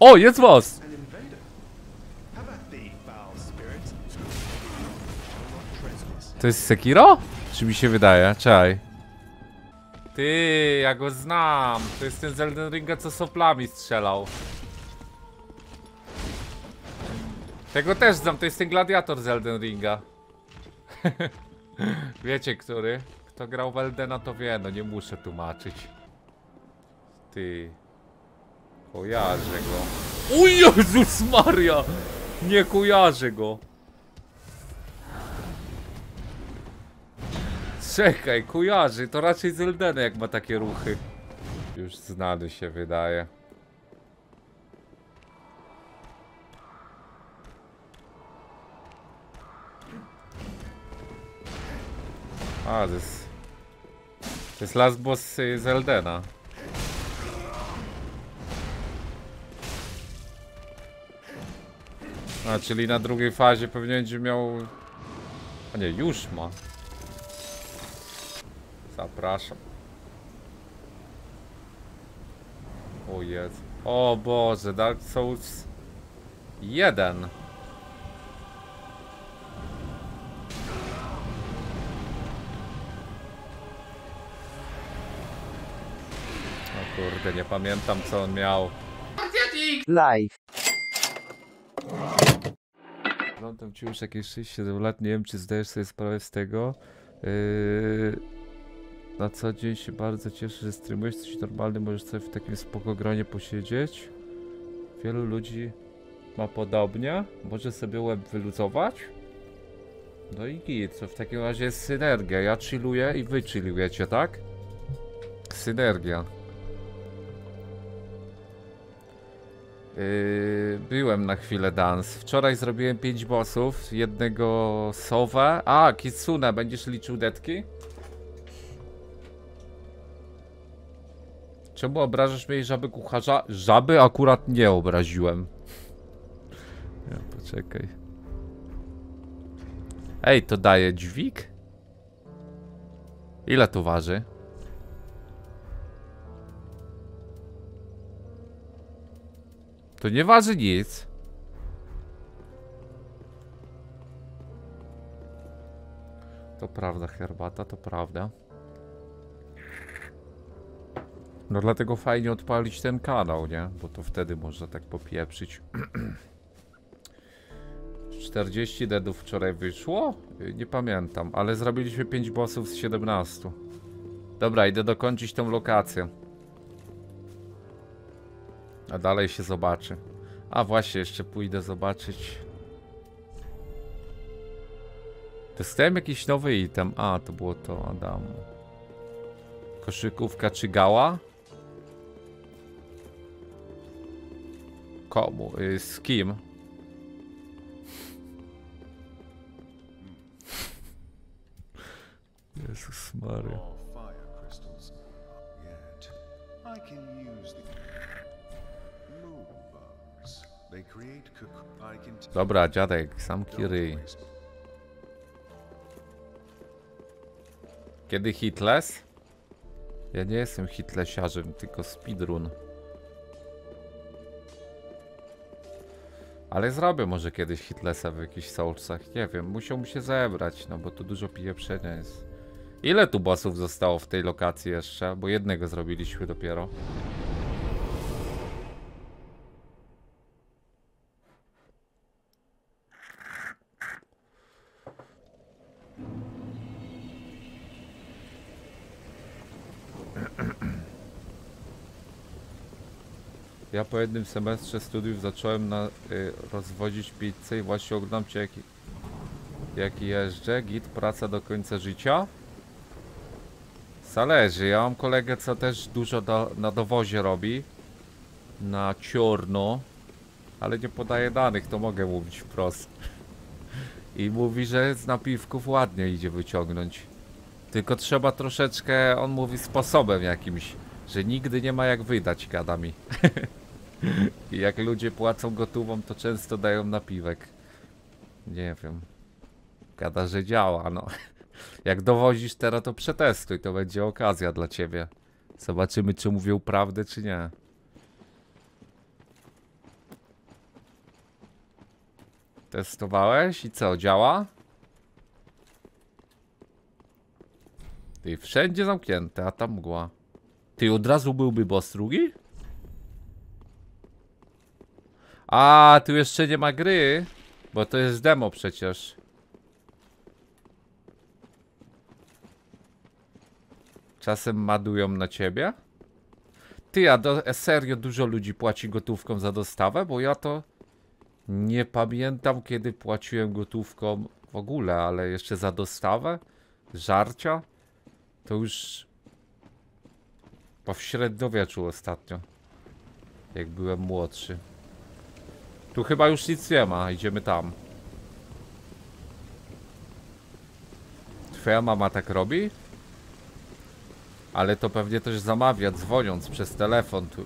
O, jest trespass. To jest Sekiro? Czy mi się wydaje? Czekaj. Ty, ja go znam. To jest ten z Ringa, co soplami strzelał. Tego też znam, to jest ten gladiator z Ringa. Wiecie, który? Kto grał w Eldena, to wie, no nie muszę tłumaczyć. Ty. Kojarzę go. O Jezus Maria! Nie kojarzę go. Czekaj, kojarzy, to raczej z Eldena jak ma takie ruchy. Już znany się wydaje. A, to jest... To jest last boss y, z Eldena. A, czyli na drugiej fazie pewnie będzie miał... A nie, już ma. Zapraszam. O jest. O Boże, Dark Souls 1. O kurde, nie pamiętam co on miał. Live. Oglądam ci już jakieś 6-7 lat, nie wiem czy zdajesz sobie sprawę z tego. Yy, na co dzień się bardzo cieszę, że streamujesz coś normalny, możesz sobie w takim spokogronie posiedzieć. Wielu ludzi ma podobnie, może sobie łeb wyluzować. No i git, co w takim razie jest synergia. Ja chilluję i wy chillujecie, tak? Synergia. Yy, byłem na chwilę dance. Wczoraj zrobiłem 5 bossów, jednego sowę. A, Kitsune, będziesz liczył detki? Czemu obrażasz mnie żaby kucharza? Żaby akurat nie obraziłem. Ja, poczekaj. Ej, to daje dźwig? Ile to waży? To nie waży nic. To prawda, herbata, to prawda. No dlatego fajnie odpalić ten kanał, nie? Bo to wtedy można tak popieprzyć. 40 deadów wczoraj wyszło? Nie pamiętam, ale zrobiliśmy 5 bossów z 17. Dobra, idę dokończyć tą lokację. A dalej się zobaczy. A właśnie, jeszcze pójdę zobaczyć. Dostałem jakiś nowy item. A, to było to, Adam. Koszykówka czy gała? Komu? Y, Z kim? Jezus Maria. Dobra, dziadek, sam kiry. Kiedy hitless? Ja nie jestem hitlesiarzem, tylko speedrun. Ale zrobię może kiedyś hitlesa w jakichś soulsach. Nie wiem, musiał mu się zebrać, no bo tu dużo pieprzenia jest. Ile tu bossów zostało w tej lokacji jeszcze? Bo jednego zrobiliśmy dopiero. Ja po jednym semestrze studiów zacząłem na, y, rozwozić pizzę i właśnie oglądam cię jaki, jaki jeżdżę. Git, praca do końca życia. Zależy, ja mam kolegę co też dużo do, na dowozie robi. Na ciorno. Ale nie podaje danych, to mogę mówić wprost. I mówi, że z napiwków ładnie idzie wyciągnąć. Tylko trzeba troszeczkę, on mówi sposobem jakimś, że nigdy nie ma jak wydać, gada mi. I jak ludzie płacą gotową, to często dają napiwek. Nie wiem. Gada, że działa, no. Jak dowozisz teraz, to przetestuj, to będzie okazja dla ciebie. Zobaczymy, czy mówią prawdę, czy nie. Testowałeś i co, działa? Ty, wszędzie zamknięte, a tam mgła. Ty, od razu byłby boss drugi? A, tu jeszcze nie ma gry, bo to jest demo przecież. Czasem madują na ciebie? Ty, a do, e, serio dużo ludzi płaci gotówką za dostawę? Bo ja to nie pamiętam kiedy płaciłem gotówką w ogóle, ale jeszcze za dostawę? Żarcia? To już... Po średniowieczu ostatnio. Jak byłem młodszy. Tu chyba już nic nie ma, idziemy tam. Twoja mama tak robi? Ale to pewnie też zamawia, dzwoniąc przez telefon. Tu...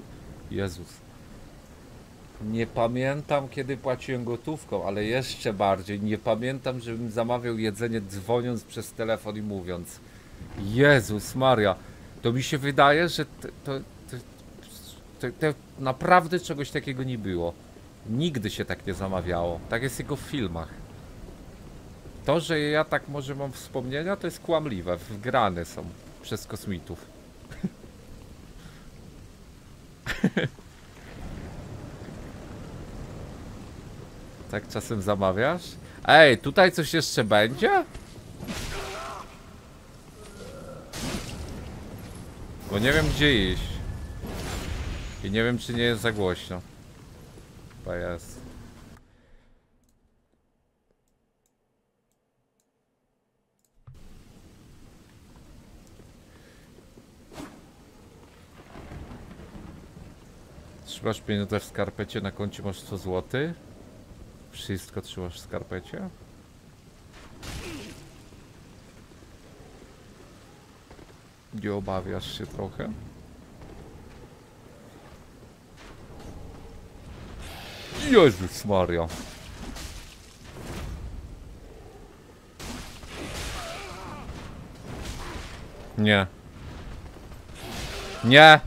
Jezus. Nie pamiętam, kiedy płaciłem gotówką, ale jeszcze bardziej nie pamiętam, żebym zamawiał jedzenie dzwoniąc przez telefon i mówiąc. Jezus Maria. To mi się wydaje, że to, to, to, to, to naprawdę czegoś takiego nie było. Nigdy się tak nie zamawiało. Tak jest tylko w filmach. To, że ja tak może mam wspomnienia, to jest kłamliwe. Wgrane są przez kosmitów. tak czasem zamawiasz? Ej, tutaj coś jeszcze będzie? Bo nie wiem gdzie iść. I nie wiem czy nie jest za głośno. Chyba jest. Trzymasz pieniądze w skarpecie, na koncie masz 100 zł. Wszystko trzymasz w skarpecie? Nie obawiasz się trochę? Jezus Maria. Nie. Nie.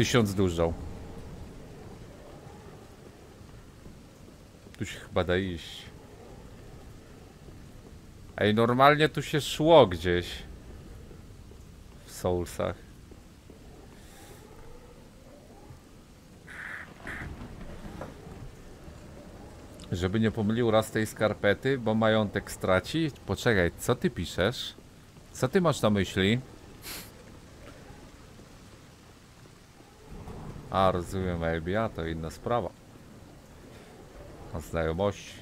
Tysiąc dużą. Tu się chyba da iść. Ej, normalnie tu się szło gdzieś. W Soulsach. Żeby nie pomylił raz tej skarpety, bo majątek straci. Poczekaj, co ty piszesz? Co ty masz na myśli? A, rozumiem, maybe, a to inna sprawa. A znajomości.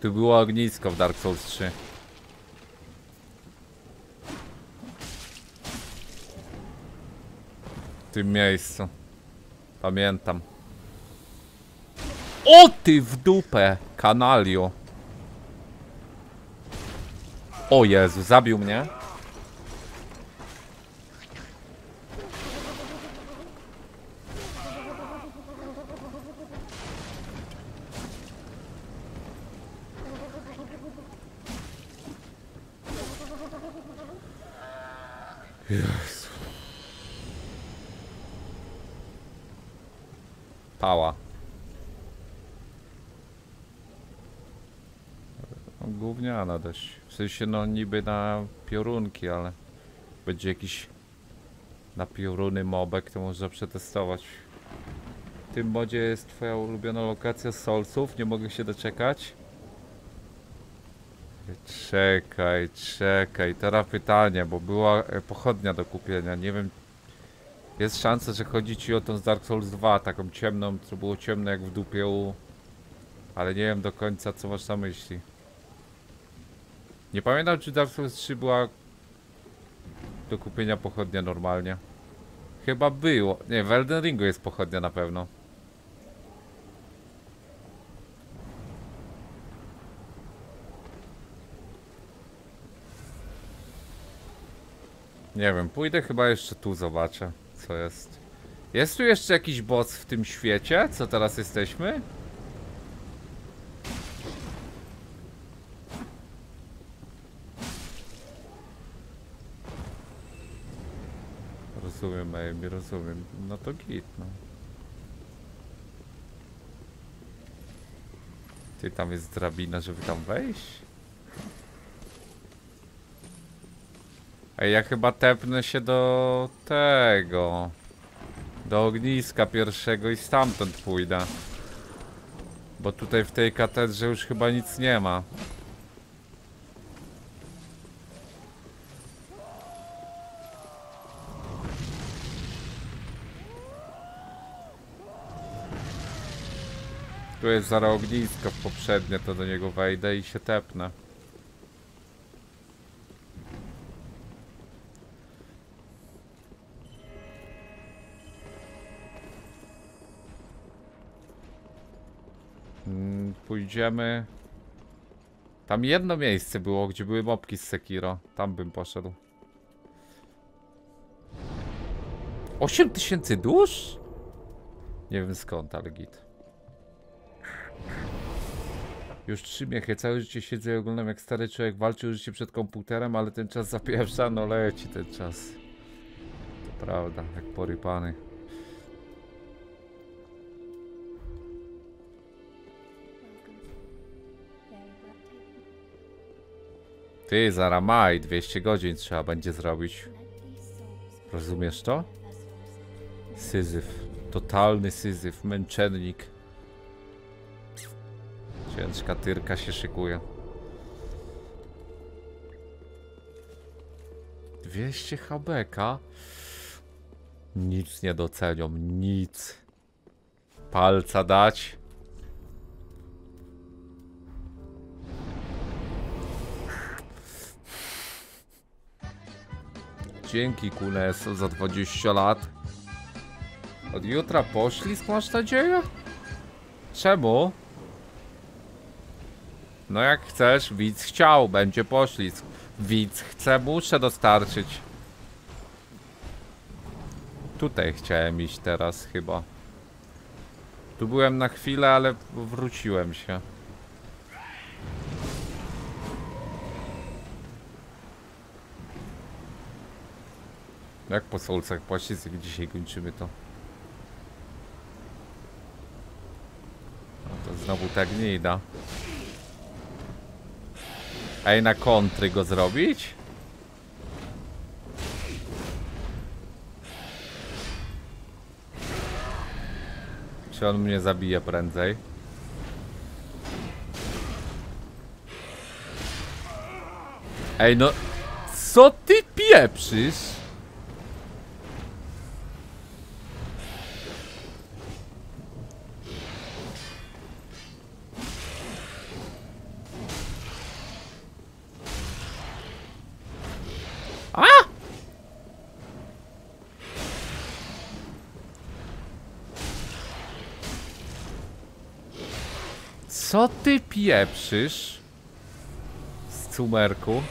Tu było ognisko w Dark Souls 3. W tym miejscu. Pamiętam. O ty w dupę, kanalio. O Jezu, zabił mnie. Jezu. Pała. No, gówniana dość. W sensie no niby na piorunki, ale będzie jakiś na pioruny mobek, to można przetestować. W tym modzie jest twoja ulubiona lokacja z Soulsów, nie mogę się doczekać. Czekaj, czekaj, teraz pytanie, bo była e, pochodnia do kupienia, nie wiem Jest szansa, że chodzi ci o tą z Dark Souls 2, taką ciemną, co było ciemne jak w dupie u... Ale nie wiem do końca co masz na myśli. Nie pamiętam czy Dark Souls 3 była do kupienia pochodnia normalnie. Chyba było, nie w Elden Ringu jest pochodnia na pewno Nie wiem, pójdę chyba jeszcze tu zobaczę, co jest. Jest tu jeszcze jakiś boss w tym świecie, co teraz jesteśmy? Rozumiem, Amy, rozumiem. No to git, no. Ty, tam jest drabina, żeby tam wejść? Ej, ja chyba tepnę się do tego. Do ogniska pierwszego i stamtąd pójdę. Bo tutaj w tej katedrze już chyba nic nie ma. Tu jest zaraz ognisko poprzednie, to do niego wejdę i się tepnę. Pójdziemy. Tam jedno miejsce było, gdzie były mopki z Sekiro. Tam bym poszedł. 8000 dusz? Nie wiem skąd, ale git. Już trzy miechy, całe życie siedzę i oglądam jak stary człowiek walczył życie przed komputerem, ale ten czas zapieprza, no leci ten czas. To prawda, jak porypany. Ty, zaramaj, 200 godzin trzeba będzie zrobić. Rozumiesz to? Syzyf. Totalny syzyf, męczennik. Ciężka tyrka się szykuje. 200 habeka? Nic nie docenią, nic. Palca dać. Dzięki Kuneso za 20 lat. Od jutra poślizg masz nadzieję? Czemu? No jak chcesz, widz chciał, będzie poślizg. Widz chce, muszę dostarczyć. Tutaj chciałem iść teraz chyba. Tu byłem na chwilę, ale wróciłem się. Jak po solcach poślizg, jak dzisiaj kończymy to. No to znowu tak nie da. Ej, na kontry go zrobić? Czy on mnie zabije prędzej? Ej, no... Co ty pieprzysz? A! Co ty pieprzysz? Z cumerku.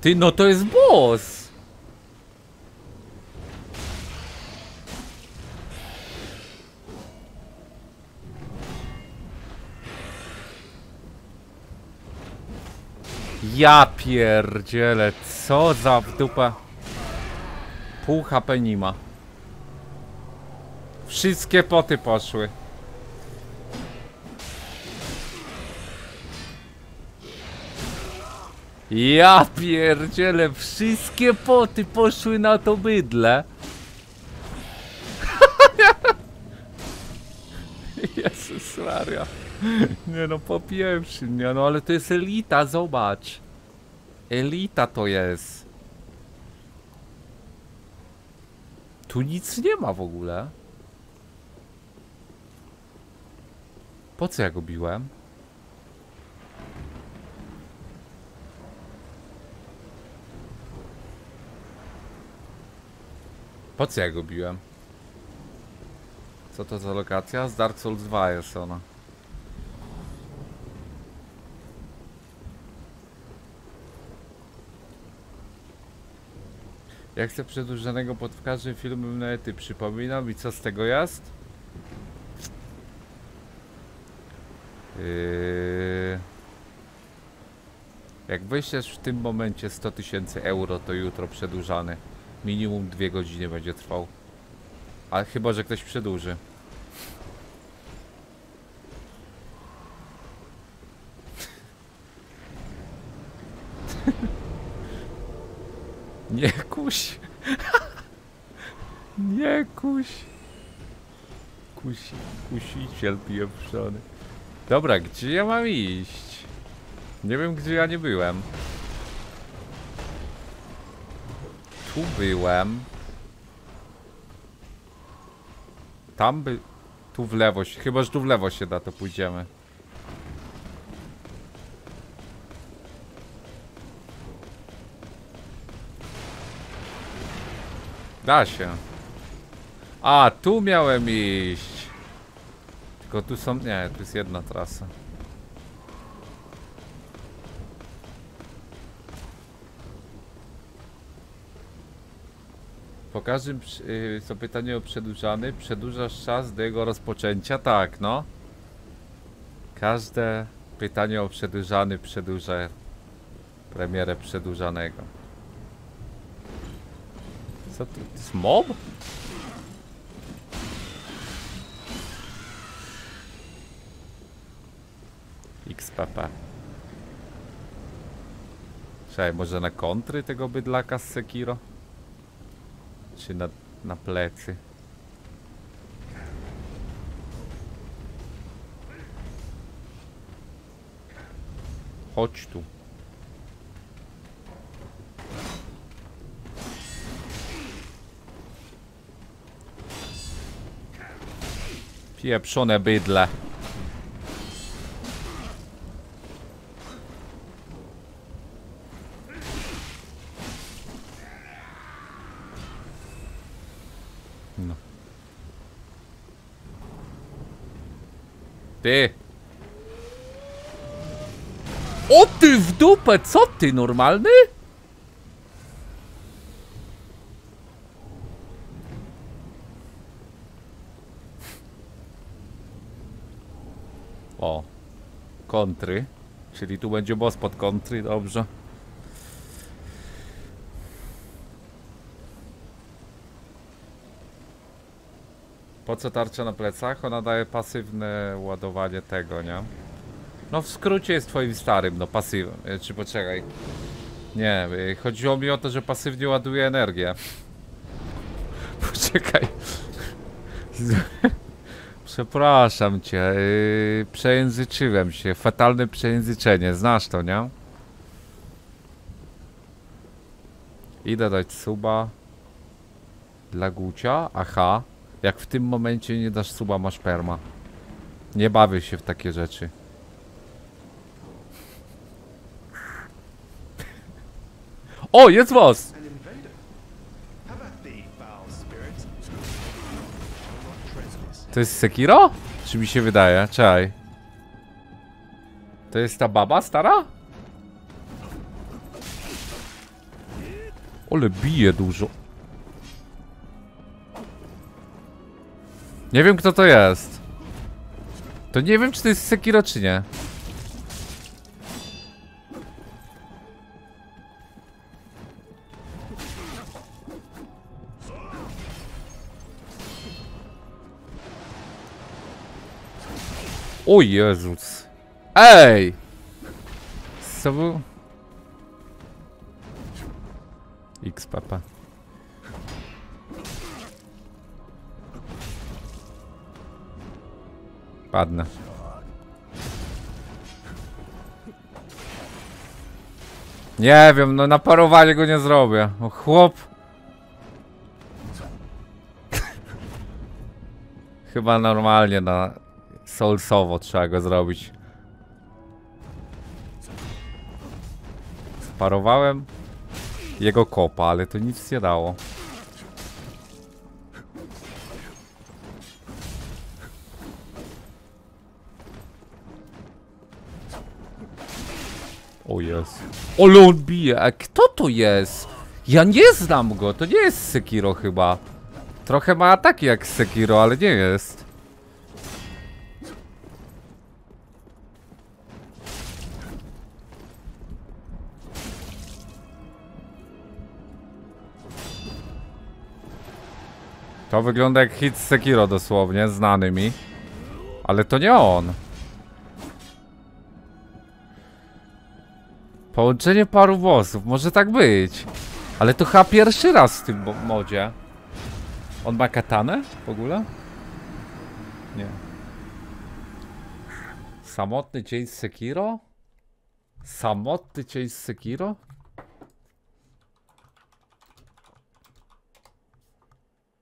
Ty, no to jest boss! Ja pierdzielę, co za w dupę. Pół HP nie ma. Wszystkie poty poszły. Ja pierdzielę, wszystkie poty poszły na to bydle. Jezus Maria. Nie no, popieprzy mnie, no ale to jest elita, zobacz. Elita to jest. Tu nic nie ma w ogóle. Po co ja go biłem? Po co ja go biłem? Co to za lokacja? Z Dark Souls 2 jest ona. Jak chcę przedłużonego pod każdym filmem na ety przypominam i co z tego jest? Yy... Jak wyślesz w tym momencie 100 tysięcy euro, to jutro przedłużany. Minimum dwie godziny będzie trwał. A chyba, że ktoś przedłuży. Nie kuś. Nie kuś. Kusi, kusiciel pieprzony. Dobra, gdzie ja mam iść? Nie wiem, gdzie ja nie byłem. Tu byłem. Tam by... Tu w lewo się... Chyba, że tu w lewo się da, to pójdziemy. Da się. A, tu miałem iść. Tylko tu są... Nie, tu jest jedna trasa. Po każdym przy- y, zapytaniu o przedłużany, przedłużasz czas do jego rozpoczęcia? Tak, no. Każde pytanie o przedłużany przedłuża premierę przedłużanego. Co to? To jest mob? XPP. Czekaj, może na kontry tego bydlaka z Sekiro? Czy na, na plecy? Chodź tu. Pieprzone bydle. Ty! O ty w dupę, co ty, normalny? O. Kontry. Czyli tu będzie boss pod kontry, dobrze. Po co tarcza na plecach? Ona daje pasywne ładowanie tego, nie? No w skrócie jest twoim starym, no pasyw... e, Czy poczekaj. Nie, y, chodziło mi o to, że pasywnie ładuje energię. Poczekaj. Przepraszam cię, yy, przejęzyczyłem się. Fatalne przejęzyczenie, znasz to, nie? Idę dać suba dla Gucia. Aha. Jak w tym momencie nie dasz suba, masz perma. Nie bawię się w takie rzeczy. O, jest transgress. To jest Sekiro? Czy mi się wydaje? Czekaj. To jest ta baba stara? Ole bije dużo. Nie wiem kto to jest. To nie wiem czy to jest Sekiro czy nie. O Jezus. Ej! Co był? XPP. Padnę. Nie wiem, no na parowanie go nie zrobię. O chłop. Chyba normalnie na soulsowo trzeba go zrobić. Sparowałem jego kopa, ale to nic nie dało. O jest. O on bije, a kto to jest? Ja nie znam go, to nie jest Sekiro chyba. Trochę ma ataki jak Sekiro, ale nie jest. To wygląda jak hit Sekiro dosłownie, znany mi. Ale to nie on. Połączenie paru bossów, może tak być. Ale to chyba pierwszy raz w tym mo- modzie. On ma katanę w ogóle? Nie. Samotny cień z Sekiro? Samotny cień z Sekiro?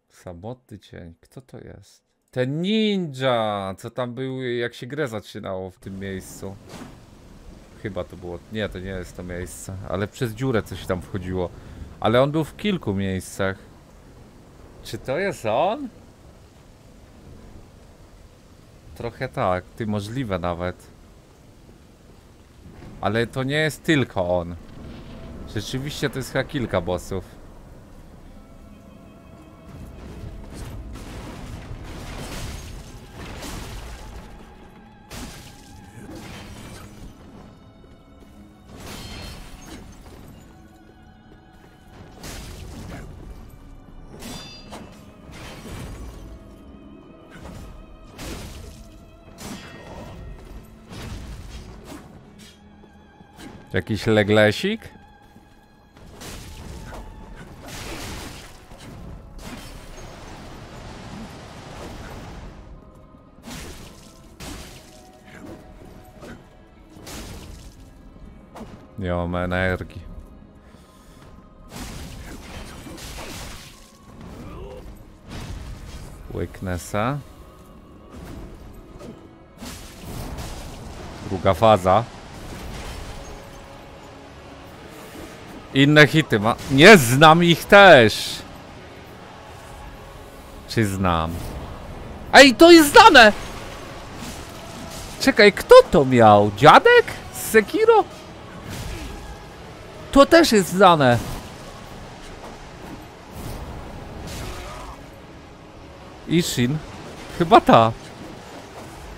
Samotny cień, kto to jest? Ten ninja, co tam był, jak się grę zaczynało w tym miejscu. Chyba to było. Nie, to nie jest to miejsce. Ale przez dziurę coś tam wchodziło. Ale on był w kilku miejscach. Czy to jest on? Trochę tak, ty możliwe nawet. Ale to nie jest tylko on. Rzeczywiście to jest chyba kilka bossów. Jakiś leglesik? Nie mam energii. Weaknessa. Druga faza. Inne hity ma. Nie znam ich też. Czy znam? Ej, to jest znane! Czekaj, kto to miał? Dziadek? Z Sekiro? To też jest znane. Ishin? Chyba ta.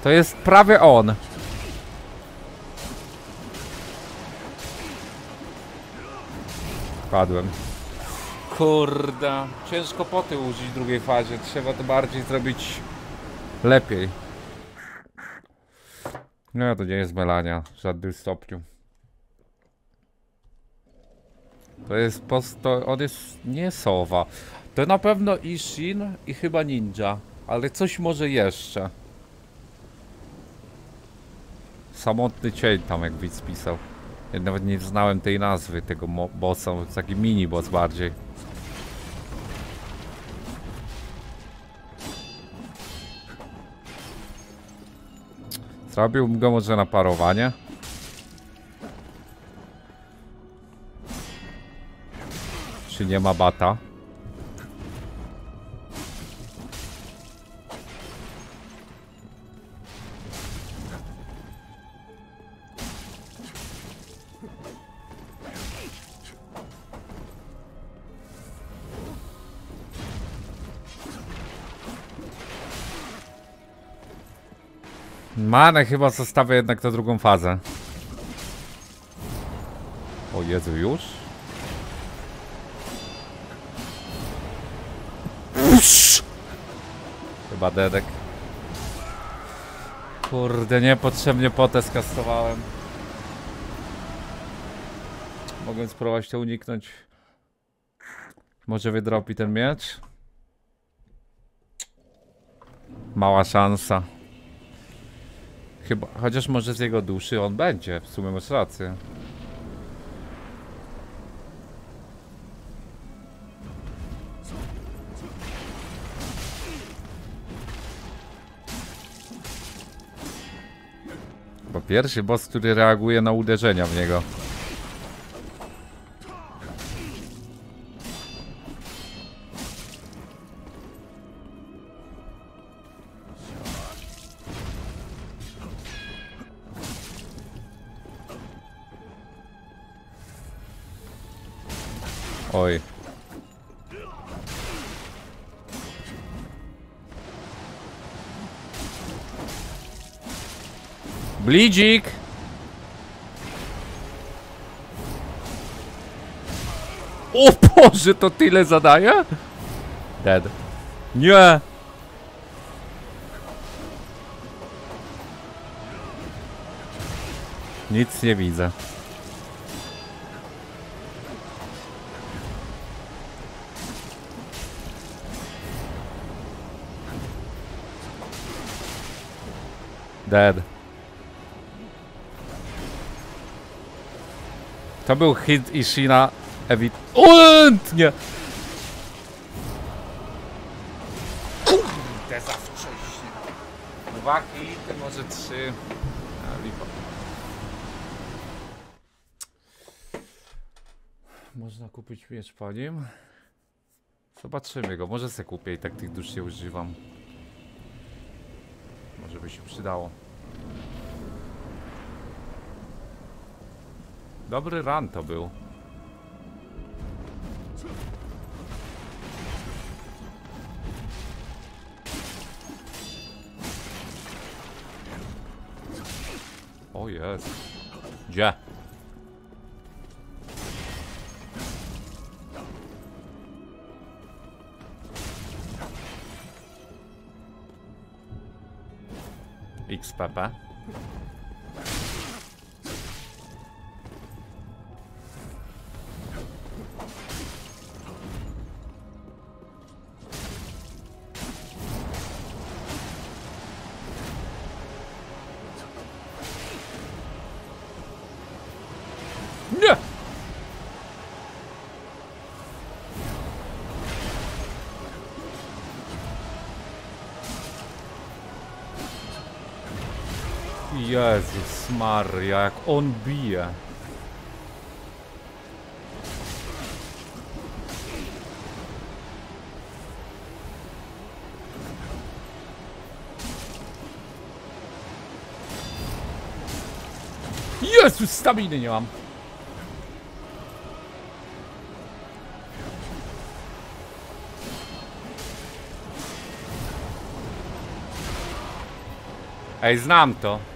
To jest prawie on. Padłem. Kurde, ciężko poty użyć w drugiej fazie. Trzeba to bardziej zrobić lepiej. No to nie jest melania w żadnym stopniu. To jest post, to on jest nie sowa. To na pewno Ishin i chyba ninja, ale coś może jeszcze. Samotny cień tam jak widz pisał. Ja nawet nie znałem tej nazwy tego bossa, taki mini boss bardziej. Zrobiłbym go może na parowanie. Czy nie ma bata? Manę chyba zostawię jednak na drugą fazę. O Jezu, już? Usz! Chyba dedek. Kurde, niepotrzebnie potę skastowałem. Mogę spróbować to uniknąć. Może wydropi ten miecz? Mała szansa. Chyba, chociaż może z jego duszy on będzie, w sumie masz rację. Bo pierwszy boss, który reaguje na uderzenia w niego. Oj. Blidzik! O Boże, to tyle zadaje? Dead. Nie! Nic nie widzę. Dead. To był hit Ishina ewidentnie. Kurde, za wcześnie. Dwa hity, może trzy. A. Można kupić miecz po nim. Zobaczymy go. Może se kupię i tak tych dusz nie używam. Może by się przydało. Dobry run to był. O jest. Gdzie? XPP. Jezus Maria, jak on bije. Jezus, staminy nie mam. Ej, znam to.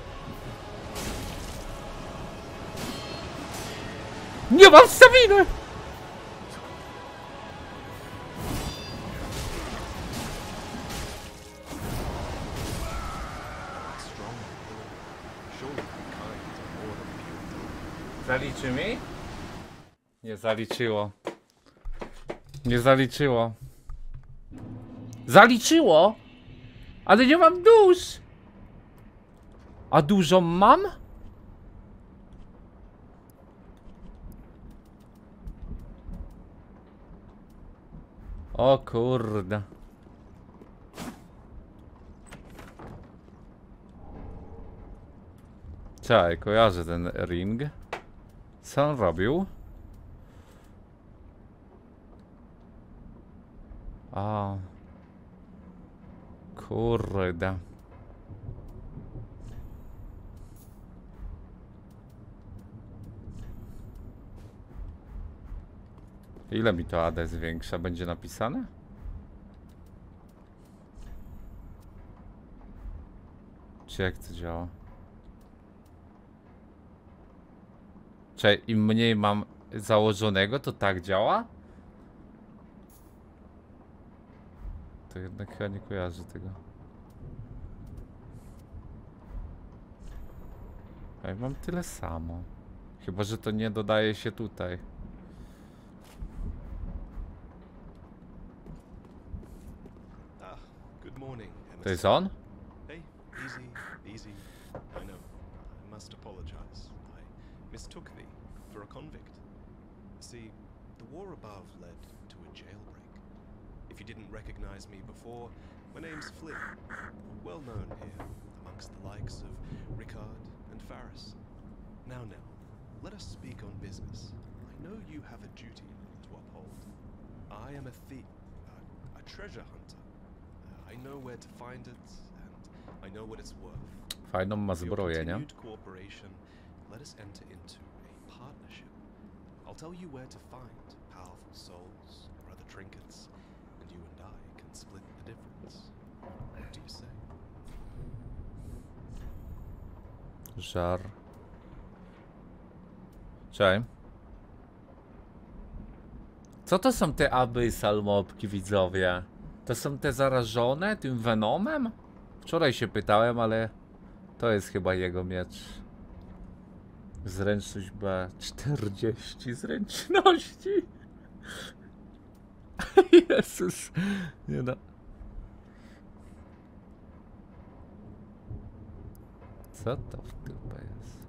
Zaliczy mi? Nie zaliczyło. Nie zaliczyło. Zaliczyło? Ale nie mam dusz! A dużo mam? O kurde. Czekaj, kojarzę ten ring. Co on robił? A. Kurde. Ile mi to AD zwiększa? Będzie napisane? Czy jak to działa? Czy im mniej mam założonego, to tak działa? To jednak chyba nie kojarzę tego. A ja mam tyle samo. Chyba, że to nie dodaje się tutaj. Ah, To jest on? Mistook thee for a convict. See, the war above led to a jailbreak. If you didn't recognize me before, my name's Flynn. Well known here amongst the likes of Ricard and Faris. Now, now, let us speak on business. I know you have a duty to uphold. I am a thief, a, a treasure hunter. I know where to find it, and I know what it's worth. Fajną ma zbroję, nie? cooperation, let us enter into. I'll tell you where to find powerful souls or other trinkets, and you and I can split the difference. What do you say? Żar. Cześć. Co to są te abyssal mobki, widzowie? To są te zarażone tym venomem? Wczoraj się pytałem, ale to jest chyba jego miecz. Zręczność B. 40 zręczności. Jezus. Nie no. Co to w dupę jest?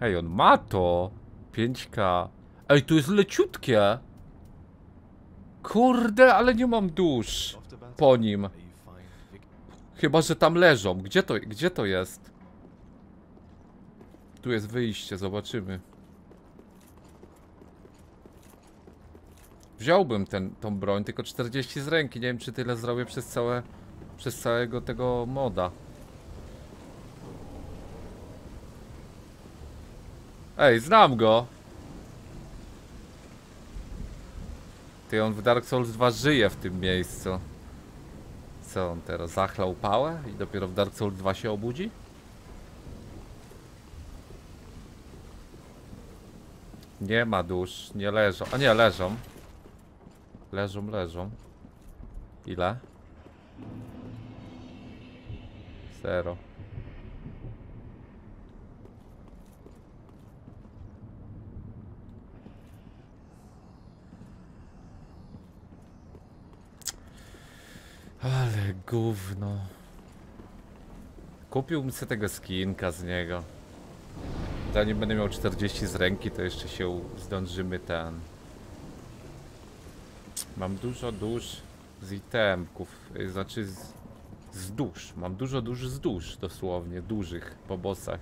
Ej, on ma to! 5K. Ej, tu jest leciutkie! Kurde, ale nie mam dusz po nim. Chyba, że tam leżą. Gdzie to, gdzie to jest? Tu jest wyjście, zobaczymy. Wziąłbym ten, tą broń, tylko 40 z ręki. Nie wiem, czy tyle zrobię przez całe, przez całego tego moda. Ej, znam go! Ty, on w Dark Souls 2 żyje w tym miejscu. Co on teraz? Zachlał pałę i dopiero w Dark Souls 2 się obudzi? Nie ma dusz, nie leżą. A nie, leżą. Leżą, leżą. Ile? Zero. Ale gówno. Kupiłbym sobie tego skinka z niego. Zanim będę miał 40 z ręki, to jeszcze się zdążymy ten. Mam dużo dusz z itemków, y, znaczy z, z dusz. Mam dużo dusz z dusz, dosłownie, dużych po bossach.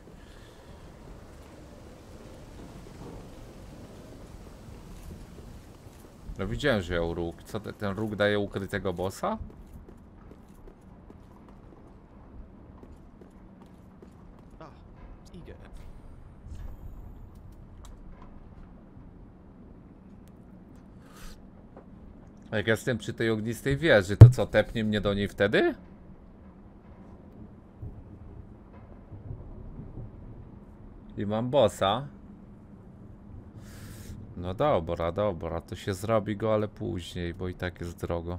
No widziałem, że miał róg. Co te, ten róg daje ukrytego bossa? Ah, eager. Jak jestem przy tej ognistej wieży, to co, tepnie mnie do niej wtedy? I mam bossa. No dobra, dobra, to się zrobi go, ale później, bo i tak jest drogo.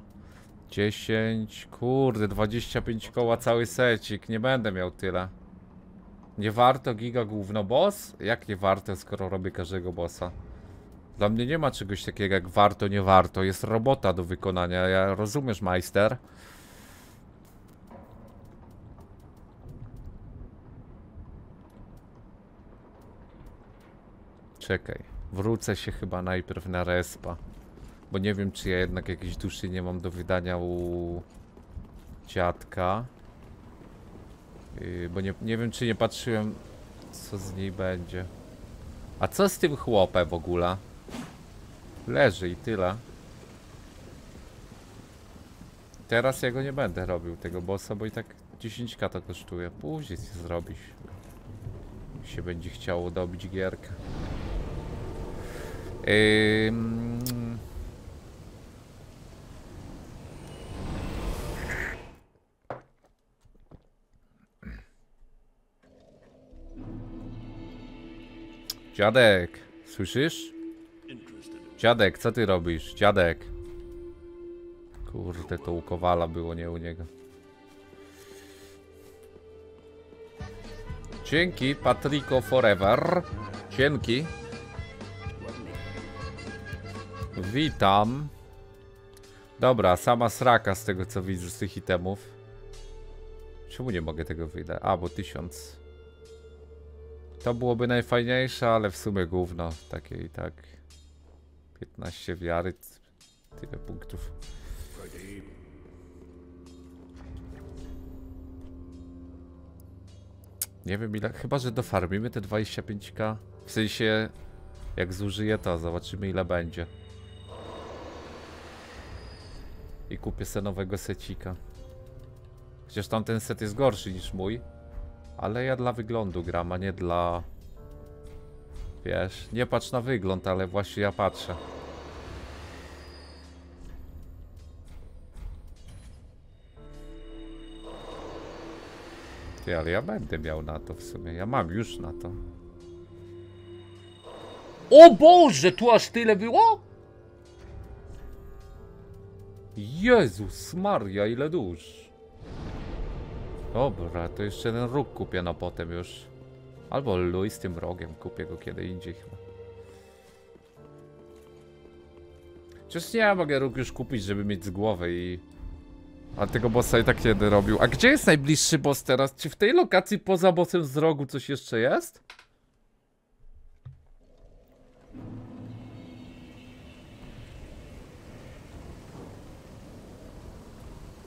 10, kurde, 25 koła cały secik, nie będę miał tyle. Nie warto giga główno boss? Jak nie warto, skoro robię każdego bossa? Dla mnie nie ma czegoś takiego jak warto, nie warto. Jest robota do wykonania. Ja rozumiesz, majster? Czekaj. Wrócę się chyba najpierw na respa. Bo nie wiem, czy ja jednak jakiejś duszy nie mam do wydania u dziadka. Yy, bo nie, nie wiem, czy nie patrzyłem, co z niej będzie. A co z tym chłopem w ogóle? Leży i tyle. Teraz ja nie będę robił, tego bossa, bo i tak 10k to kosztuje. Później się zrobić. Jak się będzie chciało dobić gierkę. Ym... Dziadek, słyszysz? Dziadek, co ty robisz? Dziadek. Kurde, to u Kowala było, nie u niego. Dzięki, Patrico Forever. Dzięki. Witam. Dobra, sama sraka z tego co widzę z tych itemów. Czemu nie mogę tego wydać? A, bo tysiąc. To byłoby najfajniejsze, ale w sumie gówno. Takie i tak. 15 wiary. Tyle punktów. Nie wiem ile. Chyba, że dofarmimy te 25k. W sensie, jak zużyję to, zobaczymy ile będzie. I kupię sobie nowego secika. Chociaż tamten set jest gorszy niż mój. Ale ja dla wyglądu gram, a nie dla Wiesz, nie patrz na wygląd, ale właśnie ja patrzę. Ty, ale ja będę miał na to w sumie. Ja mam już na to. O Boże, tu aż tyle było? Jezus Maria, ile dusz. Dobra, to jeszcze ten róg kupię na potem już. Albo luj z tym rogiem, kupię go kiedy indziej chyba. Przecież nie mogę róg już kupić, żeby mieć z głowy i... A tego bossa i tak będę robił. A gdzie jest najbliższy boss teraz? Czy w tej lokacji poza bossem z rogu coś jeszcze jest?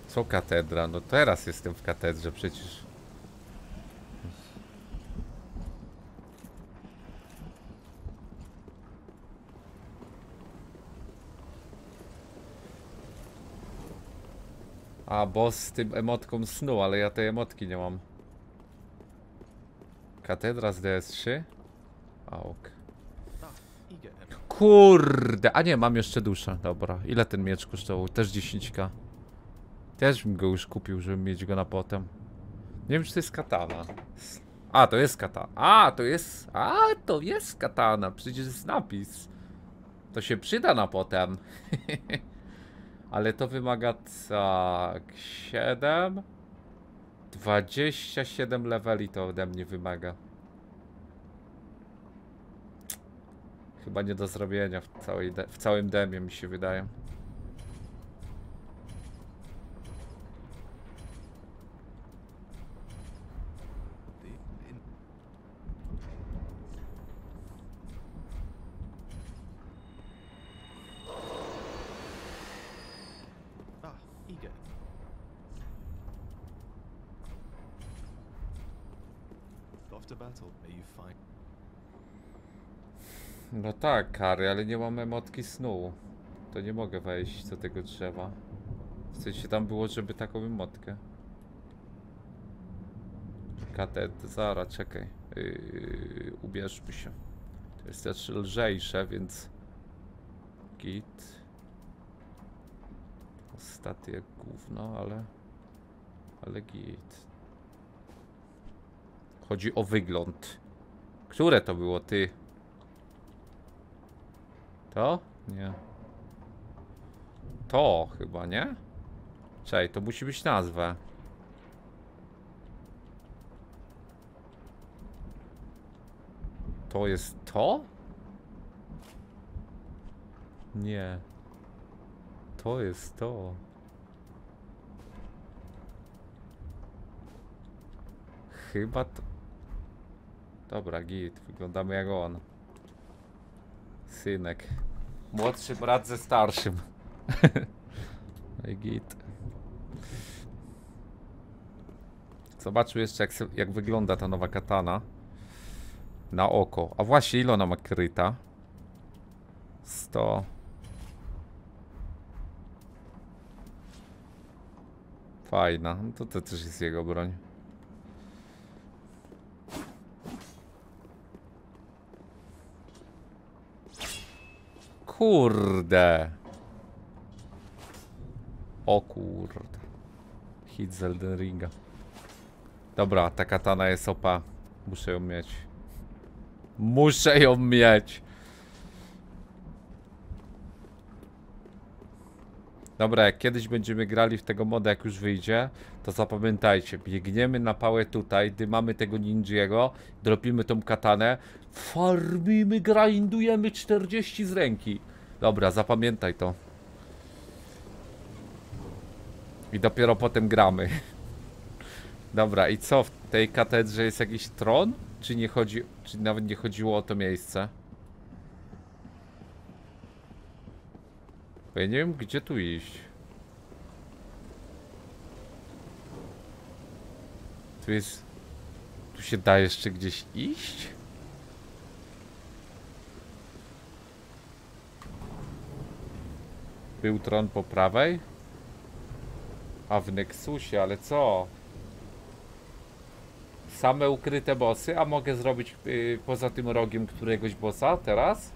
Co katedra? No teraz jestem w katedrze przecież. A, boss z tym emotką snu, ale ja tej emotki nie mam. Katedra z DS3? A, ok. Ah, eager Emma. Kurde, a nie, mam jeszcze duszę. Dobra, ile ten miecz kosztował? Też 10k. Też bym go już kupił, żeby mieć go na potem. Nie wiem, czy to jest katana. A, to jest katana. A, to jest... A, to jest katana. Przecież jest napis. To się przyda na potem. Ale to wymaga tak... 7... 27 leveli to ode mnie wymaga. Chyba nie do zrobienia w, całej w całym demie mi się wydaje. The, in, ah, eager Emma. Off to battle. May you find. No tak, Kary, ale nie mam emotki snu. To nie mogę wejść do tego drzewa. W sensie tam było, żeby taką emotkę. Katet, zara, czekaj. Yy, ubierzmy się. To jest też lżejsze, więc... Git. Ostatnie gówno, ale... Ale git. Chodzi o wygląd. Które to było, ty? To? Nie. To chyba, nie? Czekaj, to musi być nazwa. To jest to? Nie. To jest to. Chyba to... Dobra, git. Wyglądamy jak on. Synek. Młodszy brat ze starszym. Git. Zobaczmy jeszcze jak, jak wygląda ta nowa katana. Na oko. A właśnie ile ona ma kryta? 100. Fajna. No to, to też jest jego broń. Kurde. O kurde. Hit z Elden Ringa. Dobra, ta katana jest opa. Muszę ją mieć. Muszę ją mieć. Dobra, jak kiedyś będziemy grali w tego moda, jak już wyjdzie, to zapamiętajcie, biegniemy na pałę tutaj, dymamy tego ninjiego, dropimy tą katanę, farmimy, grindujemy 40 z ręki. Dobra, zapamiętaj to. I dopiero potem gramy. Dobra, i co? W tej katedrze jest jakiś tron? Czy nie chodzi, czy nawet nie chodziło o to miejsce? Bo ja nie wiem, gdzie tu iść. Tu jest... Tu się da jeszcze gdzieś iść? Był tron po prawej? A w Nexusie, ale co? Same ukryte bossy, a mogę zrobić y, poza tym rogiem któregoś bossa teraz?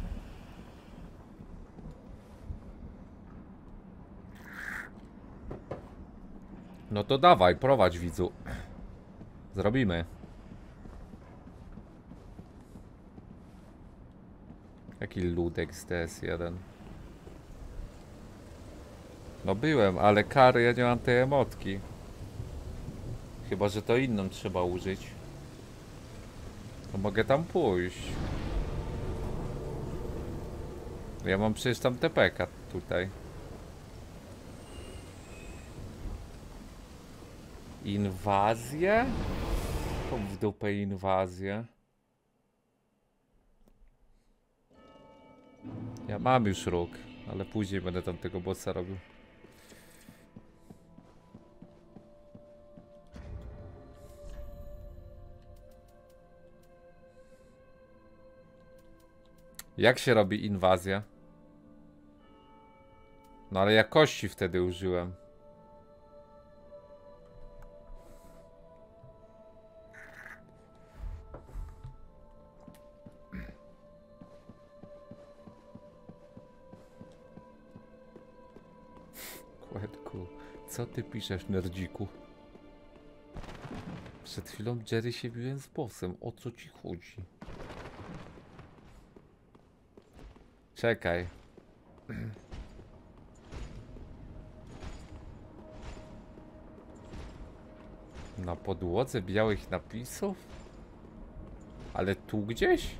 No to dawaj, prowadź widzu. Zrobimy. Jaki ludek z TS1? No byłem, ale kary ja nie mam tej emotki. Chyba, że to inną trzeba użyć. To mogę tam pójść. Ja mam przecież tam TPK tutaj. Inwazję? Tą w dupę inwazję. Ja mam już róg, ale później będę tam tego bossa robił. Jak się robi inwazja? No ale jakości wtedy użyłem. Kłędku, co ty piszesz, nerdziku? Przed chwilą Jerry się biłem z bossem. O co ci chodzi? Czekaj. Na podłodze białych napisów? Ale tu gdzieś?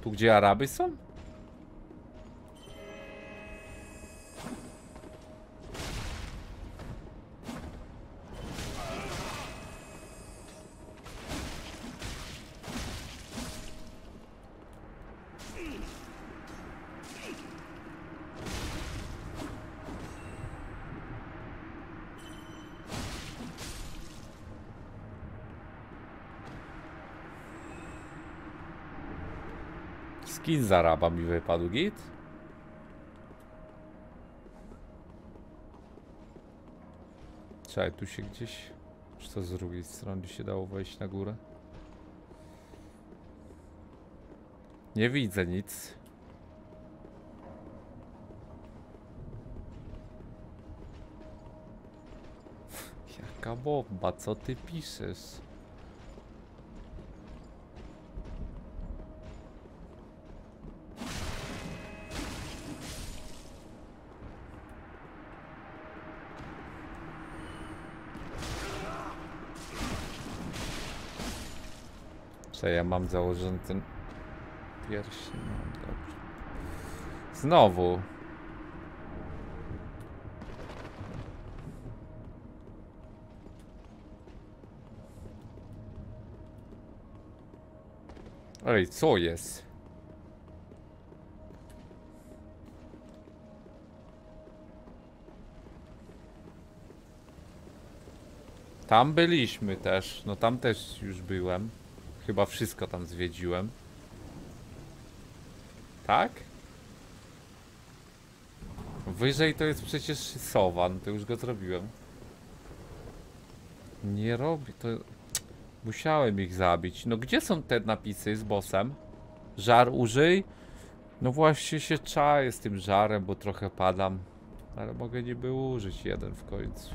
Tu gdzie Araby są? Skin z Araba mi wypadł, git? Czekaj, tu się gdzieś... Czy to z drugiej strony się dało wejść na górę? Nie widzę nic. Jaka bomba, co ty piszesz? Co ja mam założony ten pierścień? Mam, dobrze. Znowu. Ej, co jest? Tam byliśmy też. No tam też już byłem. Chyba wszystko tam zwiedziłem. Tak? Wyżej to jest przecież Sowan, to już go zrobiłem. Nie robi to. Musiałem ich zabić. No gdzie są te napisy z bossem? Żar użyj? No właśnie się czaję z tym żarem, bo trochę padam. Ale mogę niby użyć jeden w końcu.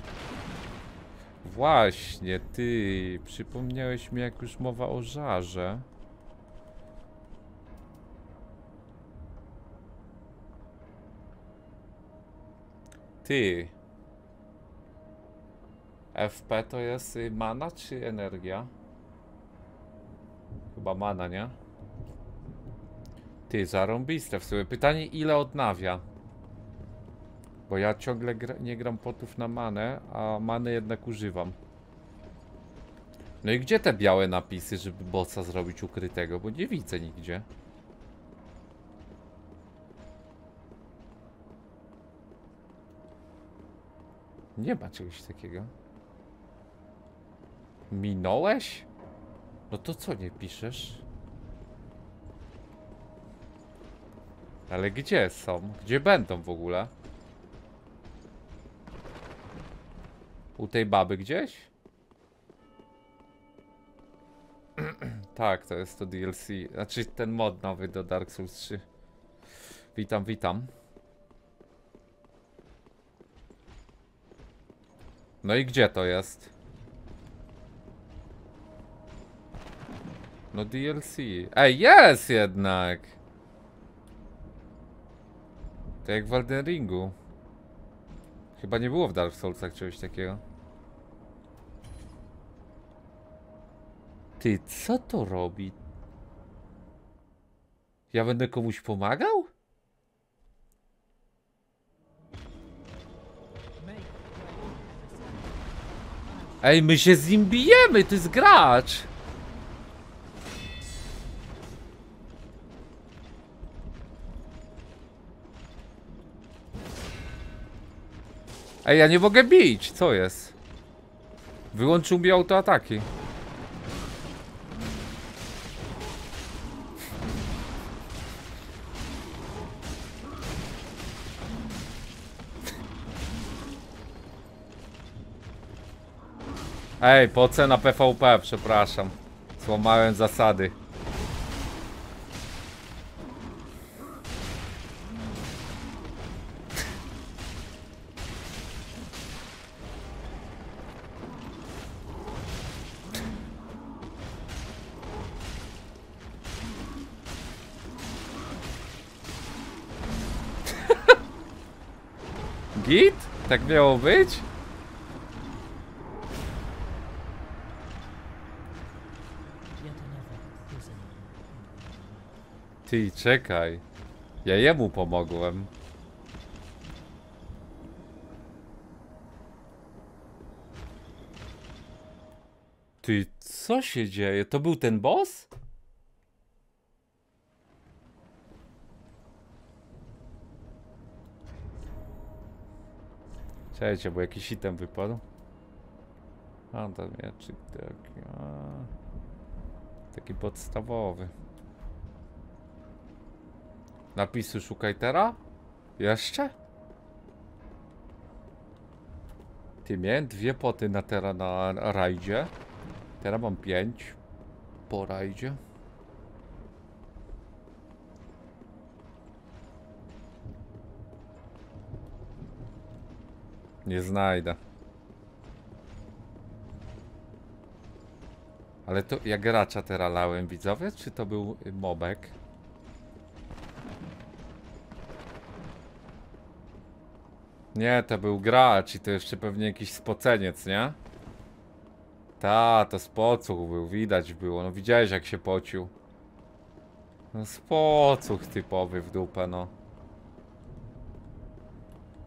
Właśnie, ty, przypomniałeś mi jak już mowa o żarze. Ty. FP to jest mana czy energia? Chyba mana, nie? Ty, zarąbiste w sumie. Pytanie ile odnawia? Bo ja ciągle gra, nie gram potów na manę, a manę jednak używam. No i gdzie te białe napisy, żeby bossa zrobić ukrytego? Bo nie widzę nigdzie. Nie ma czegoś takiego. Minąłeś? No to co nie piszesz? Ale gdzie są? Gdzie będą w ogóle? U tej baby gdzieś? Tak, to jest to DLC. Znaczy ten mod nowy do Dark Souls 3. Witam, witam. No i gdzie to jest? No DLC. Ej, jest jednak! To jak w Elden Ringu. Chyba nie było w Dark Soulsach czegoś takiego. Ty, co to robi? Ja będę komuś pomagał? Ej, my się z nim bijemy, to jest gracz! Ej, ja nie mogę bić, co jest? Wyłączył mi autoataki. Ej, po co na PvP, przepraszam. Złamałem zasady. Git? Tak miało być? Ty, czekaj. Ja jemu pomogłem. Ty, co się dzieje? To był ten boss? Czekajcie, bo jakiś item wypadł. A, to mieczyk taki, a... Taki podstawowy. Napisu szukaj teraz? Jeszcze? Ty miałem dwie poty na teraz na rajdzie. Teraz mam pięć. Po rajdzie. Nie znajdę. Ale to ja gracza teraz lałem widzowie, czy to był mobek? Nie, to był gracz i to jeszcze pewnie jakiś spoceniec, nie? Ta, to spocuch był, widać było. No widziałeś jak się pocił. No spocuch typowy w dupę, no.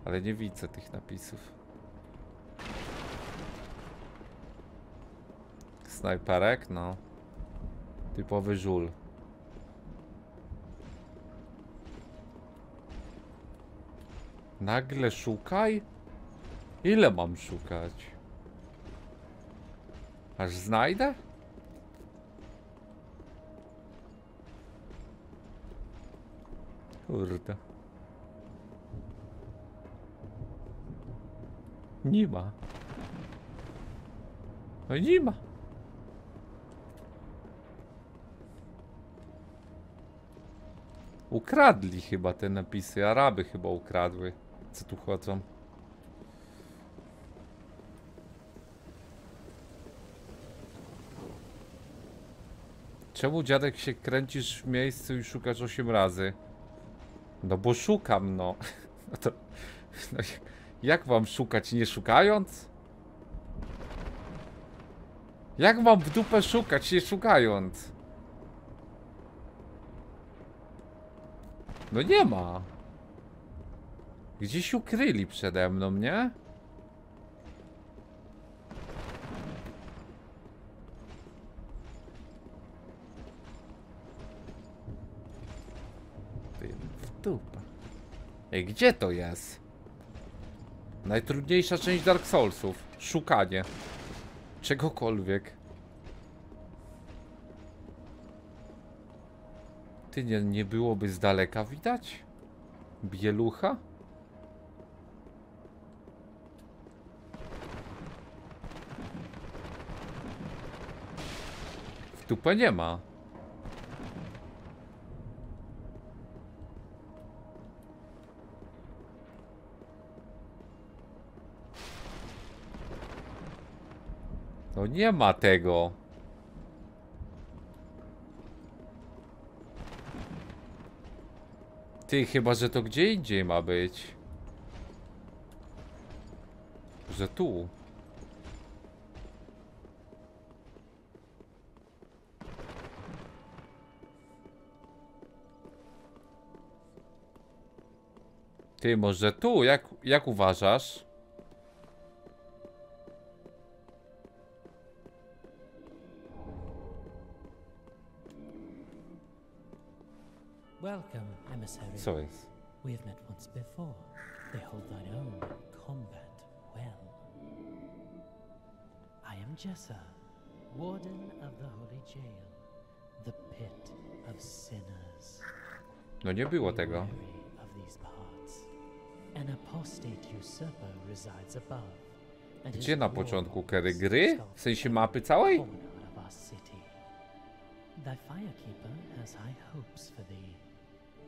Ale nie widzę tych napisów. Snajperek, no. Typowy żul. Nagle szukaj? Ile mam szukać? Aż znajdę? Kurde. Nie ma. No nie ma. Ukradli chyba te napisy. Araby chyba ukradły. Co tu chodzą? Czemu dziadek się kręcisz w miejscu i szukasz 8 razy? No bo szukam, no. No to... No, jak mam szukać nie szukając? Jak mam w dupę szukać nie szukając? No nie ma. Gdzieś ukryli przede mną, nie? W. Ej, gdzie to jest? Najtrudniejsza część Dark Soulsów. Szukanie. Czegokolwiek. Ty, nie, nie byłoby z daleka widać? Bielucha? Dupę nie ma. No nie ma tego. Ty, chyba, że to gdzie indziej ma być. Że tu. Ty, może tu? Jak, jak uważasz? Welcome, emissary. Co jest? We have met once before. They hold thine own combat well. I am Jessa, warden of the holy jail, the pit of sinners. No nie było tego. Gdzie his na początku kery gry? W sensie mapy the całej? of our city. Thy firekeeper has high hopes for thee.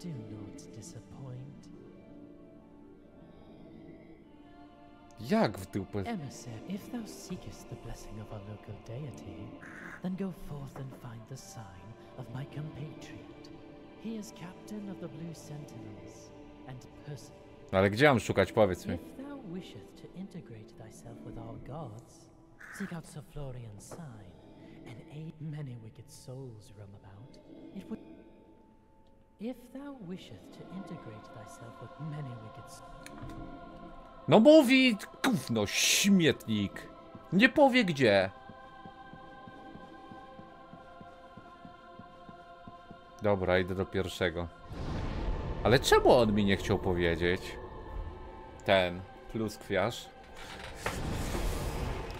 Do not disappoint. Jak w dupę? Emissary, if thou seekest the blessing of our local deity, then go forth and find the sign of my compatriot. He is captain of the Blue Sentinels and person. Ale gdzie mam szukać? Powiedz mi. Seek out Sir Florian's sign, and aid many wicked souls roam about. It would. If thou wishest to integrate thyself with many wicked No mówi, gówno, śmietnik. Nie powie gdzie. Dobra, idę do pierwszego. Ale czemu on mi nie chciał powiedzieć? Ten, pluskwiarz.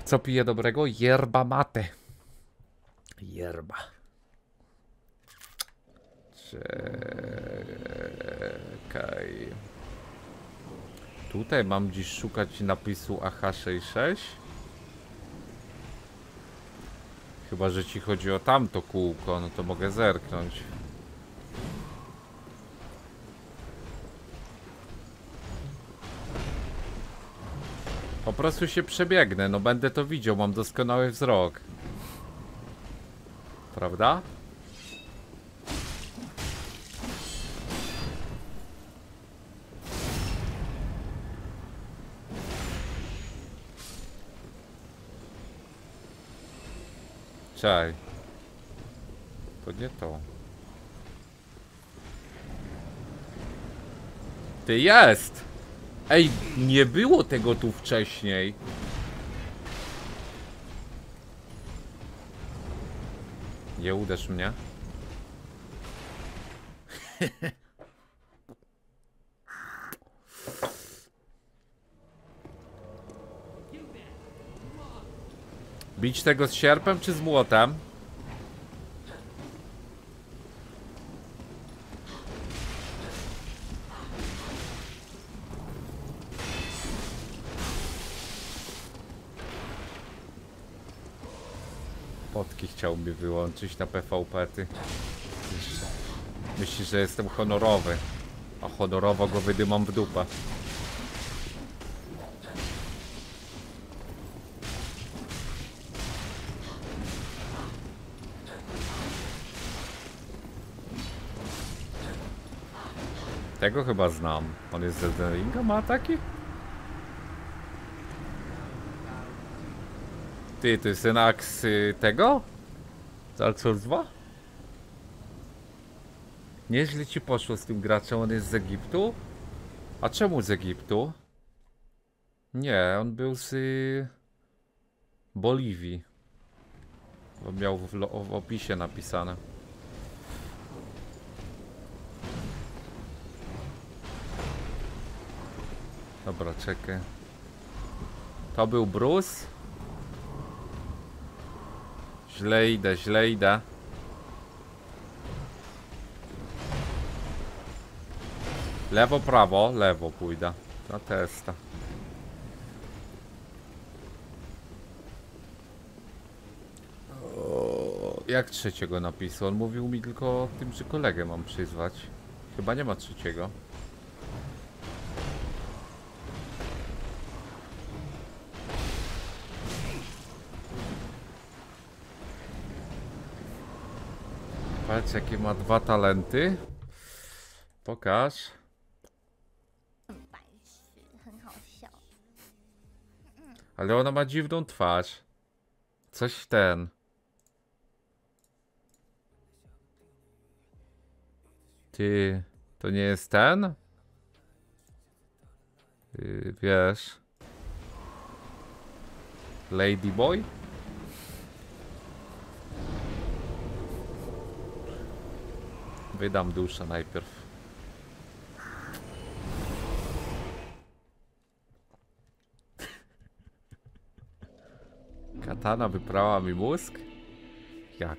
Co pije dobrego? Yerba mate. Yerba. Czekaj. Tutaj mam dziś szukać napisu AH66. Chyba, że ci chodzi o tamto kółko, no to mogę zerknąć. Po prostu się przebiegnę, no będę to widział, mam doskonały wzrok. Prawda? Czaj. To nie to. Ty jest! Ej, nie było tego tu wcześniej. Nie uderz mnie. Bić tego z sierpem czy z młotem? Potki chciał mnie wyłączyć na PvP ty. Myślisz, że jestem honorowy. A honorowo go wydymam w dupę. Tego chyba znam. On jest z Elden Ringa, ma ataki? Ty, to jest ten aks y, tego? Z Dark Souls 2? Nieźle ci poszło z tym graczem, on jest z Egiptu? A czemu z Egiptu? Nie, on był z y, Boliwii. Bo miał w, w opisie napisane. Dobra, czekaj. To był Bruce? Źle idę, źle idę. Lewo, prawo, lewo pójdę. Na testa. Jak trzeciego napisu? On mówił mi tylko o tym, że kolegę mam przyzwać. Chyba nie ma trzeciego. Patrz, jakie ma dwa talenty. Pokaż. Ale ona ma dziwną twarz. Coś w ten. Ty, to nie jest ten? Yy, wiesz. Ladyboy? Wydam duszę najpierw. Katana wyprała mi mózg? Jak?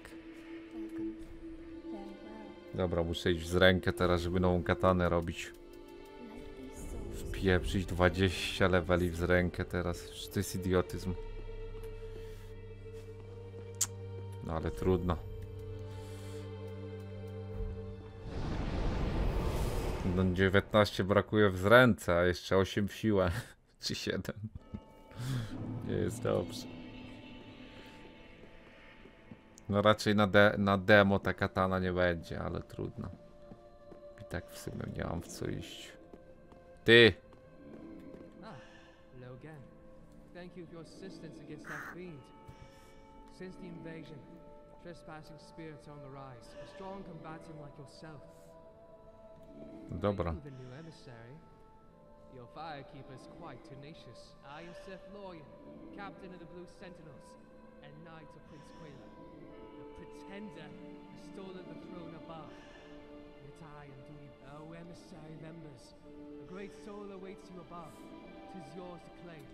Dobra, muszę iść z rękę teraz, żeby nową katanę robić. Wpieprzyć 20 leveli w rękę teraz. To jest idiotyzm. No ale trudno. No 19 brakuje w ręce, a jeszcze 8 w siłę. Czy 7. Nie jest dobrze. No raczej na, de na demo ta katana nie będzie, ale trudno. I tak w sumie nie mam w co iść. Ty! Ah. Thank you for your assistance against that fiend. Since the invasion, trespassing spirits on the rise. A strong combatant like yourself. Dobra. Your firekeeper is quite tenacious. Ah, I am Seth Lorien, captain of the Blue Sentinels, and knight of Prince Quayla. The pretender has stolen the throne above. Yet I am duty. Oh, emissary members, a great soul awaits you above. Tis yours to claim.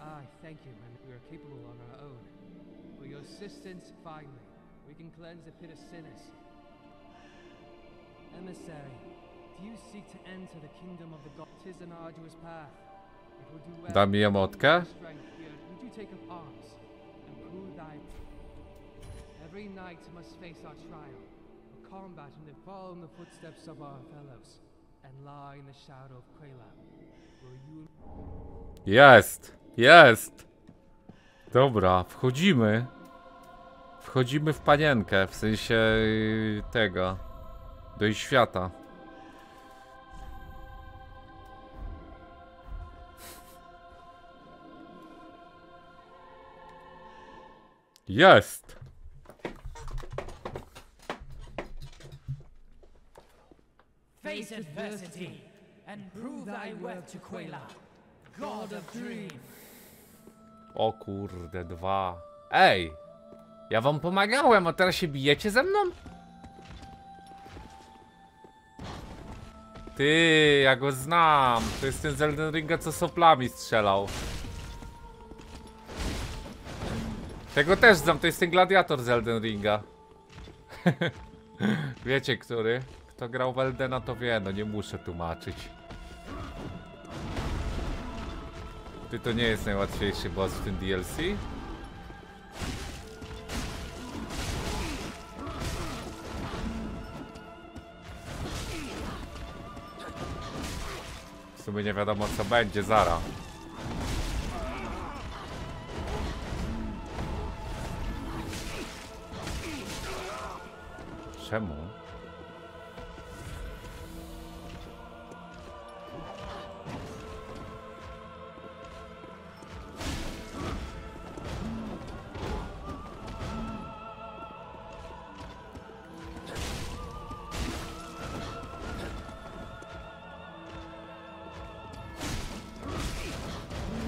I thank you, and we are capable on our own. For your assistance, finally, we can cleanse the pit of sinners. Emissary, do you seek to enter the kingdom of the god? Tis an arduous path. It will do well. Da mi emotkę? Would you take up arms and prove thy Every night must face our trial, a combat in the follow in the footsteps of our fellows, and lie in the shadow of Quela, where you Jest! Jest! Dobra, wchodzimy. Wchodzimy w panienkę, w sensie yy, tego. Do jej świata. Jest! Face adversity and prove thy worth to Quela, god of dream. O kurde, dwa. Ej! Ja wam pomagałem, a teraz się bijecie ze mną? Ty, ja go znam. To jest ten z Elden Ringa, co soplami strzelał. Tego też znam, to jest ten gladiator z Elden Ringa. Wiecie, który? Kto grał w Eldena, to wie, no nie muszę tłumaczyć. Ty to nie jest najłatwiejszy boss w tym DLC? Sumie nie wiadomo co będzie zara. Czemu?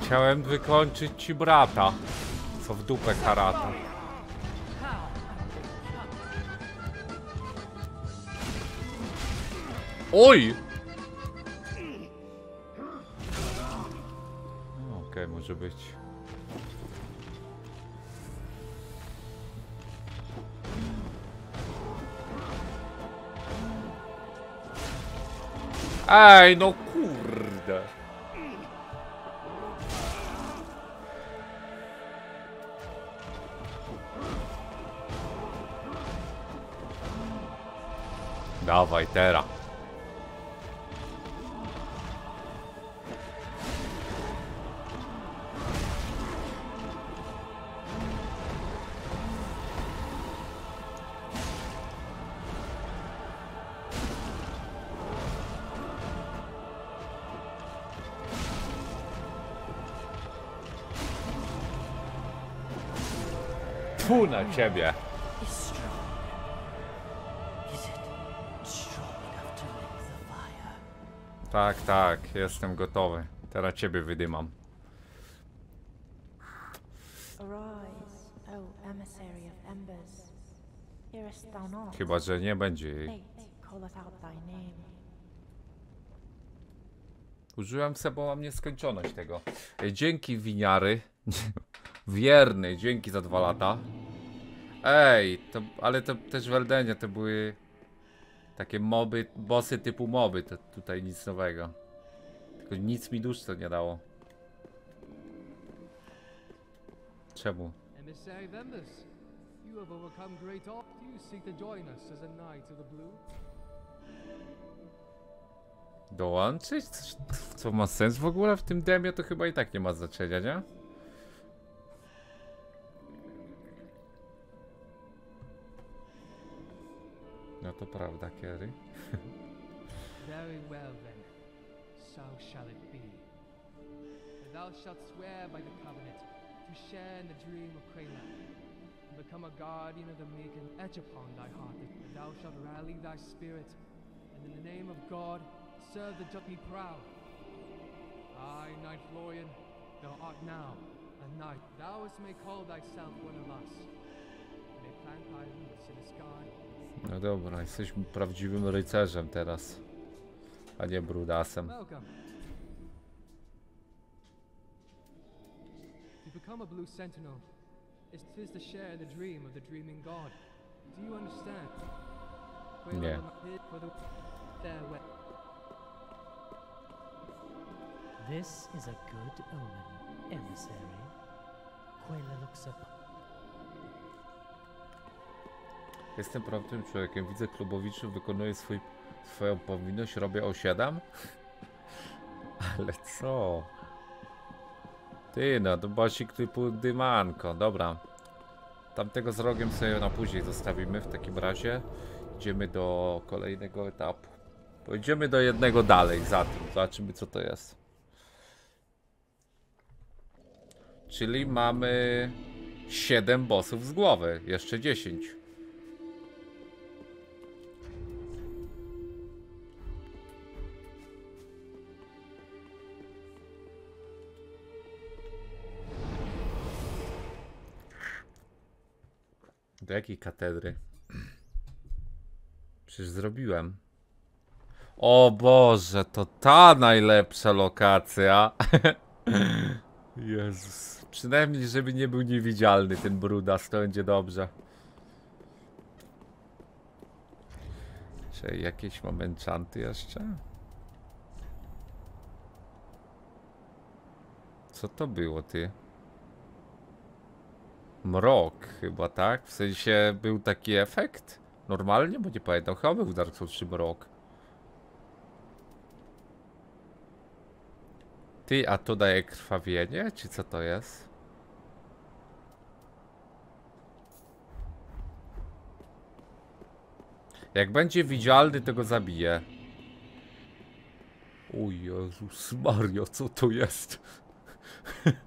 Chciałem wykończyć ci brata, co w dupę karata. Oj! No, Okej, może być. Ej, no Dawaj, teraz. Fu na ciebie. Tak, tak, jestem gotowy. Teraz ciebie wydymam. Chyba, że nie będzie jej. Użyłem se, bo mam nieskończoność tego. Dzięki winiary. Wierny, dzięki za dwa lata. Ej, to, ale to też w Eldenie to były takie moby, bossy typu moby, to tutaj nic nowego. Tylko nic mi dusz to nie dało. Czemu? Emissary of Embers, you have overcome great odds. Do you seek to join us as a Knight of the Blue? Dołączyć? Co ma sens w ogóle w tym demie? To chyba i tak nie ma znaczenia, nie? To prawda, Kerry. Very well then, so shall it be. And thou shalt swear by the covenant to share in the dream of Quela, and become a guardian of the meek and etch upon thy heart that thou shalt rally thy spirit, and in the name of God serve the just be proud. I, Knight Florian, thou art now a knight. Thou may call thyself one of us. May plant thy roots in a sky No dobra, jesteśmy prawdziwym rycerzem teraz. A nie brudasem. Become a Blue Sentinel is tis to share the dream of the dreaming god. Do you understand? Farewell. This is a good omen, emissary. Quayla looks up. Jestem prawdziwym człowiekiem. Widzę klubowiczów, wykonuję swój, swoją powinność, robię o 7. Ale co? Ty no, to basik typu dymanko. Dobra. Tamtego z rogiem sobie na później zostawimy w takim razie. Idziemy do kolejnego etapu. Pojedziemy do jednego dalej za tym. Zobaczymy co to jest. Czyli mamy 7 bossów z głowy. Jeszcze 10. Do jakiej katedry? Przecież zrobiłem. O Boże, to ta najlepsza lokacja. Jezus. Przynajmniej, żeby nie był niewidzialny ten brudas, to będzie dobrze. Czy jakieś mam enchanty jeszcze? Co to było, ty? Mrok chyba, tak? W sensie był taki efekt? Normalnie? Bo nie pamiętam, chyba był w Dark Souls 3 mrok. Ty, a to daje krwawienie? Czy co to jest? Jak będzie widzialny, to go zabiję. O Jezus Mario, co to jest?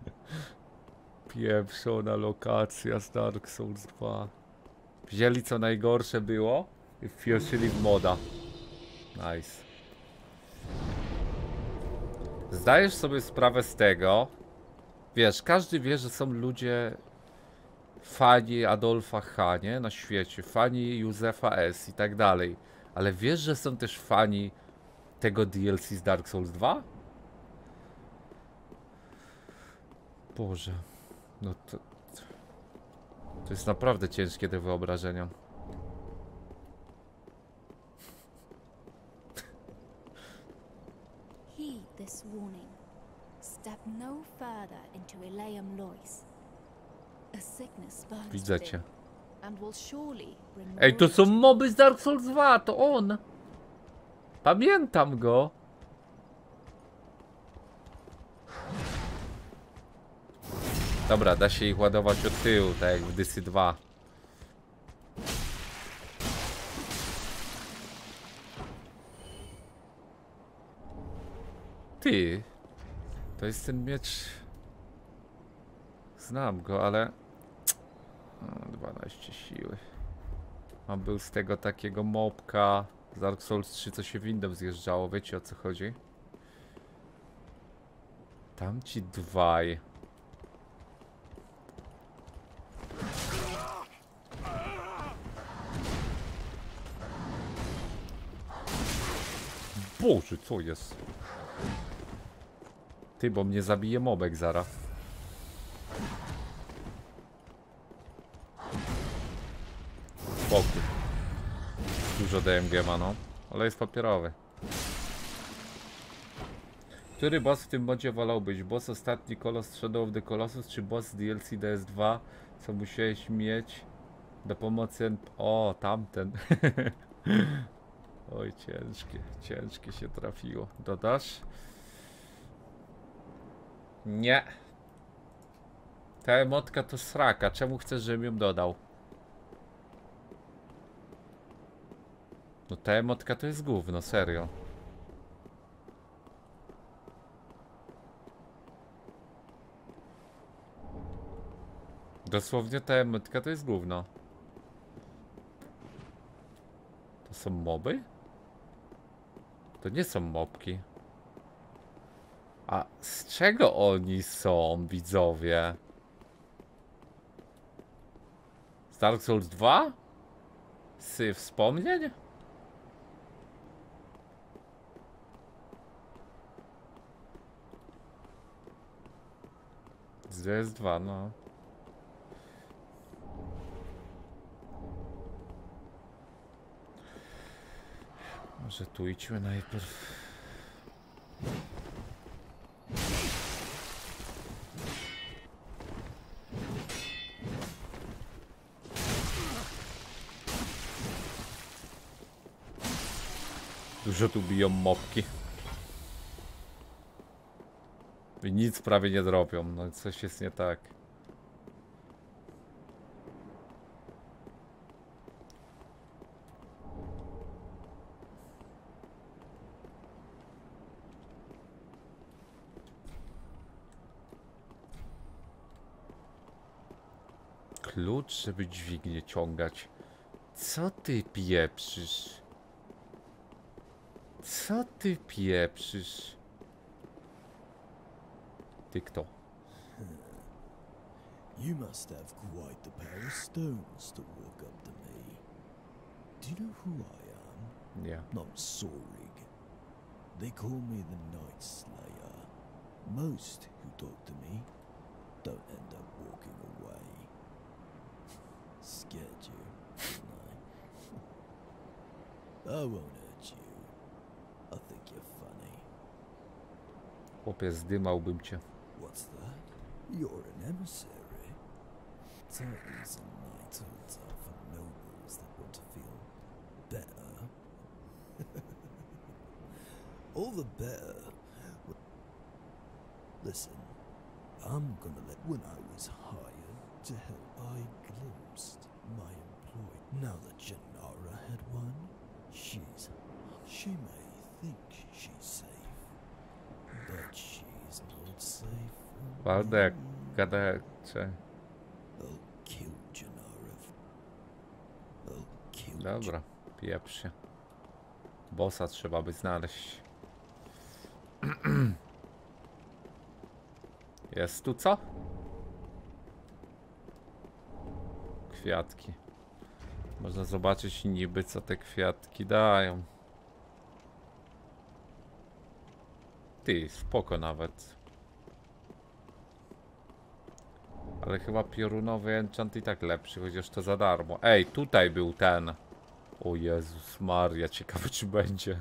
Pieprzona lokacja z Dark Souls 2. Wzięli co najgorsze było i wpieprzyli w moda. Nice. Zdajesz sobie sprawę z tego, wiesz, każdy wie, że są ludzie fani Adolfa H, nie? Na świecie, fani Józefa S i tak dalej. Ale wiesz, że są też fani tego DLC z Dark Souls 2? Boże. No to... To jest naprawdę ciężkie do wyobrażenia. Heed this warning. Step no further into Elaeum Lois. A sickness burns Widzę cię. Ej, to są moby z Dark Souls 2, to on! Pamiętam go! Dobra, da się ich ładować od tyłu, tak jak w Dysy 2. Ty, to jest ten miecz. Znam go, ale. No, 12 siły. Mam był z tego takiego mopka z Dark Souls 3, co się windem zjeżdżało. Wiecie o co chodzi? Tamci dwaj. Boże, co jest? Ty, bo mnie zabije mobek zara. Spokój. Dużo DMG ma, no. Ale jest papierowy. Który boss w tym modzie wolałbyś? Boss ostatni Kolos Shadow of the Colossus, czy boss DLC DS2, co musiałeś mieć do pomocy... O, tamten. Oj, ciężkie, ciężkie się trafiło. Dodasz? Nie. Ta emotka to sraka. Czemu chcesz, żebym ją dodał? No ta emotka to jest gówno, serio. Dosłownie ta emotka to jest gówno. To są moby? To nie są mobki. A z czego oni są, widzowie? Z Dark Souls 2? Z wspomnień? Z DS2, no. Może tu idźmy najpierw. Dużo tu biją mopki. I nic prawie nie zrobią, no coś jest nie tak. Klucz, żeby dźwignię ciągać. Co ty pieprzysz? Co ty pieprzysz? Ty kto? You must have quite the pair of stones to walk up to me. Do you know who I am? Nie. I'm Sorig. They call me the Night Slayer. Most who talk to me don't end up walking away. Scared you, didn't I? I won't hurt you. I think you're funny. Chłopie, zdymałbym cię. What's that? You're an emissary. Titans and knighthoods are for nobles that want to feel better. All the better. Listen, I'm gonna let when I was to help, I glimpsed my employee. Now that Janara had one, she's. She may think she's safe, but she's not safe. for Waldek, me. gadacze. I'll kill Janara. I'll kill Dobra, pieprz się. Bossa trzeba by znaleźć. Jest tu co? Kwiatki. Można zobaczyć niby co te kwiatki dają. Ty, spoko nawet. Ale chyba piorunowy enchant i tak lepszy, chociaż to za darmo. Ej, tutaj był ten. O Jezus Maria, ciekawe czy będzie.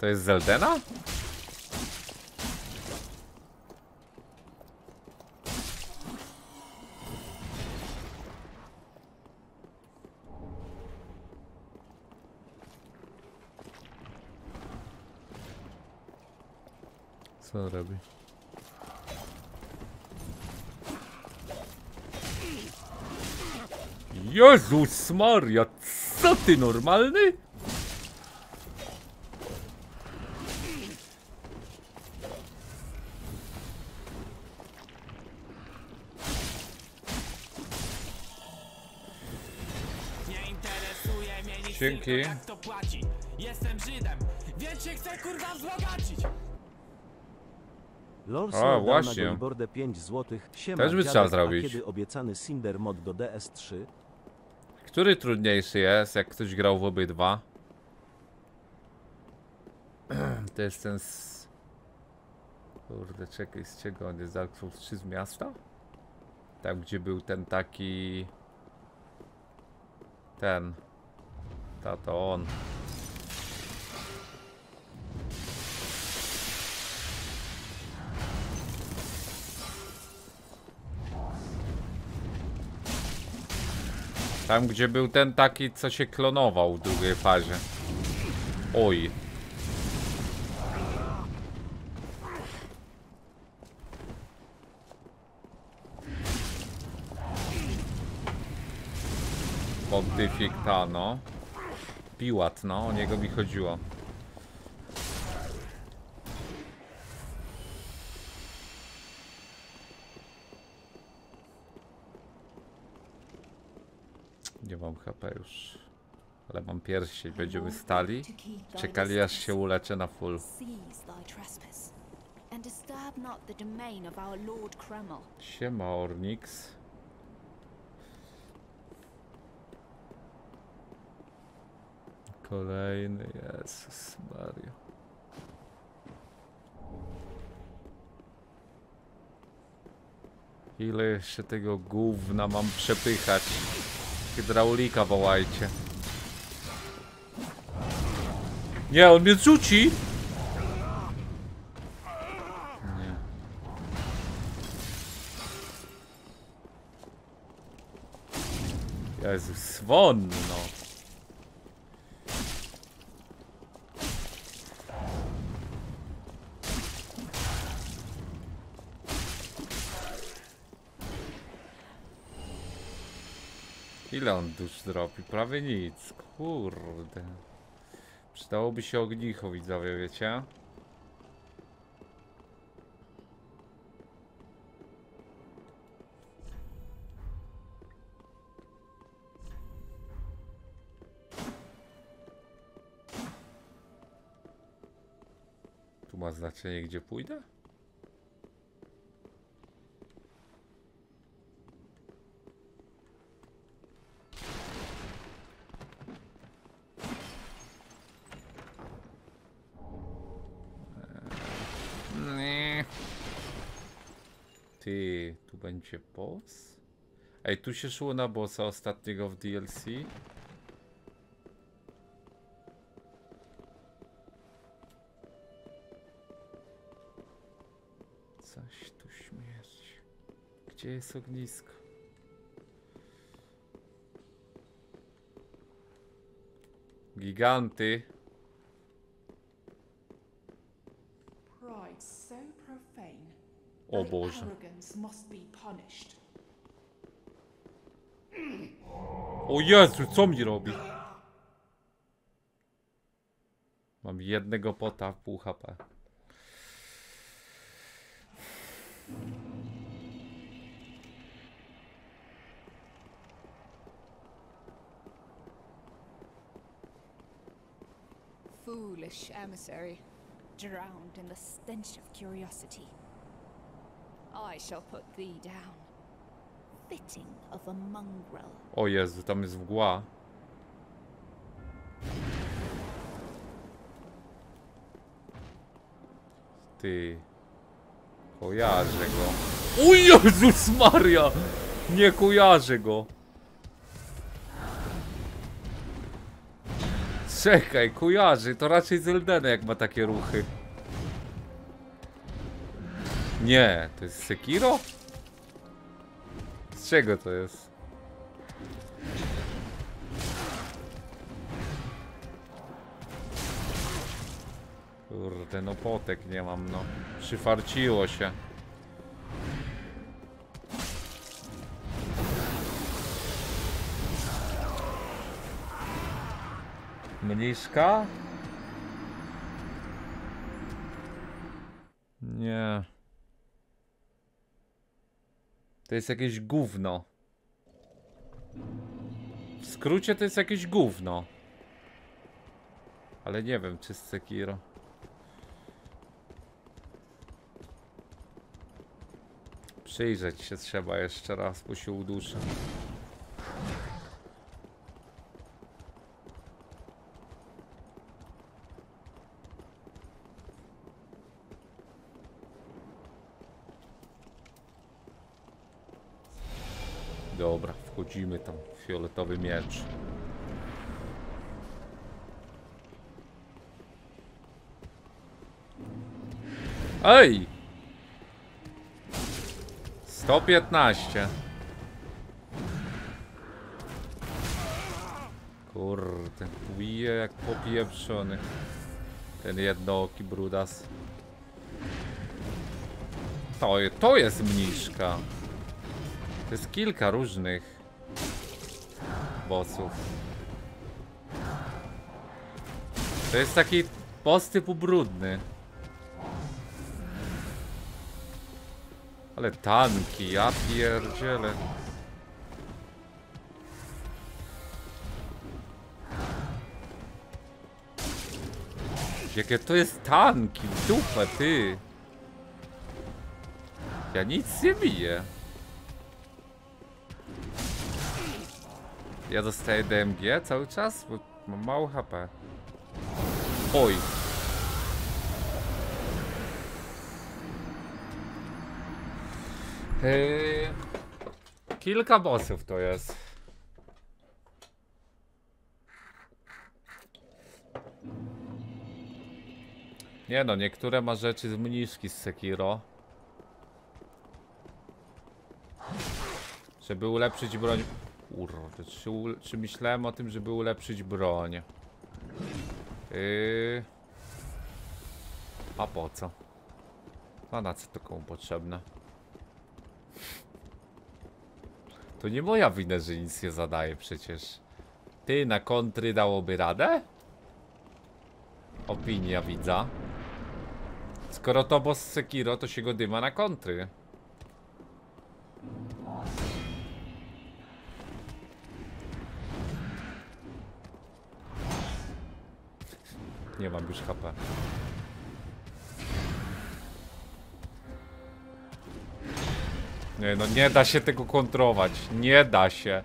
To jest Zeldena? Co on robi? Jezus Maria, co ty normalny? Dzięki. jak to płaci Jestem Żydem, więc się chcę kurwa wzbogacić dał właśnie. na Goldbordę 5 zł. Siema, Też by dziadek, trzeba a zrobić. kiedy obiecany Cinder mod do DS3? Który trudniejszy jest, jak ktoś grał w obydwa? To jest ten z... Kurde, czekaj, z czego on jest? Dark Souls 3 z miasta? Tam, gdzie był ten taki... Ten... Ta, to on. Tam, gdzie był ten taki, co się klonował w drugiej fazie. Oj. Pontyficano. Piłat, no, o niego mi chodziło. Nie mam HP już. Ale mam pierścień, będziemy stali. Czekali aż się uleczę na full. Seize thy trespass, and disturb not the domain of our Lord Kreml. Siema Ornix. Kolejny, Jezus Maria. Ile jeszcze tego gówna mam przepychać? Hydraulika wołajcie. Nie, on mnie rzuci! Nie. Jezus, won, no. Ile on dusz dropi? Prawie nic. Kurde. Przydałoby się ognicho, widzowie, wiecie? Tu ma znaczenie, gdzie pójdę? Nie. Ty, będzie boss? Ej, tu się szło na bossa ostatniego w DLC. Coś tu śmierci. Gdzie jest ognisko? Giganty. O Boże. Arrogance must be punished. O Jezu, co mi robi? Mam jednego pota w pół HP. Foolish emissary, drowned in the stench of curiosity. I shall put thee down, fitting of a mongrel. O Jezu, tam jest mgła. Ty. Kojarzę go. O Jezus Maria! Nie kojarzę go. Czekaj, kojarzy. To raczej Zeldene jak ma takie ruchy. Nie, to jest Sekiro? Z czego to jest? Kurde, no potek nie mam, no. Przyfarciło się. Mniszka? Nie. To jest jakieś gówno. W skrócie to jest jakieś gówno. Ale nie wiem, czy z Sekiro. Przyjrzeć się trzeba jeszcze raz, bo się uduszę. Wchodzimy tam. Fioletowy miecz. Ej! 115. Kurde, bije jak popieprzony. Ten jednooki brudas. To, to jest mniszka. Jest kilka różnych bossów. To jest taki boss typu brudny. Ale tanki, ja pierdzielę. Jakie to jest tanki, w dupę, ty. Ja nic nie biję. Ja dostaję DMG cały czas, bo mam mało HP. Oj. Yy, kilka bossów to jest. Nie no, niektóre ma rzeczy z mniszki z Sekiro. Żeby ulepszyć broń... Kurde, czy, czy myślałem o tym, żeby ulepszyć broń? Yy... A po co? A na co to komu potrzebne? To nie moja wina, że nic nie zadaje przecież. Ty na kontry dałoby radę? Opinia widza. Skoro to boss Sekiro, to się go dyma na kontry. Nie mam już HP. Nie no, nie da się tego kontrować. Nie da się.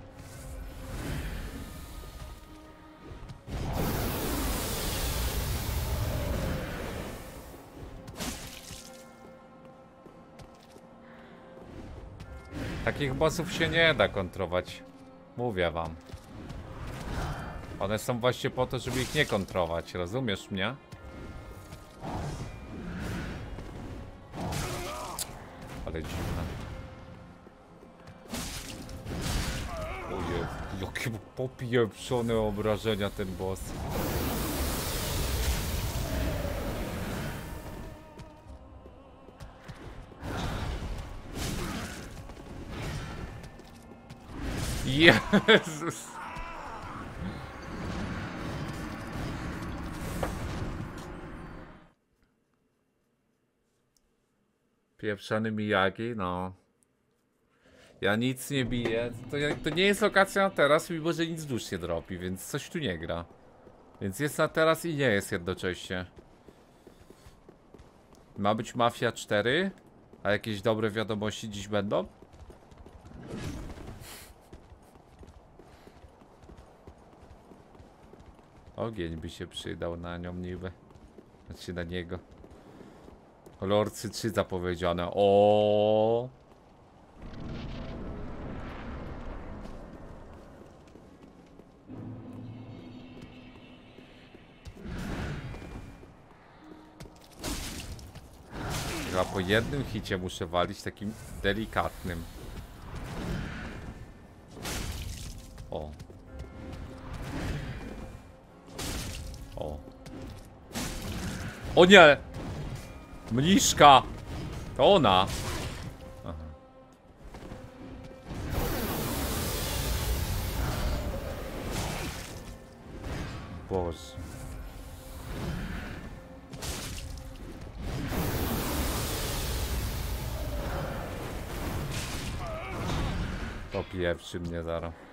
Takich bossów się nie da kontrować. Mówię wam. One są właśnie po to, żeby ich nie kontrować. Rozumiesz mnie? Ale dziwne. Ojej, jakie popieprzone obrażenia ten boss. Jezus. Pieprzony Miyagi, no. Ja nic nie biję. To, to nie jest lokacja na teraz, mimo że nic dusz się dropi, więc coś tu nie gra. Więc jest na teraz i nie jest jednocześnie. Ma być Mafia 4? A jakieś dobre wiadomości dziś będą? Ogień by się przydał na nią niby. Znaczy na niego. Kolorcy 3 zapowiedziane. O. Chyba po jednym hicie muszę walić takim delikatnym. O. O. O nie! Mniszka! To ona! Aha. Boże. To pieprzy mnie zaraz.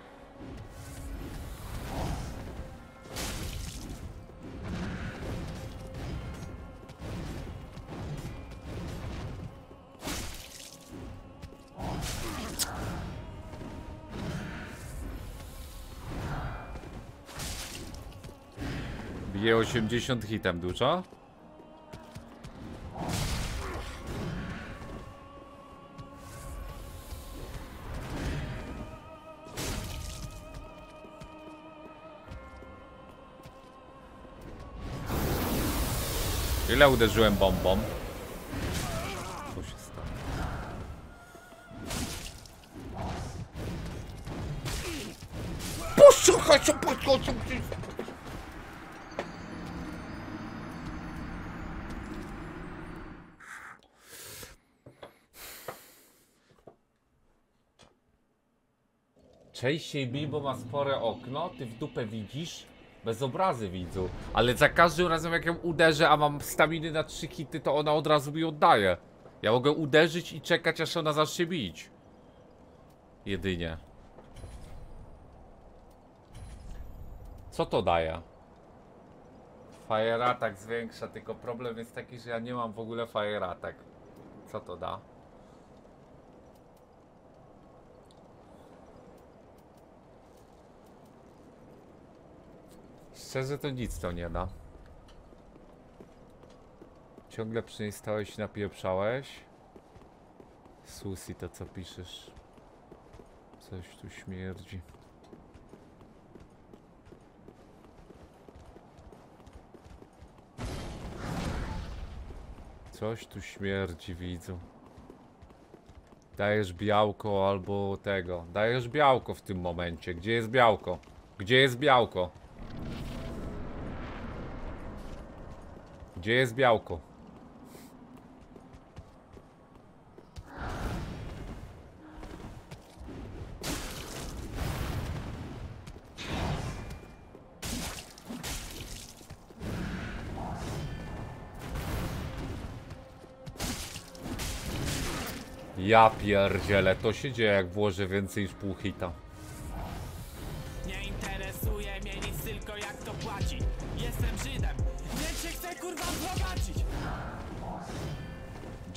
80 hitem dużo? Ile uderzyłem bombą? Co się stało? Posłuchaj, co podchodzą Częściej bij, bo ma spore okno, ty w dupę widzisz? Bez obrazy widzu. Ale za każdym razem jak ją uderzę, a mam staminy na trzy hity, to ona od razu mi oddaje. Ja mogę uderzyć i czekać, aż ona zacznie bić. Jedynie. Co to daje? Fire attack zwiększa, tylko problem jest taki, że ja nie mam w ogóle fire attack. Co to da? Szczerze to nic to nie da. Ciągle przy niej stałeś i napieprzałeś. Susi to co piszesz. Coś tu śmierdzi. Coś tu śmierdzi widzu. Dajesz białko albo tego. Dajesz białko w tym momencie. Gdzie jest białko? Gdzie jest białko? Gdzie jest białko? Ja pierdzielę, to się dzieje jak włożę więcej niż pół hita.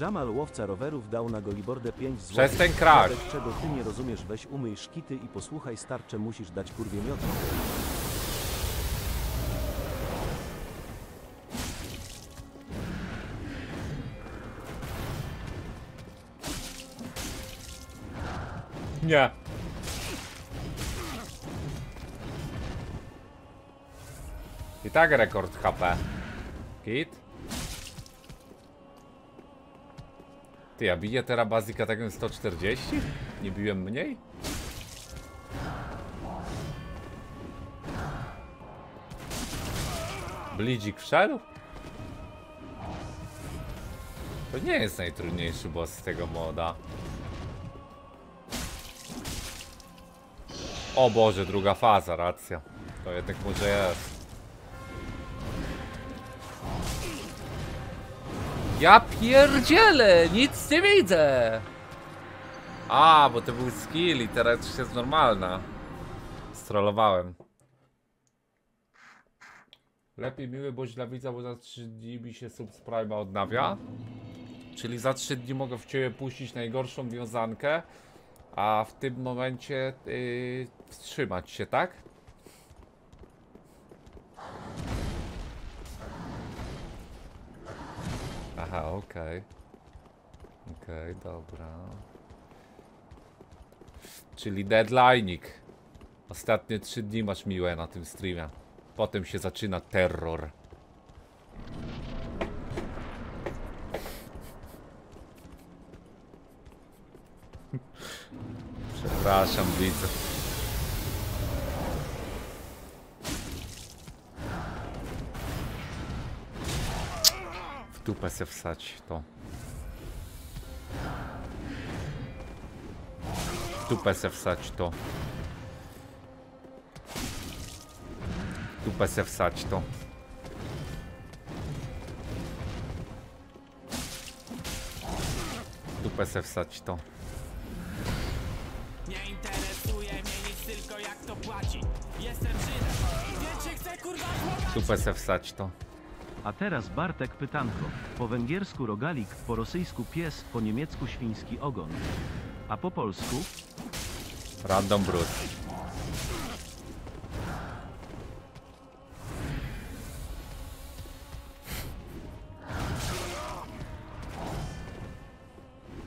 Jamal łowca rowerów dał na Golibordę 5 zł. Przestań krać. Czego ty nie rozumiesz, weź umyj szkity i posłuchaj starcze musisz dać kurwie miotę. Nie. I tak rekord HP. Ty, ja biję teraz bazika takim 140? Nie biłem mniej? Blidzik wszedł? To nie jest najtrudniejszy boss z tego moda. O Boże, druga faza, racja. To jednak może jest. Ja pierdzielę, nic nie widzę. A, bo to był skill i teraz już jest normalna. Strollowałem. Lepiej miły bądź dla widza, bo za 3 dni mi się subskryba odnawia. Czyli za 3 dni mogę w ciebie puścić najgorszą wiązankę, a w tym momencie yy, wstrzymać się, tak? Aha, okej. Okej, dobra. Czyli deadline'ik. Ostatnie 3 dni masz miłe na tym streamie. Potem się zaczyna terror. Przepraszam, widzę. Dupę se wsać to. W dupę se wsać to. W dupę se wsać to. W dupę se wsać to. Nie interesuje mnie nic tylko jak to płaci Jestem Żydem, więc się chcę kurwa W dupę se wsać to. A teraz Bartek pytanko. Po węgiersku rogalik, po rosyjsku pies, po niemiecku świński ogon. A po polsku? Random brut.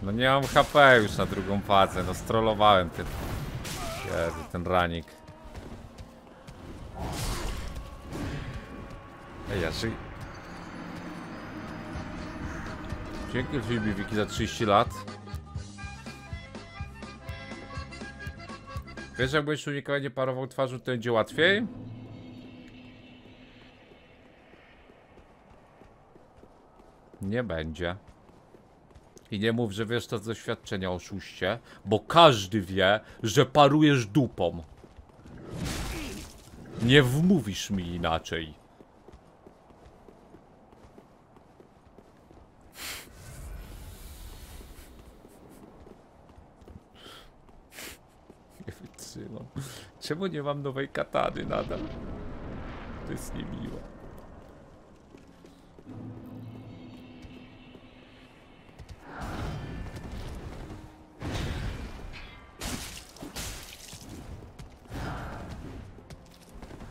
No nie mam HP już na drugą fazę, no strollowałem ten... Jezu, ten ranik. Ej, ja żyj... Dzięki Filmi Wiki za 30 lat. Wiesz, jakbyś unikanie parował twarzą, to będzie łatwiej? Nie będzie. I nie mów, że wiesz to z doświadczenia oszuście, bo każdy wie, że parujesz dupą. Nie wmówisz mi inaczej. Nie wytrzymam. Czemu nie mam nowej katany nadal? To jest niemiłe.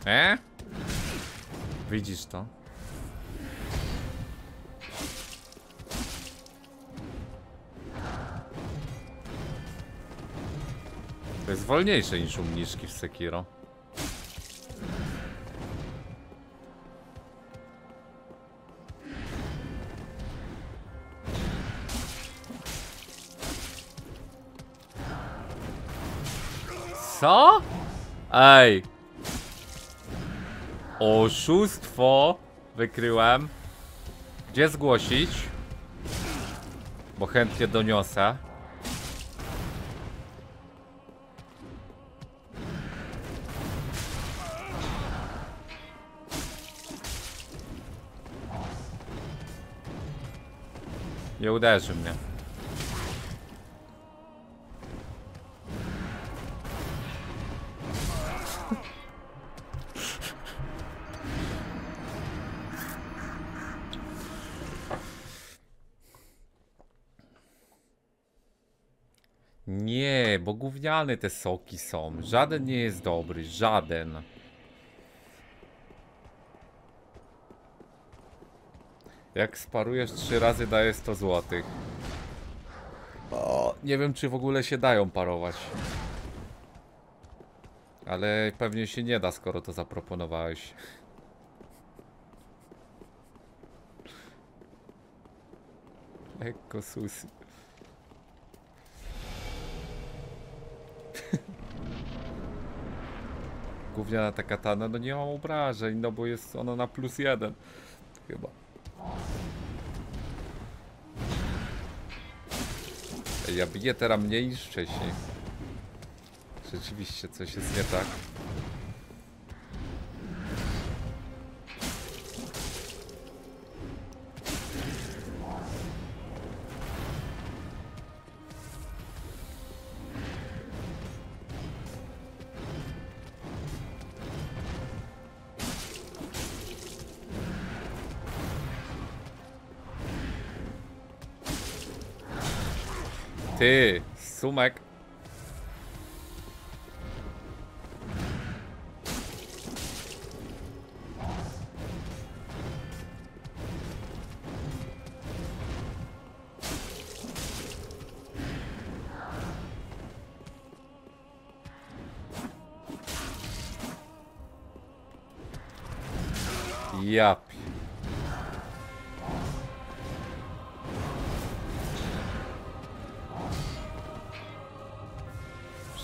E? Widzisz to? To jest wolniejsze niż umniczki w Sekiro. Co? Ej! Oszustwo wykryłem. Gdzie zgłosić? Bo chętnie doniosę. Nie uderzy mnie. Nie, bo gówniane te soki są. Żaden nie jest dobry, żaden. Jak sparujesz trzy razy daje 100 zł. O, nie wiem czy w ogóle się dają parować. Ale pewnie się nie da, skoro to zaproponowałeś. Lekko susi. Gówniana ta katana, no nie mam obrażeń, no bo jest ona na plus jeden. Chyba. Ja biję teraz mniej niż wcześniej. Rzeczywiście coś jest nie tak. Ty, sumek.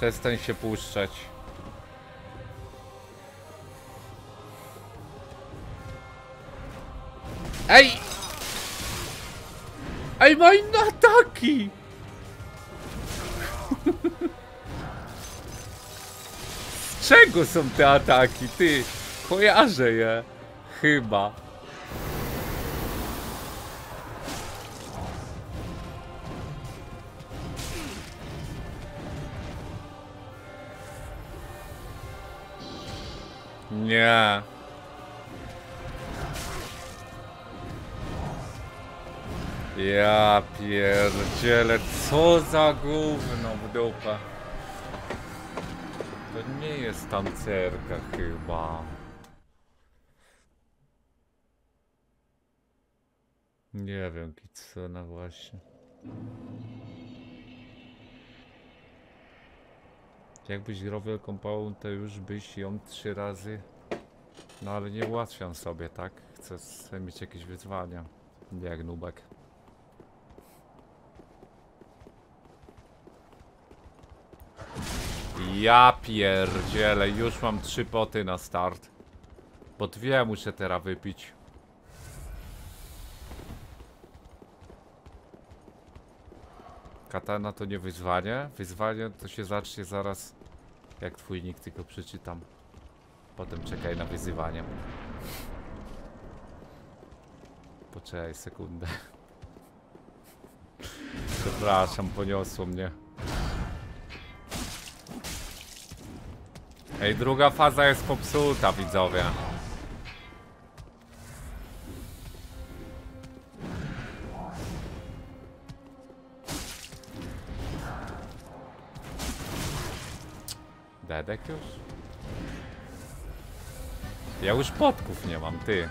Przestań się puszczać. Ej! Ej, ma inne ataki! Z czego są te ataki, ty? Kojarzę je. Chyba. Nie. Ja pierdzielę, co za gówno w dupę. To nie jest tancerka chyba. Nie wiem, Kitsuna właśnie. Jakbyś grał wielką pałą, to już byś ją trzy razy... No ale nie ułatwiam sobie, tak? Chcę sobie mieć jakieś wyzwania. Nie jak nubek. Ja pierdzielę, już mam trzy poty na start. Po dwie muszę teraz wypić. Katana to nie wyzwanie. Wyzwanie to się zacznie zaraz, jak twój nick tylko przeczytam. Potem czekaj na wyzywanie. Poczekaj sekundę. Przepraszam, poniosło mnie. Ej, druga faza jest popsuta, widzowie. Dedek już? Ja już podków nie mam, ty.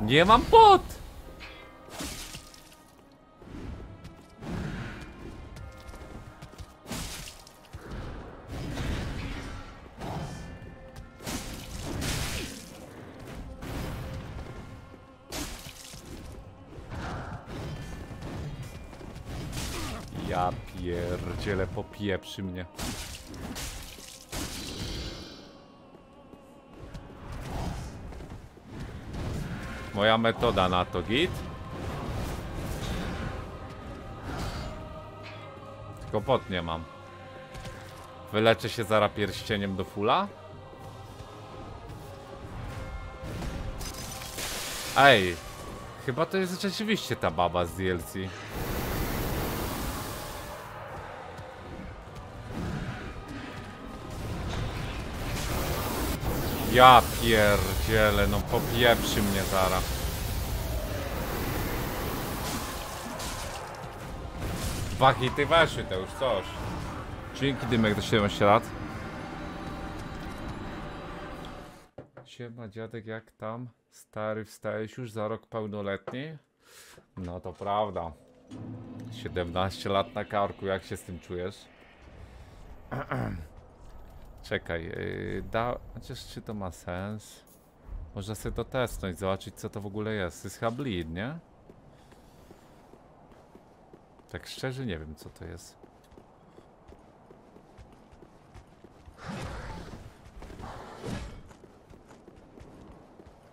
Nie mam pot! Popieprzy mnie. Moja metoda na to, git? Tylko pot nie mam. Wyleczę się zara pierścieniem do fula? Ej, chyba to jest rzeczywiście ta baba z DLC. Ja pierdzielę, no popieprzy mnie zara. Dwa hity weszły to już coś. Dzięki Dymek do 17 lat. Siema dziadek, jak tam? Stary, wstajesz już za rok pełnoletni? No to prawda. 17 lat na karku, jak się z tym czujesz? Czekaj, yy, da... Chociaż czy to ma sens? Można sobie to testnąć, zobaczyć co to w ogóle jest. To jest chyba nie? Tak szczerze nie wiem co to jest.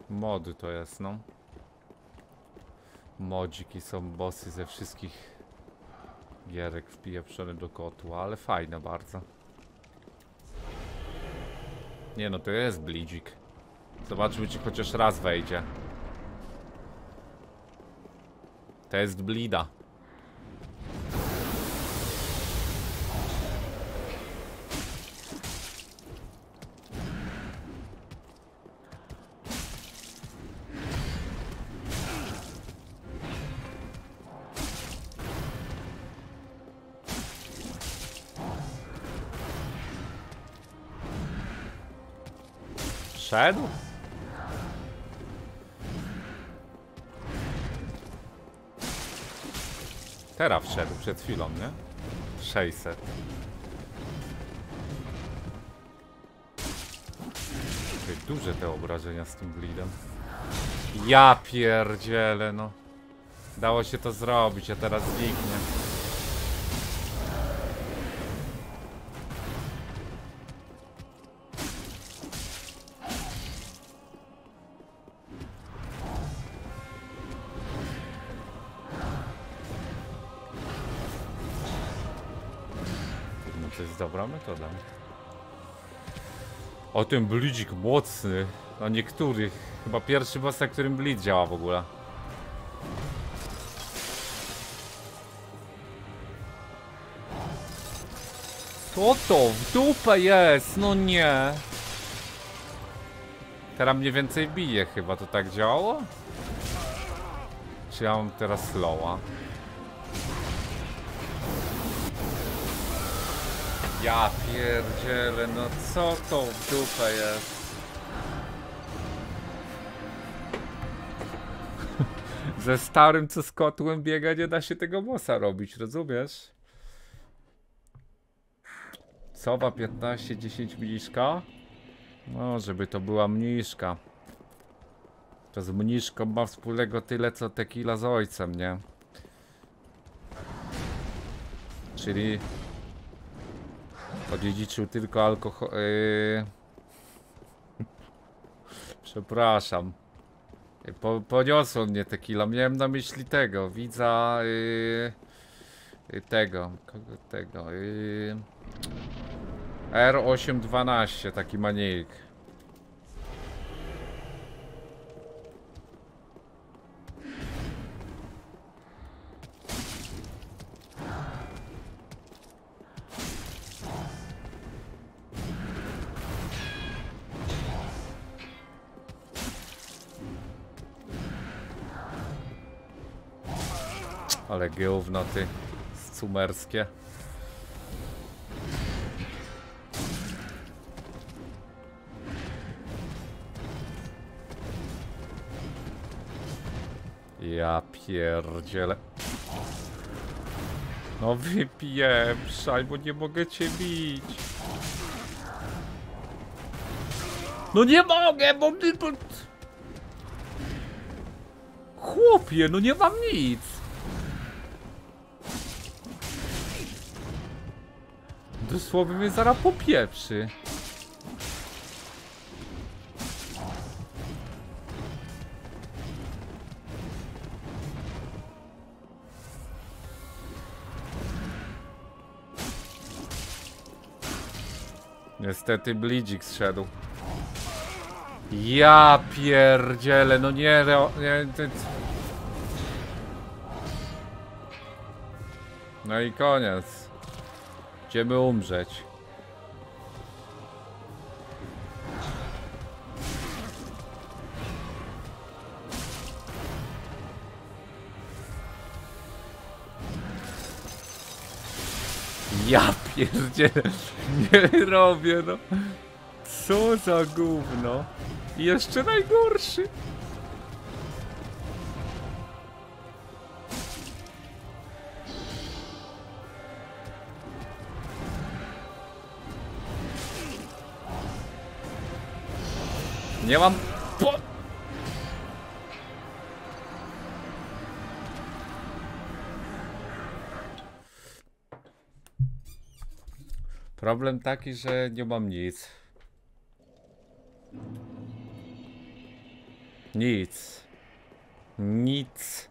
Mody to jest, no. Modziki są bossy ze wszystkich gierek wpijeprzone do kotła, ale fajne bardzo. Nie no, to jest blidzik. Zobaczmy, czy chociaż raz wejdzie. To jest blida. 600. Ej, Duże te obrażenia z tym bleedem. Ja pierdzielę, no. Dało się to zrobić, a teraz zniknie. Dobra metoda. O, ten blidzik mocny. Na niektórych. Chyba pierwszy boss, na którym blid działa w ogóle. Co to? W dupę jest! No nie! Teraz mniej więcej bije chyba, to tak działało? Czy ja mam teraz slowa? Ja pierdzielę, no co to w dupę jest? Ze starym co z kotłem biega nie da się tego bossa robić, rozumiesz? Sowa 15, 10 mniszka? No, żeby to była mniszka. To z mniszką ma wspólnego tyle co tequila z ojcem, nie? Czyli odziedziczył tylko alkohol... Yy... Przepraszam. Po, poniosło mnie tequila. Miałem na myśli tego, widza yy... tego, kogo tego, yy... R812, taki maniejk. Ale gówno ty, cumerskie. Ja pierdzielę. No wypieprzaj, bo nie mogę cię bić. No nie mogę, bo... Chłopie, no nie mam nic. Dosłownie mnie zaraz popieprzy. Niestety blidzik zszedł. Ja pierdzielę, no nie, reo- nie, ty... No i koniec. Idziemy umrzeć. Ja pierdzielę, nie robię no. Co za gówno. I jeszcze najgorszy. Nie mam po... Problem taki, że nie mam nic. Nic. Nic.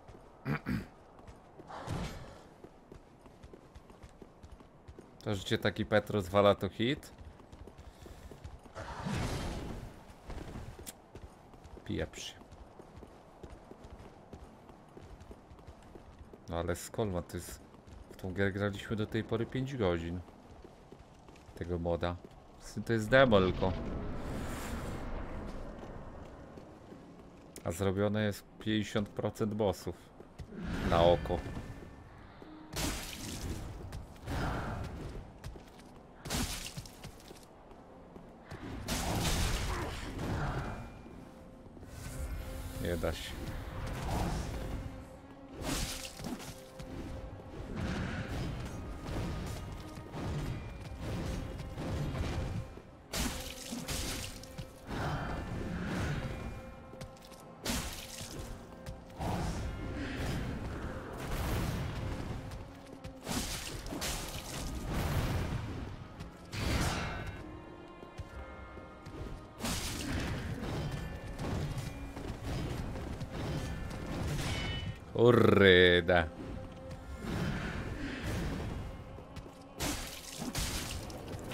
To życie taki Petro zwala to hit? Pieprz. No ale skolma to jest... W tą grę graliśmy do tej pory 5 godzin. Tego moda. To jest demo tylko. A zrobione jest 50% bossów. Na oko. Nie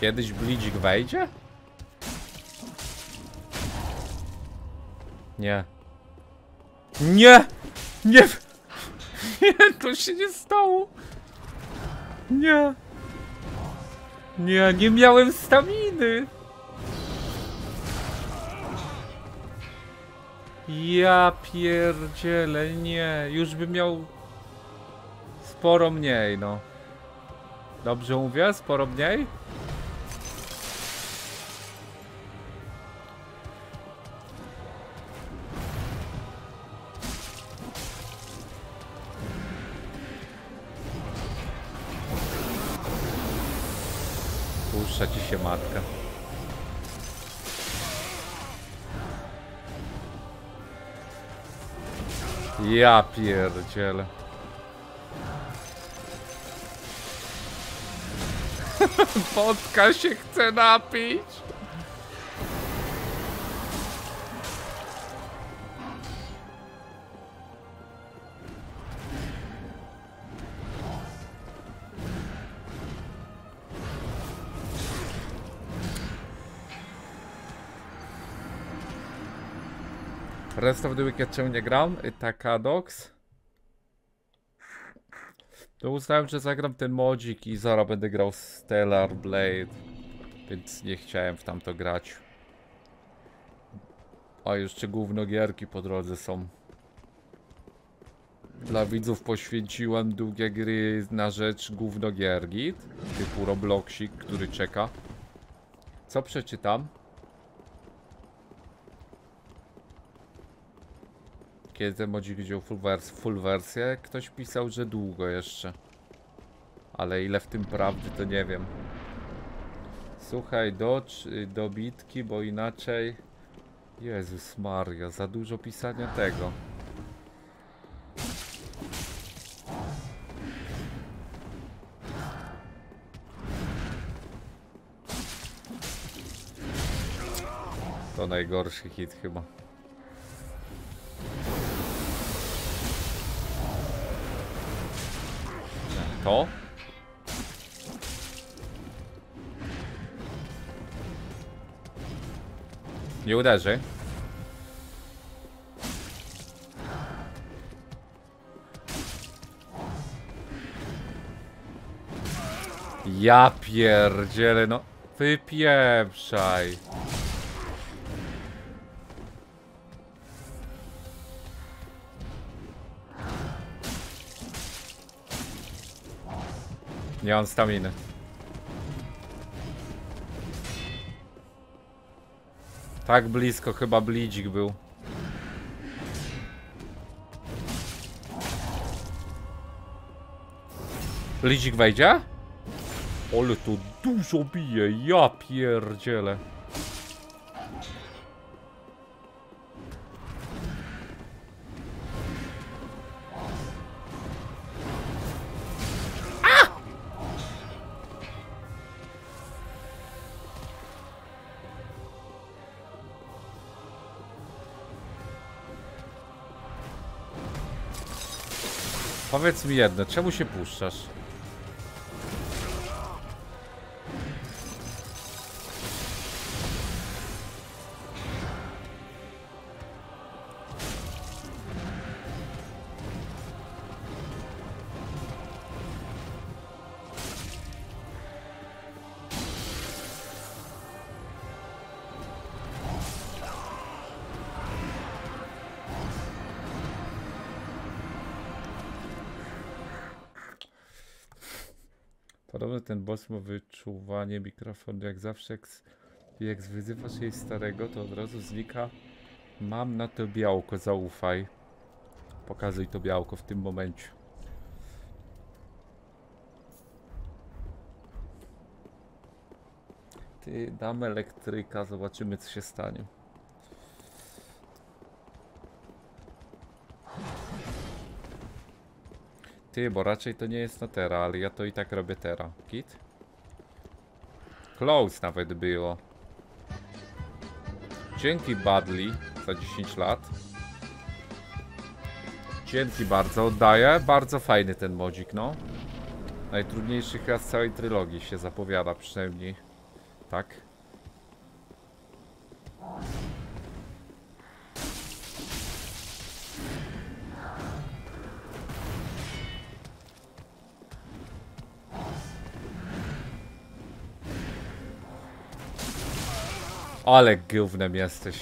Kiedyś Blidzik wejdzie? Nie. Nie! Nie! Nie, to się nie stało! Nie! Nie, nie miałem staminy! Ja pierdzielę, nie. Już bym miał sporo mniej, no. Dobrze mówię? Sporo mniej? Ja pierdzielę. Wodka się chce napić. Rest of the Wicked czemu nie gram? Taka docs. To uznałem, że zagram ten modzik i zaraz będę grał Stellar Blade. Więc nie chciałem w tamto grać. A jeszcze gówno gierki po drodze są. Dla widzów poświęciłem długie gry na rzecz gówno gierki. Typu Robloxik, który czeka. Co przeczytam? Kiedy modzik wziął full, wers full wersję? Ktoś pisał, że długo jeszcze. Ale ile w tym prawdy, to nie wiem. Słuchaj, docz y, do bitki, bo inaczej... Jezus Maria, za dużo pisania tego. To najgorszy hit chyba. To? Nie uderzy. Ja pierdzielę, no wypieprzaj. Nie mam staminy. Tak blisko chyba blidzik był. Blidzik wejdzie? Ale to dużo bije, ja pierdzielę. Powiedz mi jedno, czemu się puszczasz? Ma wyczuwanie mikrofonu. Jak zawsze jak, jak wyzywasz jej starego to od razu znika. Mam na to białko, zaufaj. Pokazuj to białko w tym momencie. Ty, dam elektryka, zobaczymy co się stanie Ty, bo raczej to nie jest na Tera, ale ja to i tak robię Tera. Kit? Close nawet było. Dzięki Badly za 10 lat. Dzięki bardzo, oddaję. Bardzo fajny ten modzik, no. Najtrudniejszy chyba z całej trylogii się zapowiada przynajmniej. tak? Ale gównem jesteś.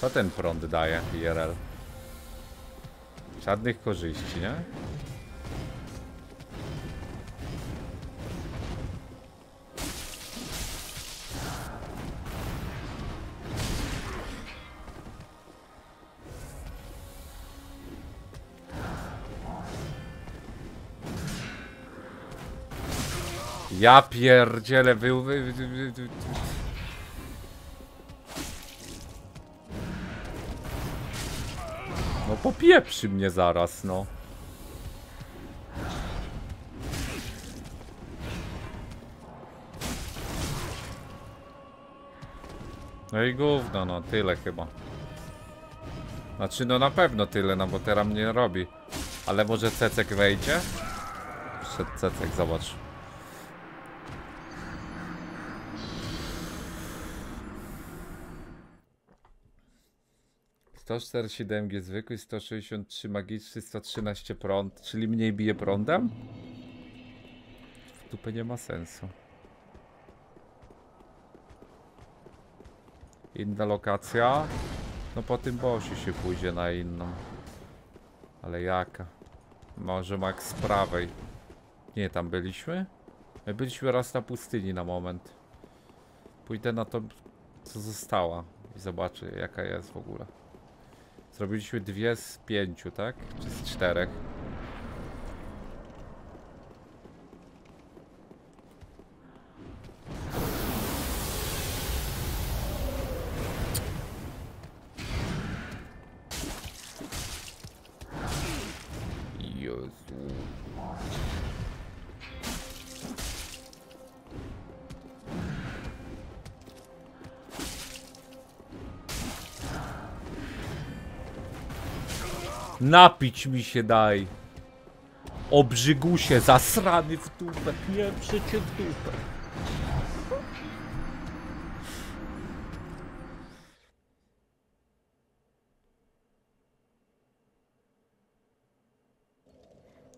Co ten prąd daje IRL? Żadnych korzyści, nie? Ja pierdzielę, wy. No popieprzy mnie zaraz, no. No i gówno, no tyle chyba. Znaczy no na pewno tyle, no bo teraz mnie robi. Ale może Cecek wejdzie? Przed Cecek, zobacz. To 47G zwykły, 163 magiczny, 113 prąd, czyli mniej bije prądem? W dupę nie ma sensu. Inna lokacja? No po tym bossie się pójdzie na inną. Ale jaka? Może max z prawej. Nie, tam byliśmy? My byliśmy raz na pustyni na moment. Pójdę na to, co została i zobaczę jaka jest w ogóle. Zrobiliśmy dwie z pięciu, tak? Czy z czterech? Napić mi się daj. Obrzygusie, zasrany w dupę. Nie, przecie w dupę.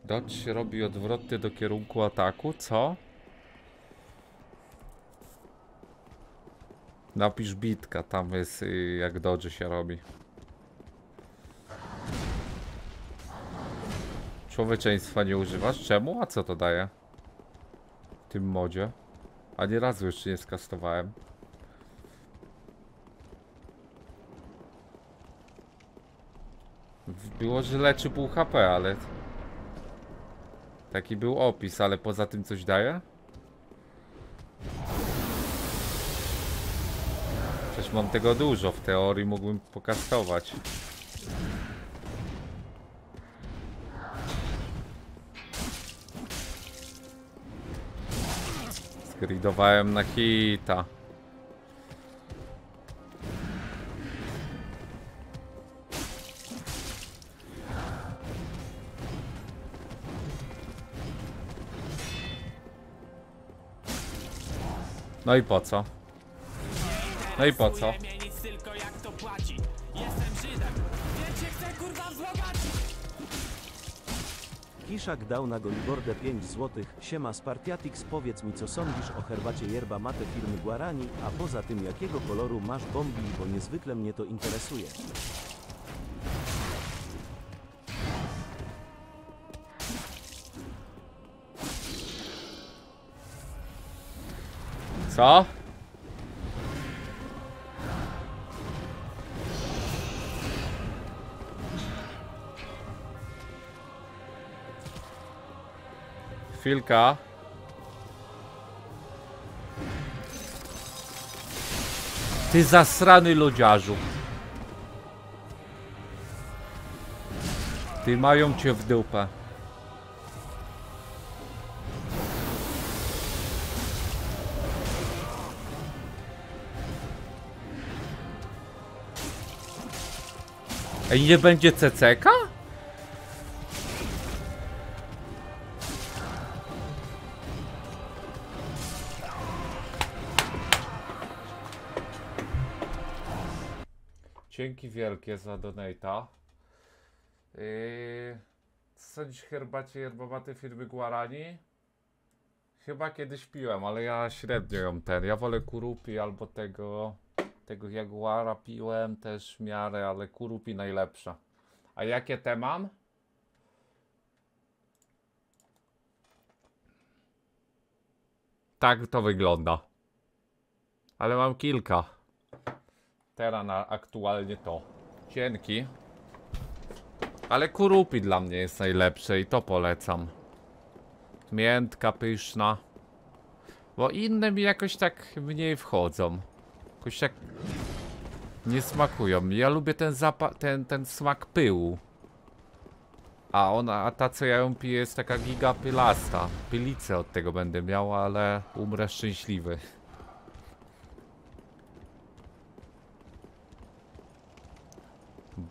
Dodge robi odwrotny do kierunku ataku, co? Napisz bitka, tam jest y, jak Dodge się robi. Człowieczeństwa nie używasz? Czemu? A co to daje? W tym modzie? Ani razu jeszcze nie skastowałem. Było, że leczy pół HP, ale... Taki był opis, ale poza tym coś daje? Przecież mam tego dużo, w teorii mógłbym pokastować. Gridowałem na hita. No i po co? No i po co? Kiszak dał na Golibordę 5 złotych. Siema Spartiatix, powiedz mi co sądzisz o herbacie yerba mate firmy Guarani, a poza tym jakiego koloru masz bombi, bo niezwykle mnie to interesuje. Co? Chwilka. Ty zasrany lodziarzu. Ty mają cię w dupę. Ej, nie będzie CCK? Dzięki wielkie za donata. Yy, sądzisz herbacie yerbamatej firmy Guarani? Chyba kiedyś piłem, ale ja średnio ją ten. Ja wolę kurupi albo tego tego Jaguara piłem też w miarę, ale kurupi najlepsza. A jakie te mam? Tak to wygląda. Ale mam kilka. Teraz na aktualnie to. Cienki. Ale kurupi dla mnie jest najlepsze i to polecam. Miętka pyszna. Bo inne mi jakoś tak mniej wchodzą. Jakoś tak nie smakują. Ja lubię ten zapach, ten, ten smak pyłu. A ona, a ta co ja ją piję jest taka giga pylasta. Pylicę od tego będę miał, ale umrę szczęśliwy.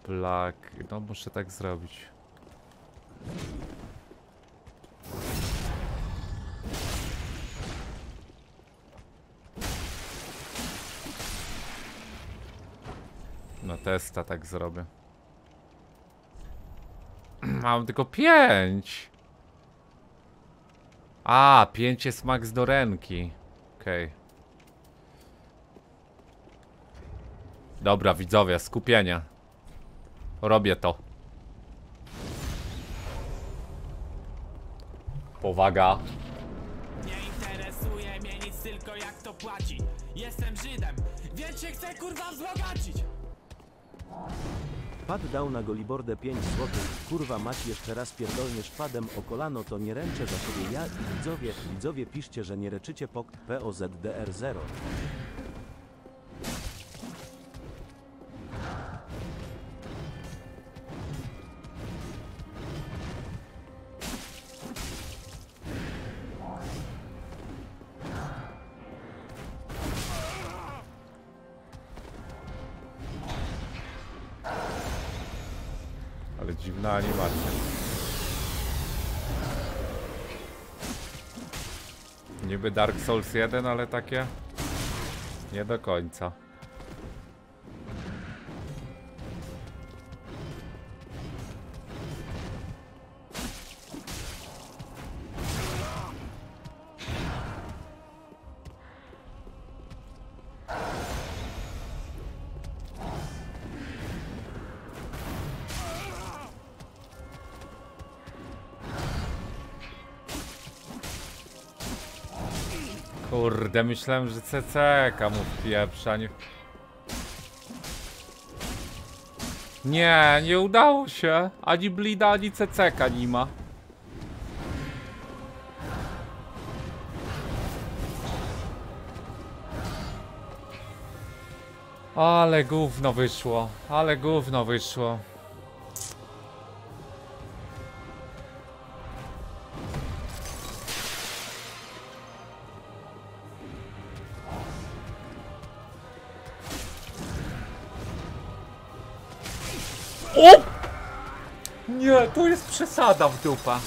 Black, no muszę tak zrobić. Na testa tak zrobię. Mam tylko pięć. A, pięć jest max do ręki. Okej. Okay. Dobra, widzowie, skupienie. Robię to. Powaga. Nie interesuje mnie nic, tylko jak to płaci. Jestem Żydem, więc się chcę kurwa wzbogacić. Pat dał na golibordę 5 zł. Kurwa mać jeszcze raz pierdolniesz padem o kolano, to nie ręczę za siebie ja i widzowie. Widzowie piszcie, że nie reczycie POK POZDR0. Dark Souls 1, ale takie nie do końca. Myślałem, że CCK mu wpieprza, nie... Nie, nie udało się. Ani Blida, ani CCK nie ma. Ale gówno wyszło, ale gówno wyszło. Przesada w dupa.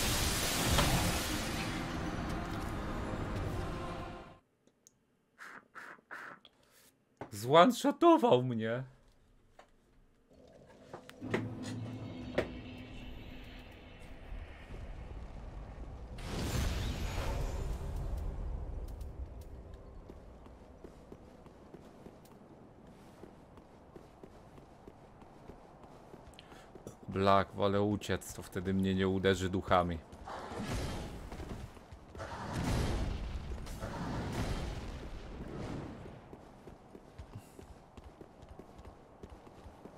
Zwanshotował mnie. Black, wolę uciec, to wtedy mnie nie uderzy duchami.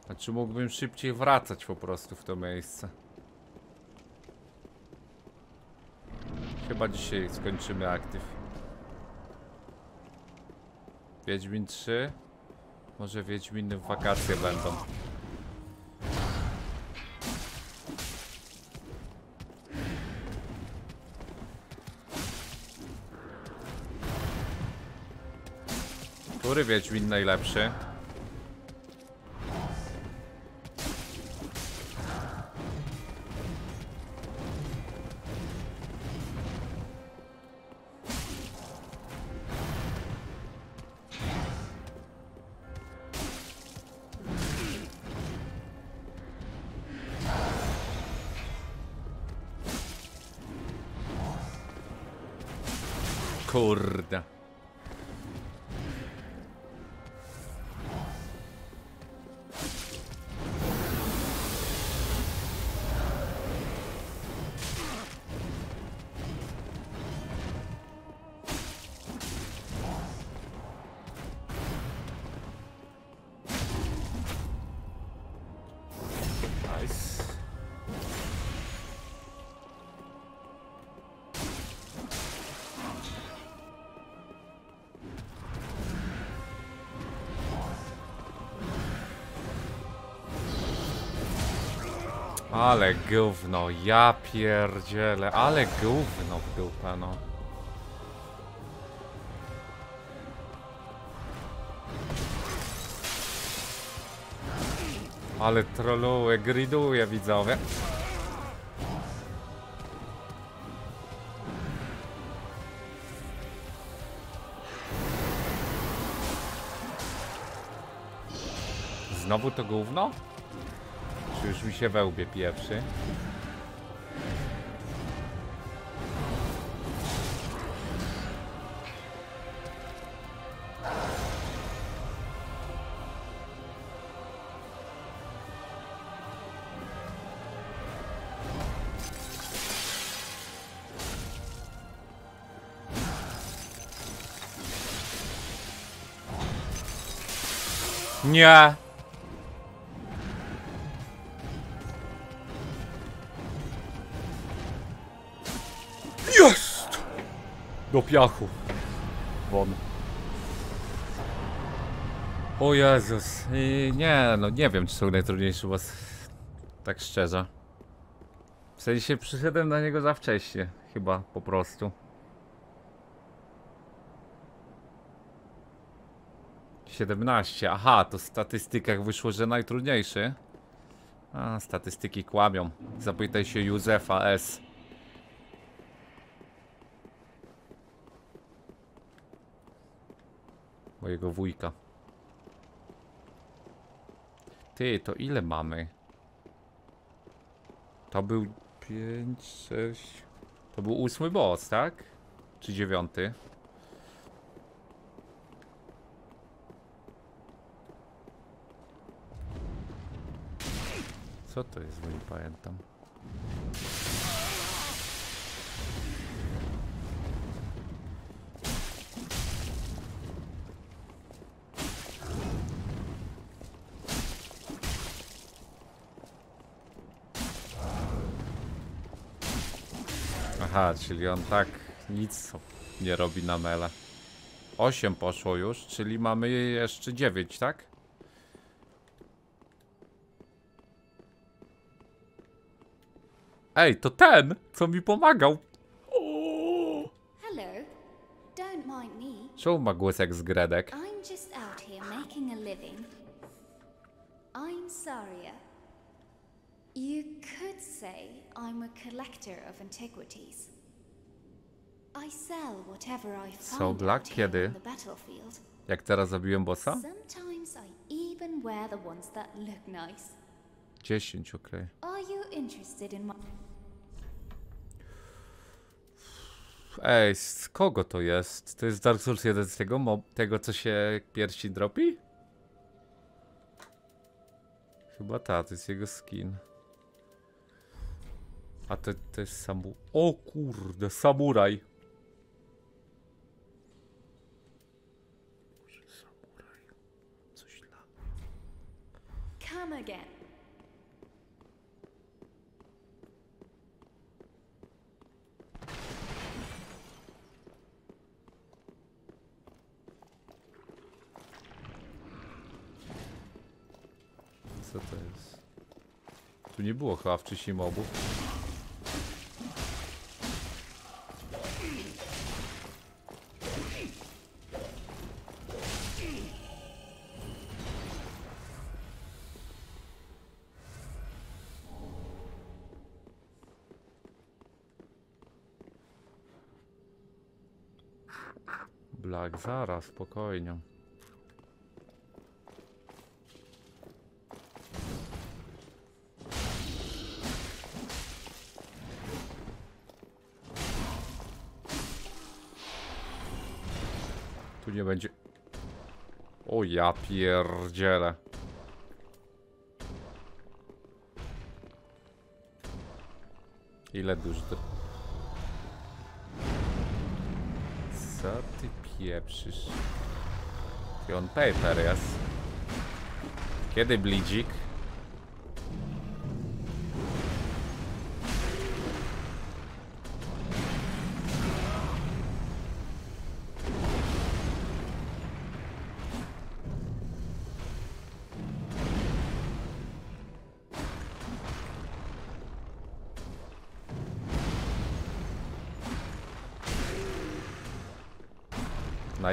Znaczy mógłbym szybciej wracać po prostu w to miejsce. Chyba dzisiaj skończymy aktyw. Wiedźmin 3? Może Wiedźminy w wakacje będą. Który Wiedźmin najlepszy? Ale gówno, ja pierdzielę, ale gówno w dupę, no. Ale troluje, griduje widzowie. Znowu to gówno? Czy już mi się wełbie pierwszy? Nie. Do piachu. Won. O Jezus. I nie, no nie wiem, czy są najtrudniejsze boss. Tak szczerze. W sensie przyszedłem na niego za wcześnie. Chyba, po prostu. Siedemnaście. Aha, to w statystykach wyszło, że najtrudniejszy. A, statystyki kłamią. Zapytaj się Józefa S. Mojego wujka. Ty, to ile mamy? To był 5, 6. To był ósmy boss, tak? Czy dziewiąty? Co to jest, bo nie pamiętam. Czyli on tak nic nie robi na mele. 8 poszło już, czyli mamy jeszcze 9, tak? Ej, to ten, co mi pomagał. Hello. Don't mind me. Czemu ma głos jak z Gredek? I'm just out here making a living. I'm Saria. You could say I'm a collector of antiquities. I sell whatever I So here kiedy? Jak teraz zabiłem bossa? Sometimes I even wear the ones that look nice. 10, okej. Are you interested in my... Ej, z kogo to jest? To jest Dark Souls 1 z tego, tego co się piersi dropi? Chyba ta, to jest jego skin. A to, to jest samu... O kurde, samuraj. Come again. Co to jest? Tu nie było chyba wcześniej mobów. Black, zaraz, spokojnie. Będzie... O ja pierdzielę. Ile do- Co ty pieprzysz? On paper jest. Kiedy blidzik?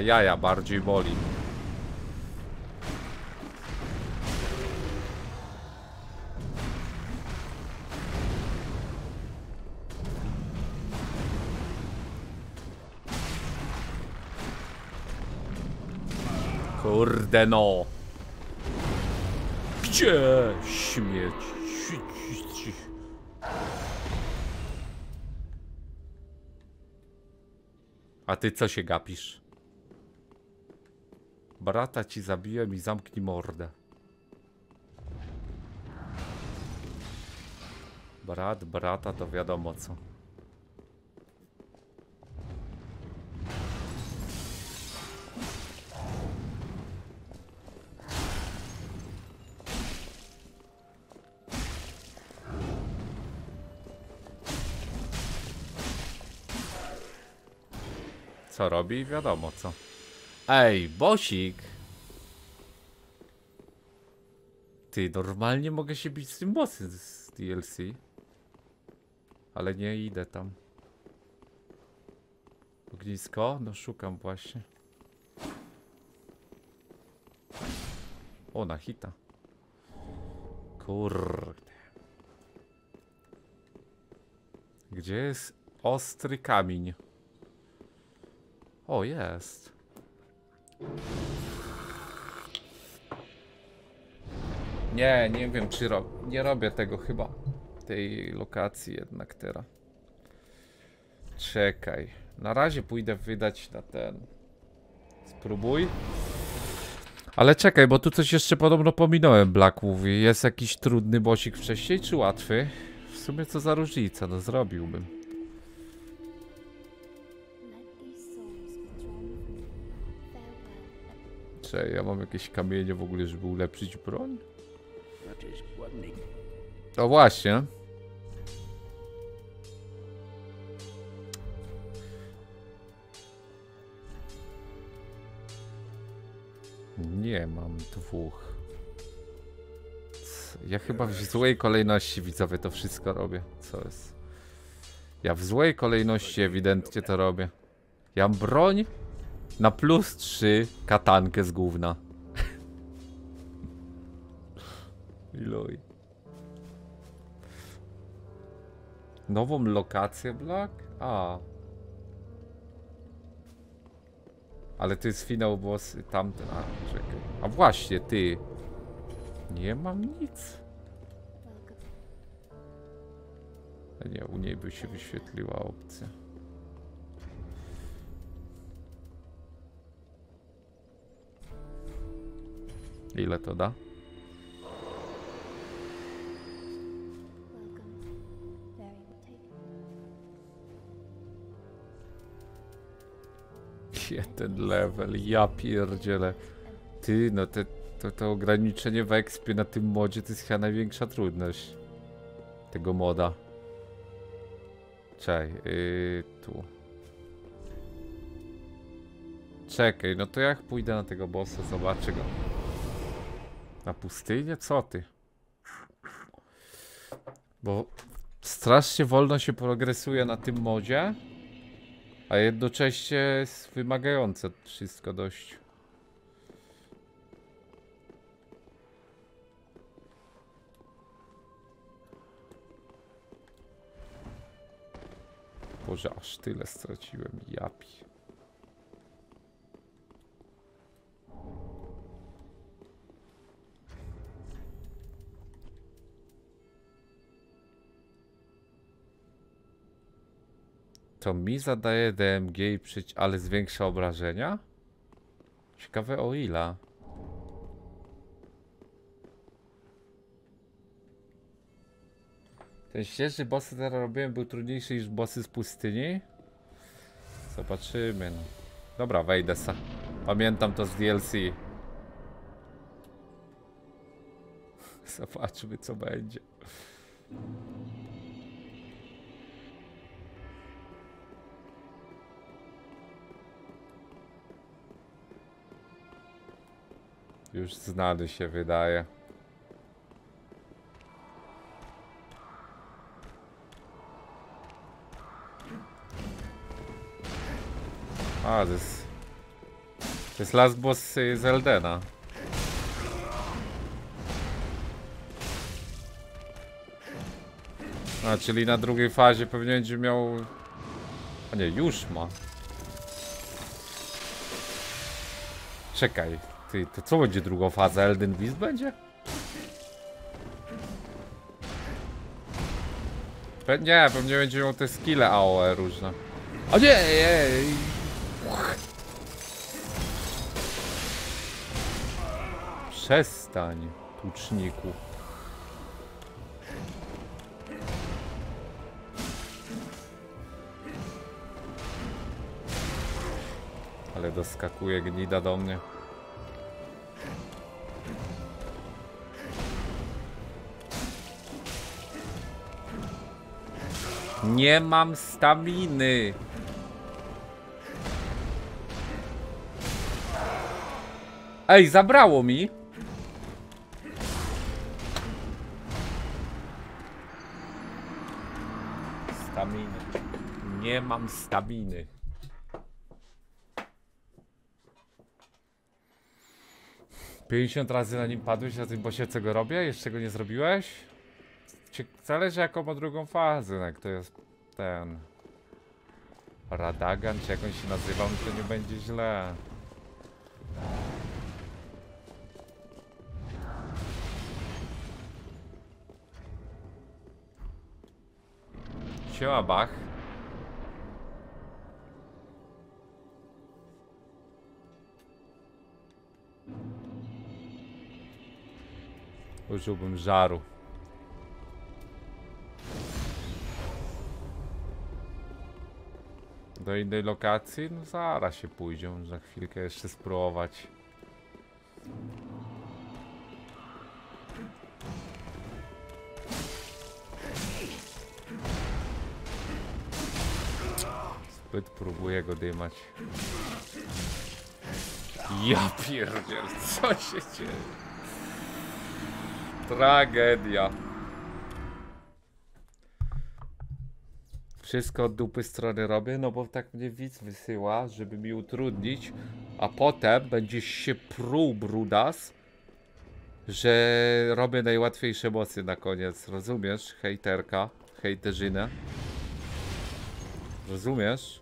Jaja bardziej boli. Kurde no. Gdzie śmieć? A ty co się gapisz? Brata ci zabiłem i zamknij mordę. Brat, brata to wiadomo co. Co robi? Wiadomo co. Ej, bosik! Ty, normalnie mogę się bić z tym bossem z DLC. Ale nie idę tam. Ognisko? No szukam właśnie. O, na hita. Kurde. Gdzie jest ostry kamień? O, jest. Nie, nie wiem czy. Nie robię tego chyba. Tej lokacji jednak teraz. Czekaj. Na razie pójdę wydać na ten. Spróbuj. Ale czekaj, bo tu coś jeszcze podobno pominąłem, Black mówi. Jest jakiś trudny bosik wcześniej, czy łatwy? W sumie co za różnica, no zrobiłbym. Czekaj, ja mam jakieś kamienie w ogóle, żeby ulepszyć broń? To właśnie. Nie mam dwóch. Ja chyba w złej kolejności widzowie to wszystko robię. Co jest? Ja w złej kolejności ewidentnie to robię. Ja mam broń na plus 3 katankę z gówna. Iluj. Nową lokację Black? A. Ale to jest finał boss tamten. A, czekaj. A właśnie, ty. Nie mam nic. Nie, u niej by się wyświetliła opcja. Ile to da? Jeden level, ja pierdzielę. Ty, no te, to, to ograniczenie w expie na tym modzie to jest chyba największa trudność. Tego moda. Czekaj, yy, tu. Czekaj, no to jak pójdę na tego bossa, zobaczę go. Na pustynię? Co ty? Bo strasznie wolno się progresuje na tym modzie. A jednocześnie jest wymagające wszystko dość. Boże, aż tyle straciłem. Japi. To mi zadaje DMG, i przyć- ale zwiększa obrażenia? Ciekawe o ile. Ten ścieżny boss, który robiłem, był trudniejszy niż bossy z pustyni? Zobaczymy. No. Dobra, wejdę sa. Pamiętam to z DLC. Zobaczmy co będzie. Już znany się wydaje. A, to jest... To jest last boss y, z Eldena. A, czyli na drugiej fazie pewnie będzie miał... A nie, już ma. Czekaj, ty, to co będzie drugą faza? Elden Beast będzie? Pe nie, pewnie będzie miał te skille AOE różne. O nie, ej, Przestań, tłuczniku. Ale doskakuje gnida do mnie. Nie mam staminy. Ej, zabrało mi. Staminy. Nie mam staminy. Pięćdziesiąt razy na nim padłeś na tym bosie, co go robię? Jeszcze go nie zrobiłeś? Zależy jaką ma drugą fazę, jak to jest ten... Radagan, czy jak on się nazywał, to nie będzie źle. Siema Bach. Użyłbym żaru. Do innej lokacji? No zaraz się pójdzie, za chwilkę jeszcze spróbować. Zbyt próbuję go dymać. Ja pierdziel, co się dzieje? Tragedia. Wszystko od dupy strony robię, no bo tak mnie widz wysyła, żeby mi utrudnić, a potem będzie się pruł brudas, że robię najłatwiejsze mocy na koniec, rozumiesz, hejterka, hejterzynę? Rozumiesz?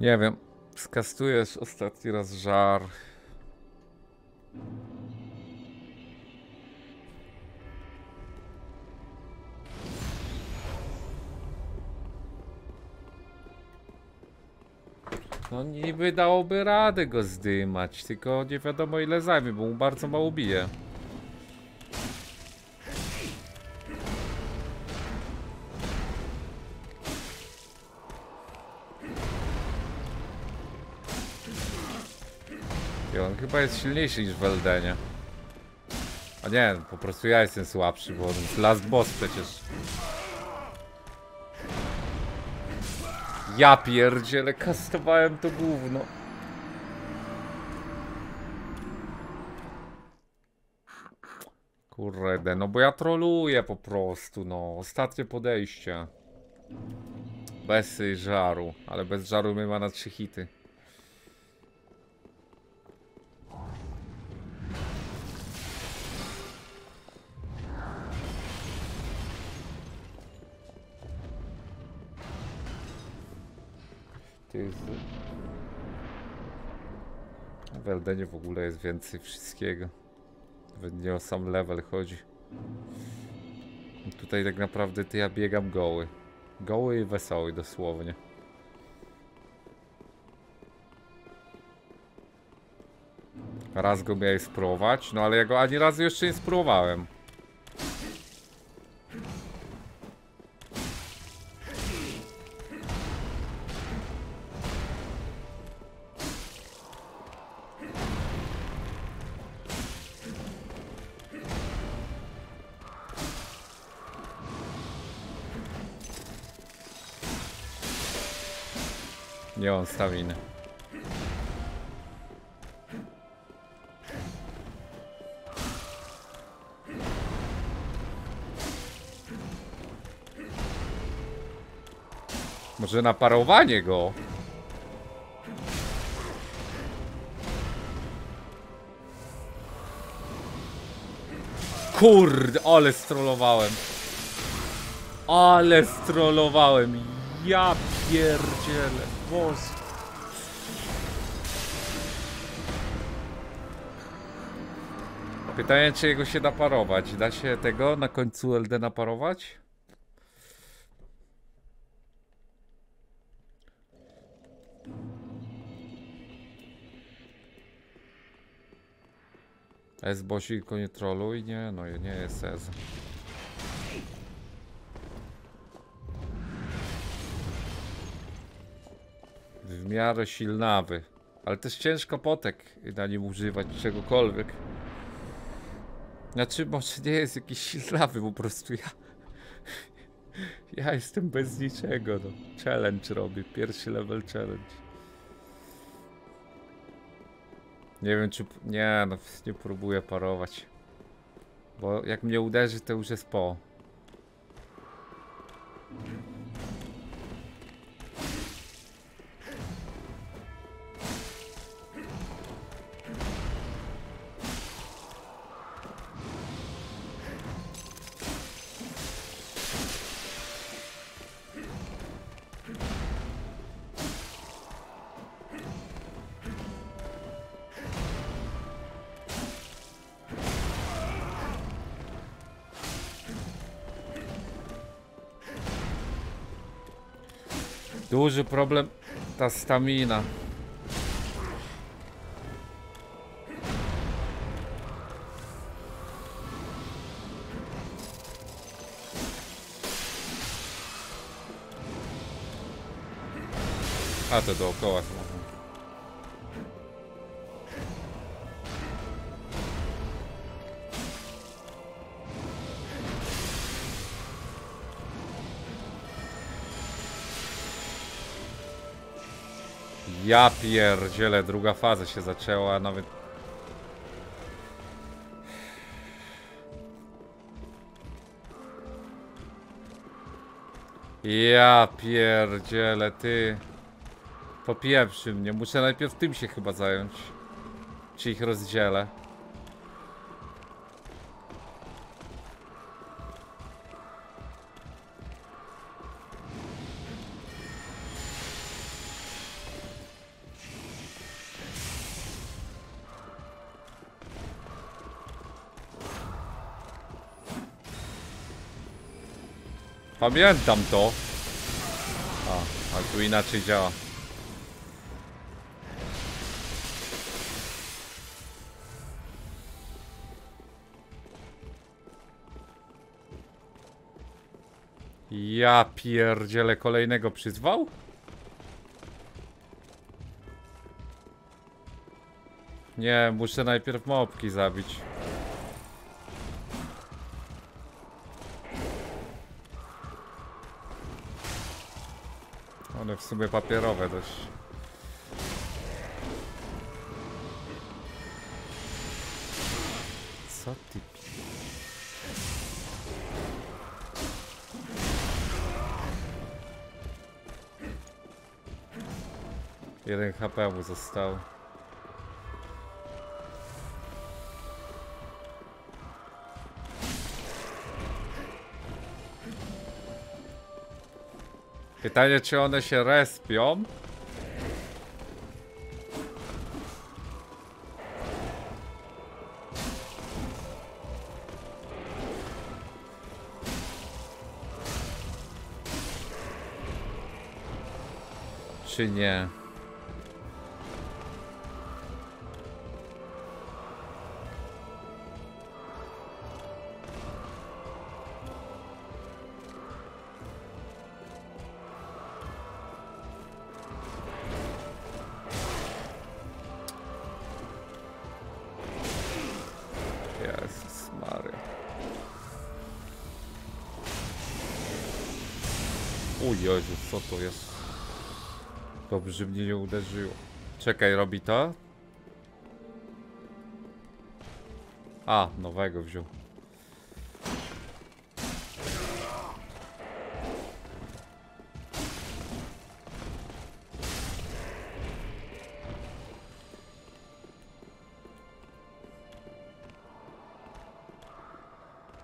Nie wiem. Skastujesz ostatni raz żar. No niby dałoby radę go zdymać, tylko nie wiadomo ile zajmie, bo mu bardzo mało bije. On chyba jest silniejszy niż w Eldenie. A nie, po prostu ja jestem słabszy, bo on jest last boss przecież. Ja pierdzielę, kastowałem to gówno. Kurde, no bo ja troluję po prostu, no. Ostatnie podejście. Bez żaru, ale bez żaru my ma na trzy hity. To jest... W Eldenie w ogóle jest więcej wszystkiego. Nawet nie o sam level chodzi. Tutaj tak naprawdę ty ja biegam goły. Goły i wesoły dosłownie. Raz go miałeś spróbować, no ale ja go ani razu jeszcze nie spróbowałem. Mam staminy. Może na parowanie go? Kurde, ale strollowałem. Ale strollowałem. Ja pierdzielę. Boże. Pytanie, czy jego się da parować. Da się tego na końcu LD naparować? S bosiko nie troluj, nie, no nie jest S. W miarę silnawy, ale też ciężko potek na nim używać czegokolwiek. Znaczy, może nie jest jakiś silnawy, po prostu ja... Ja jestem bez niczego, no. Challenge robię, pierwszy level challenge. Nie wiem czy... Nie, no nie próbuję parować. Bo jak mnie uderzy, to już jest po. Duży problem ta stamina. A to dookoła. Ja pierdzielę, druga faza się zaczęła, nawet... Ja pierdzielę, ty... Popieprzy mnie, muszę najpierw tym się chyba zająć. Czy ich rozdzielę. Pamiętam to. A, ale tu inaczej działa. Ja pierdzielę kolejnego przyzwał? Nie, muszę najpierw mopki zabić. W sumie papierowe dość. Co ty Jeden HP mu został. Pytanie, czy one się respią? Czy nie? Co to jest? Dobrze mnie nie uderzyło. Czekaj, robi to? A, nowego wziął.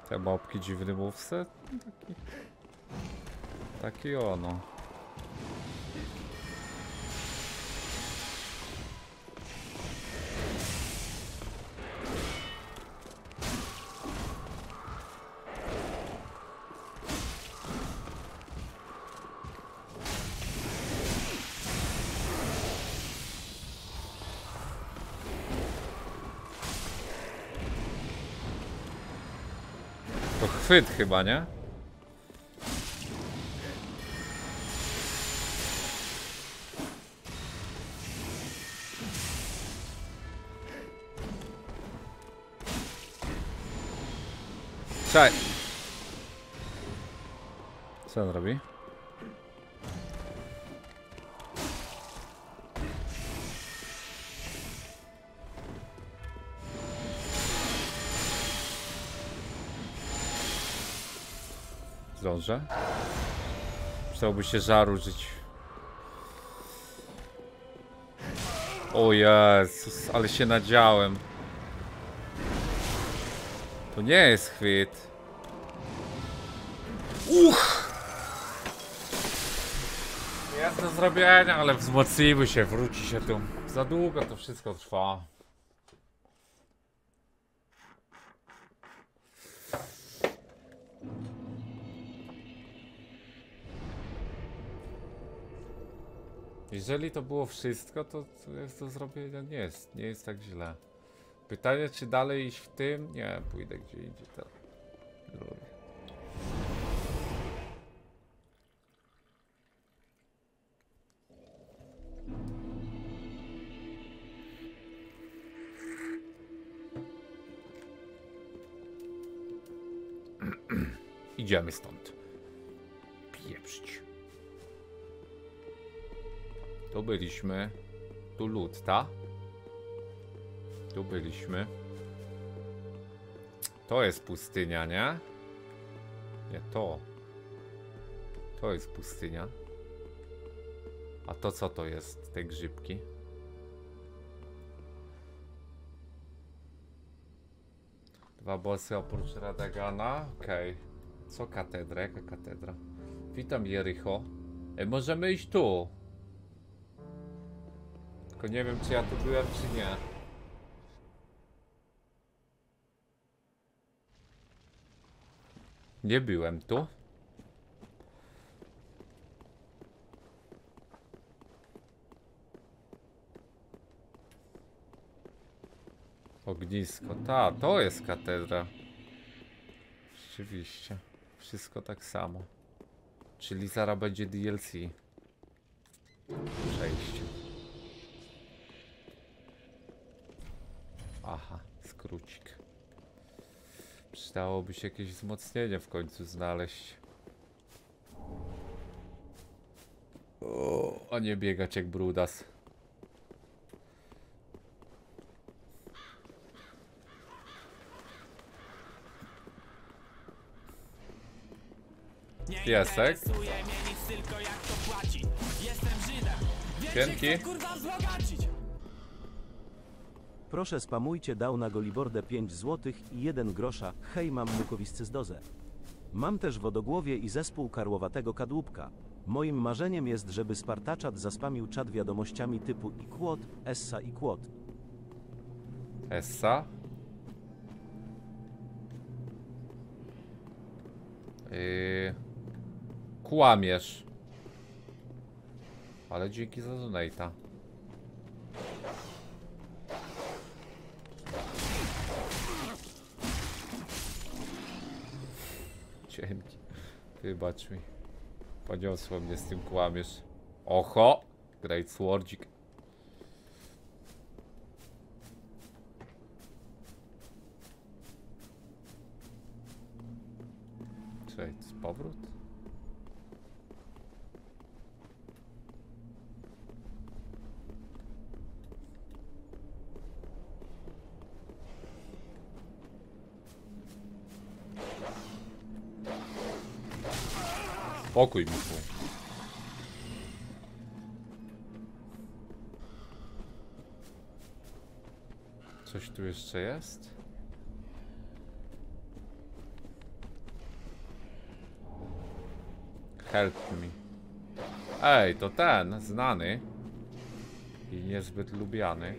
Te mopki dziwny? Taki... Taki ono. To chwyt chyba, nie? Czekaj. Co on robi? Zdążę? Chciałby się żar użyć. O Jezus, ale się nadziałem. To nie jest chwyt. Uch! Jest do zrobienia, ale wzmocnimy się, wróci się tu. Za długo to wszystko trwa. Jeżeli to było wszystko, to jest do zrobienia. Nie jest, nie jest tak źle. Pytanie, czy dalej iść w tym? Nie, pójdę gdzie indziej teraz. Idziemy stąd. Pieprzyć. Tu byliśmy. Tu lód, ta? Tu byliśmy. To jest pustynia, nie? Nie, to. To jest pustynia. A to co to jest, te grzybki? Dwa bossy oprócz Radagana. Okej. Co katedra? Jaka katedra? Witam Jericho. E, możemy iść tu. Tylko nie wiem, czy ja tu byłem, czy nie. Nie byłem tu. Ognisko. Ta, to jest katedra. Rzeczywiście. Wszystko tak samo. Czyli zaraz będzie DLC. Przejście. Aha, skrócik. Przydałoby się jakieś wzmocnienie w końcu znaleźć. O, a nie biegać jak brudas. Piesek. interesuje Proszę spamujcie dał na Golibordę 5 zł i 1 grosza. Hej, mam mukowiscydozę. Mam też wodogłowie i zespół karłowatego kadłubka. Moim marzeniem jest, żeby Spartaczat zaspamił czat wiadomościami typu i kłot, essa i kłot. Essa. Yy... Kłamiesz. Ale dzięki za donate'a. Dzięki. Wybacz mi. Poniosło mnie z tym kłamiesz. Oho! Great Swordzik. Czekaj, to jest powrót? Pokój mi tu. Coś tu jeszcze jest? Help me. Ej, to ten, znany. I niezbyt lubiany.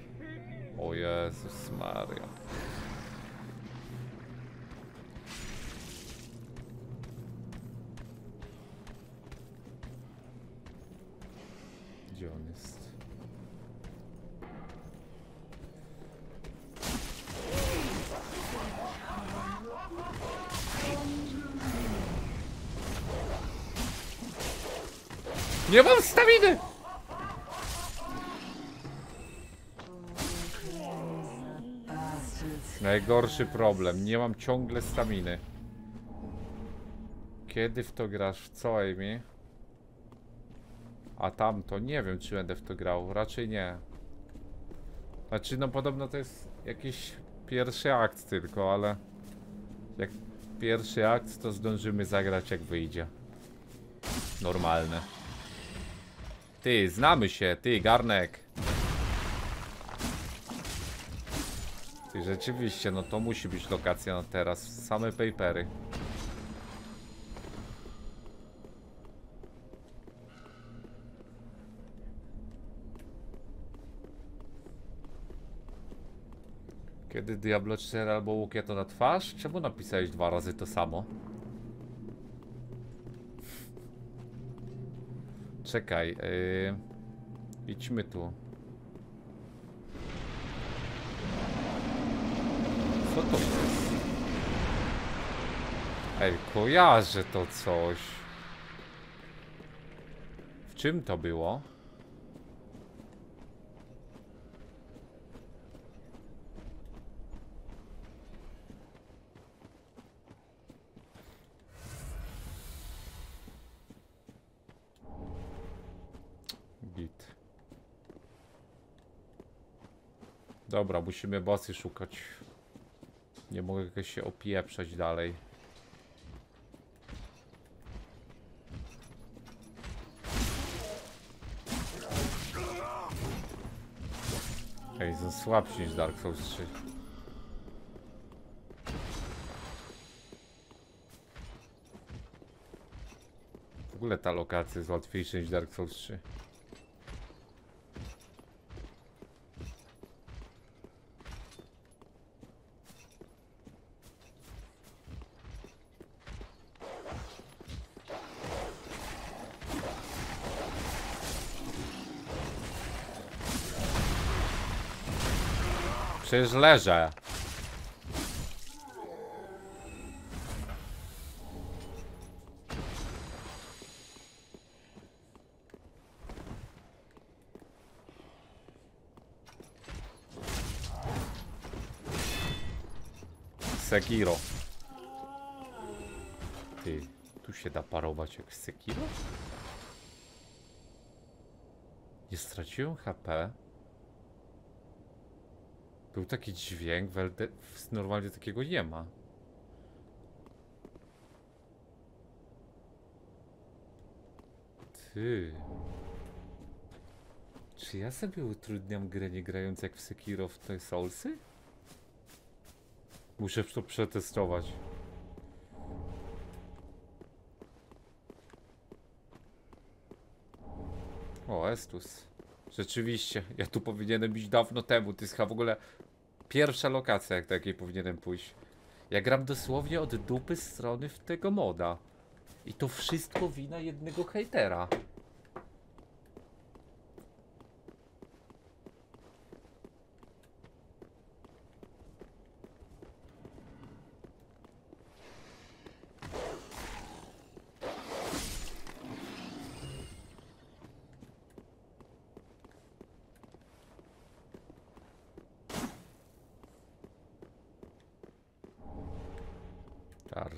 O Jezus Maria. Najgorszy problem, nie mam ciągle staminy. Kiedy w to grasz? Co, Amy? A tamto, nie wiem czy będę w to grał, raczej nie. Znaczy, no podobno to jest jakiś pierwszy akt tylko, ale... Jak pierwszy akt, to zdążymy zagrać jak wyjdzie. Normalne. Ty, znamy się, ty, garnek. Rzeczywiście, no to musi być lokacja na teraz. Same papery. Kiedy Diablo 4 albo Łukieto na twarz? Czemu napisałeś dwa razy to samo? Czekaj, yy... idźmy tu. Co to jest? Ej, kojarzę to coś. W czym to było? Git. Dobra, musimy bossy szukać. Nie mogę się opieprzać dalej. Ej, są słabsi niż Dark Souls 3. W ogóle ta lokacja jest łatwiejsza niż Dark Souls 3. Przecież leżę. Sekiro. Ty, tu się da parować jak Sekiro? Nie straciłem HP. Był taki dźwięk, w LD... normalnie takiego nie ma. Ty. Czy ja sobie utrudniam grę nie grając jak w Sekiro w te Soulsy? Muszę to przetestować. O, Estus. Rzeczywiście, ja tu powinienem być dawno temu. To jest chyba w ogóle pierwsza lokacja, jak takiej powinienem pójść. Ja gram dosłownie od dupy strony w tego moda. I to wszystko wina jednego hejtera.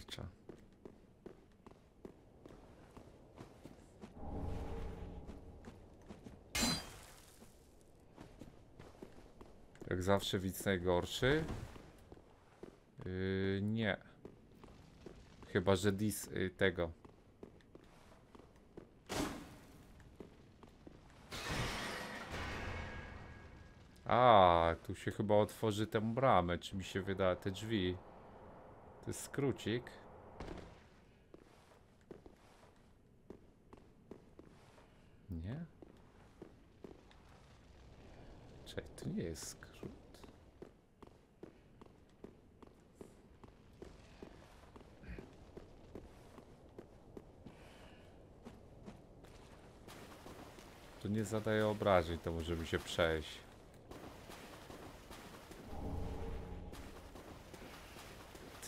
kurczę. Jak zawsze widz najgorszy? Yy, nie. Chyba, że dis y, tego. A, tu się chyba otworzy tę bramę, czy mi się wyda te drzwi. To jest skrócik. Nie? Czekaj, to nie jest skrót. To nie zadaje obrażeń, to możemy się przejść.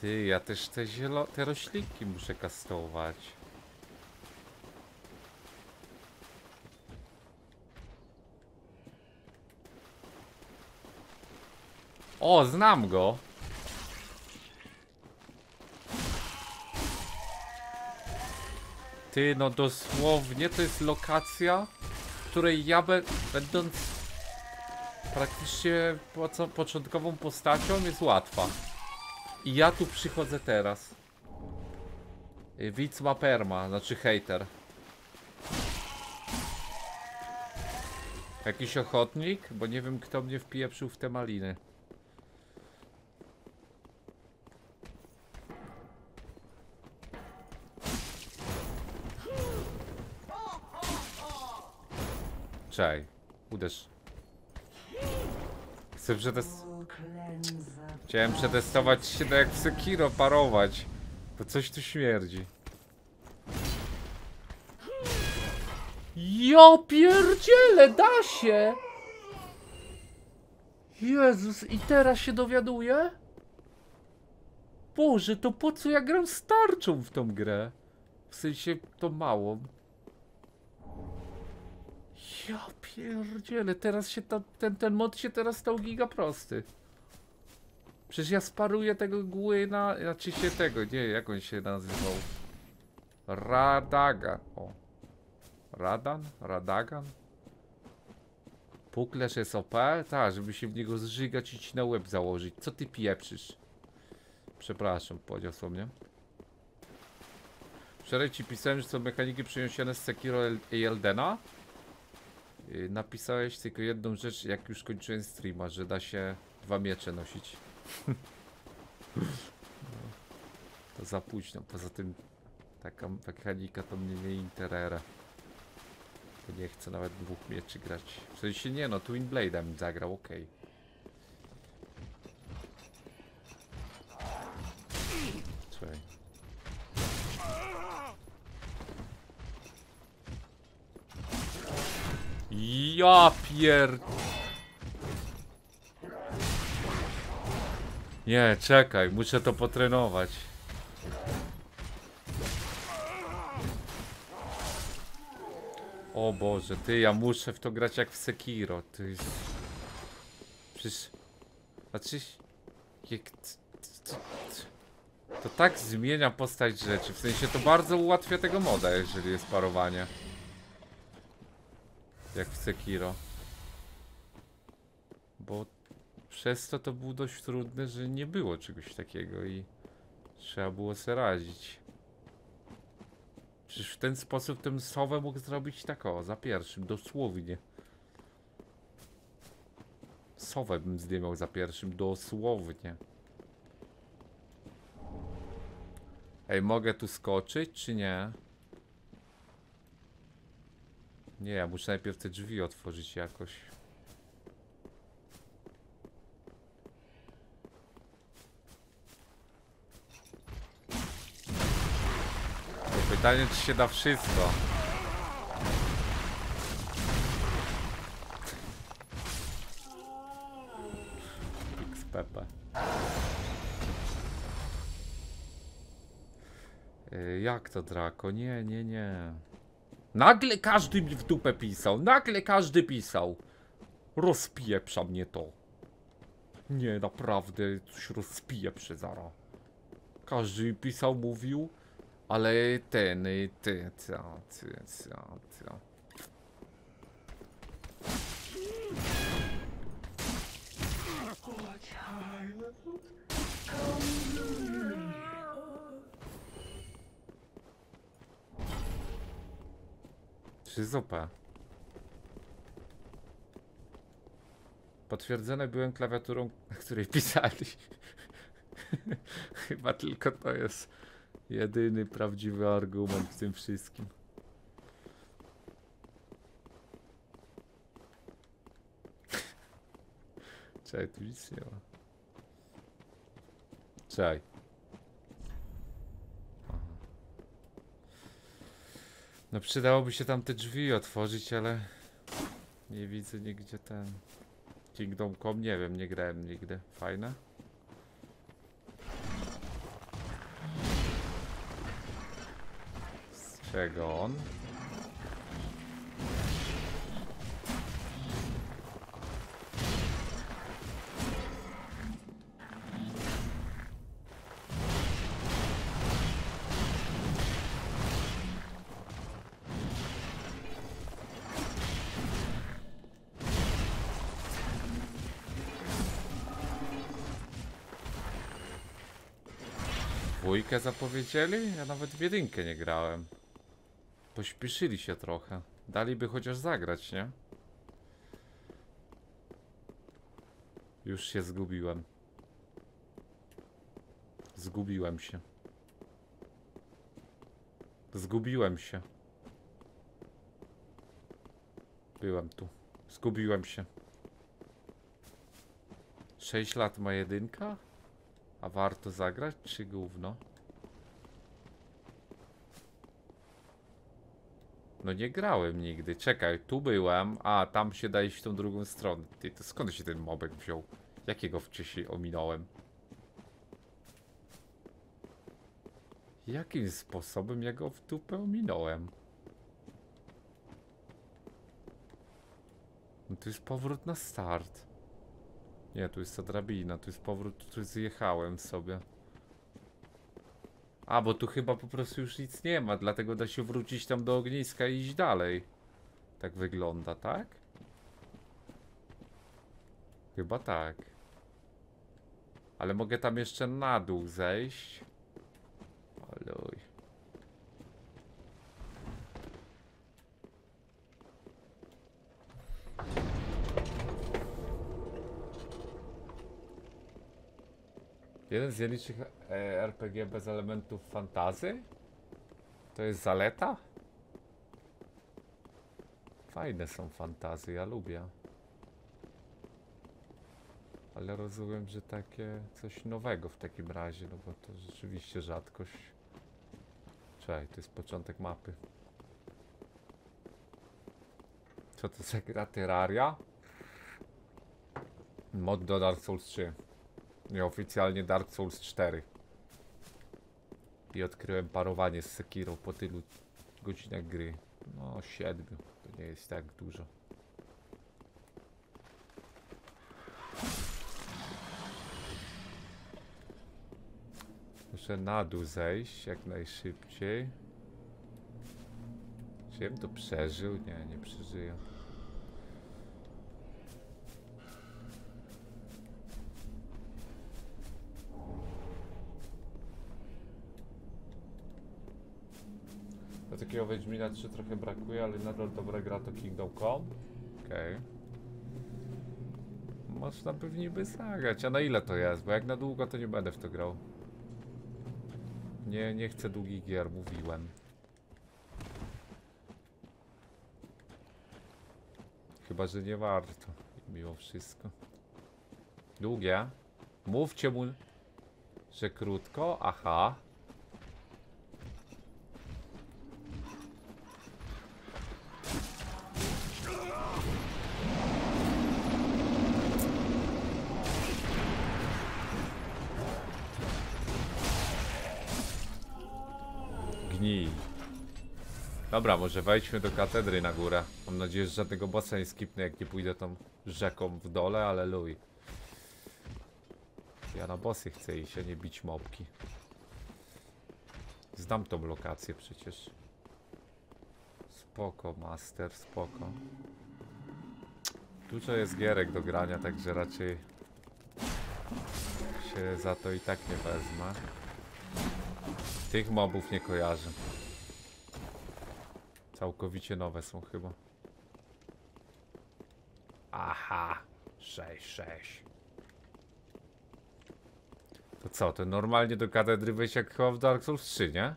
Ty, ja też te zielo... te roślinki muszę kastować. O, znam go. Ty, no dosłownie to jest lokacja, której ja be, będąc praktycznie po, początkową postacią jest łatwa. I ja tu przychodzę teraz. Y, Widz ma perma, znaczy hater. Jakiś ochotnik? Bo nie wiem kto mnie wpieprzył w te maliny. Czaj, uderz. Chcę przetest... Chciałem przetestować się tak jak w Sekiro parować. Bo coś tu śmierdzi. Ja pierdzielę, da się! Jezus, i teraz się dowiaduję? Boże, to po co ja gram starczą w tą grę? W sensie, to małą. Ja pierdzielę, teraz się ta, ten, ten mod się teraz stał giga prosty. Przecież ja sparuję tego Głyna, znaczy się tego, nie, jak on się nazywał? Radaga, o. Radan? Radagan? Puklerz jest OP? Tak, żeby się w niego zżygać i ci na łeb założyć. Co ty pieprzysz? Przepraszam, powiedział mnie. Wczoraj ci pisałem, że są mechaniki przeniesione z Sekiro Eldena. Napisałeś tylko jedną rzecz, jak już kończyłem streama, że da się dwa miecze nosić. No, to za późno, poza tym taka mechanika to mnie nie interera. To nie chcę nawet dwóch mieczy grać. W sensie nie no, Twin Blade'em zagrał, ok. Słuchaj. Ja pier... Nie, czekaj, muszę to potrenować. O Boże, ty, ja muszę w to grać jak w Sekiro. Jest... Przecież... Znaczy... Jak... To tak zmienia postać rzeczy. W sensie to bardzo ułatwia tego moda, jeżeli jest parowanie. Jak w Sekiro. Bo przez to to było dość trudne, że nie było czegoś takiego i trzeba było sobie radzić. Przecież w ten sposób tę sowę mógł zrobić tak o, za pierwszym, dosłownie. Sowę bym zdjął za pierwszym, dosłownie. Ej, mogę tu skoczyć, czy nie? Nie, ja muszę najpierw te drzwi otworzyć jakoś. Pytanie, czy się da wszystko. Yy, jak to Drako? Nie, nie, nie. Nagle każdy mi w dupę pisał. Nagle każdy pisał. Rozpieprza mnie to. Nie, naprawdę, coś rozpieprze zara. Każdy pisał, mówił, ale ten, y, ty, co, ty, co, co. Czy zupa? Potwierdzony byłem klawiaturą, na której pisali. Chyba tylko to jest jedyny prawdziwy argument w tym wszystkim. Czekaj, tu nic nie ma. Czekaj. No przydałoby się tam te drzwi otworzyć, ale nie widzę nigdzie ten Kingdom Come, nie wiem, nie grałem nigdy. Fajne? Z czego on? Zapowiedzieli? Ja nawet w jedynkę nie grałem. Pośpieszyli się trochę. Daliby chociaż zagrać, nie? Już się zgubiłem. Zgubiłem się. Zgubiłem się. Byłem tu. Zgubiłem się. 6 lat ma jedynka? A warto zagrać, czy gówno? No nie grałem nigdy. Czekaj, tu byłem. A, tam się daje iść w tą drugą stronę. Ty, to skąd się ten mobek wziął? Jakiego wcześniej ominąłem? Jakim sposobem ja go w dupę ominąłem? No to jest powrót na start. Nie, tu jest ta drabina, tu jest powrót, tu zjechałem sobie. A, bo tu chyba po prostu już nic nie ma, dlatego da się wrócić tam do ogniska i iść dalej. Tak wygląda, tak? Chyba tak. Ale mogę tam jeszcze na dół zejść. Oluj. Jeden z nielicznych e, RPG bez elementów fantazy? To jest zaleta? Fajne są fantazy, ja lubię. Ale rozumiem, że takie coś nowego w takim razie, no bo to rzeczywiście rzadkość. Czekaj, to jest początek mapy. Co to za gra Terraria? Mod do Dark Souls 3. Nieoficjalnie Dark Souls 4. I odkryłem parowanie z Sekiro po tylu godzinach gry. No, 7. To nie jest tak dużo. Muszę na dół zejść jak najszybciej. Czy bym to przeżył? Nie, nie przeżyję. Takiego Wiedźmina 3 trochę brakuje, ale nadal dobra gra to Kingdom Come. Okej. Okay. Można pewnie by zagrać, a na ile to jest? Bo jak na długo to nie będę w to grał. Nie, nie chcę długich gier, mówiłem. Chyba, że nie warto. Mimo wszystko. Długie? Mówcie mu, że krótko. Aha. Dobra, może wejdźmy do katedry na górę. Mam nadzieję, że żadnego bossa nie skipnę, jak nie pójdę tą rzeką w dole, ale luj. Ja na bossy chcę iść, a nie bić mopki. Znam tą lokację przecież. Spoko, master, spoko. Dużo jest gierek do grania, także raczej się za to i tak nie wezmę. Tych mobów nie kojarzę. Całkowicie nowe są chyba. Aha, 6-6. To co, to normalnie do katedry wejść jak chyba w Dark Souls 3, nie?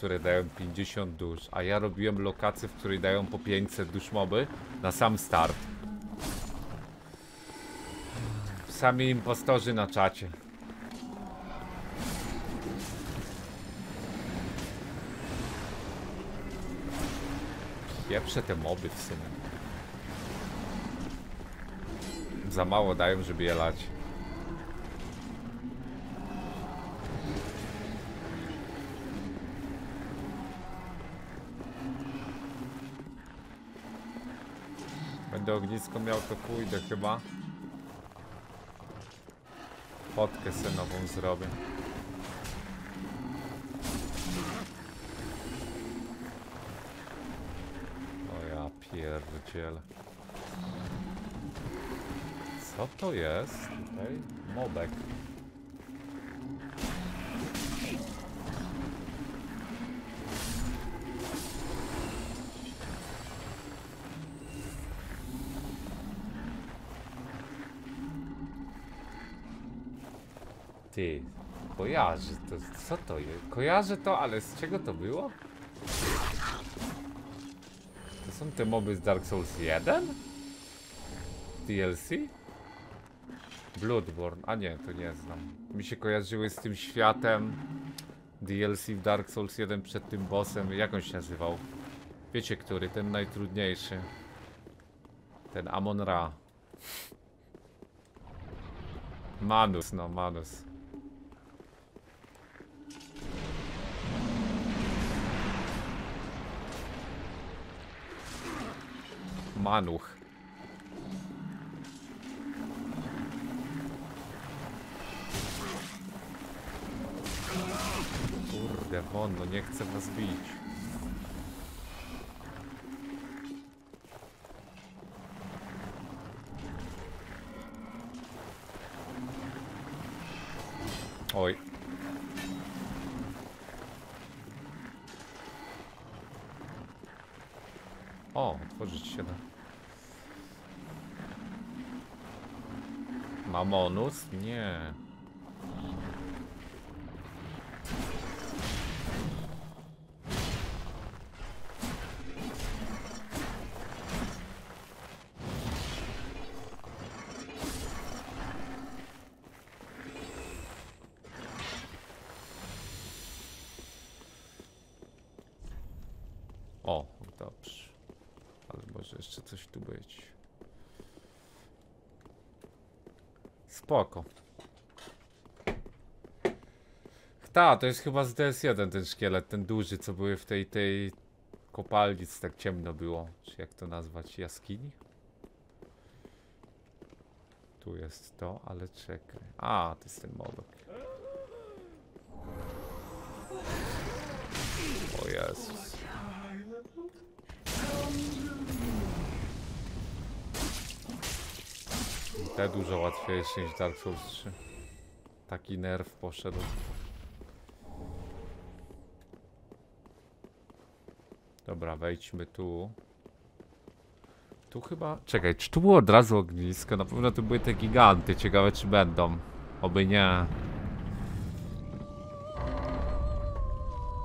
Które dają 50 dusz, a ja robiłem lokację, w której dają po 500 dusz moby na sam start. Sami impostorzy na czacie. Pieprze te moby w sumie. Za mało dają, żeby je lać. Będę ognisko miał, to pójdę chyba. Fotkę se nową zrobię. O ja pierdzielę. Co to jest tutaj? Mobek. Kojarzy to, co to jest? Kojarzę to, ale z czego to było? To są te moby z Dark Souls 1? DLC? Bloodborne, a nie, to nie znam. Mi się kojarzyły z tym światem DLC w Dark Souls 1 przed tym bossem, jak on się nazywał? Wiecie który, ten najtrudniejszy. Ten Amon Ra. Manus, no, Manus. Manuch. Kurde, won, no nie chcę was bić. Oj. O, otworzyć się da. Mamonus? Nie. O, dobrze. Ale może jeszcze coś tu być. Spoko. Ta, to jest chyba z DS1 ten szkielet, ten duży, co były w tej, tej kopalni, co tak ciemno było. Czy jak to nazwać? Jaskini? Tu jest to, ale czekaj. A, to jest ten mobek. O Jezus. Te dużo łatwiejsze niż Dark Souls 3. Taki nerw poszedł. Dobra, wejdźmy tu. Tu chyba... Czekaj, czy tu było od razu ognisko? Na pewno tu były te giganty. Ciekawe czy będą. Oby nie.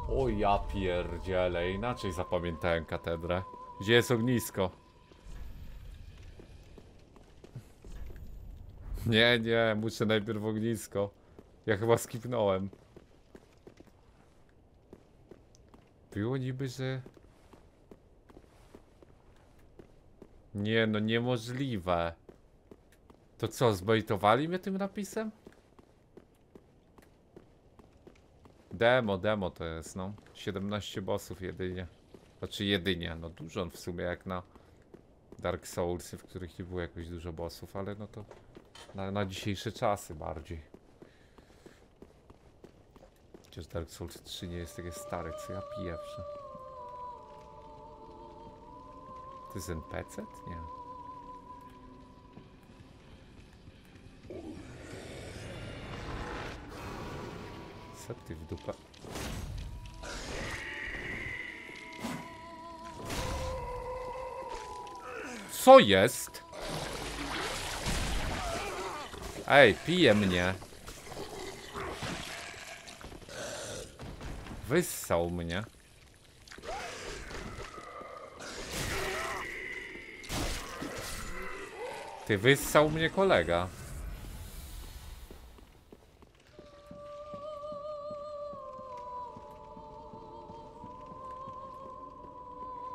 O ja pierdzielę, inaczej zapamiętałem katedrę. Gdzie jest ognisko? Nie, nie, muszę najpierw ognisko. Ja chyba skipnąłem. Było niby, że... Nie no, niemożliwe. To co, zbejtowali mnie tym napisem? Demo, demo to jest, no. 17 bossów jedynie. Znaczy jedynie, no dużo w sumie jak na Dark Soulsy, w których nie było jakoś dużo bossów, ale no to na, na dzisiejsze czasy bardziej. Chociaż Dark Souls 3 nie jest takie stare, co ja pieprzę. To jest NPC? Nie. Co ty w dupę? Co jest? Ej, pije mnie. Wyssał mnie. Ty wyssał mnie kolega.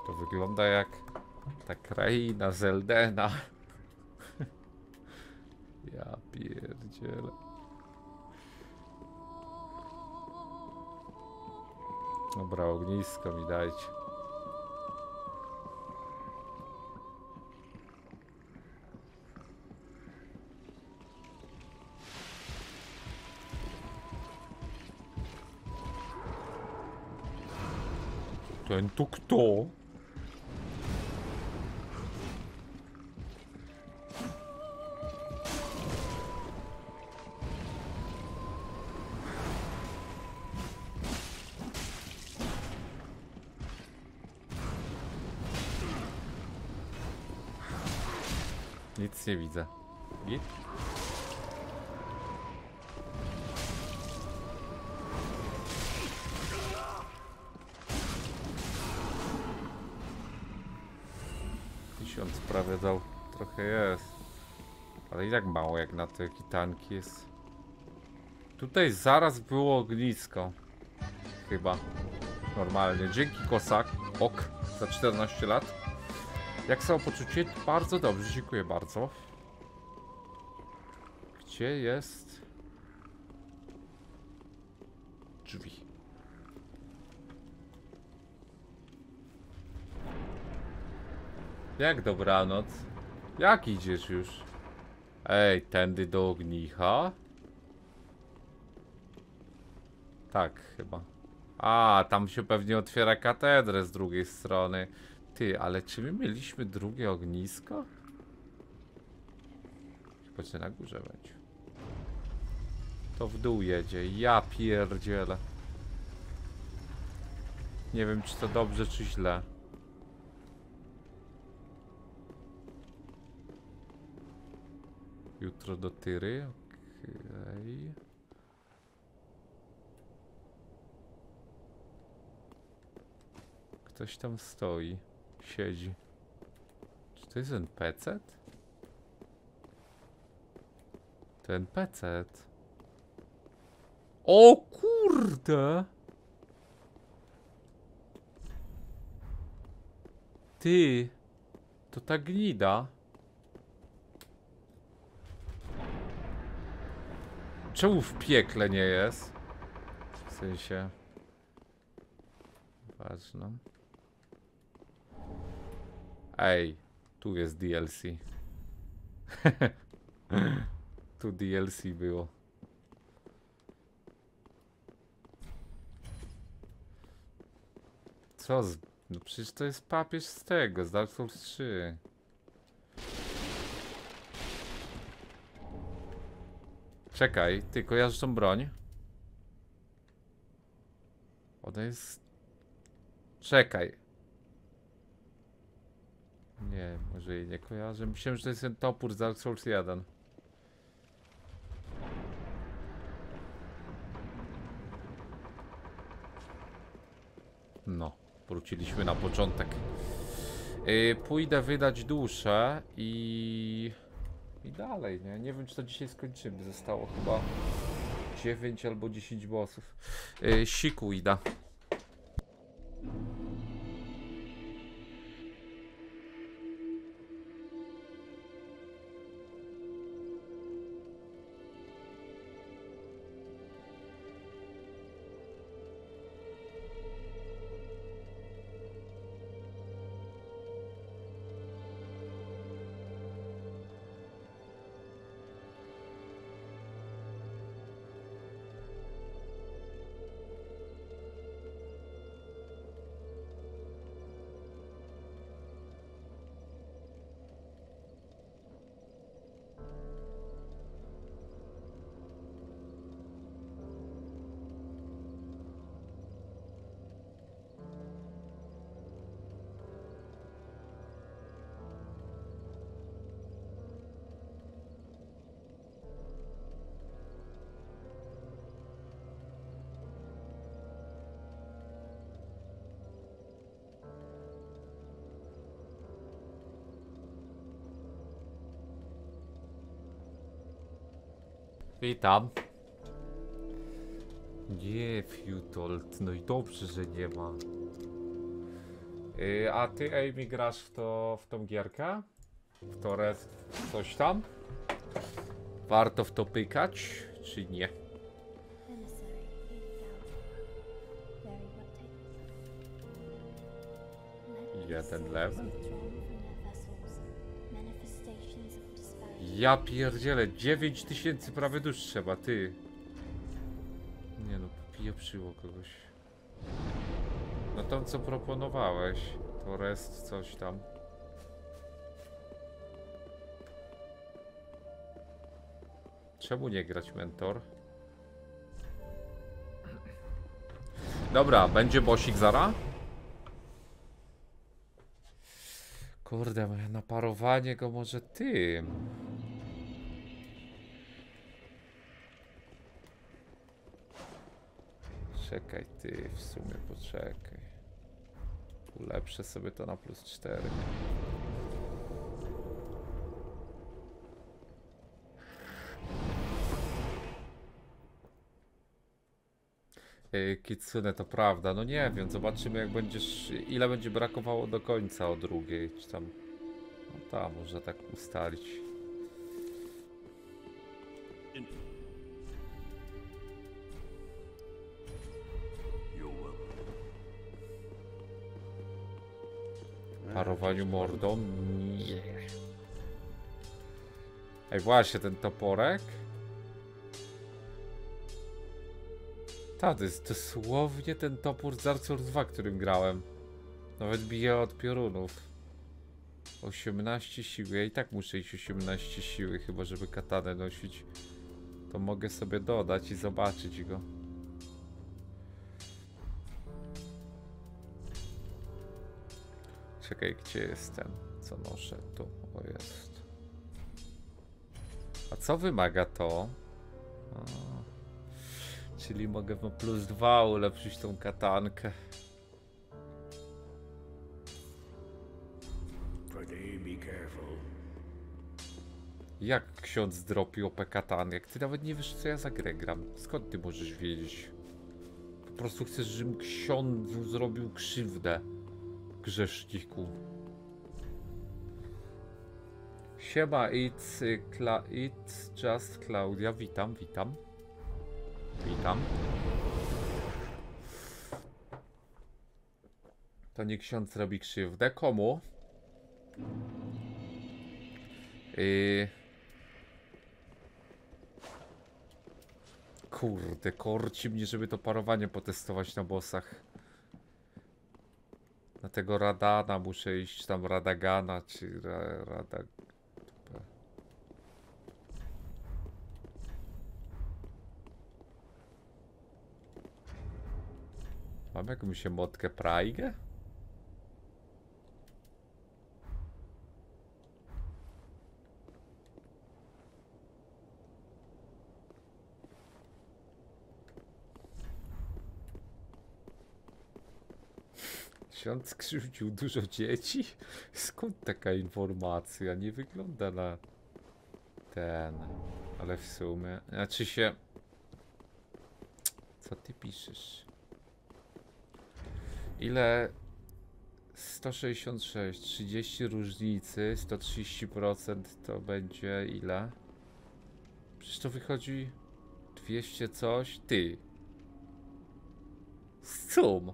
To wygląda jak ta kraina Zeldena. Ja pierdzielę. Dobra, ognisko mi dajcie. Ten tu kto? Nic nie widzę. Git? Jak na te kitanki jest. Tutaj zaraz było ognisko. Chyba. Normalnie. Dzięki kosak. Ok. Za 14 lat. Jak samopoczucie? Bardzo dobrze, dziękuję bardzo. Gdzie jest... Drzwi. Jak dobranoc? Jak idziesz już? Ej, tędy do ognicha? Tak, chyba. A, tam się pewnie otwiera katedrę z drugiej strony. Ty, ale czy my mieliśmy drugie ognisko? Że na górze będzie. To w dół jedzie. Ja pierdzielę. Nie wiem, czy to dobrze, czy źle. Jutro do tyry. Okej. Ktoś tam stoi. Siedzi. Czy to jest NPC? To NPC. O kurde! Ty! To ta gnida. Czemu w piekle nie jest? W sensie... Ważne. Ej, tu jest DLC. tu DLC było. Co z... No przecież to jest papież z tego, z Dark Souls 3. Czekaj, ty kojarzysz tą broń? Ona jest... Czekaj. Nie, może jej nie kojarzę. Myślałem, że to jest ten topór z Dark Souls 1. No, wróciliśmy na początek. Yy, pójdę wydać duszę i... I dalej, nie? Nie wiem, czy to dzisiaj skończymy. Zostało chyba 9 albo 10 bossów. Yy, siku ida. Witam. Nie, Futold. No i dobrze, że nie ma. Yy, a ty, Amy, grasz w to, w tą gierkę? W to res, coś tam? Warto w to pykać, czy nie? Emissary 8000. Very what take. Jeden level. Ja pierdzielę, 9000 prawie dusz trzeba, ty. Nie no, pieprzyło kogoś. No tam co proponowałeś, to rest coś tam. Czemu nie grać mentor? Dobra, będzie bosik zara? Kurde, naparowanie go może tym. Czekaj ty, w sumie poczekaj. Ulepszę sobie to na plus 4. Yy, Kitsune to prawda, no nie wiem, zobaczymy jak będziesz, ile będzie brakowało do końca o drugiej, czy tam, no tam można tak ustalić. Parowaniu mordą? Nie. Ej, właśnie, ten toporek? Tak, to jest dosłownie ten topór z Souls 2, którym grałem. Nawet bije od piorunów. 18 siły. Ja i tak muszę iść 18 siły, chyba żeby katanę nosić. To mogę sobie dodać i zobaczyć go. Czekaj, gdzie jest ten, co noszę? Tu, o jest. A co wymaga to? A, czyli mogę na plus dwa ulepszyć tą katankę. Jak ksiądz dropił OP katanek? Ty nawet nie wiesz co ja za grę gram. Skąd ty możesz wiedzieć? Po prostu chcesz, żebym ksiądzu zrobił krzywdę. Grzeszniku. Siema, it's, y, Kla it's just Klaudia. Witam, witam. Witam. To nie ksiądz robi krzywdę. Komu? Yy... Kurde, korci mnie, żeby to parowanie potestować na bossach. Na tego Radana muszę iść, tam Radagana, czy ra, Radag... Mam jakąś emotkę Praigę? Ksiądz skrzywdził dużo dzieci? Skąd taka informacja? Nie wygląda na ten. Ale w sumie. Znaczy się. Co ty piszesz? Ile? 166, 30 różnicy, 130% to będzie ile? Przecież to wychodzi 200 coś. Ty. Sum.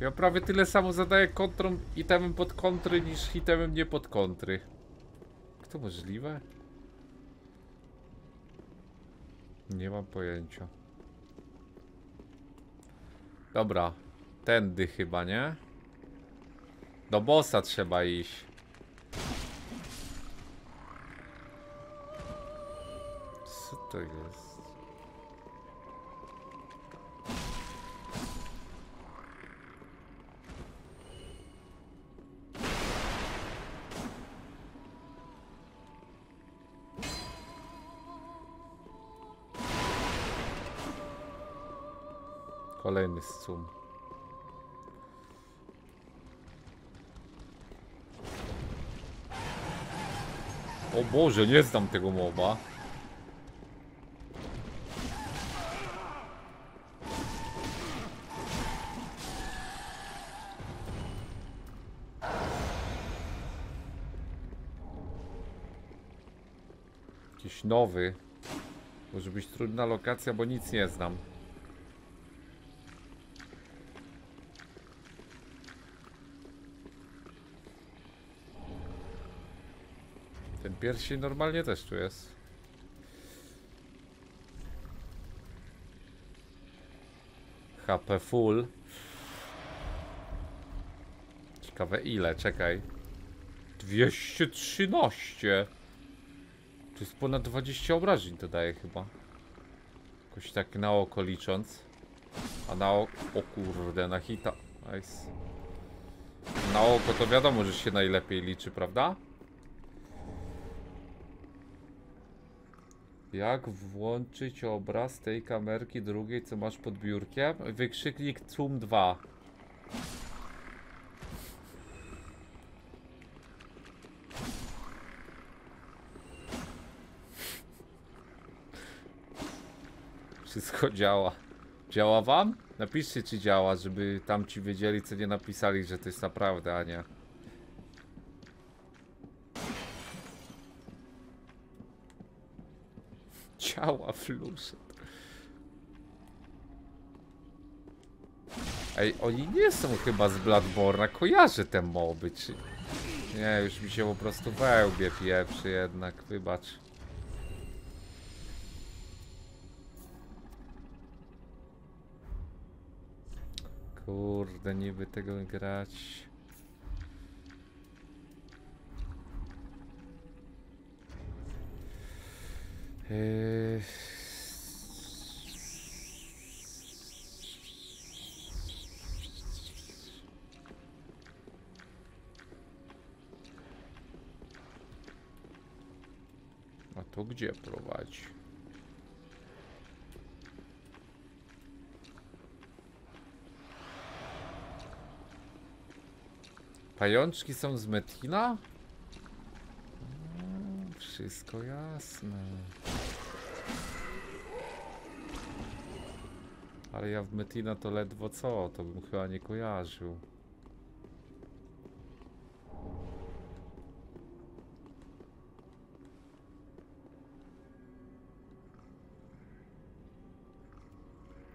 Ja prawie tyle samo zadaję kontrą itemem pod kontry niż hitemem nie pod kontry. Jak to możliwe? Nie mam pojęcia. Dobra. Tędy chyba, nie? Do bossa trzeba iść. Co to jest? Kolejny scum. O Boże, nie znam tego moba. Jakiś nowy. Może być trudna lokacja, bo nic nie znam. Pierścień normalnie też tu jest. HP full. Ciekawe ile, czekaj. 213. To jest ponad 20 obrażeń to daje chyba. Jakoś tak na oko licząc. A na oko... O kurde, na hita. Nice. Na oko to wiadomo, że się najlepiej liczy, prawda? Jak włączyć obraz tej kamerki drugiej, co masz pod biurkiem? Wykrzyknik TRUM 2. Wszystko działa. Działa wam? Napiszcie czy działa, żeby tam ci wiedzieli, co nie napisali, że to jest naprawdę, a nie. Działa fluszet. Ej, oni nie są chyba z Bloodborne'a, kojarzę te moby, czy... Nie, już mi się po prostu wełbie pieprzy jednak, wybacz. Kurde, niby tego grać. Yy... A to gdzie prowadzi? Pajączki są z Metina? Wszystko jasne. Ale ja w Metina to ledwo co, to bym chyba nie kojarzył.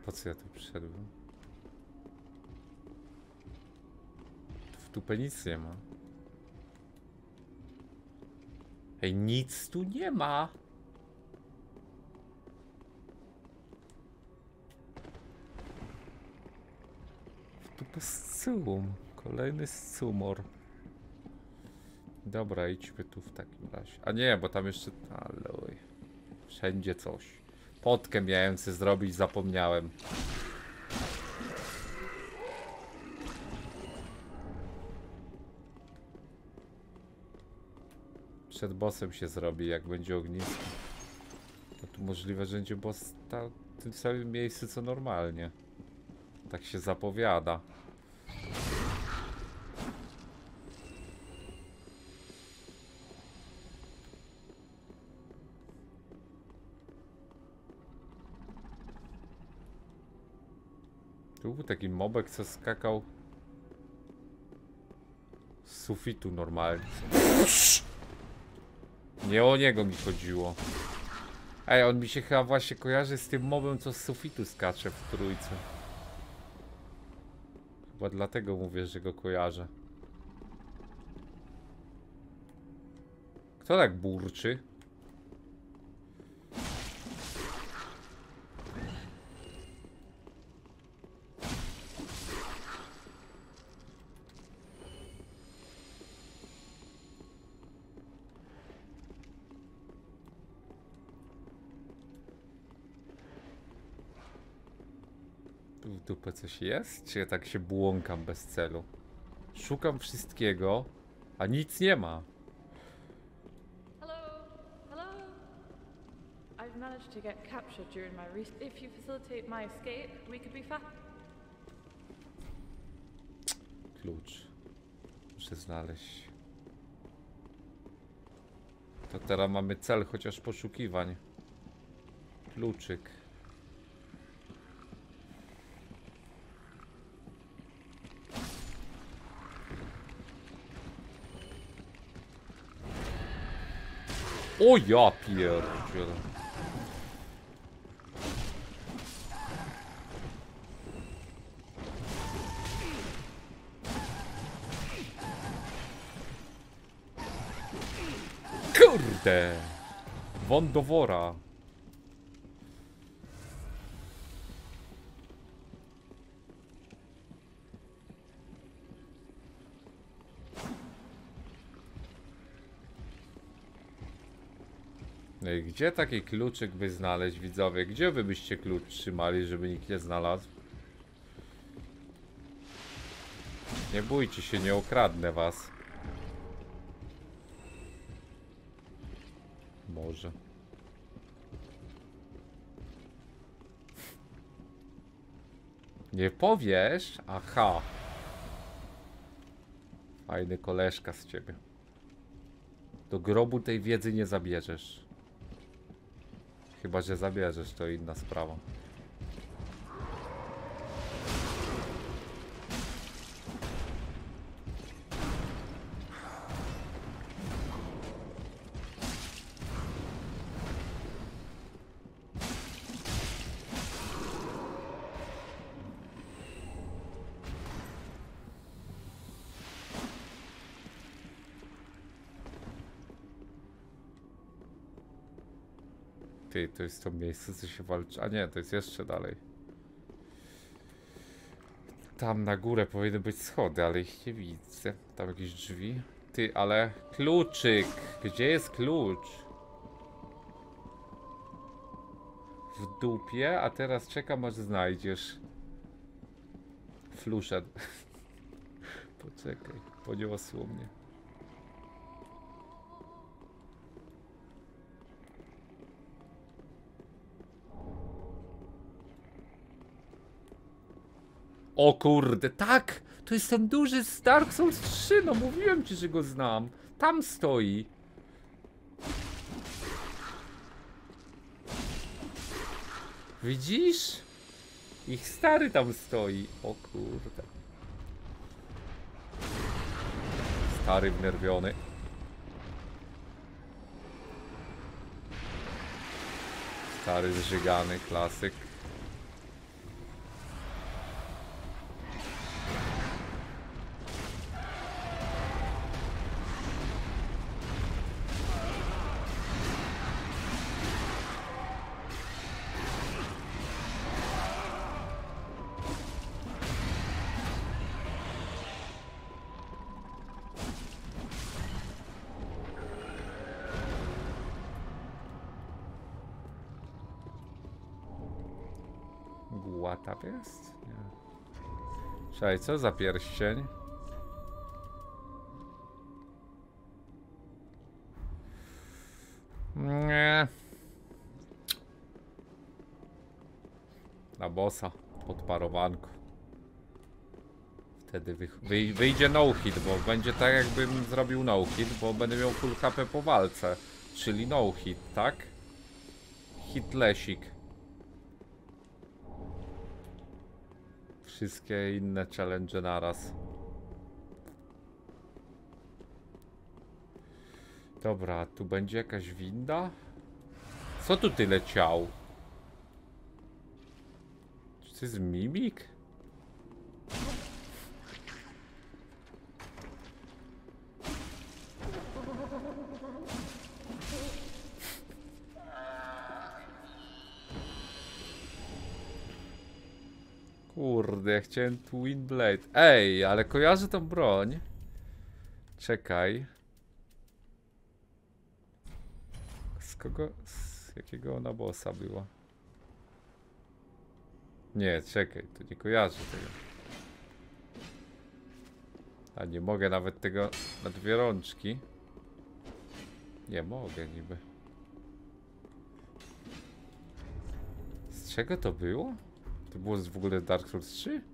Po co ja tu przyszedłem? W dupę nic nie ma. Ej, nic tu nie ma! Dupę scum. Kolejny scumor. Dobra, idźmy tu w takim razie. A nie, bo tam jeszcze... Aloj. Wszędzie coś. Potkę miałem sobie zrobić, zapomniałem. Przed bossem się zrobi, jak będzie ognisko. To tu możliwe, że będzie boss ta, w tym samym miejscu co normalnie. Tak się zapowiada. Tu był taki mobek, co skakał z sufitu normalnie. Nie o niego mi chodziło. Ej, on mi się chyba właśnie kojarzy z tym mobem, co z sufitu skacze w trójce. Chyba dlatego mówię, że go kojarzę. Kto tak burczy? Tu w dupę coś jest? Czy ja tak się błąkam bez celu? Szukam wszystkiego, a nic nie ma. To get captured during my. If you facilitate my escape, we could be fa. Klucz. Muszę znaleźć. To teraz mamy cel chociaż poszukiwań. Kluczyk. O ja pierdzielę. Kurde! Won gdzie taki kluczyk by znaleźć, widzowie? Gdzie wy byście klucz trzymali, żeby nikt nie znalazł? Nie bójcie się, nie okradnę was. Może. Nie powiesz? Aha. Fajny koleżka z ciebie. Do grobu tej wiedzy nie zabierzesz. Chyba, że zabierzesz, to inna sprawa. Ty, to jest to miejsce, co się walczy. A nie, to jest jeszcze dalej. Tam na górę powinny być schody, ale ich nie widzę. Tam jakieś drzwi. Ty, ale kluczyk! Gdzie jest klucz? W dupie, a teraz czekam aż znajdziesz. Fluszet. Poczekaj, poniosło mnie. O kurde, tak! To jest ten duży z Dark Souls 3, no mówiłem ci, że go znam. Tam stoi. Widzisz? Ich stary tam stoi. O kurde. Stary wnerwiony. Stary zżygany, klasyk. Czekaj, co za pierścień? Nie. Na bossa. Odparowanku. Wtedy wy, wy, wyjdzie no hit, bo będzie tak jakbym zrobił no hit, bo będę miał full HP po walce. Czyli no hit, tak? Hitlesik. Wszystkie inne challenge naraz. Dobra, tu będzie jakaś winda? Co tu tyle ciał? Czy to jest mimik? Chciałem Twin Blade. Ej, ale kojarzę tą broń. Czekaj. Z kogo? Z jakiego ona bossa była? Nie, czekaj, to nie kojarzę tego. A nie mogę nawet tego na dwie rączki. Nie mogę niby. Z czego to było? To było w ogóle Dark Souls 3?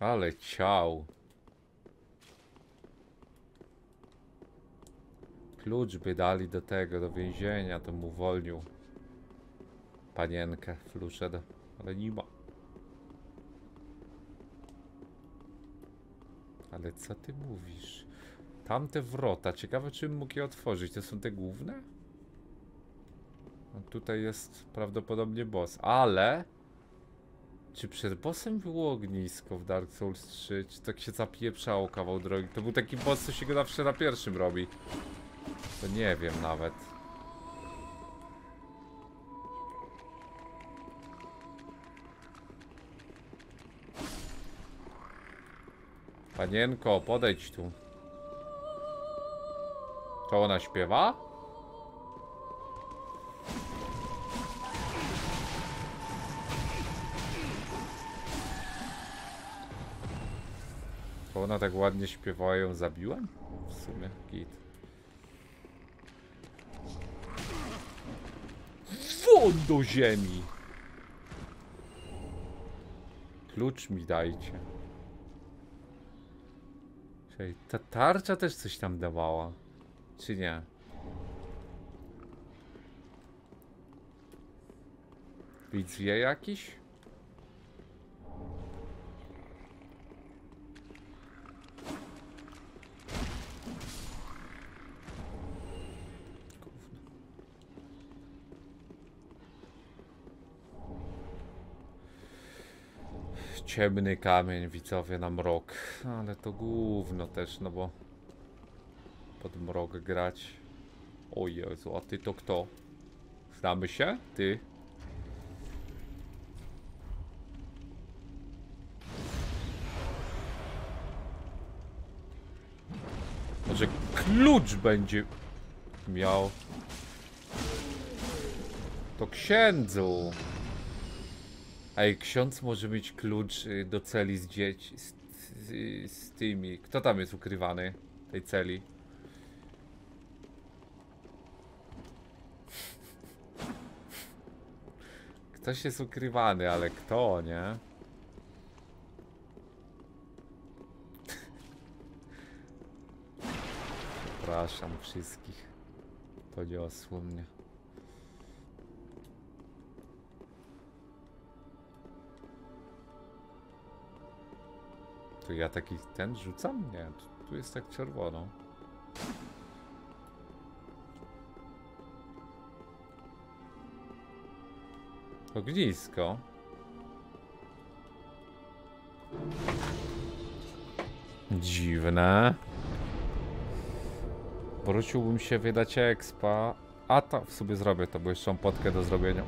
Ale ciał. Klucz by dali do tego, do więzienia, to mu uwolnił panienkę Fluszed, ale nie ma. Ale co ty mówisz? Tamte wrota, ciekawe czym mógł je otworzyć, to są te główne? No, tutaj jest prawdopodobnie boss, ale... Czy przed bossem było ognisko w Dark Souls 3? Czy tak się zapieprzało kawał drogi? To był taki boss, co się go zawsze na pierwszym robi. To nie wiem nawet. Panienko, podejdź tu. To ona śpiewa? Ona tak ładnie śpiewała, ją zabiłem? W sumie, git. Won do ziemi! Klucz mi dajcie. Czekaj, ta tarcza też coś tam dawała. Czy nie? Widz wie jakiś? Ciemny kamień, widzowie, na mrok. Ale to gówno też, no bo pod mrok grać. O Jezu, a ty to kto? Znamy się? Ty? Może klucz będzie miał. To księdzu. Ej, ksiądz może mieć klucz y, do celi z dzieci. Z, z, z tymi. Kto tam jest ukrywany? Tej celi. Ktoś jest ukrywany, ale kto, nie? Przepraszam wszystkich. Poniosło mnie. To ja taki ten rzucam? Nie, tu- jest tak czerwono. Ognisko. Dziwne. Prosiłbym się wydać expa. A to w sobie zrobię to, bo jeszcze mam potkę do zrobienia.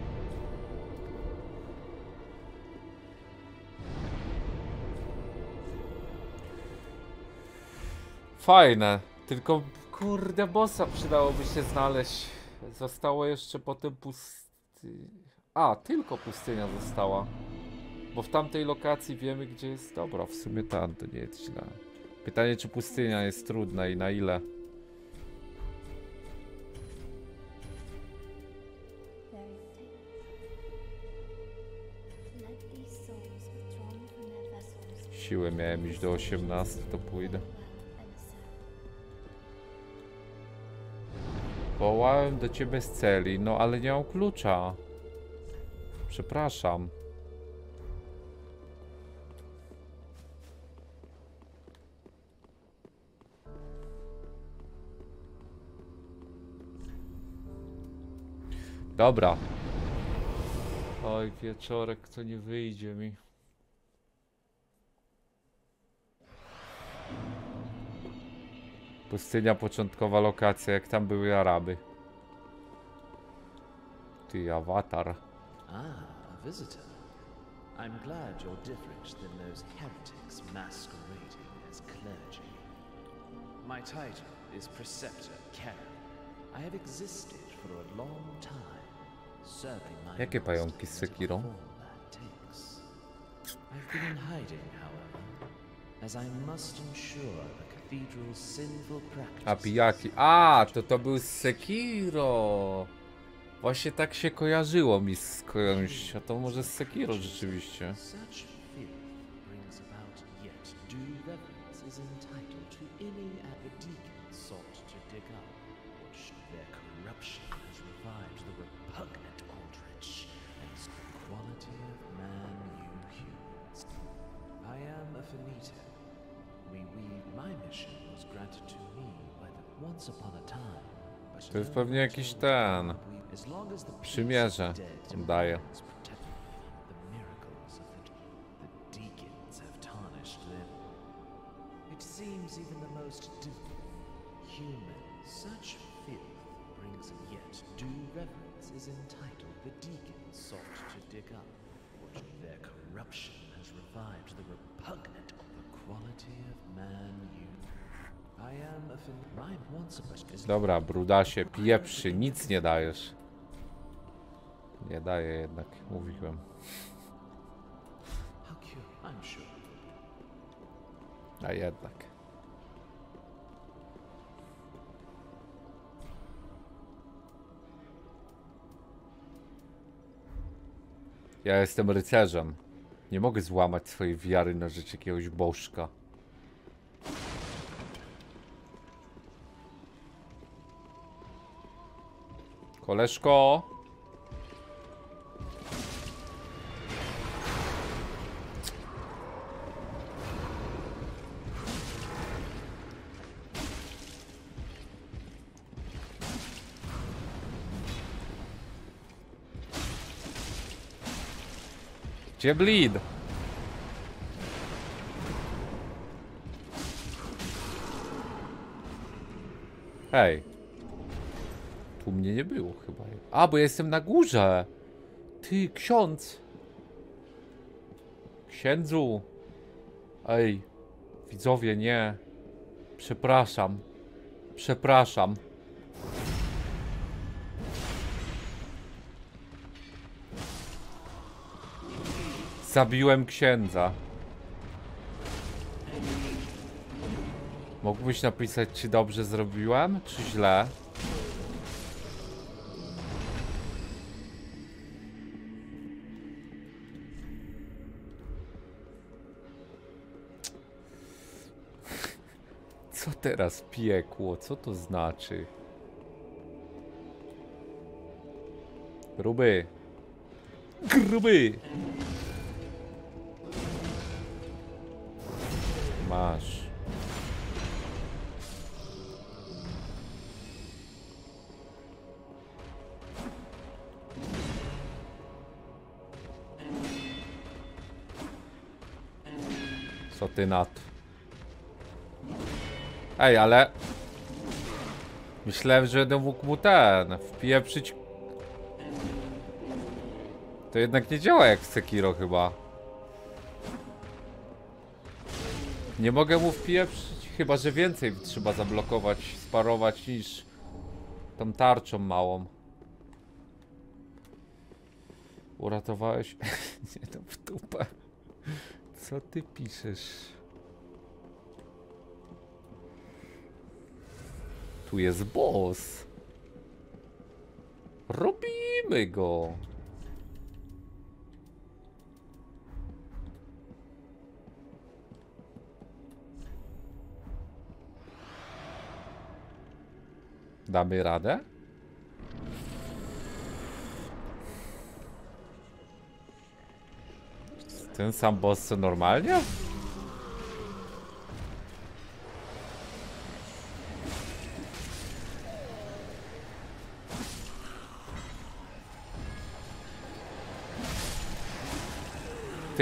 Fajne, tylko kurde bossa przydałoby się znaleźć. Zostało jeszcze potem pusty... A, tylko pustynia została. Bo w tamtej lokacji wiemy gdzie jest... Dobra, w sumie tam to nie jest źle. Pytanie czy pustynia jest trudna i na ile? Siłę miałem iść do 18, to pójdę. Wołałem do ciebie z celi, no ale nie mam klucza. Przepraszam. Dobra. Oj, wieczorek to nie wyjdzie mi. Pustynia, początkowa lokacja, jak tam były Araby. Ty, awatar. Ah, a visitor. I'm glad you're different than those heretics masquerading as clergy. My title is Preceptor Karen. I have existed for a long time, serving my Jakie pająki z Sekiro? I've been in hiding, however, as I must ensure A pijaki. A, to to był Sekiro. Właśnie tak się kojarzyło mi z kojąś. A to może z Sekiro rzeczywiście. To jest pewnie jakiś ten... Przymierze daje. Dobra, brudasie, pieprzy, nic nie dajesz. Nie daję jednak, mówiłem. A jednak. Ja jestem rycerzem. Nie mogę złamać swojej wiary na rzecz jakiegoś bożka. Koleżko! Gdzie bleed? Hej. Tu mnie nie było chyba. A, bo ja jestem na górze. Ty, ksiądz. Księdzu. Ej. Widzowie, nie. Przepraszam. Przepraszam. Zabiłem księdza. Mógłbyś napisać, czy dobrze zrobiłem, czy źle? Teraz piekło? Co to znaczy? Gruby. Gruby. Masz. Co ty na to? Ej, ale... Myślałem, że będę mógł mu ten... Wpieprzyć... To jednak nie działa jak w Sekiro chyba. Nie mogę mu wpieprzyć, chyba że więcej trzeba zablokować, sparować niż tą tarczą małą. Uratowałeś? nie to w dupę. Co ty piszesz? Tu jest boss. Robimy go. Damy radę? Ten sam boss normalnie?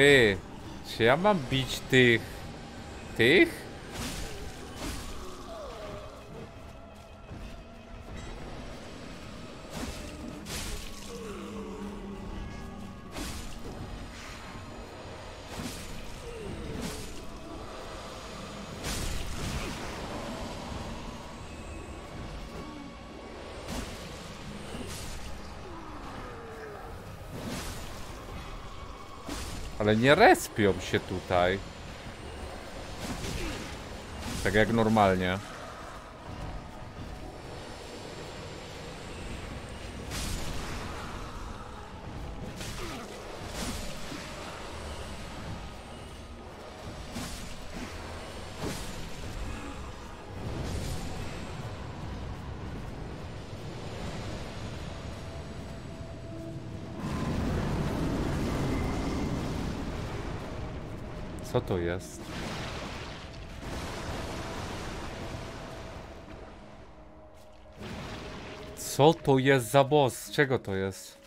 Ty, czy ja mam bić tych... Tych? Ale nie respią się tutaj. Tak jak normalnie. Co to jest? Co to jest za boss? Czego to jest?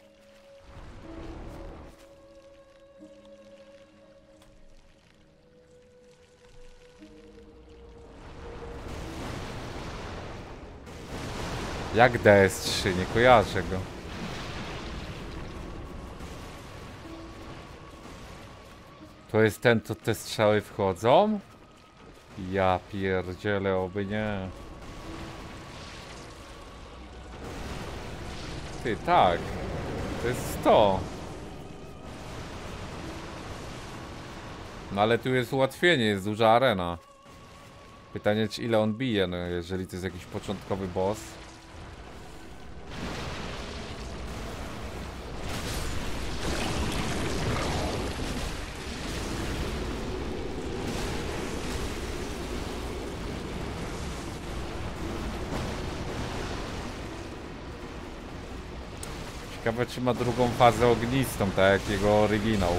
Jak DS3? Nie kojarzę go. To jest ten, co te strzały wchodzą? Ja pierdzielę, oby nie. Ty, tak. To jest to. No ale tu jest ułatwienie, jest duża arena. Pytanie, czy ile on bije, no jeżeli to jest jakiś początkowy boss. Ciekawe czy ma drugą fazę ognistą, tak jak jego oryginał.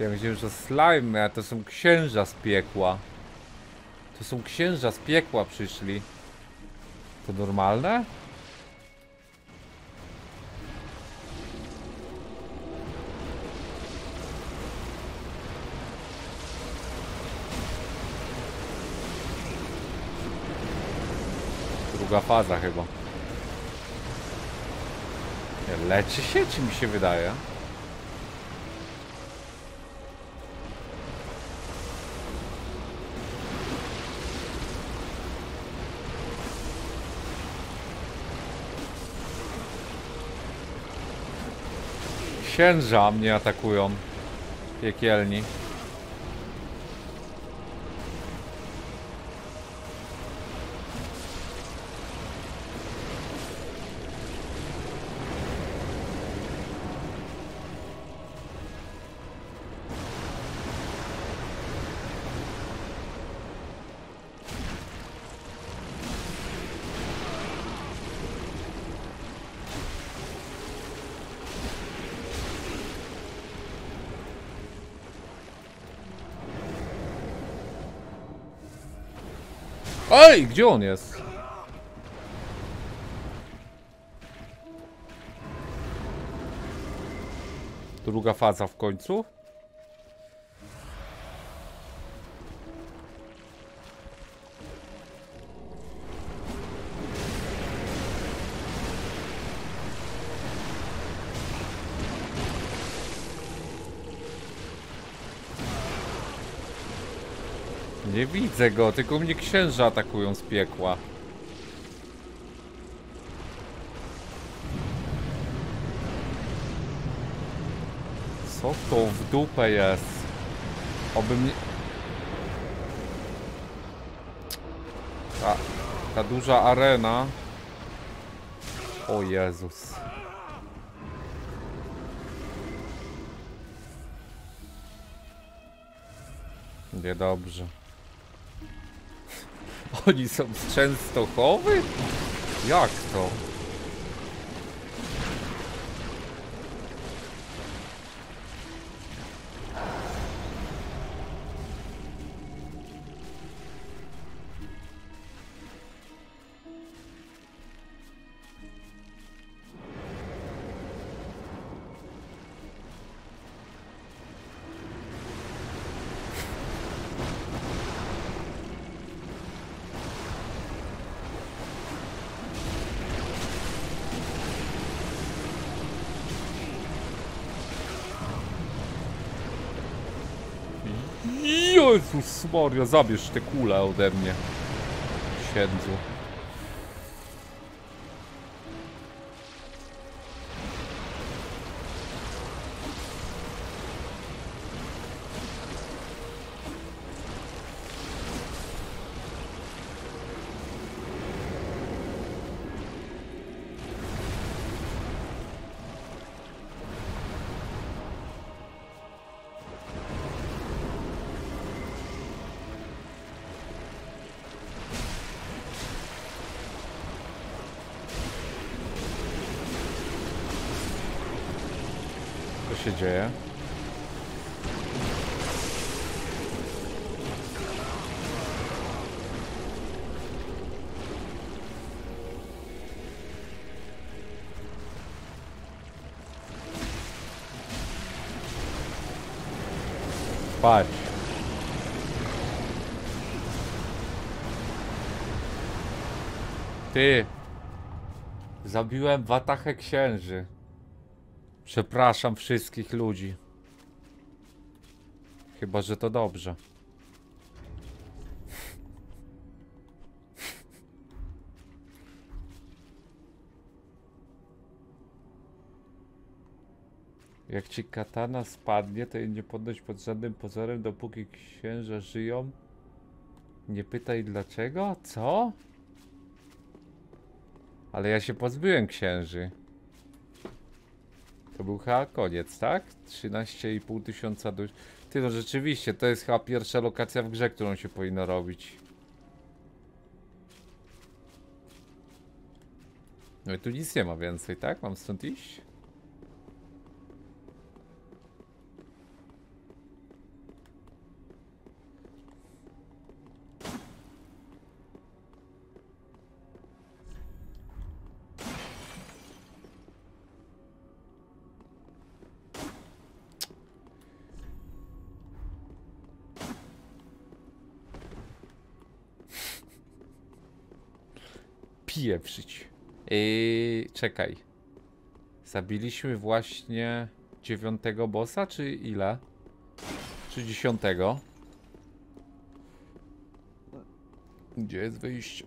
Ja myślałem, że slime, a to są księża z piekła. To są księża z piekła przyszli. To normalne? Druga faza chyba. Leczy się, czy mi się wydaje? Księża mnie atakują. Piekielni. Ej, gdzie on jest? Druga faza w końcu? Nie widzę go, tylko mnie księża atakują z piekła. Co to w dupę jest? Oby mnie... Ta, ta duża arena... O Jezus. Niedobrze. Oni są z Częstochowy? Jak to? Maria, zabierz te kule ode mnie. Księdzu. Zabiłem watachę księży. Przepraszam wszystkich ludzi. Chyba, że to dobrze. Jak ci katana spadnie, to jej nie podnoś pod żadnym pozorem, dopóki księża żyją. Nie pytaj dlaczego? Co? Ale ja się pozbyłem księży. To był chyba koniec, tak? 13,5 tysiąca dusz. Ty no rzeczywiście, to jest chyba pierwsza lokacja w grze, którą się powinno robić. No i tu nic nie ma więcej, tak? Mam stąd iść? Pieprzyć. Yy, czekaj. Zabiliśmy właśnie dziewiątego bossa, czy ile? Czy dziesiątego? Gdzie jest wyjście?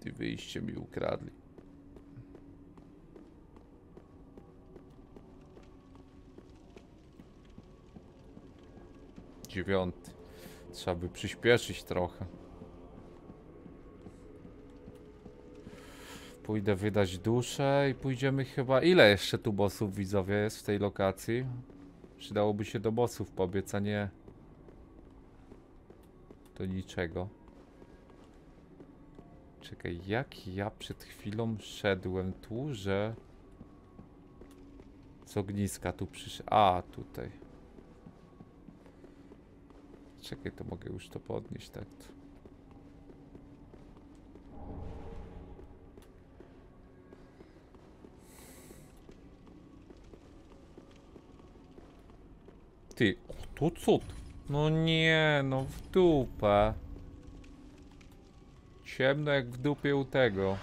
Ty wyjście mi ukradli. Dziewiąty. Trzeba by przyspieszyć trochę. Pójdę wydać duszę i pójdziemy chyba... Ile jeszcze tu bossów widzowie jest w tej lokacji? Przydałoby się do bossów pobiec, a nie... Do niczego. Czekaj, jak ja przed chwilą szedłem tu, że... Z ogniska tu przyszedł... A, tutaj. Czekaj, to mogę już to podnieść, tak? Ty, o, to co? No nie, no w dupę. Ciemno jak w dupie u tego.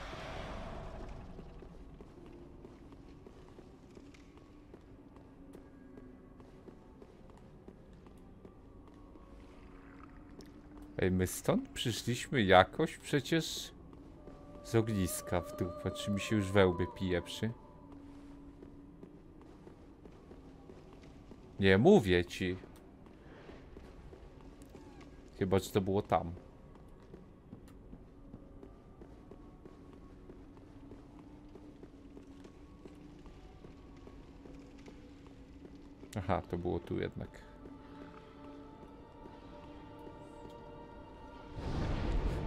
Ej, my stąd przyszliśmy jakoś przecież z ogniska w dupę. Czy mi się już wełby pieprzy? Nie, mówię ci. Chyba, że to było tam. Aha, to było tu jednak.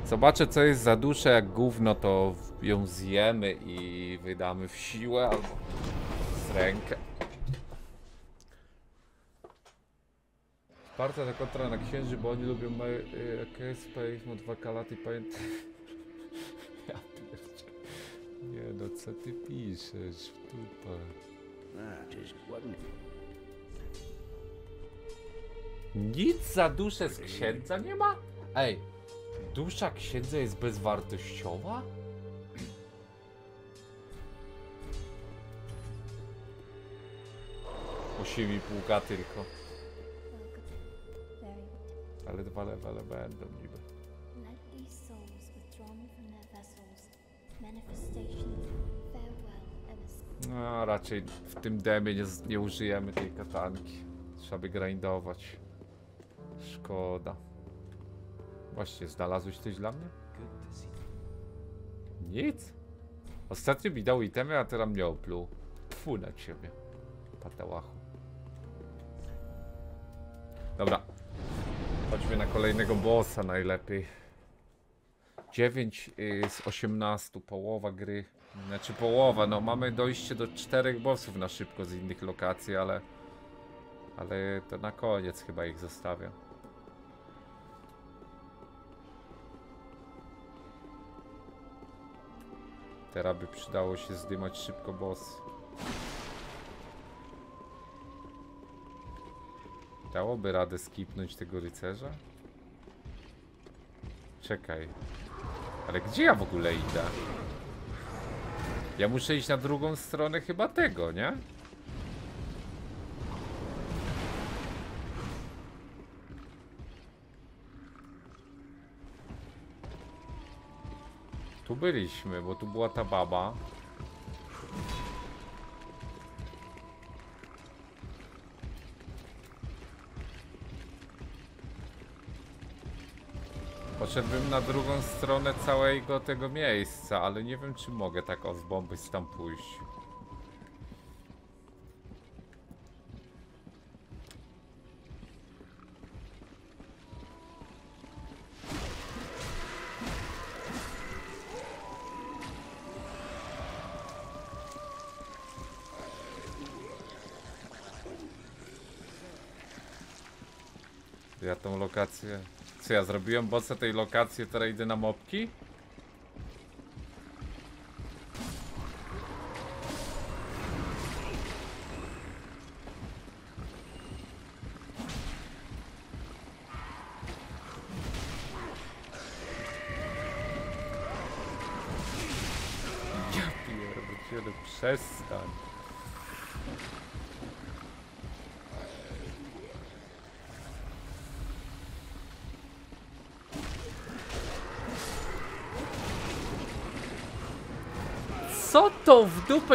Zobaczę co jest za duszę, jak gówno to ją zjemy i wydamy w siłę albo z rękę. Sparta to kontra na księży, bo oni lubią my Space, ma dwa kalaty, pamiętaj. Ja pierdzie. Nie no, co ty piszesz w dupę? Nic za duszę z księdza nie ma? Ej, dusza księdza jest bezwartościowa? Musi mi półka tylko. Ale dwa levele będą niby. No, raczej w tym demie nie, nie użyjemy tej katanki. Trzeba by grindować. Szkoda. Właśnie, znalazłeś coś dla mnie? Nic? Ostatnio mi dał itemy, a teraz mnie opluł. Tfu na ciebie. Patałachu. Dobra. Chodźmy na kolejnego bossa najlepiej. 9 y, z 18, połowa gry. Znaczy połowa, no mamy dojście do czterech bossów na szybko z innych lokacji, ale... Ale to na koniec chyba ich zostawię. Teraz by przydało się zdymać szybko boss. Dałoby radę skipnąć tego rycerza? Czekaj. Ale gdzie ja w ogóle idę? Ja muszę iść na drugą stronę chyba tego, nie? Tu byliśmy, bo tu była ta baba. Poszedłbym na drugą stronę całego tego miejsca, ale nie wiem czy mogę tak o z bomby tam pójść. Lokację... Co ja zrobiłem bossa tej lokacji, teraz idę na mopki?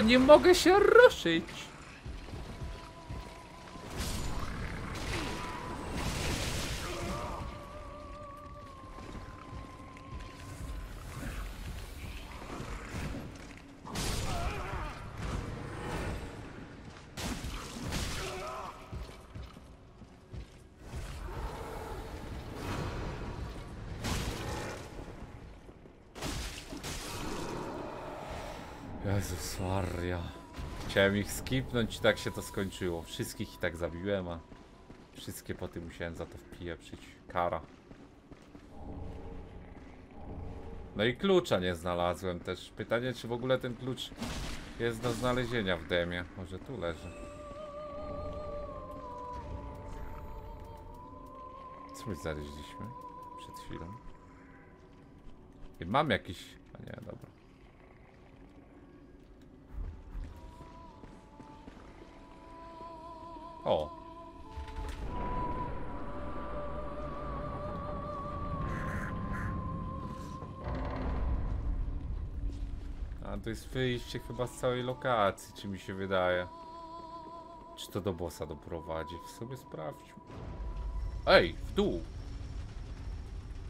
Nie mogę się ruszyć. Chciałem ich skipnąć i tak się to skończyło. Wszystkich i tak zabiłem, a wszystkie poty musiałem za to wpieprzyć. Kara. No i klucza nie znalazłem też. Pytanie, czy w ogóle ten klucz jest do znalezienia w demie. Może tu leży. Co my znaleźliśmy przed chwilą? I mam jakiś... A nie, dobra. To jest wyjście chyba z całej lokacji, czy mi się wydaje. Czy to do bossa doprowadzi? W sobie sprawdźmy. Ej, w dół.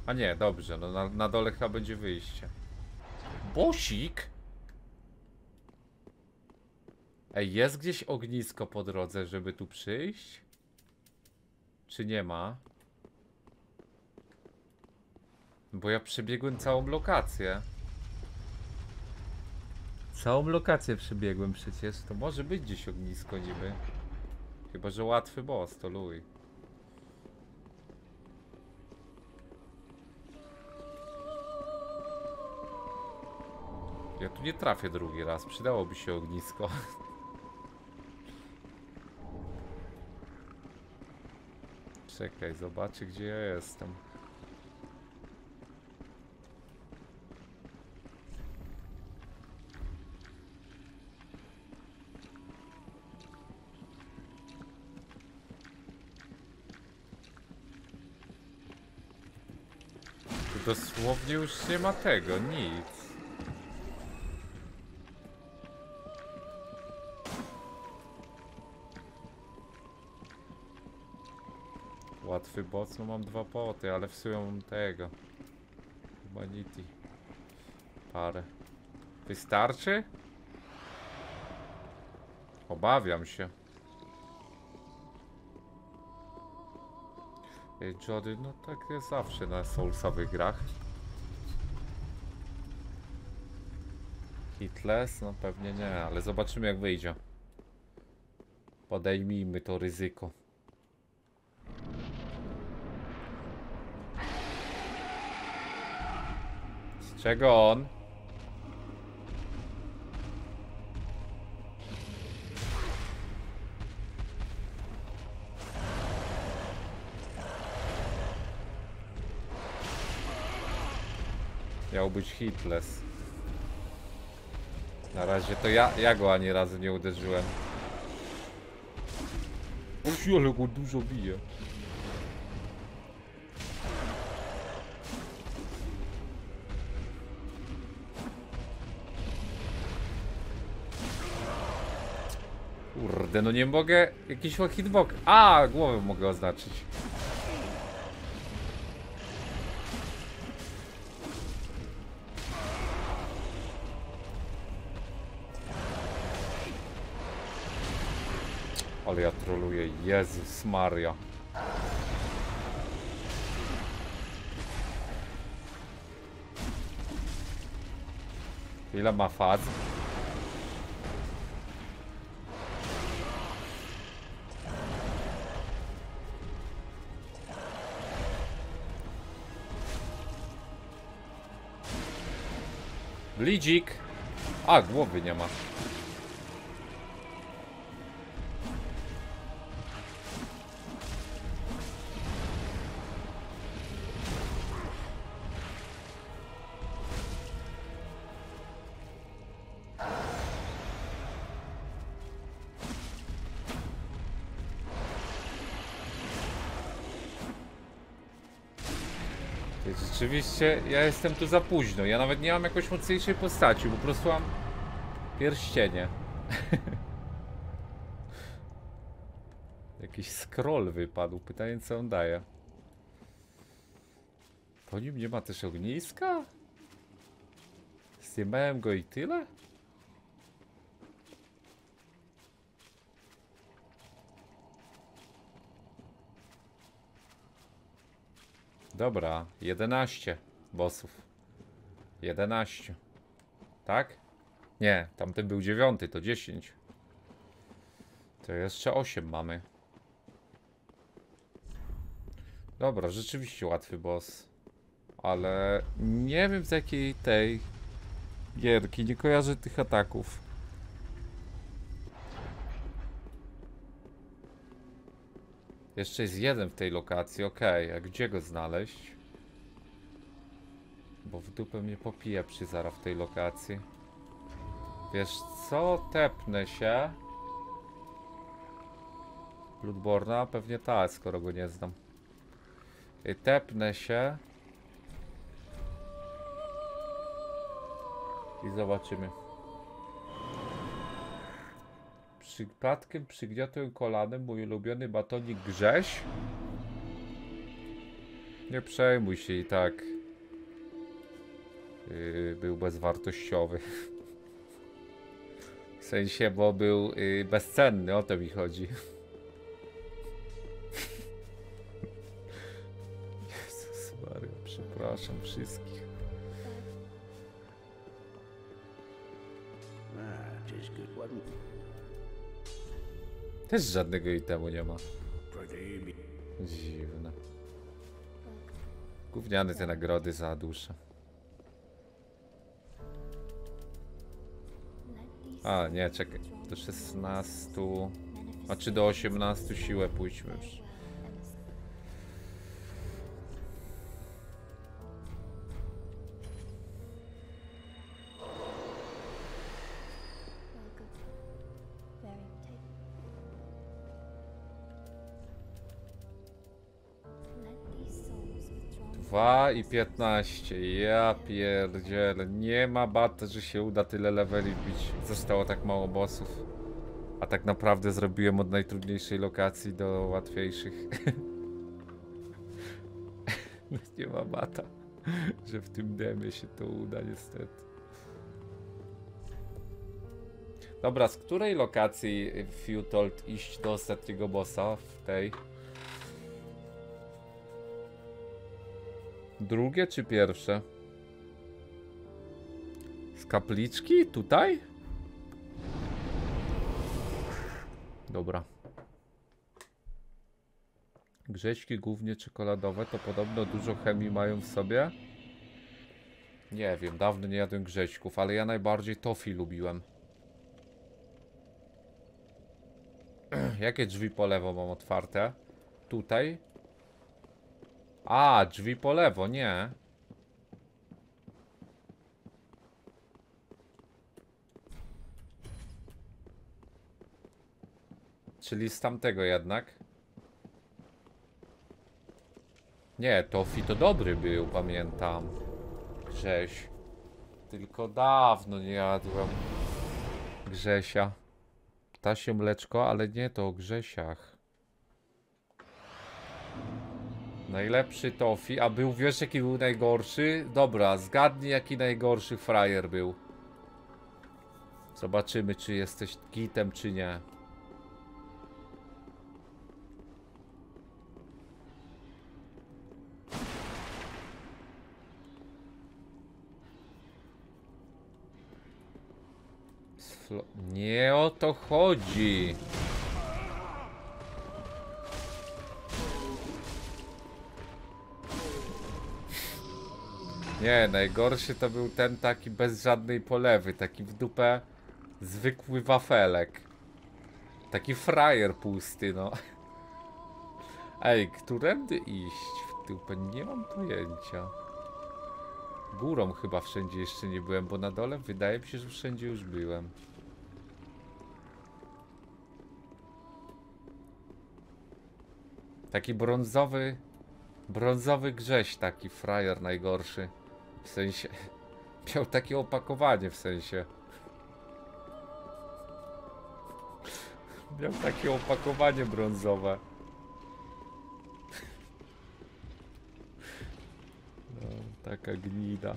A nie, dobrze, no na, na dole chyba będzie wyjście. Bosik? Ej, jest gdzieś ognisko po drodze, żeby tu przyjść? Czy nie ma? Bo ja przebiegłem całą lokację. Całą lokację przebiegłem przecież. To może być gdzieś ognisko niby. Chyba, że łatwy boss, to luj. Ja tu nie trafię drugi raz. Przydałoby się ognisko. Czekaj, zobaczę gdzie ja jestem. Tu dosłownie już nie ma tego, nic. Łatwy boss, no mam dwa poty, ale w sumie mam tego. Humanity. Parę. Wystarczy? Obawiam się. Ej, Jody, no tak jest zawsze na soulsowych grach. No pewnie nie, ale zobaczymy jak wyjdzie. Podejmijmy to ryzyko. Z czego on? Miał być hitless. Na razie to ja, ja go ani razu nie uderzyłem. Uff, ale go dużo bije. Kurde, no nie mogę... Jakiś hitbox. A, głowę mogę oznaczyć. Jezus Maria. Ile ma faz? Lidzik! A, głowy nie ma. Ty, Rzeczywiście, ja jestem tu za późno. Ja nawet nie mam jakoś mocniejszej postaci, po prostu mam pierścienie. Jakiś scroll wypadł. Pytanie, co on daje. Po nim nie ma też ogniska? Zdjęłem go i tyle? Dobra, 11 bossów. 11. Tak? Nie, tamten był 9, to 10. To jeszcze 8 mamy. Dobra, rzeczywiście łatwy boss. Ale nie wiem z jakiej tej gierki, nie kojarzę tych ataków. Jeszcze jest jeden w tej lokacji, okej, a gdzie go znaleźć? Bo w dupę mnie popije przy zara w tej lokacji. Wiesz co? Tepnę się. Bloodborna? Pewnie tak, skoro go nie znam. Y, Tepnę się. I zobaczymy. Przypadkiem przygniotłem kolanem mój ulubiony batonik Grześ. Nie przejmuj się i tak. Yy, był bezwartościowy. W sensie, bo był yy, bezcenny, o to mi chodzi. Jezus Maria, przepraszam wszystkich. Też żadnego itemu nie ma. Dziwne. Gówniane te nagrody za duszę. A, nie, czekaj. Do 16. A czy do 18 siłę pójdźmy już. Dwa i 15. Ja pierdzielę. Nie ma bata, że się uda tyle leveli bić. Zostało tak mało bossów. A tak naprawdę zrobiłem od najtrudniejszej lokacji do łatwiejszych. Nie ma bata, że w tym demie się to uda niestety. Dobra, z której lokacji Futold iść do ostatniego bossa w tej? Drugie czy pierwsze? Z kapliczki? Tutaj? Dobra. Grześki głównie czekoladowe to podobno dużo chemii mają w sobie. Nie wiem, dawno nie jadłem grześków, ale ja najbardziej tofi lubiłem. Jakie drzwi po lewo mam otwarte? Tutaj? A, drzwi po lewo, nie. Czyli z tamtego jednak. Nie, Tofi to dobry był, pamiętam. Grześ. Tylko dawno nie jadłem Grzesia. Ptasie mleczko, ale nie to o Grzesiach. Najlepszy Tofi, a był, wiesz jaki był najgorszy? Dobra, zgadnij jaki najgorszy frajer był. Zobaczymy czy jesteś gitem czy nie. Nie o to chodzi. Nie, najgorszy to był ten taki bez żadnej polewy, taki w dupę zwykły wafelek. Taki frajer pusty, no. Ej, którędy iść w dupę? Nie mam pojęcia. Górą chyba wszędzie jeszcze nie byłem, bo na dole wydaje mi się, że wszędzie już byłem. Taki brązowy, brązowy grześ, taki frajer najgorszy. W sensie, miał takie opakowanie w sensie. Miał takie opakowanie brązowe. No, taka gnida.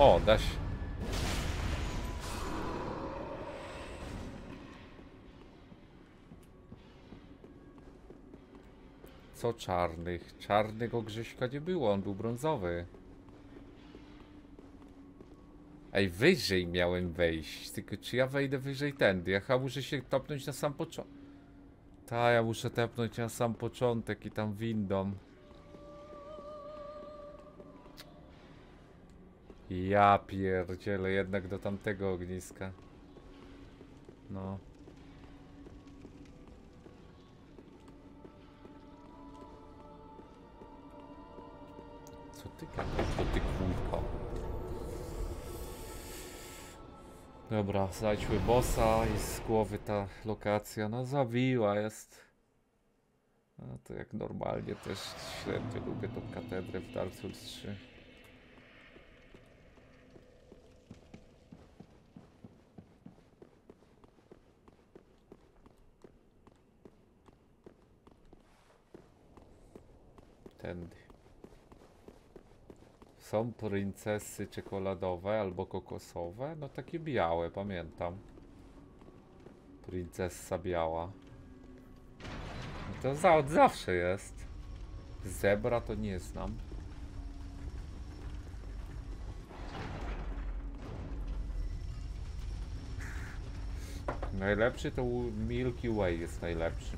O, da się. Co czarnych? Czarnego Grześka nie było, on był brązowy. Ej, wyżej miałem wejść. Tylko czy ja wejdę wyżej tędy? Ja chyba muszę się topnąć na sam początek. Ta, ja muszę tepnąć na sam początek i tam windą. Ja pierdzielę jednak do tamtego ogniska. No. Co ty gadasz, to ty kurko? Dobra, znajdźmy bossa i z głowy ta lokacja, no zawiła jest. No to jak normalnie też średnio lubię tą katedrę w Dark Souls 3. Tędy. Są princesy czekoladowe albo kokosowe? No takie białe, pamiętam. Princessa biała. No to za, od zawsze jest. Zebra to nie znam. Najlepszy to Milky Way jest najlepszy.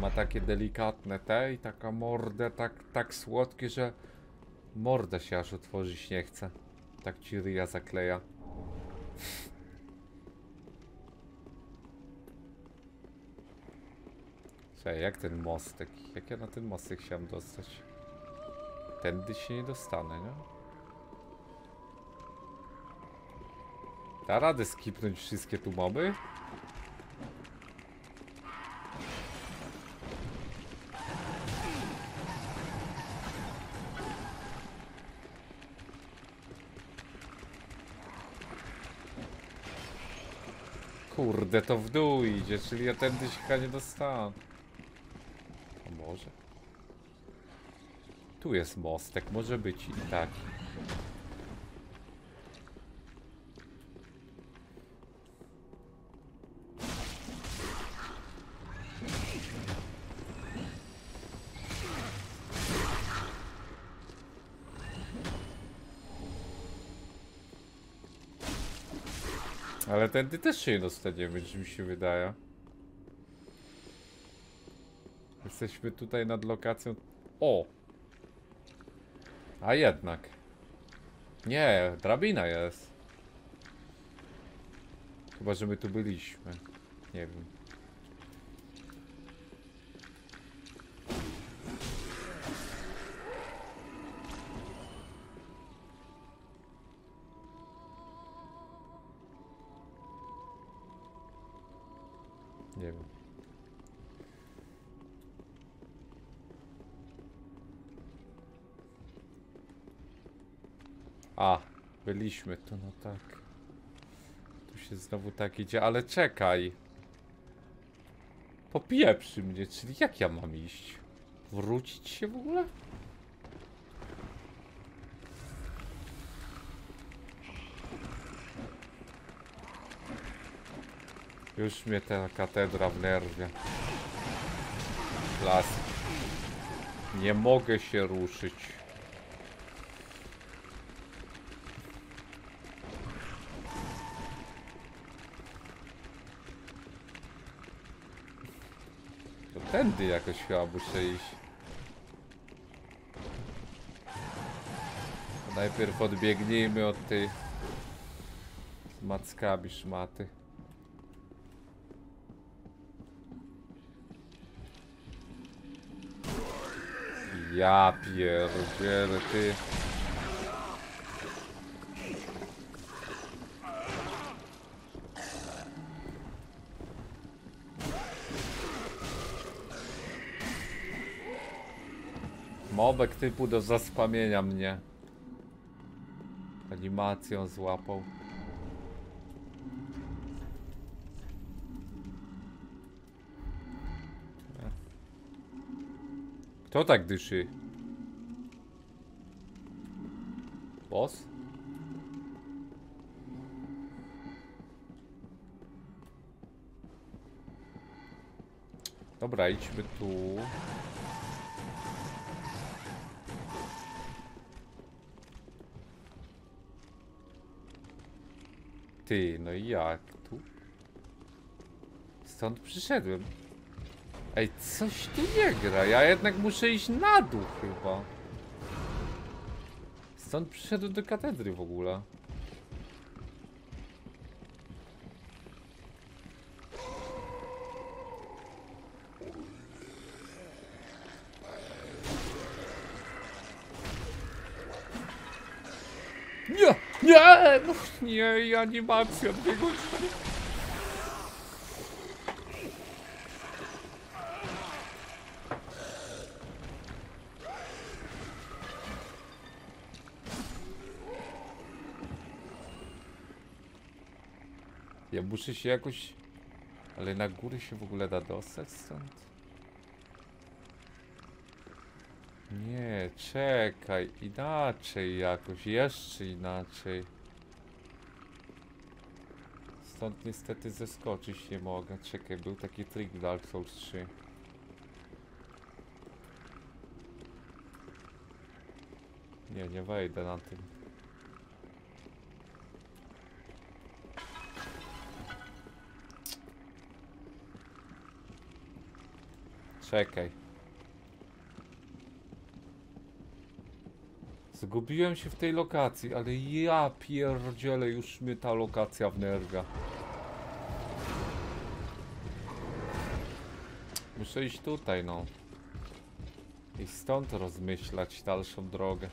Ma takie delikatne te i taka mordę tak, tak słodkie, że morda się aż otworzyć nie chce. Tak ci ryja zakleja. Słuchaj, jak ten mostek? Jak ja na ten mostek chciałem dostać? Tędy się nie dostanę, nie? Da radę skipnąć wszystkie tu moby? Kurde, to w dół idzie, czyli ja tędy się chyba nie dostanę. A może? Tu jest mostek, może być i taki. Tędy też się nie dostaniemy, mi się wydaje. Jesteśmy tutaj nad lokacją... O! A jednak. Nie, drabina jest. Chyba, że my tu byliśmy. Nie wiem. Byliśmy tu, no tak. Tu się znowu tak idzie, ale czekaj. Popieprzy mnie, czyli jak ja mam iść? Wrócić się w ogóle? Już mnie ta katedra wnerwia. Klasyk. Nie mogę się ruszyć. To tędy jakoś chyba muszę iść. Najpierw odbiegnijmy od tej z mackami szmaty. Ja pierdzielę, ty. Mobek typu do zaspamienia mnie. Animacją złapał. Kto tak dyszy? Boss? Dobra, idźmy tu. Ty, no i jak tu? Stąd przyszedłem. Ej, coś tu nie gra. Ja jednak muszę iść na dół chyba. Stąd przyszedłem do katedry w ogóle. Nie! I animacja dwie godziny. Ja muszę się jakoś... Ale na góry się w ogóle da dostać stąd? Nie, czekaj, inaczej jakoś, jeszcze inaczej. Stąd niestety zeskoczyć nie mogę. Czekaj, był taki trik w Dark Souls 3. Nie, nie wejdę na tym. Czekaj. Zgubiłem się w tej lokacji, ale ja pierdzielę, już mnie ta lokacja wnerwia. Muszę iść tutaj, no. I stąd rozmyślać dalszą drogę.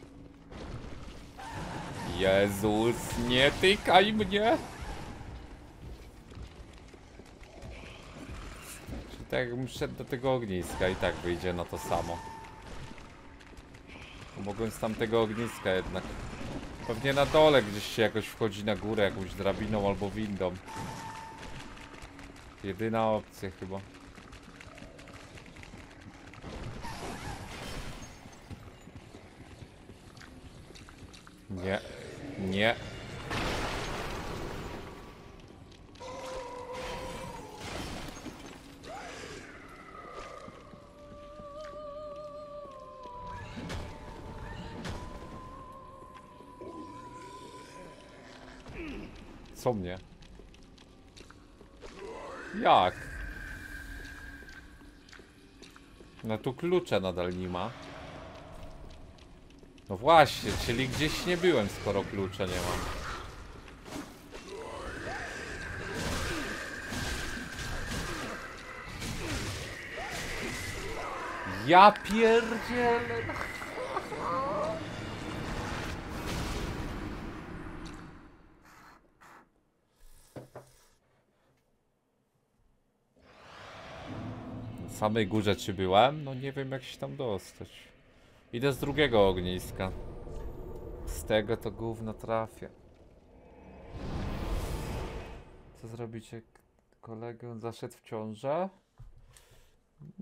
Jezus, nie tykaj mnie! Czy tak jakbym szedł do tego ogniska i tak wyjdzie na to samo. Mogłem z tamtego ogniska jednak. Pewnie na dole gdzieś się jakoś wchodzi na górę jakąś drabiną albo windą. Jedyna opcja chyba. Tu klucza nadal nie ma. No właśnie, czyli gdzieś nie byłem, skoro klucza nie mam. Ja pierdzielę. Samej górze czy byłem? No nie wiem jak się tam dostać. Idę z drugiego ogniska. Z tego to gówno trafię. Co zrobić jak kolegę zaszedł w ciążę?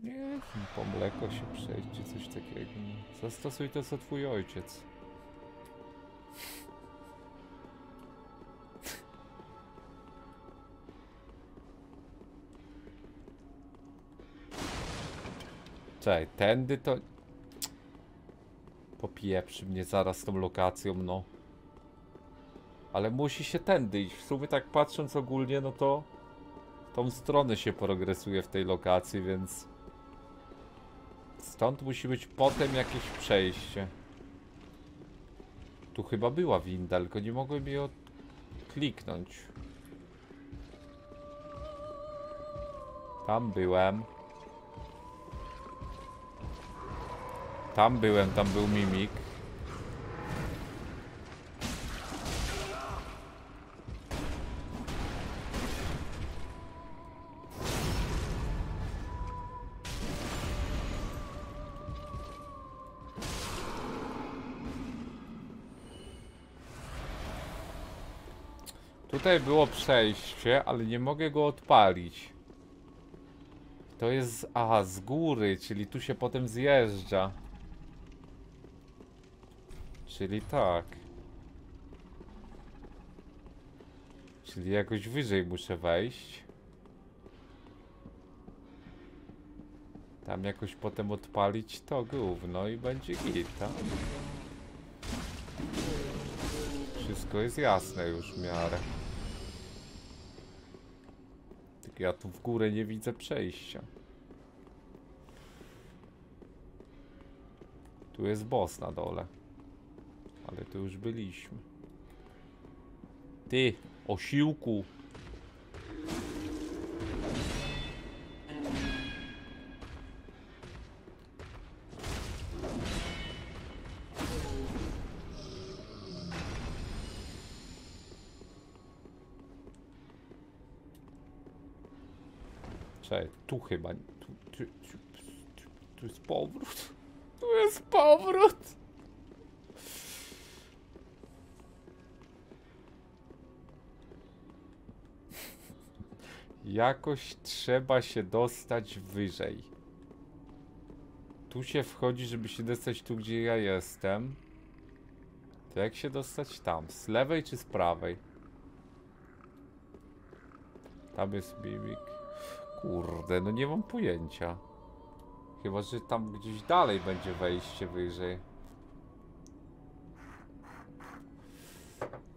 Nie po mleko się przejść czy coś takiego. Zastosuj to co twój ojciec. Czekaj, tędy to... Popieprzy mnie zaraz tą lokacją, no. Ale musi się tędy iść. W sumie tak patrząc ogólnie, no to... Tą stronę się progresuje w tej lokacji, więc... Stąd musi być potem jakieś przejście. Tu chyba była winda, tylko nie mogłem jej kliknąć. Tam byłem. Tam byłem, tam był mimik. Tutaj było przejście, ale nie mogę go odpalić. To jest, aha, z góry, czyli tu się potem zjeżdża. Czyli tak. Czyli jakoś wyżej muszę wejść. Tam jakoś potem odpalić to gówno i będzie git, tak? Wszystko jest jasne już w miarę. Tylko ja tu w górę nie widzę przejścia. Tu jest boss na dole. Ale tu już byliśmy. Ty, osiłku. Czekaj, tu chyba. Tu, tu, tu, tu jest powrót. Tu jest powrót. Jakoś trzeba się dostać wyżej. Tu się wchodzi, żeby się dostać tu, gdzie ja jestem. To jak się dostać tam? Z lewej czy z prawej? Tam jest mimik. Kurde, no nie mam pojęcia. Chyba, że tam gdzieś dalej będzie wejście wyżej.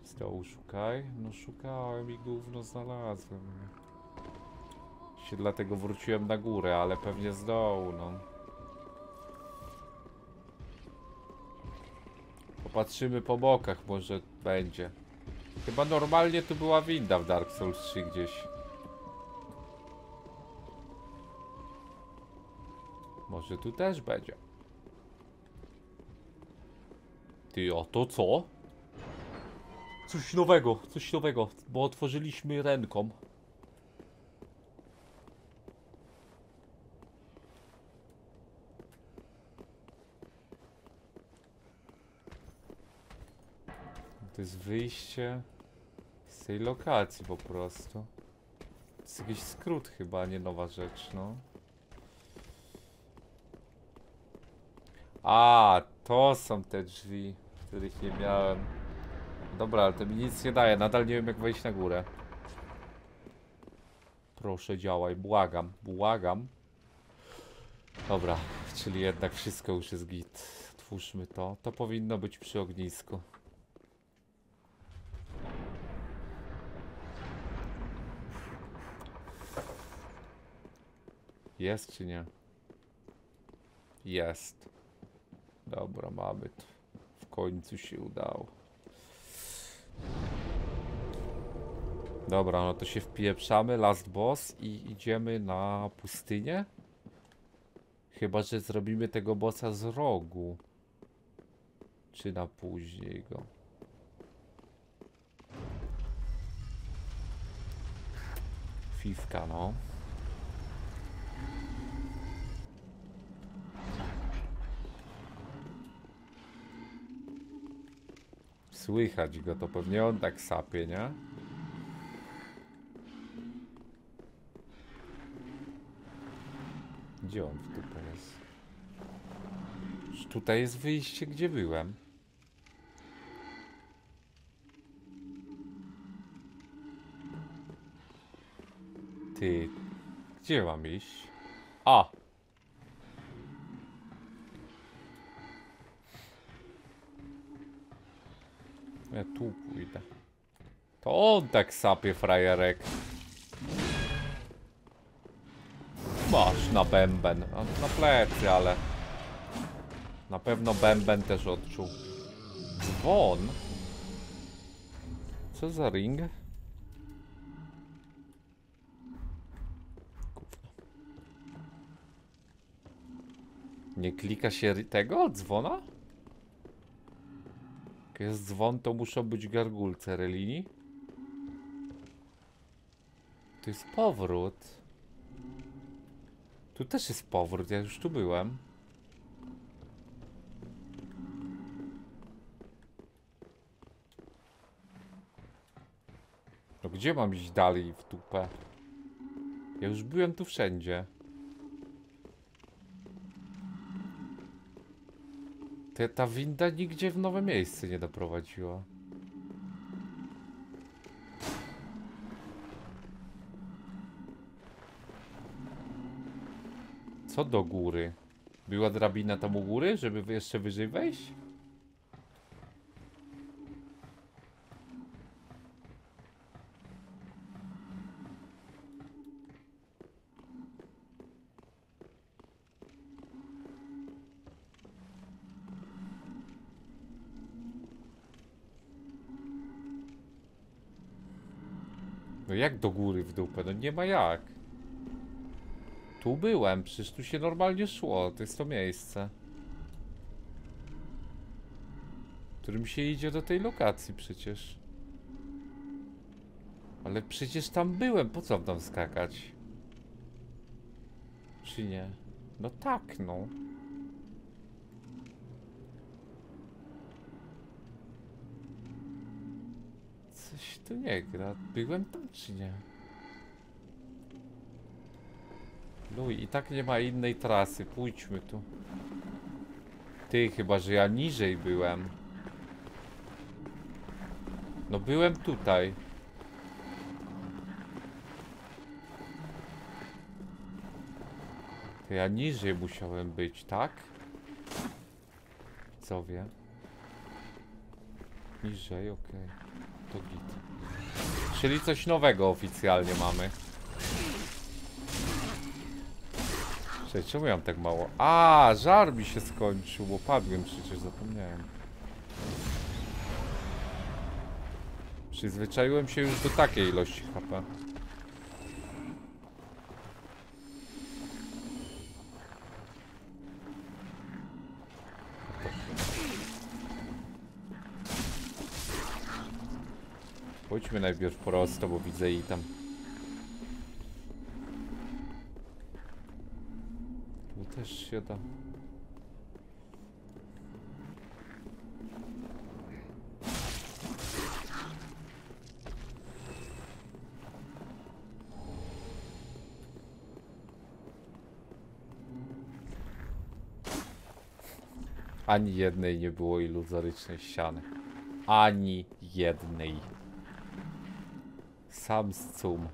Z dołu szukaj. No szukałem i gówno znalazłem. Się dlatego wróciłem na górę, ale pewnie z dołu, no. Popatrzymy po bokach, może będzie. Chyba normalnie tu była winda w Dark Souls 3 gdzieś. Może tu też będzie. Ty, a to co? Coś nowego, coś nowego, bo otworzyliśmy ręką. To jest wyjście z tej lokacji po prostu. To jest jakiś skrót chyba, nie nowa rzecz, no. A, to są te drzwi, których nie miałem. Dobra, ale to mi nic nie daje, nadal nie wiem jak wejść na górę. Proszę działaj, błagam, błagam. Dobra, czyli jednak wszystko już jest git. Twórzmy to. To powinno być przy ognisku. Jest czy nie? Jest. Dobra, mamy to. W końcu się udało. Dobra, no to się wpieprzamy, last boss i idziemy na pustynię. Chyba, że zrobimy tego bossa z rogu. Czy na później go. Fifka, no. Słychać go, to pewnie on tak sapie, nie? Gdzie on dupę jest? Tutaj jest wyjście, gdzie byłem. Ty, gdzie mam iść? A! Ja tu pójdę. To on tak sapie, frajerek. Masz na bęben. Na plecy, ale... Na pewno bęben też odczuł. Dzwon? Co za ring? Nie klika się tego dzwona? Jak jest dzwon, to muszą być gargulce relini. To jest powrót. Tu też jest powrót, ja już tu byłem. No gdzie mam iść dalej w dupę? Ja już byłem tu wszędzie. Te, ta winda nigdzie w nowe miejsce nie doprowadziła. Co do góry? Była drabina tam u góry, żeby jeszcze wyżej wejść? No jak do góry w dupę? No nie ma jak. Tu byłem, przecież tu się normalnie szło, to jest to miejsce. Którym się idzie do tej lokacji przecież. Ale przecież tam byłem, po co tam skakać? Czy nie? No tak, no. Coś tu nie gra. Byłem tam czy nie? No i tak nie ma innej trasy. Pójdźmy tu. Ty, chyba że ja niżej byłem. No byłem tutaj. To ja niżej musiałem być, tak? Widzowie. Niżej, okej. To git. Czyli coś nowego oficjalnie mamy. Cześć, czemu ja mam tak mało? A, żar mi się skończył, bo padłem przecież, zapomniałem. Przyzwyczaiłem się już do takiej ilości HP. Pójdźmy najpierw prosto, bo widzę i tam. Tu też się da. Ani jednej nie było iluzorycznej ściany. Ani jednej. Sam scum.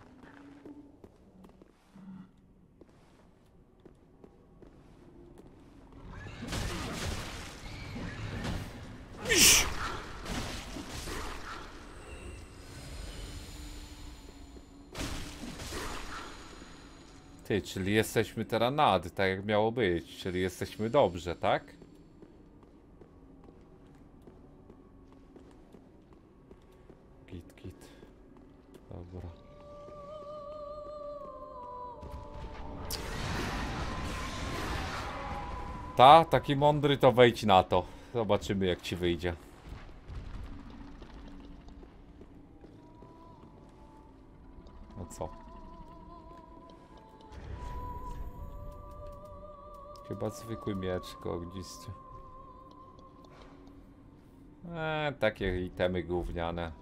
Ty, czyli jesteśmy teraz nad, tak jak miało być. Czyli jesteśmy dobrze, tak? Ta, taki mądry to wejdź na to. Zobaczymy jak ci wyjdzie. No co? Chyba zwykły miecz ognisty. Eee, takie itemy gówniane.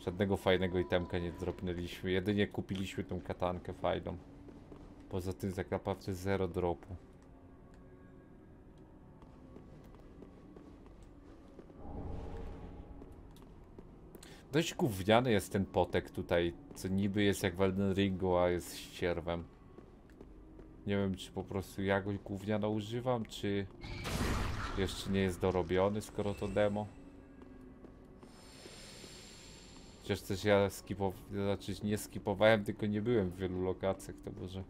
Żadnego fajnego itemka nie dropnęliśmy. Jedynie kupiliśmy tą katankę fajną. Poza tym tak naprawdę zero dropu. Dość gówniany jest ten potek tutaj, co niby jest jak w Elden Ringu, a jest ścierwem. Nie wiem, czy po prostu ja go gówniano używam, czy jeszcze nie jest dorobiony, skoro to demo. Chociaż też ja skipowałem, znaczy nie skipowałem, tylko nie byłem w wielu lokacjach, to może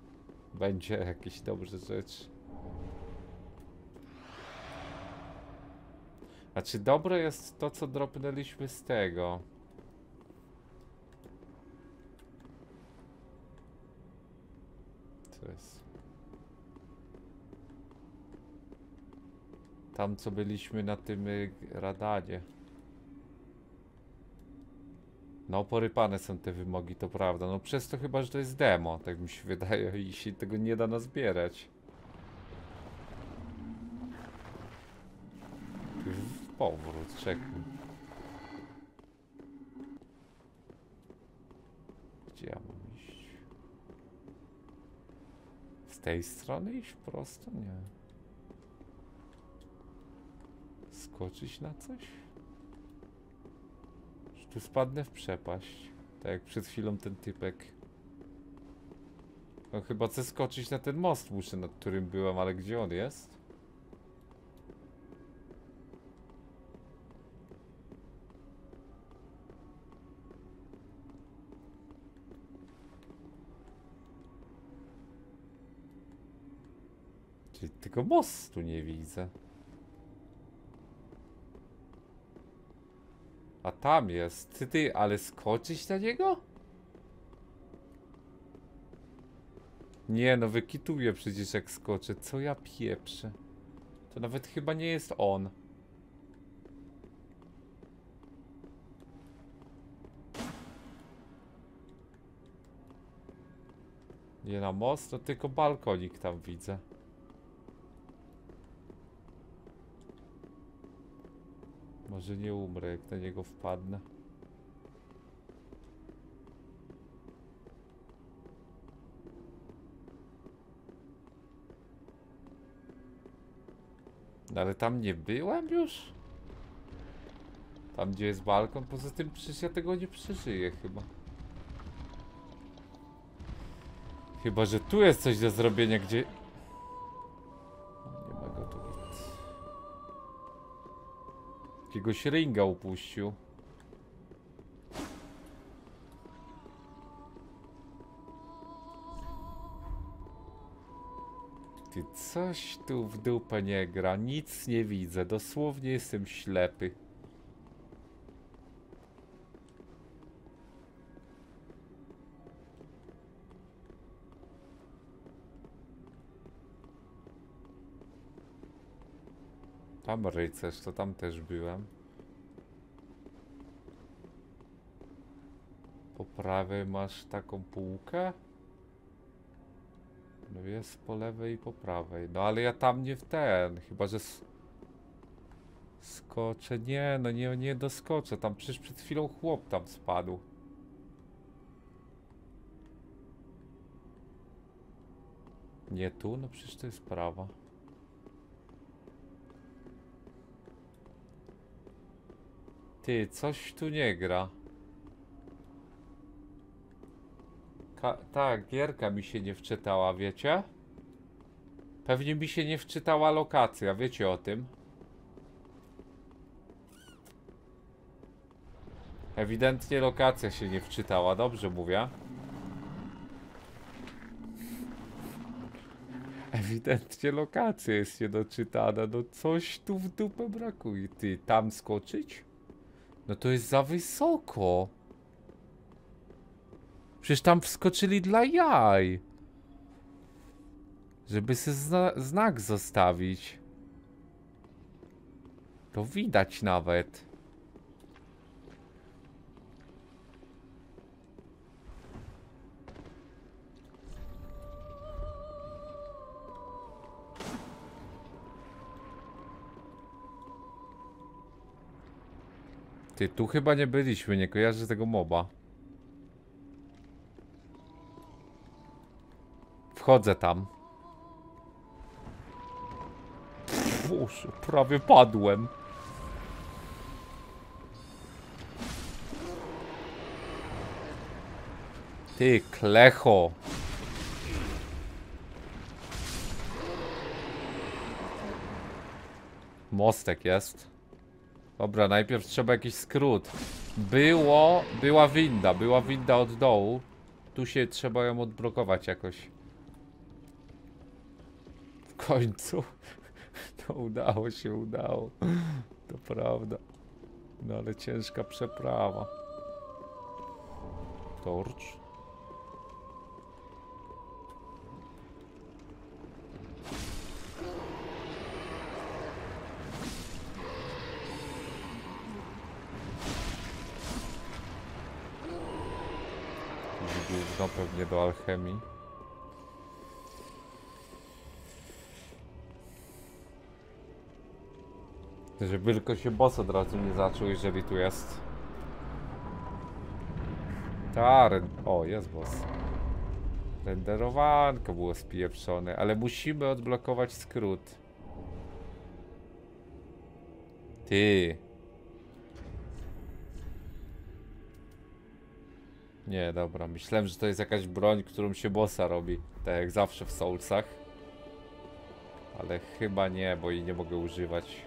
będzie jakieś dobre rzeczy. Znaczy dobre jest to, co dropnęliśmy z tego. Tam co byliśmy na tym y, radanie. No porypane są te wymogi, to prawda. No przez to chyba, że to jest demo, tak mi się wydaje i się tego nie da nazbierać. W powrót, czekaj. Gdzie ja mam iść? Z tej strony iść prosto? Nie. Skoczyć na coś? Czy tu spadnę w przepaść? Tak jak przed chwilą ten typek. No chyba chcę skoczyć na ten most muszę, nad którym byłem, ale gdzie on jest? Czyli tylko mostu nie widzę. A tam jest. Ty, ty, ale skoczyć na niego? Nie no, wykituję przecież jak skoczę. Co ja pieprzę? To nawet chyba nie jest on. Nie na most, to tylko balkonik tam widzę. Może nie umrę, jak na niego wpadnę. No ale tam nie byłem już? Tam gdzie jest balkon, poza tym przecież ja tego nie przeżyję chyba. Chyba, że tu jest coś do zrobienia, gdzie... Jakiegoś ringa upuścił. Ty coś tu w dupę nie gra, nic nie widzę, dosłownie jestem ślepy. Tam rycerz, to tam też byłem. Po prawej masz taką półkę? No jest po lewej i po prawej. No ale ja tam nie w ten, chyba że... Skoczę, nie, no nie, nie doskoczę, tam przecież przed chwilą chłop tam spadł. Nie tu? No przecież to jest prawa. Ty, coś tu nie gra. Ka tak, gierka mi się nie wczytała, wiecie? Pewnie mi się nie wczytała lokacja, wiecie o tym? Ewidentnie lokacja się nie wczytała, dobrze mówię? Ewidentnie lokacja jest niedoczytana, no coś tu w dupę brakuje. Ty, tam skoczyć? No to jest za wysoko. Przecież tam wskoczyli dla jaj. Żeby sobie zna znak zostawić. To widać nawet. Ty, tu chyba nie byliśmy, nie kojarzę tego moba. Wchodzę tam. Boże, prawie padłem. Ty, klecho. Mostek jest. Dobra, najpierw trzeba jakiś skrót. Było, była winda, była winda od dołu. Tu się trzeba ją odblokować jakoś. W końcu. To udało się, udało. To prawda. No ale ciężka przeprawa. Torcz. Gówno pewnie do alchemii. Żeby tylko się boss od razu nie zaczął, jeżeli tu jest. Taren. O, jest boss. Renderowanko było spieprzone, ale musimy odblokować skrót. Ty. Nie, dobra. Myślałem, że to jest jakaś broń, którą się bossa robi. Tak jak zawsze w Soulsach. Ale chyba nie, bo jej nie mogę używać.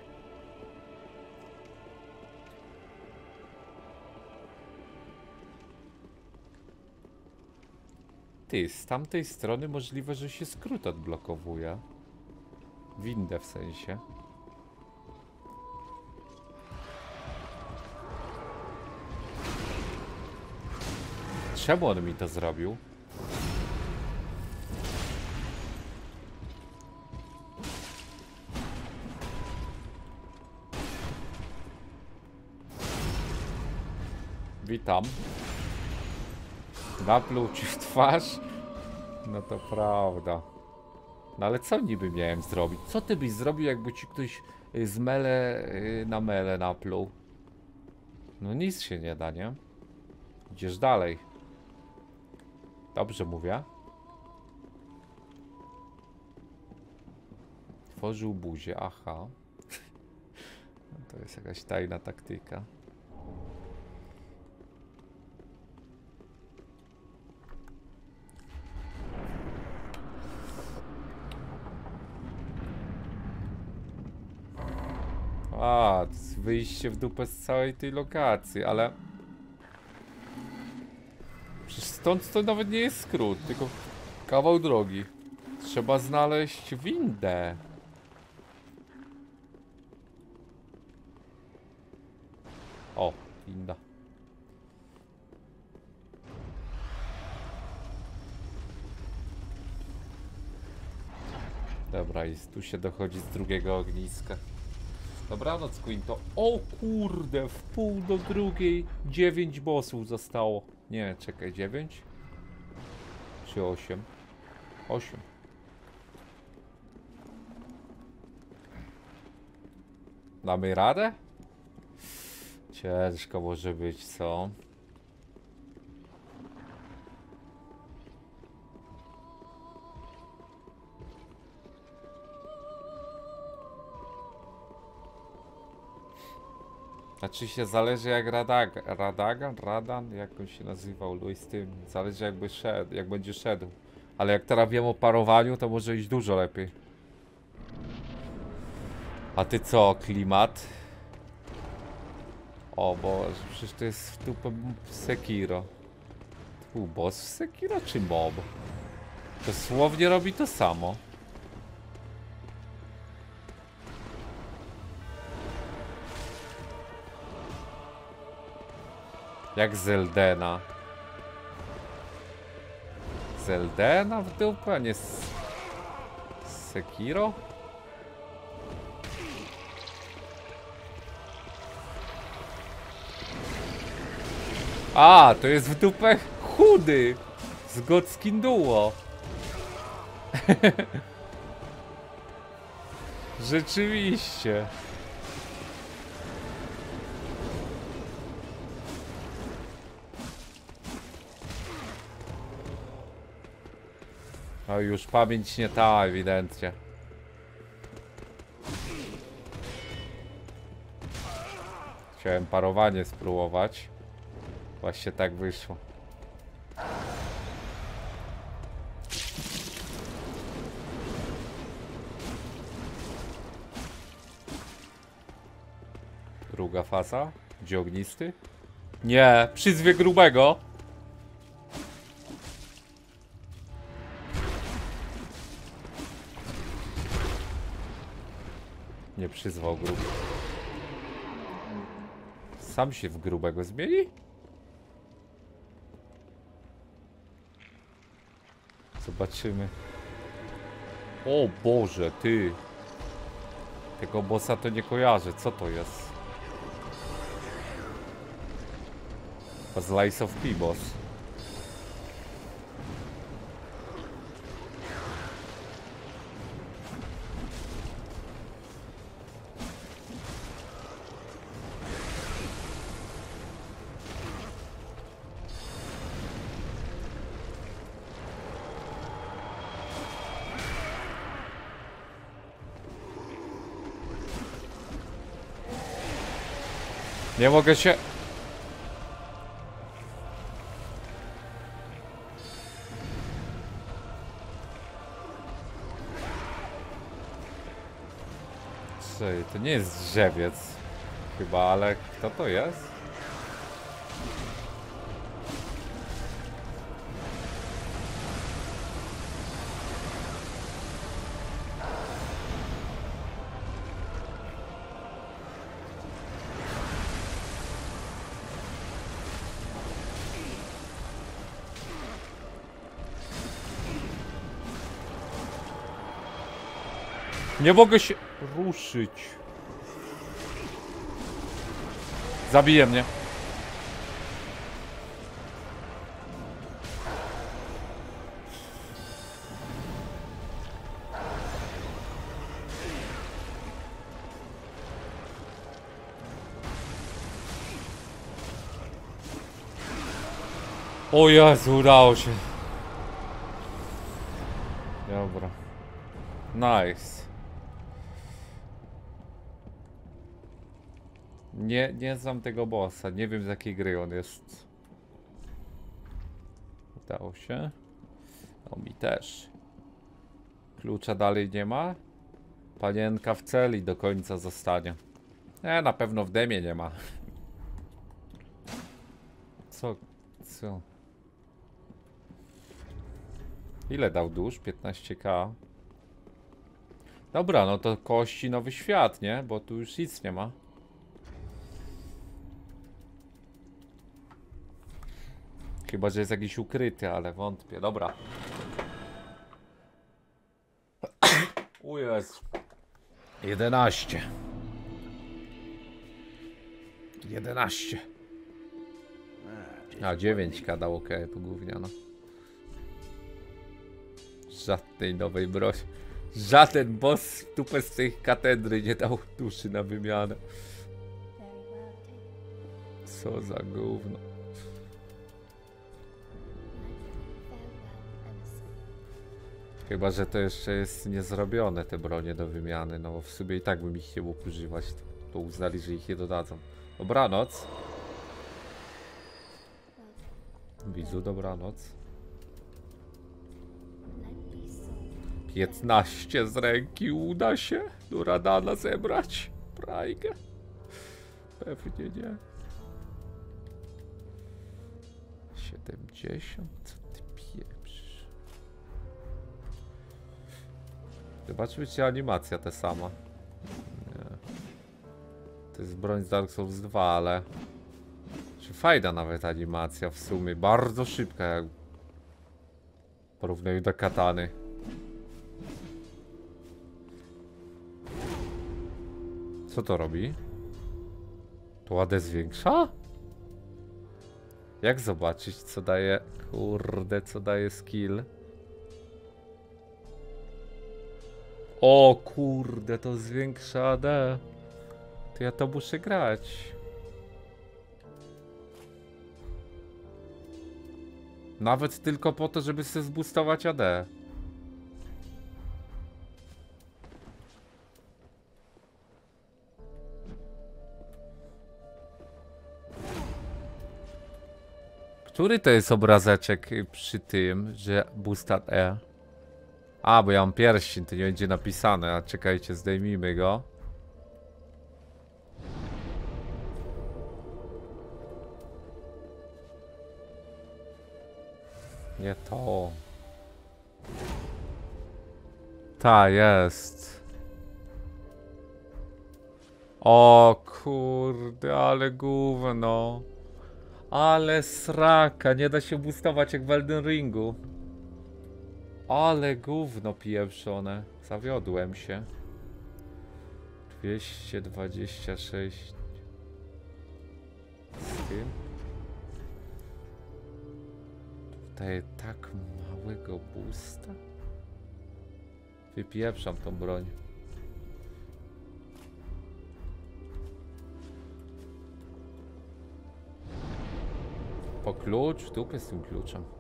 Ty, z tamtej strony możliwe, że się skrót odblokowuje. Windę w sensie. Czemu on mi to zrobił? Witam. Napluł ci w twarz? No to prawda. No ale co niby miałem zrobić? Co ty byś zrobił, jakby ci ktoś y, z mele y, na mele napluł? No nic się nie da, nie? Idziesz dalej. Dobrze mówię. Tworzył buzię, aha. To jest jakaś tajna taktyka. A, wyjście w dupę z całej tej lokacji, ale... stąd to nawet nie jest skrót, tylko kawał drogi. Trzeba znaleźć windę. O, winda. Dobra, i tu się dochodzi z drugiego ogniska. Dobranoc, Queen, to... O kurde, w pół do drugiej dziewięć bossów zostało. Nie, czekaj, dziewięć? Czy osiem? Osiem. Damy radę? Ciężko może być, co? Znaczy się zależy jak Radag Radagan? Radan? Jak on się nazywał? Louis tym. Zależy jakby szedł, jak będzie szedł. Ale jak teraz wiem o parowaniu, to może iść dużo lepiej. A ty co, klimat? O Boże, przecież to jest dupę Sekiro. Tu boss w Sekiro czy mob? Dosłownie robi to samo. Jak Zeldena? Zeldena w dupę, a nie. Sekiro? A, to jest w dupę chudy z Godskin Duo. Rzeczywiście. Już pamięć nie ta, ewidentnie. Chciałem parowanie spróbować. Właśnie tak wyszło. Druga faza. Gdzie? Nie, przyzwie grubego. Nie przyzwał gruby. Sam się w grubego zmieni? Zobaczymy. O Boże, ty. Tego bossa to nie kojarzę. Co to jest? Slice of P-Boss. Nie mogę się... Czej, to nie jest drzewiec. Chyba, ale kto to jest? Nie mogę się ruszyć. Zabije mnie. O Jezu, udało się. Dobra. Nice. Nie, nie znam tego bossa, nie wiem z jakiej gry on jest. Udało się. O mi też. Klucza dalej nie ma. Panienka w celi do końca zostanie. E, na pewno w demie nie ma. Co? Co? Ile dał dusz? 15k. Dobra, no to kości nowy świat, nie? Bo tu już nic nie ma. Chyba, że jest jakiś ukryty, ale wątpię. Dobra. Jezu. 11. 11. A, 9 kadał, ok, to gówniano. Żadnej nowej broni. Żaden boss tupę z tej katedry nie dał duszy na wymianę. Co za gówno. Chyba, że to jeszcze jest niezrobione te bronie do wymiany, no bo w sumie i tak bym ich nie mógł używać, to uznali, że ich nie dodadzą. Dobranoc. Widzu, dobranoc. 15 z ręki uda się do Radana zebrać. Prajgę. Pewnie nie. 70? Zobaczmy, czy animacja ta sama. Nie. To jest broń z Dark Souls 2, ale... Czy fajna nawet animacja w sumie, bardzo szybka jak w porównaniu do katany. Co to robi? To ładę zwiększa? Jak zobaczyć co daje, kurde, co daje skill? O kurde, to zwiększa AD. To ja to muszę grać. Nawet tylko po to, żeby sobie zboostować AD. Który to jest obrazeczek przy tym, że boost AD? A, bo ja mam pierścień, to nie będzie napisane, a czekajcie, zdejmijmy go. Nie to. Ta, jest. O kurde, ale gówno. Ale sraka, nie da się boostować jak w Elden Ringu. Ale gówno pieprzone. Zawiodłem się. 226. Z tym? Daje tak małego boosta? Wypieprzam tą broń. Po klucz? Dupy z tym kluczem.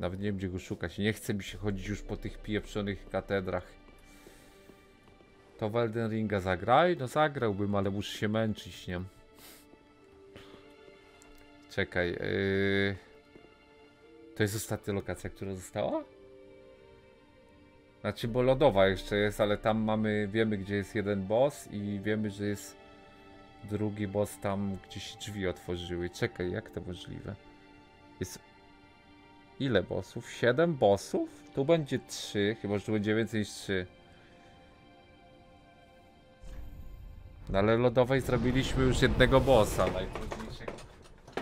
Nawet nie wiem gdzie go szukać. Nie chce mi się chodzić już po tych pieprzonych katedrach. To w Ringa zagraj? No zagrałbym, ale muszę się męczyć, nie? Czekaj. Yy... To jest ostatnia lokacja, która została? Znaczy, bo lodowa jeszcze jest, ale tam mamy, wiemy gdzie jest jeden boss i wiemy, że jest drugi boss tam, gdzie się drzwi otworzyły. Czekaj, jak to możliwe? Jest... Ile bossów? 7 bossów? Tu będzie 3, chyba że tu będzie więcej niż 3. No ale lodowej zrobiliśmy już jednego bossa.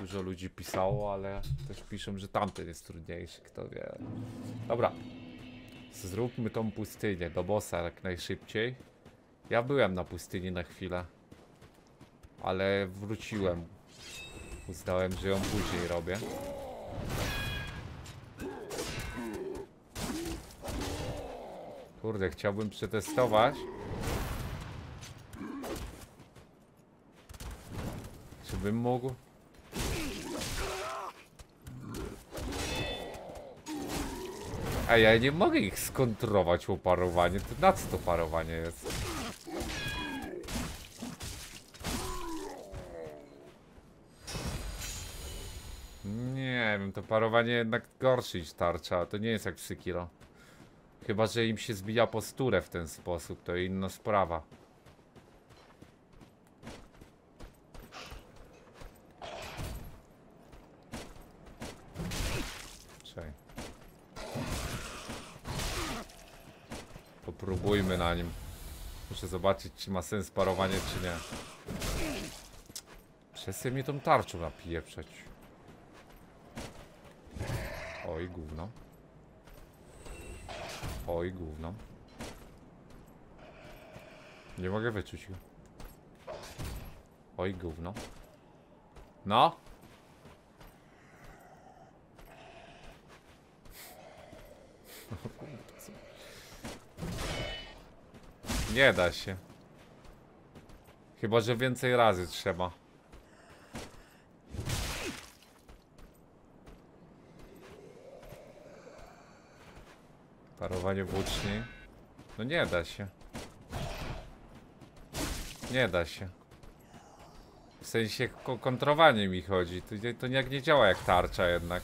Dużo ludzi pisało, ale też piszą, że tamten jest trudniejszy, kto wie. Dobra. Zróbmy tą pustynię do bossa jak najszybciej. Ja byłem na pustyni na chwilę. Ale wróciłem. Uznałem, że ją później robię. Kurde, chciałbym przetestować. Czy bym mógł? A ja nie mogę ich skontrować po parowaniu. To na co to parowanie jest? Nie wiem, to parowanie jednak gorsze niż tarcza. To nie jest jak w Sekiro. Chyba, że im się zbija posturę w ten sposób, to inna sprawa. Czekaj. Popróbujmy na nim. Muszę zobaczyć, czy ma sens parowanie, czy nie. Przestań mnie tą tarczą napieprzeć. Oj, gówno. Oj, gówno. Nie mogę wyczuć go. Oj, gówno. No. Nie da się. Chyba, że więcej razy trzeba. Parowanie włóczni. No nie da się. Nie da się. W sensie ko kontrowanie mi chodzi. To, to jak nie działa jak tarcza jednak.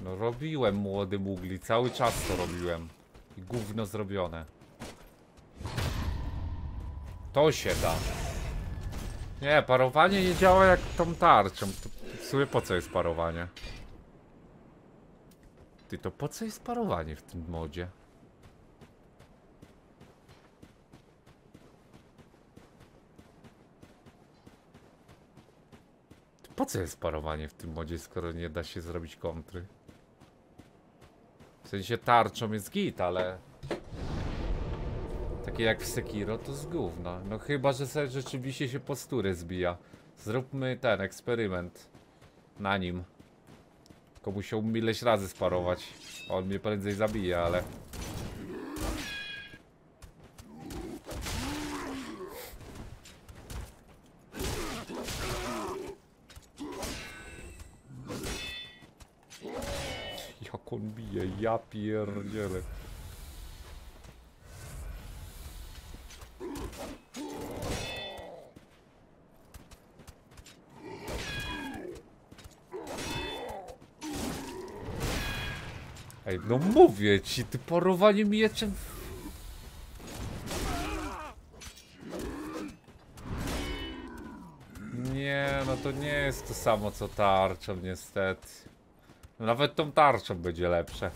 No robiłem młody mugli. Cały czas to robiłem. I gówno zrobione. To się da. Nie, parowanie nie działa jak tą tarczą. To w sumie po co jest parowanie? Ty, to po co jest parowanie w tym modzie? po co jest parowanie w tym modzie, skoro nie da się zrobić kontry? W sensie tarczą jest git, ale... Takie jak w Sekiro to z gówna. No chyba, że sobie rzeczywiście się postury zbija. Zróbmy ten eksperyment. Na nim. Tylko musiałbym ileś razy sparować. On mnie prędzej zabije, ale... Jak on bije, ja pierdzielę. Ej, no mówię ci, ty parowanie mieczem... Nie, no to nie jest to samo co tarczą niestety. Nawet tą tarczą będzie lepsze.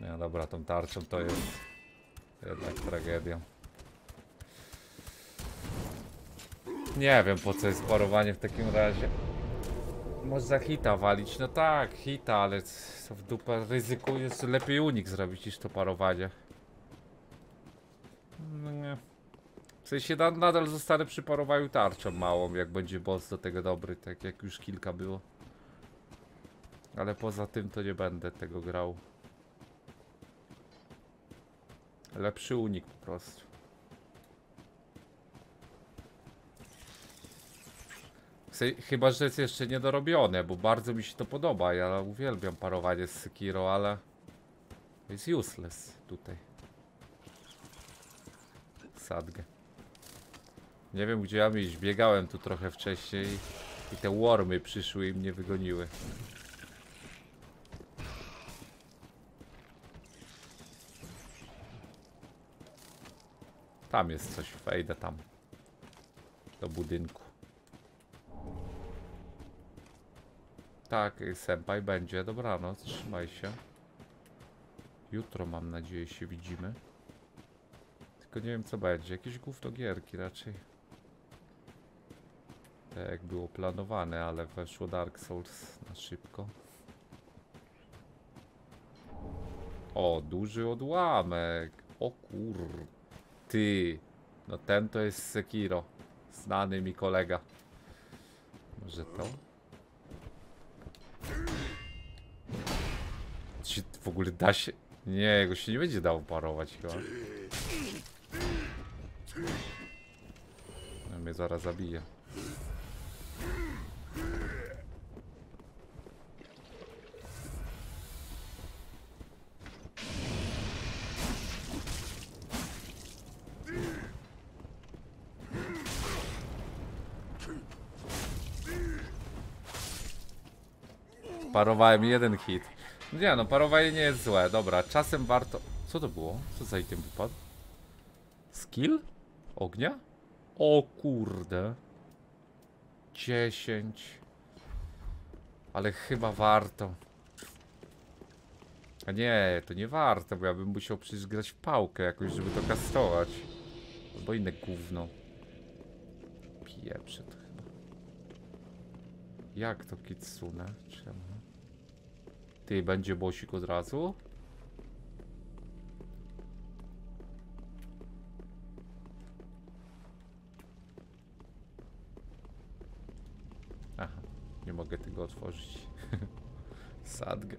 Nie, dobra, tą tarczą to jest jednak tragedia. Nie wiem po co jest parowanie w takim razie. Można hita walić, no tak, hita, ale w dupę ryzykujesz, lepiej unik zrobić niż to parowanie. No nie. W sensie na, nadal zostanę przy parowaniu tarczą małą, jak będzie boss do tego dobry, tak jak już kilka było. Ale poza tym to nie będę tego grał. Lepszy unik po prostu. Chyba, że jest jeszcze niedorobione, bo bardzo mi się to podoba. Ja uwielbiam parowanie z Sekiro, ale jest useless tutaj. Sadgę. Nie wiem gdzie ja iść. Biegałem tu trochę wcześniej i te wormy przyszły i mnie wygoniły. Tam jest coś, wejdę tam. Do budynku. Tak, senpai będzie. Dobranoc, trzymaj się. Jutro mam nadzieję się widzimy. Tylko nie wiem co będzie. Jakieś gówno gierki raczej. Tak jak było planowane, ale weszło Dark Souls na szybko. O, duży odłamek. O kur... Ty. No ten to jest Sekiro. Znany mi kolega. Może to? Czy w ogóle da się... Nie, jego się nie będzie dało parować chyba. No, mnie zaraz zabije. Parowałem jeden hit. Nie no, parowanie nie jest złe. Dobra, czasem warto... Co to było? Co za item wypadł? Skill? Ognia? O kurde. 10. Ale chyba warto. A nie, to nie warto, bo ja bym musiał przecież grać w pałkę jakoś, żeby to kastować. Albo inne gówno. Pieprze to chyba. Jak to kitsune? Ty, będzie bosik od razu? Aha, nie mogę tego otworzyć. Sadgę.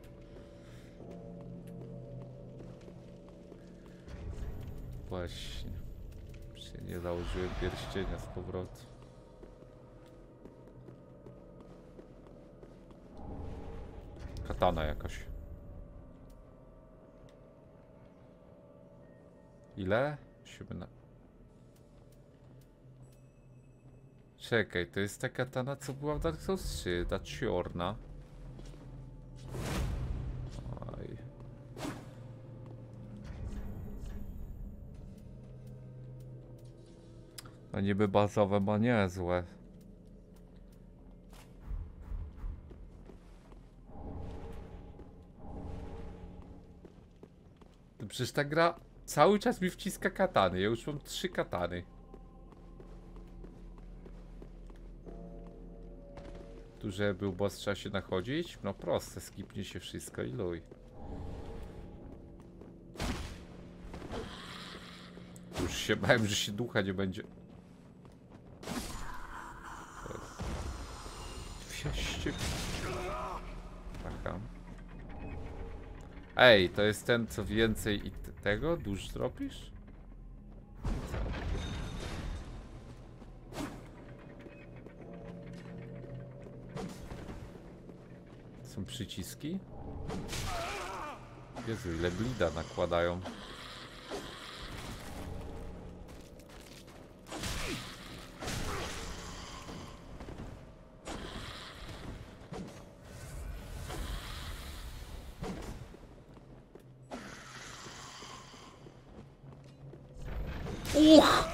Właśnie. Się nie założyłem pierścienia z powrotem. Katana jakaś. Ile? Siódemna. Czekaj, to jest ta katana, co była w Dark Souls 3, ta ciorna. Oj. No niby bazowe ma niezłe. Przecież ta gra cały czas mi wciska katany. Ja już mam trzy katany. Tu, żeby u boss trzeba się nachodzić? No proste, skipnie się wszystko i luj. Już się bałem, że się ducha nie będzie. 200 Ej, to jest ten, co więcej i tego? Dusz zrobisz? Są przyciski? Jezu, ile blida nakładają. Uch!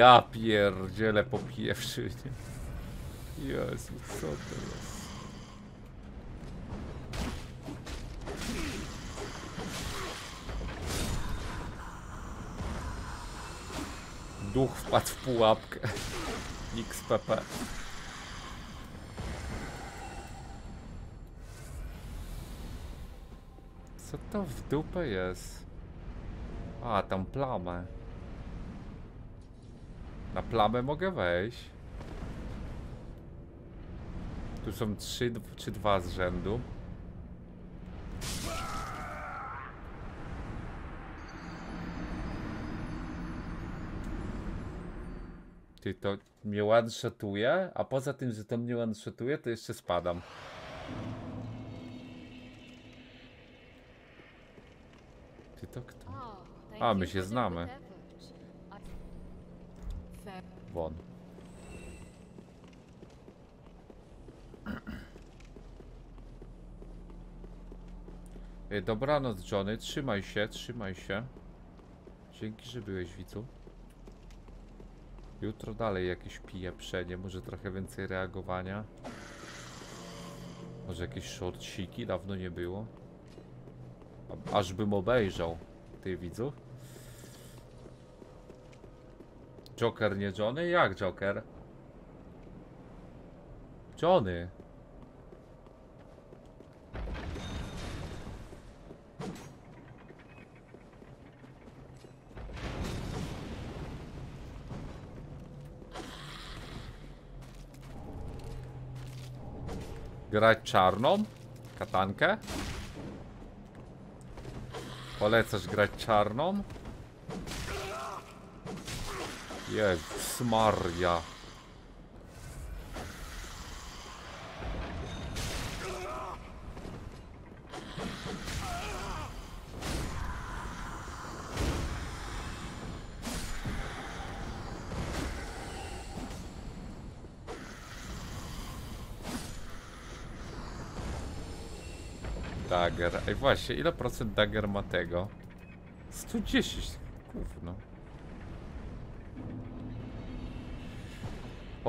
Ja pierdzielę po pierwszy. Jezu, co to jest? Duch wpadł w pułapkę. XPP. Co to w dupę jest? A, tam plamę. Na plamę mogę wejść. Tu są trzy czy dwa z rzędu. Ty to mnie one-shotuje, a poza tym, że to mnie one-shotuje, to jeszcze spadam. Ty to kto? A, my się znamy. Won. Ej, Dobranoc, Johnny. Trzymaj się, trzymaj się. Dzięki, że byłeś, widzu. Jutro dalej jakieś pijeprzenie, może trochę więcej reagowania. Może jakieś shortciki, dawno nie było. Aż bym obejrzał, ty widzu. Joker, nie Johnny? Jak Joker? Johnny. Grać czarną? Katankę? Polecasz grać czarną? Jezus Maria. Dagger. Ej właśnie, ile procent dagger ma tego? 110. Gówno.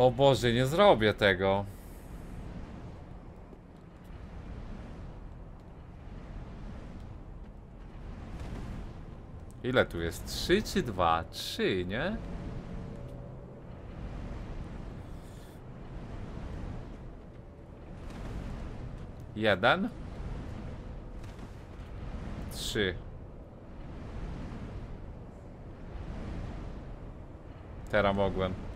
O Boże, nie zrobię tego. Ile tu jest? 3 czy 2? 3, nie? Jeden. Trzy. Teraz mogłem.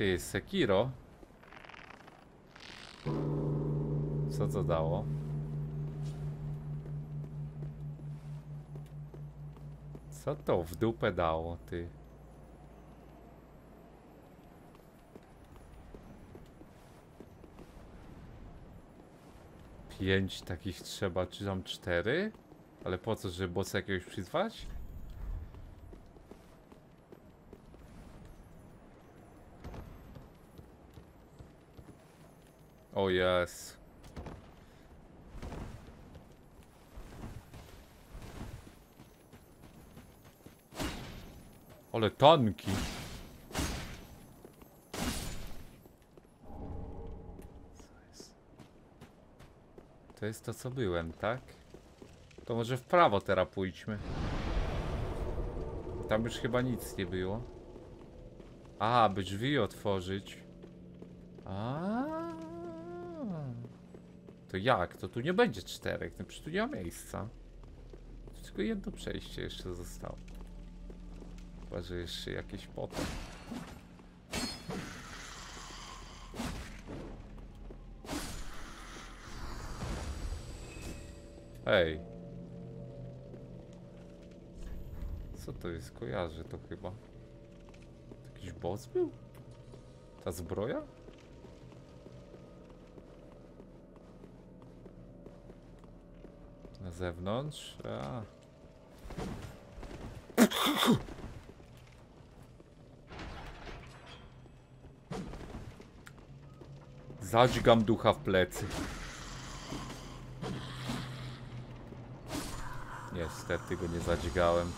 Ty, Sekiro? Co to dało? Co to w dupę dało, ty? Pięć takich trzeba, czy tam cztery? Ale po co, żeby bossa jakiegoś przyzwać? O jest. Ale tanki. To jest to, co byłem, tak? To może w prawo teraz pójdźmy. Tam już chyba nic nie było. A, by drzwi otworzyć. A. To jak? To tu nie będzie czterech, no przecież tu nie ma miejsca. Tu tylko jedno przejście jeszcze zostało. Chyba, że jeszcze jakieś potem. Ej. Co to jest? Kojarzę to chyba. Jakiś boss był? Ta zbroja? Zewnątrz? A. Zadźgam ducha w plecy. Niestety go nie zadźgałem.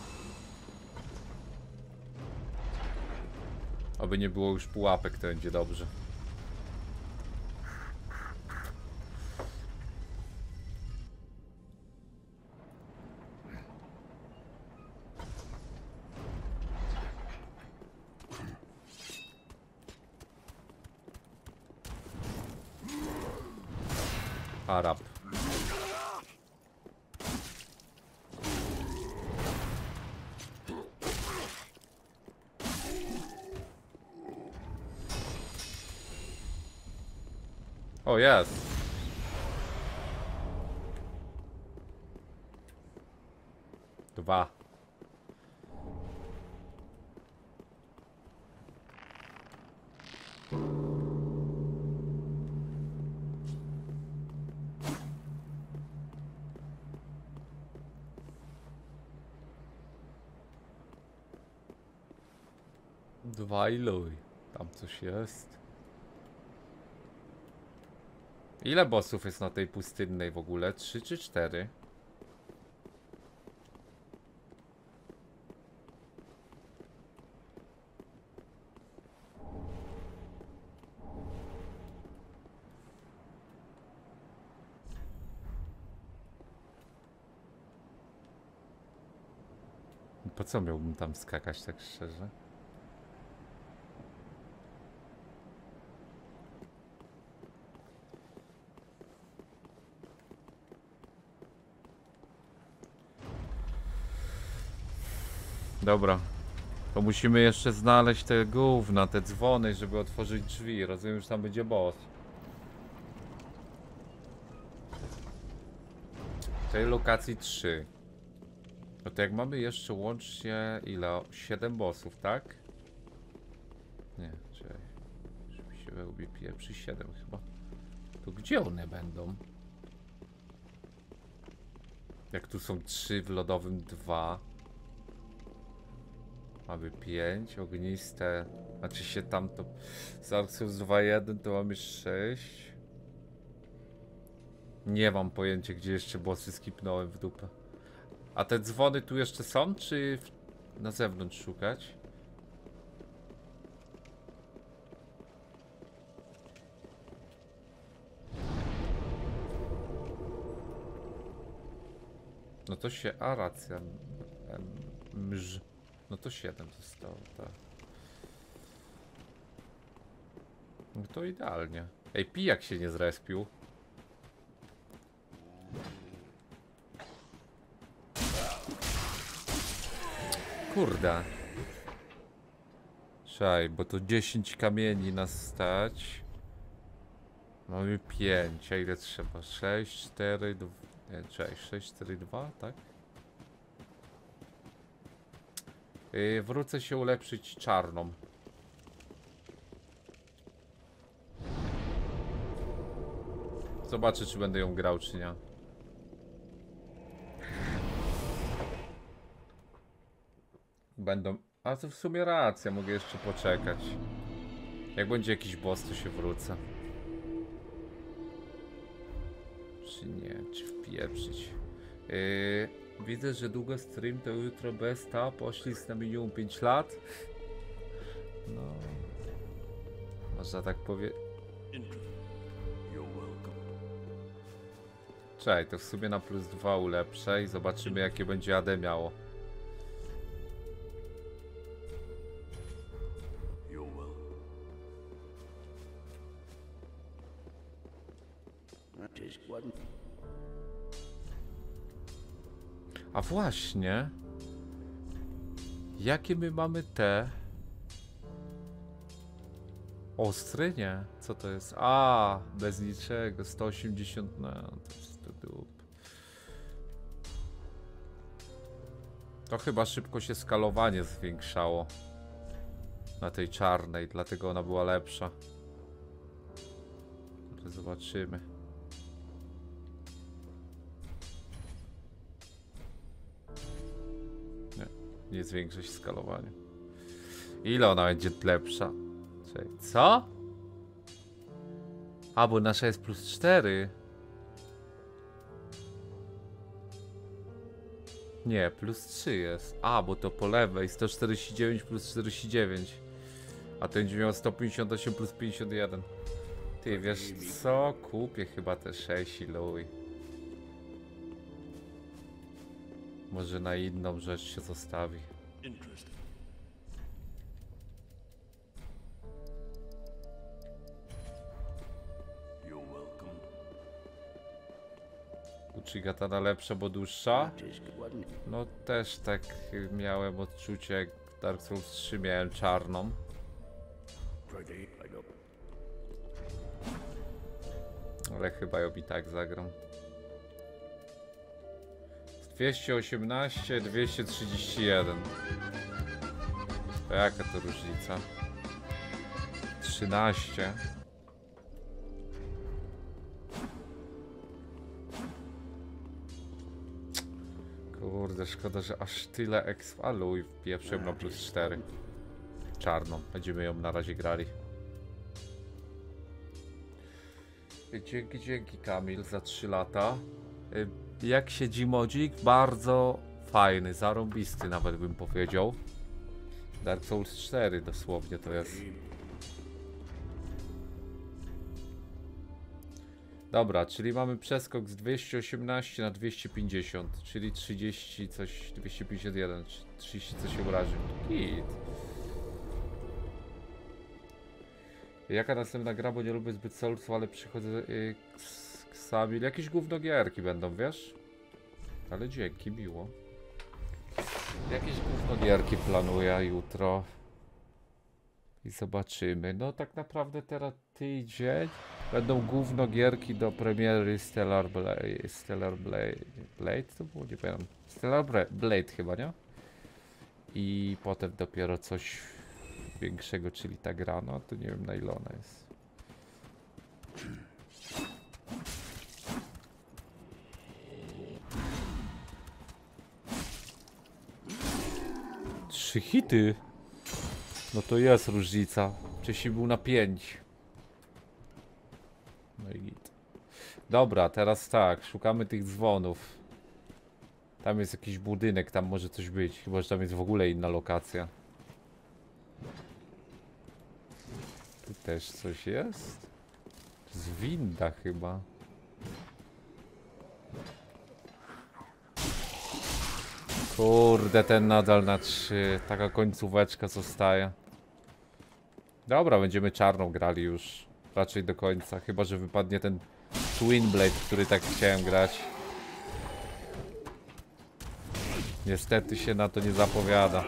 Aby nie było już pułapek, to będzie dobrze. Arab. O, jest. Dwa. Dwa i luj. Tam jest. Ile bossów jest na tej pustynnej w ogóle? Trzy czy cztery? Po co miałbym tam skakać tak szczerze? Dobra. To musimy jeszcze znaleźć te gówna, te dzwony, żeby otworzyć drzwi. Rozumiem, że tam będzie boss. W tej lokacji 3. No to jak mamy jeszcze łącznie ile? 7 bossów, tak? Nie, czekaj. Żeby się wełbie pierwszy 7 chyba. To gdzie one będą? Jak tu są 3 w lodowym 2. Mamy 5, ogniste, znaczy się tam to z Arceus 2.1 to mamy 6. Nie mam pojęcia gdzie jeszcze bossy skipnąłem w dupę. A te dzwony tu jeszcze są, czy na zewnątrz szukać? No to się, a racja, mż. No to 7 zostało, tak. No to idealnie. Ej, pijak się nie zrespił. Kurde. Czaj, bo to 10 kamieni nas stać. Mamy 5, a ile trzeba? 6, 4, 2... Nie, czekaj, 6, 4, 2, tak? Yy, wrócę się ulepszyć czarną. Zobaczę, czy będę ją grał, czy nie. Będą... A to w sumie racja, mogę jeszcze poczekać. Jak będzie jakiś boss, to się wrócę. Czy nie? Czy wpieprzyć? Yy, Widzę, że długo stream to jutro bez ta, poślizg na minimum 5 lat. No... Można tak powiedzieć. Czekaj, to w sumie na plus 2 ulepszę i zobaczymy jakie będzie AD miało. A właśnie. Jakie my mamy te? Ostre? Nie. Co to jest? A, bez niczego. 180 no, to to. To chyba szybko się skalowanie zwiększało. Na tej czarnej, dlatego ona była lepsza. Zobaczymy. Nie, się skalowanie. Ile ona będzie lepsza? Czekaj, co? A, bo nasza jest plus 4. Nie, plus 3 jest. A, bo to po lewej 149 plus 49. A to będzie miał 158 plus 51. Ty wiesz co? Kupię chyba te 6 i luj. Może na inną rzecz się zostawi. Welcome. Uchigatana lepsza, bo dłuższa? No też tak miałem odczucie, jak Dark Souls 3 miałem czarną. Ale chyba ją i tak zagram. 218, 231. To jaka to różnica? 13. Kurde, szkoda, że aż tyle ekspalu i wpieprzyłem na plus 4. Czarną. Będziemy ją na razie grali. Dzięki, dzięki Kamil za 3 lata. Jak siedzi modzik? Bardzo fajny, zarąbisty nawet bym powiedział. Dark Souls 4 dosłownie to jest. Dobra, czyli mamy przeskok z 218 na 250, czyli 30 coś, 251, 30 coś obrażeń. Git. Jaka następna gra, bo nie lubię zbyt Soulsów, ale przychodzę y, z Jakieś gówno gierki będą, wiesz? Ale dzięki, miło. Jakieś gówno gierki planuję jutro. I zobaczymy. No tak naprawdę teraz tydzień będą gówno gierki do premiery Stellar Blade. Stellar Blade. Blade to było? Nie pamiętam. Stellar Blade chyba, nie? I potem dopiero coś większego, czyli ta gra. No to nie wiem na ile ona jest. Trzy hity. No to jest różnica. Wcześniej był na 5. No i git. Dobra, teraz tak, szukamy tych dzwonów. Tam jest jakiś budynek, tam może coś być. Chyba, że tam jest w ogóle inna lokacja. Tu też coś jest? Z winda chyba. Kurde, ten nadal na 3. Taka końcóweczka zostaje. Dobra, będziemy czarną grali już. Raczej do końca. Chyba, że wypadnie ten Twin Blade, który tak chciałem grać. Niestety się na to nie zapowiada.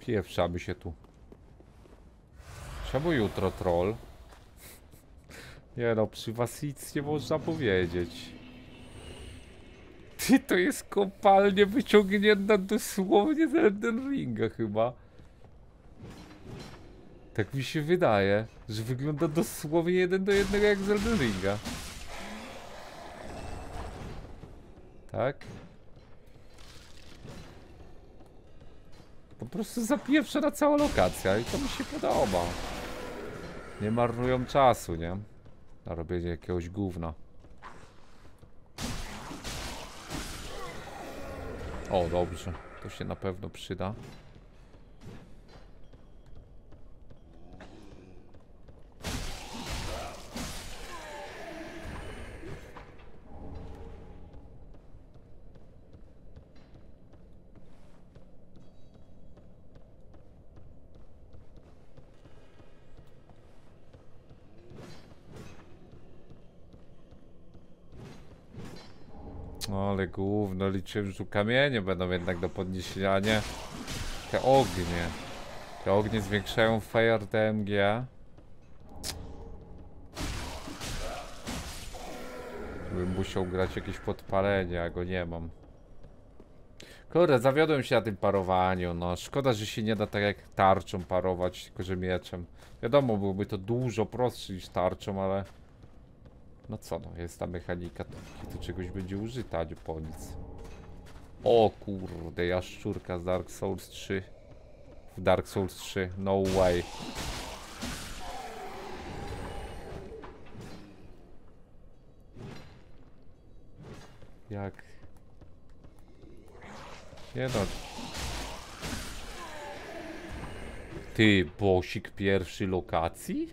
Pieprzamy się tu. Czemu jutro troll? Nie no, przy was nic nie można powiedzieć. Ty, to jest kopalnie wyciągnięta dosłownie z Elden Ringa chyba. Tak mi się wydaje, że wygląda dosłownie jeden do jednego jak z Elden Ringa. Tak? Po prostu zapieprzona cała lokacja i to mi się podoba. Nie marnują czasu, nie? Na robienie jakiegoś gówna. O, dobrze. To się na pewno przyda. Gówno, liczyłem, że tu kamienie będą jednak do podniesienia, a nie te ognie. Te ognie zwiększają fire DMG. Bym musiał grać jakieś podpalenie, a go nie mam. Kurde, zawiodłem się na tym parowaniu, no. Szkoda, że się nie da tak jak tarczą parować, tylko że mieczem. Wiadomo, byłoby to dużo prostsze niż tarczą, ale... No co no, jest ta mechanika, to do czegoś będzie użyta, a nie po nic. O kurde, jaszczurka z Dark Souls 3. W Dark Souls 3, no way. Jak? Nie no. Ty, bosik pierwszy lokacji?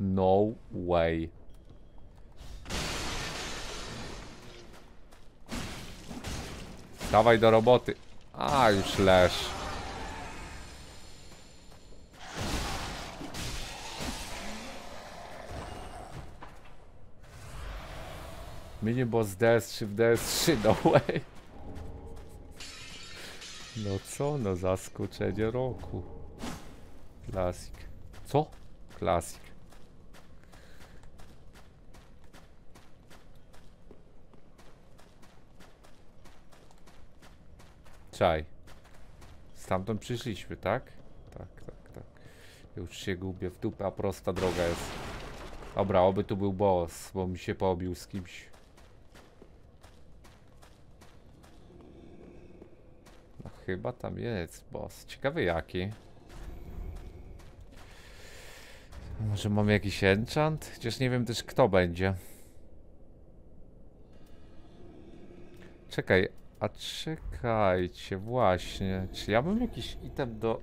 No way. Dawaj do roboty. A, już leż. Mini boss DS3 w DS3, no way. No co, no zaskoczenie roku. Klasik. Co? Klasik. Czaj. Stamtąd przyszliśmy, tak? Tak, tak, tak. Już się gubię w dupę, a prosta droga jest. Dobra, oby tu był boss, bo mi się pobił z kimś. No chyba tam jest boss. Ciekawy jaki. Może mamy jakiś enchant? Chociaż nie wiem też kto będzie. Czekaj, a czekajcie, właśnie. Czy ja mam jakiś item do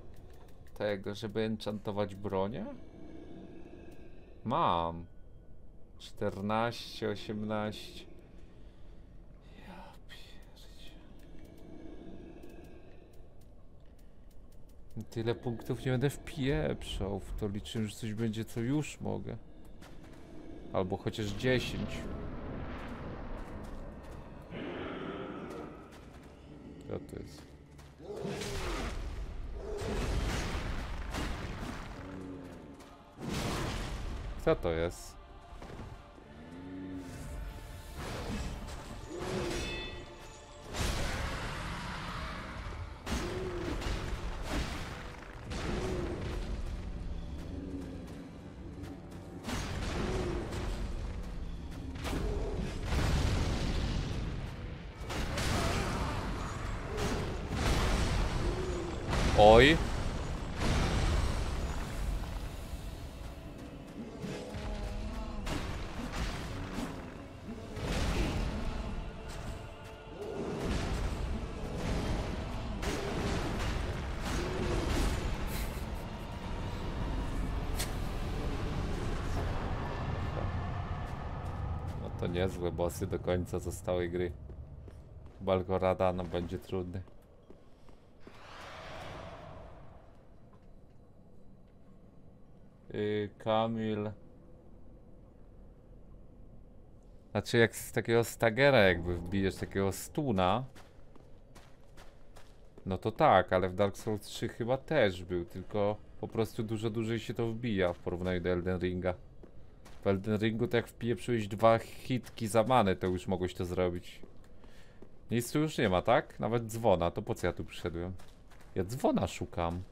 tego, żeby enchantować bronię? Mam. 14, 18. Ja pierdzie. Tyle punktów nie będę wpieprzał. W to liczę, że coś będzie, co już mogę. Albo chociaż 10. Co to jest? Co to jest? Niezłe bossy do końca zostałej gry. Balgorada no będzie trudny. Yy, Kamil. Znaczy jak z takiego stagera jakby wbijesz takiego stuna. No to tak, ale w Dark Souls 3 chyba też był, tylko po prostu dużo dłużej się to wbija w porównaniu do Elden Ringa. W Elden Ringu to jak wpieprzyłeś dwa hitki za manę, to już mogłeś to zrobić. Nic tu już nie ma, tak? Nawet dzwona, to po co ja tu przyszedłem? Ja dzwona szukam.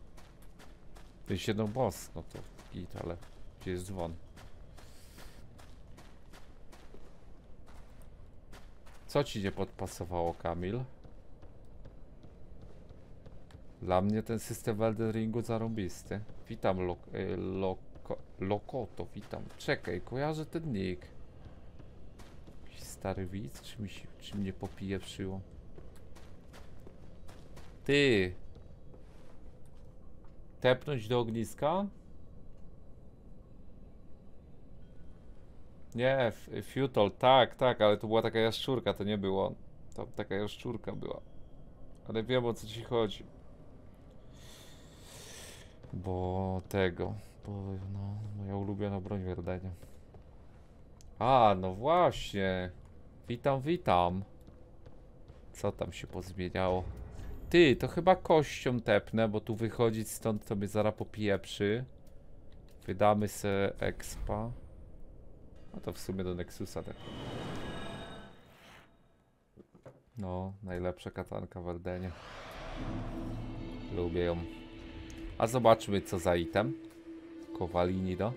To jest jedno boss, no to git, ale gdzie jest dzwon? Co ci nie podpasowało, Kamil? Dla mnie ten system Elden Ringu zarąbisty. Witam, lo y, loko Lokoto, witam. Czekaj, kojarzę ten nick. Jakiś stary widz, czy, mi się, czy mnie popije przyło? Ty! Tepnąć do ogniska? Nie, Futol, tak, tak, ale to była taka jaszczurka, to nie było. To taka jaszczurka była. Ale wiem o co ci chodzi. Bo tego, no, moja ulubiona broń w Jordanie. A, no właśnie. Witam, witam. Co tam się pozmieniało? Ty, to chyba kością tepnę, bo tu wychodzić stąd to mnie zaraz popieprzy. Wydamy se expa. No to w sumie do Nexusa tak. No, najlepsza katanka w Ardenie. Lubię ją. A zobaczmy co za item. Kowalini, no.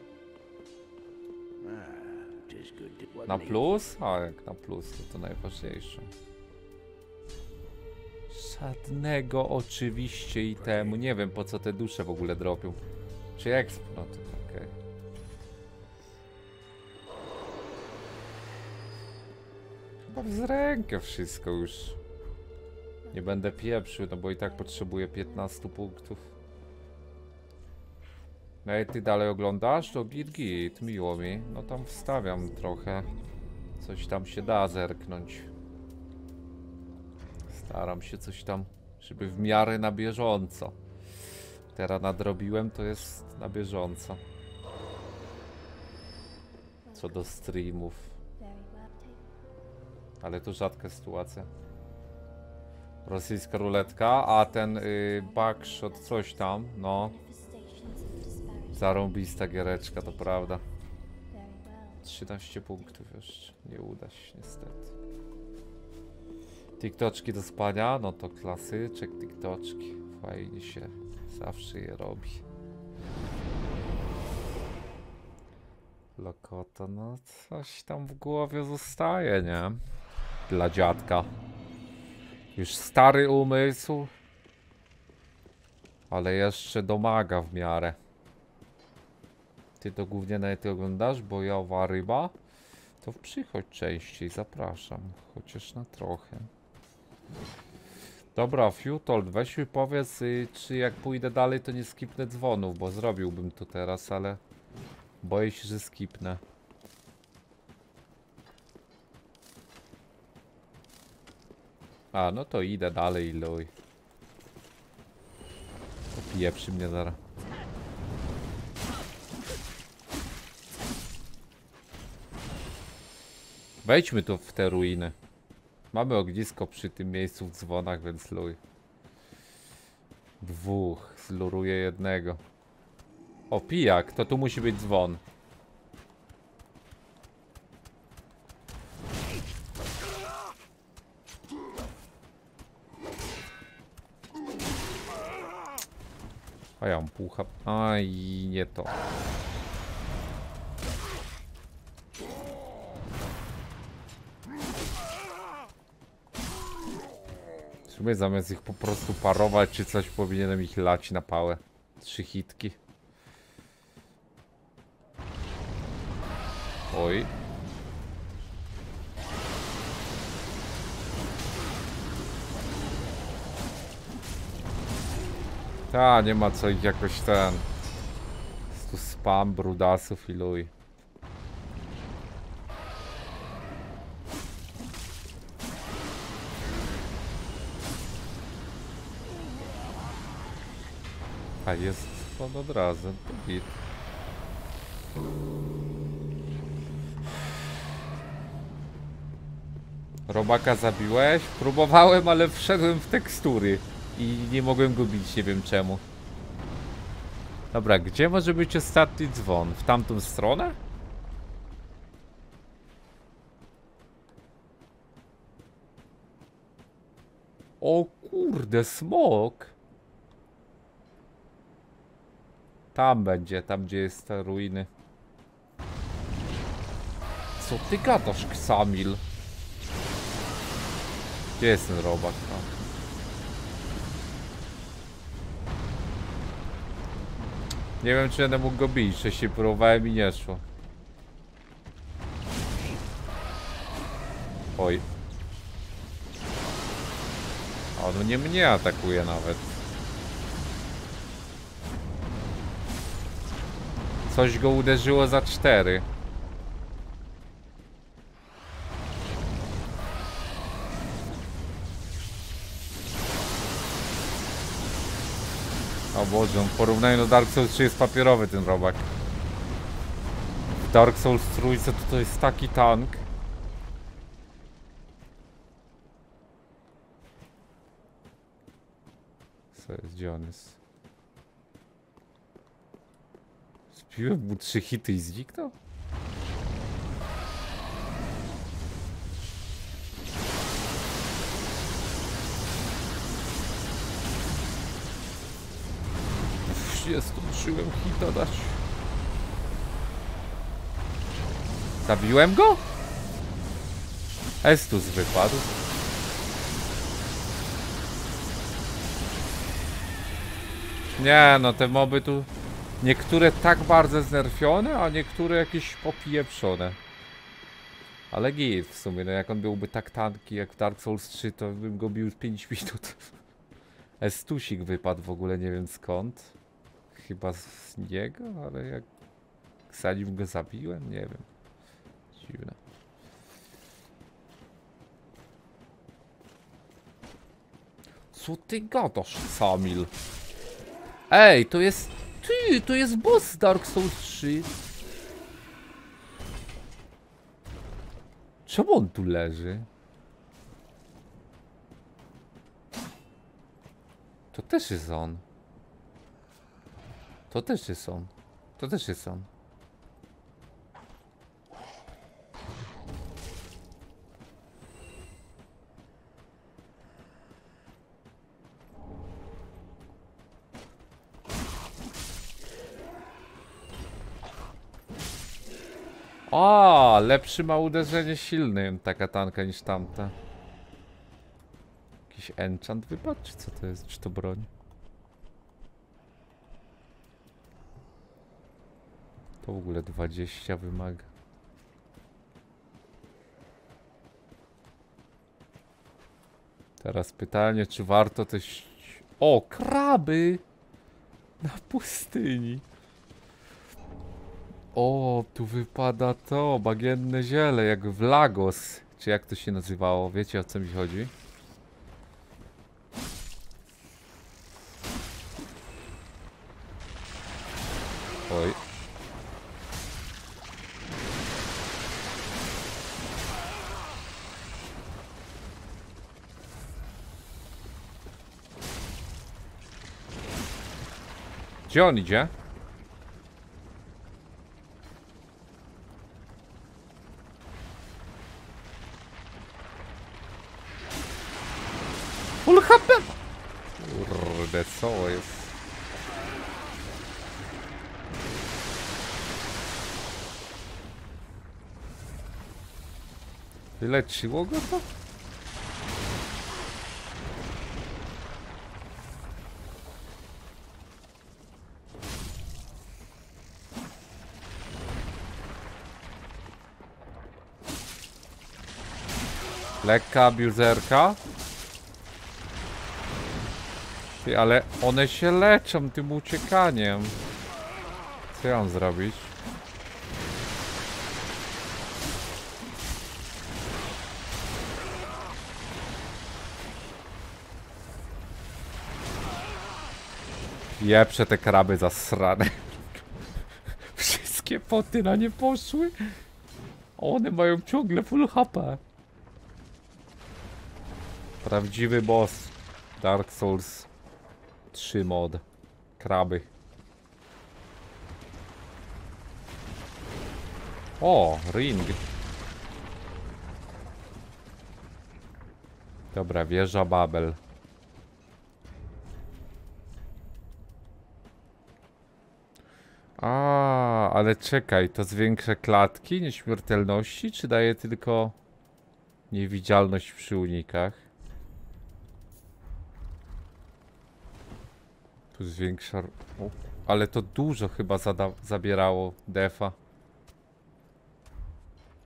Na plus? A jak na plus, to to najważniejsze. Żadnego oczywiście itemu. Nie wiem po co te dusze w ogóle dropią. Czy exp? No to okej. Chyba z rękę wszystko już. Nie będę pieprzył, no bo i tak potrzebuję 15 punktów. No i ty dalej oglądasz? To git git, miło mi. No tam wstawiam trochę. Coś tam się da zerknąć. Staram się coś tam, żeby w miarę na bieżąco. Teraz nadrobiłem, to jest na bieżąco. Co do streamów. Ale to rzadka sytuacja. Rosyjska ruletka, a ten y, backshot coś tam, no. Zarąbista giereczka, to prawda. 13 punktów jeszcze. Nie uda się niestety. TikToczki do spania, no to klasyczek TikToczki. Fajnie się zawsze je robi. Lokota, no coś tam w głowie zostaje, nie? Dla dziadka. Już stary umysł. Ale jeszcze domaga w miarę. Ty to głównie na ty oglądasz, bojowa ryba? To przychodź częściej, zapraszam. Chociaż na trochę. Dobra, Futold, weź mi powiedz, y, czy jak pójdę dalej, to nie skipnę dzwonów, bo zrobiłbym to teraz, ale boję się, że skipnę. A, no to idę dalej, luj. Popije przy mnie zaraz. Wejdźmy tu w te ruiny. Mamy ognisko przy tym miejscu w dzwonach, więc luj. Dwóch, zluruję jednego. O, pijak, to tu musi być dzwon. A ja mam pucha. Aj, nie to. W sumie zamiast ich po prostu parować czy coś, powinienem ich lać na pałę. Trzy hitki. Oj. Ta, nie ma co ich jakoś ten... Tu spam brudasów i luj. Jest on od razu, git. Robaka zabiłeś? Próbowałem, ale wszedłem w tekstury i nie mogłem go bić, nie wiem czemu. Dobra, gdzie może być ostatni dzwon? W tamtą stronę? O kurde, smok! Tam będzie, tam gdzie jest te ruiny. Co ty gadasz, Ksamil? Gdzie jest ten robak? No. Nie wiem, czy będę mógł go bić. Wcześniej próbowałem i nie szło. Oj. O, no nie mnie atakuje nawet. Coś go uderzyło za cztery. O Boże, w porównaniu do Dark Souls 3 jest papierowy ten robak. W Dark Souls 3 to, to jest taki tank. Co jest, gdzie on jest? Spiłem mu trzy hity i zniknął? Nie zdążyłem hita dać. Zabiłem go? Estus wypadł. Nie no, te moby tu... Niektóre tak bardzo znerfione, a niektóre jakieś popieprzone. Ale git w sumie, no jak on byłby tak tanki jak w Dark Souls 3, to bym go bił 5 minut. Estusik wypadł w ogóle, nie wiem skąd. Chyba z niego, ale jak... Zanim go zabiłem, nie wiem. Dziwne. Co ty gadasz, Samil? Ej, to jest... Ty, to jest boss Dark Souls 3. Czemu on tu leży? To też jest on. To też jest on. To też jest on. O, lepszy ma uderzenie silnym ta katanka niż tamta. Jakiś enchant wypadł, czy co to jest? Czy to broń? To w ogóle 20 wymaga. Teraz pytanie, czy warto też... O, kraby! Na pustyni. O, tu wypada to, bagienne ziele, jak w Lagos. Czy jak to się nazywało? Wiecie o co mi chodzi? Oj. Gdzie on idzie? Full HP! Kurde, co jest? Wyleczyło go to? Lekka abuzerka. Ty, ale one się leczą tym uciekaniem. Co ja mam zrobić? Jeprze te kraby zasrane. Wszystkie poty na nie poszły. One mają ciągle full HP. Prawdziwy boss. Dark Souls 3 mod. Kraby. O, ring. Dobra, wieża Babel. Ale czekaj, to zwiększa klatki nieśmiertelności, czy daje tylko niewidzialność przy unikach? Tu zwiększa... O, ale to dużo chyba zada... zabierało defa.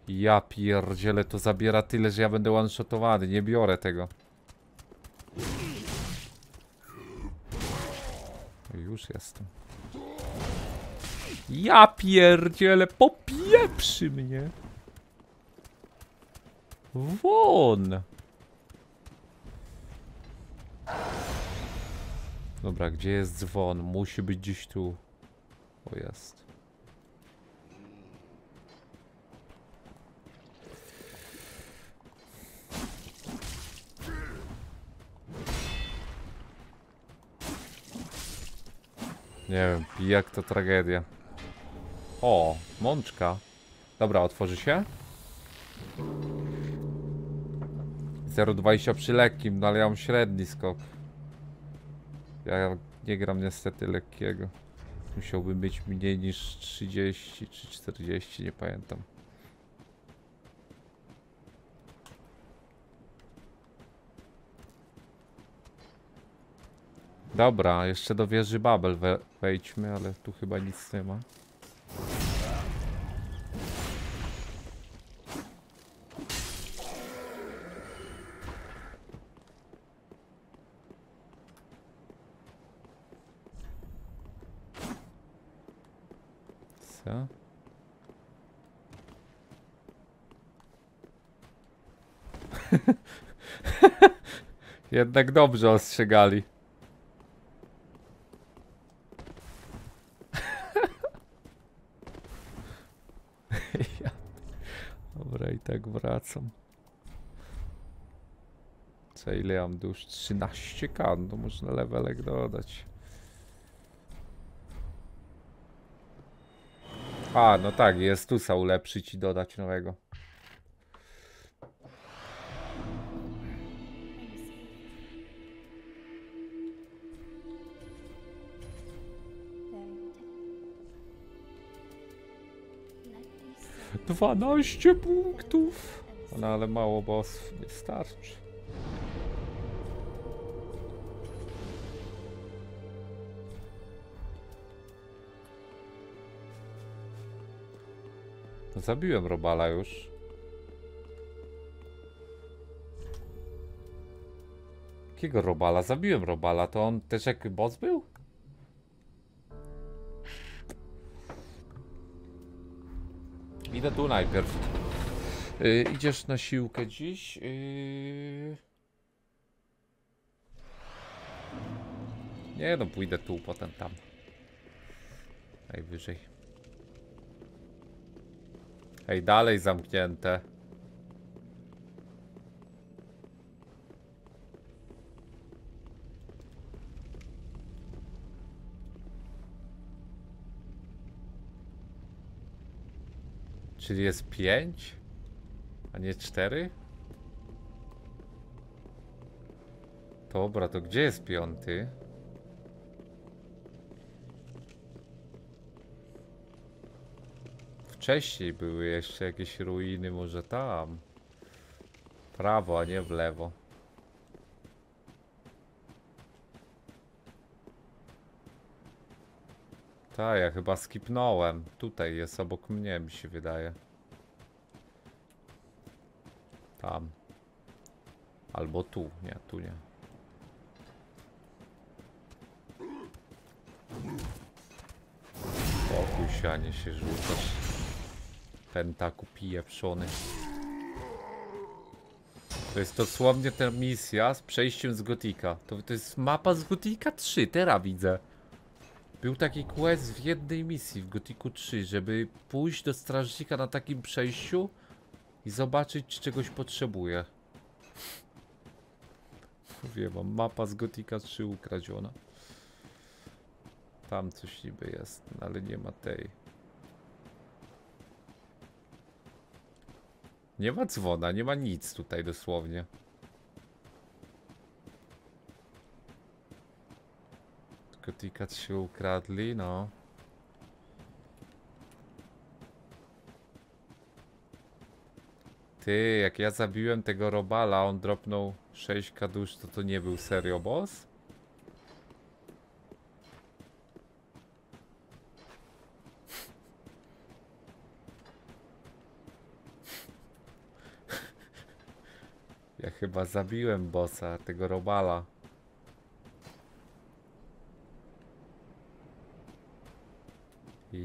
Ja pierdzielę, to zabiera tyle, że ja będę one-shotowany. Nie biorę tego. Już jestem. Ja pierdzielę, popieprzy mnie. Won. Dobra, gdzie jest dzwon? Musi być gdzieś tu. O, jest. Nie wiem, pijak to tragedia. O, mączka. Dobra, otworzy się. 0,20 przy lekkim, no ale ja mam średni skok. Ja nie gram niestety lekkiego. Musiałby być mniej niż 30 czy 40, nie pamiętam. Dobra, jeszcze do wieży Babel we wejdźmy, ale tu chyba nic nie ma. Co? Jednak dobrze ostrzegali. ja. Dobra, i tak wracam. Co ile mam dusz? 13k, no to można levelek dodać. A, no tak, jest tusa ulepszyć i dodać nowego. Dwanaście punktów. No ale mało bossów nie starczy. Zabiłem Robala już. Jakiego Robala? Zabiłem Robala. To on też jak boss był? Idę tu najpierw. Yy, idziesz na siłkę dziś? Yy... Nie no, pójdę tu, potem tam. Najwyżej. Ej, dalej zamknięte. Czyli jest 5? A nie 4? Dobra, to gdzie jest piąty? Wcześniej były jeszcze jakieś ruiny, może tam. Prawo, a nie w lewo. Tak, ja chyba skipnąłem. Tutaj jest obok mnie, mi się wydaje. Tam. Albo tu. Nie, tu nie. Pokój się, a nie się rzucasz. Pentaku pieprzony. To jest dosłownie ta misja z przejściem z Gotika. To, to jest mapa z Gotika 3, teraz widzę. Był taki quest w jednej misji w Gotiku 3, żeby pójść do strażnika na takim przejściu i zobaczyć, czy czegoś potrzebuje. Mówię wam, mapa z Gotika 3 ukradziona. Tam coś niby jest, no ale nie ma tej. Nie ma dzwona, nie ma nic tutaj dosłownie. Gotika 3 ukradli, no. Ty, jak ja zabiłem tego robala, on dropnął 6 kadusz, to to nie był serio boss? Ja chyba zabiłem bossa, tego robala.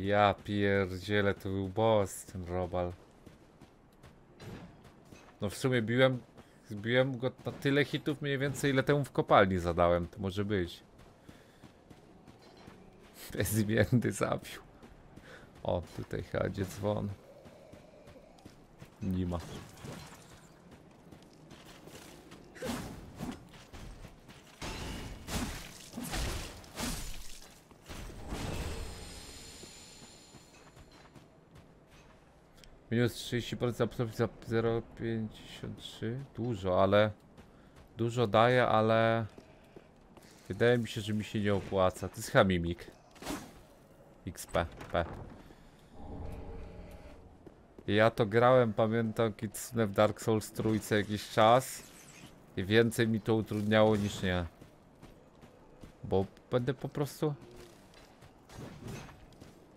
Ja pierdzielę, to był boss, ten robal. No w sumie biłem, zbiłem go na tyle hitów mniej więcej, ile temu w kopalni zadałem, to może być. Bezimienny zabił. O, tutaj chadzie dzwon. Nie ma. Minus 30% absorpcji za 0,53. Dużo, ale... Dużo daje, ale... Wydaje mi się, że mi się nie opłaca. To jest chyba mimik. XP, P. Ja to grałem, pamiętam Kitsune w Dark Souls trójce jakiś czas. I więcej mi to utrudniało niż nie. Bo będę po prostu...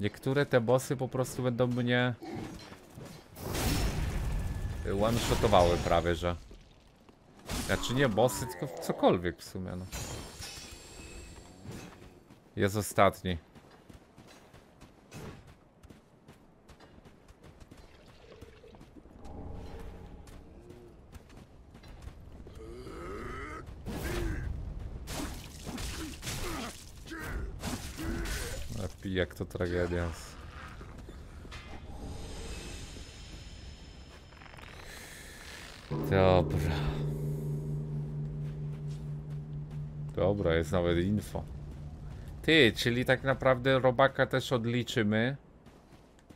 Niektóre te bossy po prostu będą mnie... One-shotowały prawie, że. Znaczy nie bossy, tylko cokolwiek w sumie, no. Jest ostatni. A to tragedia. Dobra. Dobra, jest nawet info. Ty, czyli tak naprawdę robaka też odliczymy.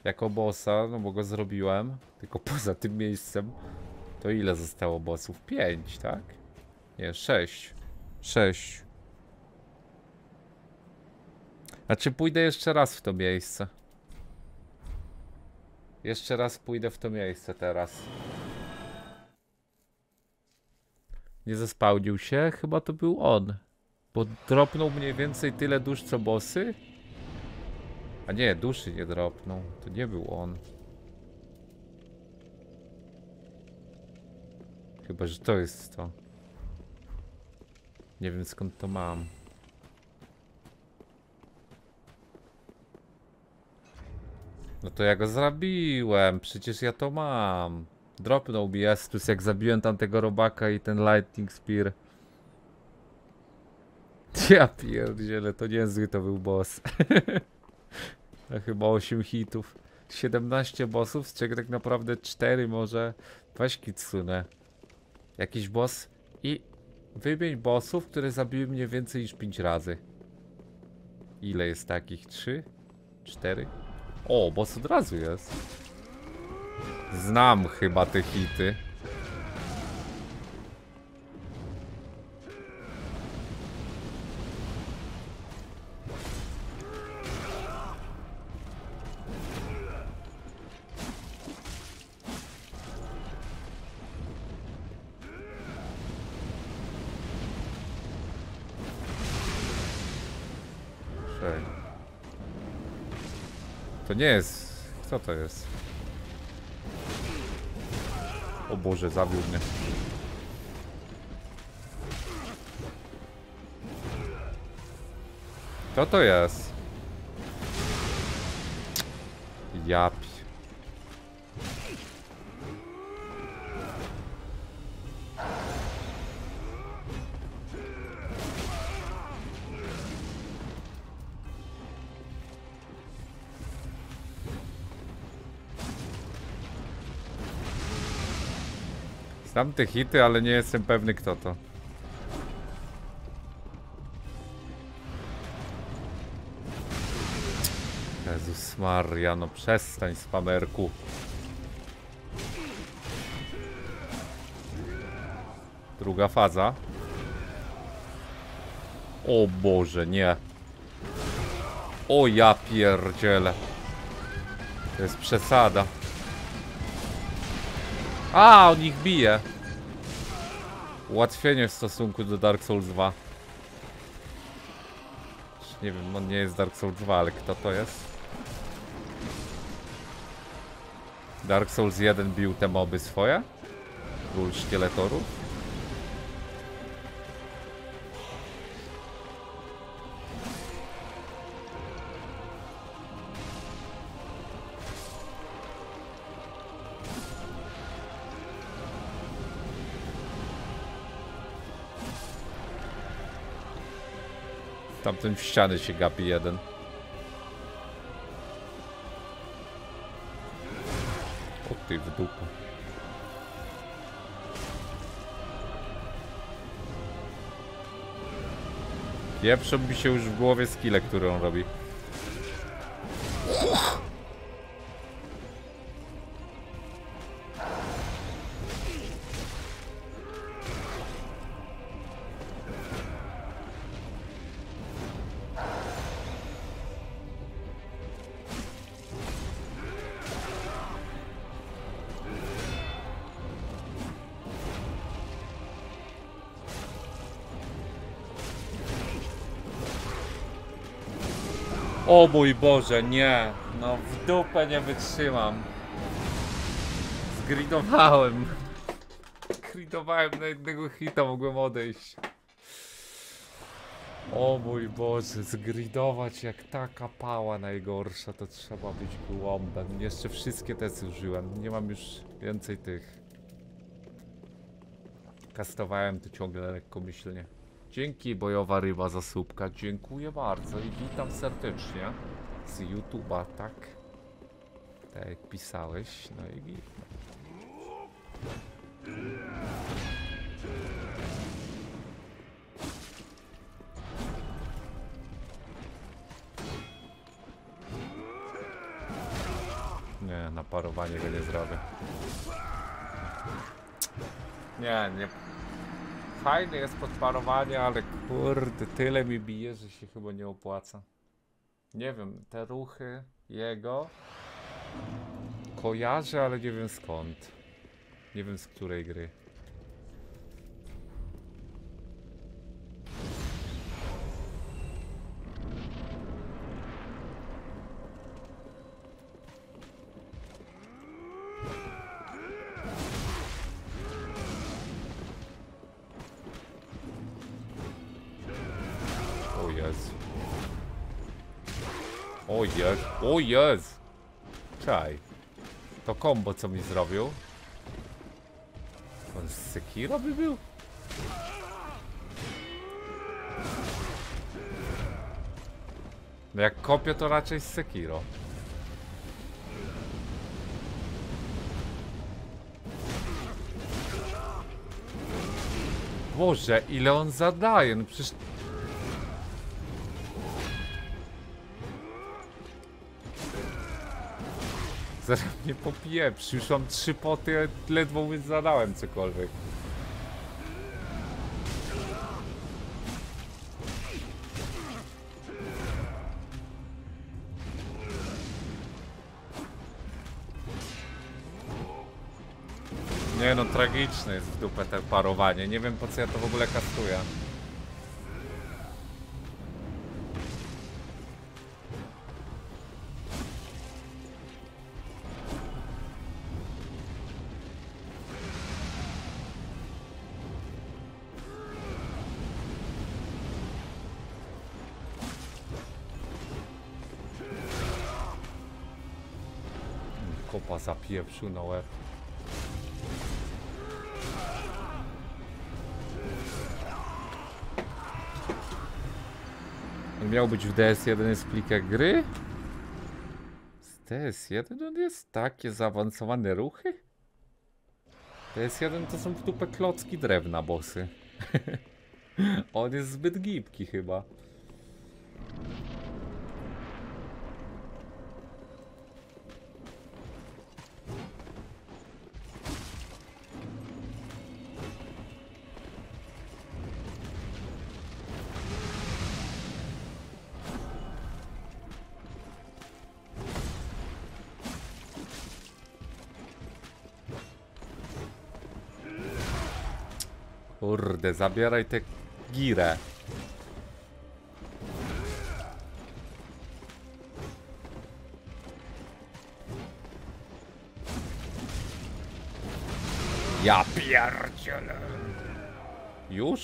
Jako bossa, no bo go zrobiłem. Tylko poza tym miejscem. To ile zostało bossów? 5, tak? Nie, 6. 6. Znaczy pójdę jeszcze raz w to miejsce. Jeszcze raz pójdę w to miejsce teraz. Nie zespałnił się? Chyba to był on. Bo dropnął mniej więcej tyle dusz co bossy? A nie, duszy nie dropnął. To nie był on. Chyba, że to jest to. Nie wiem skąd to mam. No to ja go zabiłem, przecież ja to mam. Dropnął mi Estus jak zabiłem tamtego robaka i ten Lightning Spear. Ja pierdzielę, to niezły to był boss. A chyba 8 hitów. 17 bossów, z czego tak naprawdę 4 może. Weź Kitsune. Jakiś boss i wymień bossów, które zabiły mnie więcej niż 5 razy. Ile jest takich? 3? 4? O, boss od razu jest. Znam chyba te hity. To nie jest... Kto to jest? Boże, zabił mnie. Kto to jest? Ja pi- Znam te hity, ale nie jestem pewny kto to. Jezus Maria, no przestań spamerku. Druga faza. O Boże, nie. O ja pierdzielę. To jest przesada. A, on ich bije. Ułatwienie w stosunku do Dark Souls 2. Nie wiem, on nie jest Dark Souls 2, ale kto to jest? Dark Souls 1 bił te moby swoje? Ról szkieletorów? Tamten w ściany się gapi jeden. O ty w dupę. Pieprzą mi się już w głowie skille, które on robi. Mój Boże, nie. No w dupę nie wytrzymam. Zgridowałem. Gridowałem na jednego hita, mogłem odejść. O mój Boże, zgridować jak taka pała najgorsza, to trzeba być głąbem. Jeszcze wszystkie te zużyłem, nie mam już więcej tych. Kastowałem to ciągle lekkomyślnie. Dzięki bojowa ryba za słupka, dziękuję bardzo i witam serdecznie z YouTube'a, tak? Tak jak pisałeś, no i. Nie, na parowanie go nie zrobię. Nie, nie. Fajny jest podparowanie, ale kurde, tyle mi bije, że się chyba nie opłaca. Nie wiem, te ruchy jego kojarzę, ale nie wiem skąd. Nie wiem z której gry. Jezu. Czaj. To kombo co mi zrobił. On z Sekiro by był? No jak kopię to raczej z Sekiro. Boże, ile on zadaje, no przecież... Zaraz mnie popije, przyszłam trzy poty, ledwo zadałem cokolwiek. Nie no, tragiczne jest w dupę te parowanie. Nie wiem po co ja to w ogóle kastuję. Kopa zapieprzył na łeb. On miał być w DS1 jest plikach gry? Z DS1 on jest takie zaawansowane ruchy? DS1 to są w dupę klocki drewna bossy. on jest zbyt gibki chyba. Zabieraj tę girę. Ja pierdzielę. Już?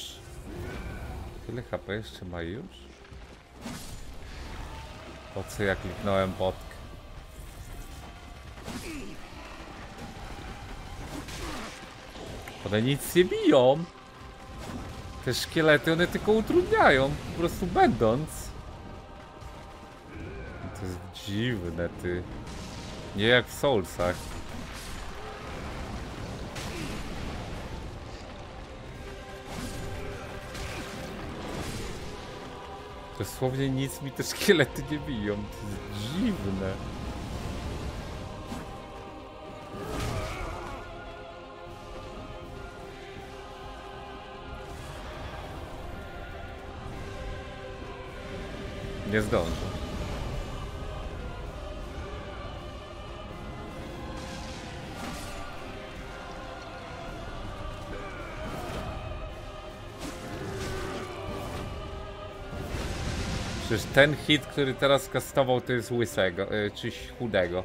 Tyle HP jeszcze ma już? Po co ja kliknąłem potkę? One nic nie biją. Te szkielety, one tylko utrudniają, po prostu będąc. To jest dziwne, ty. Nie jak w Soulsach. Dosłownie nic mi te szkielety nie biją. To jest dziwne. Nie zdążę. Przecież ten hit, który teraz kastował, to jest łysego, y, czy chudego.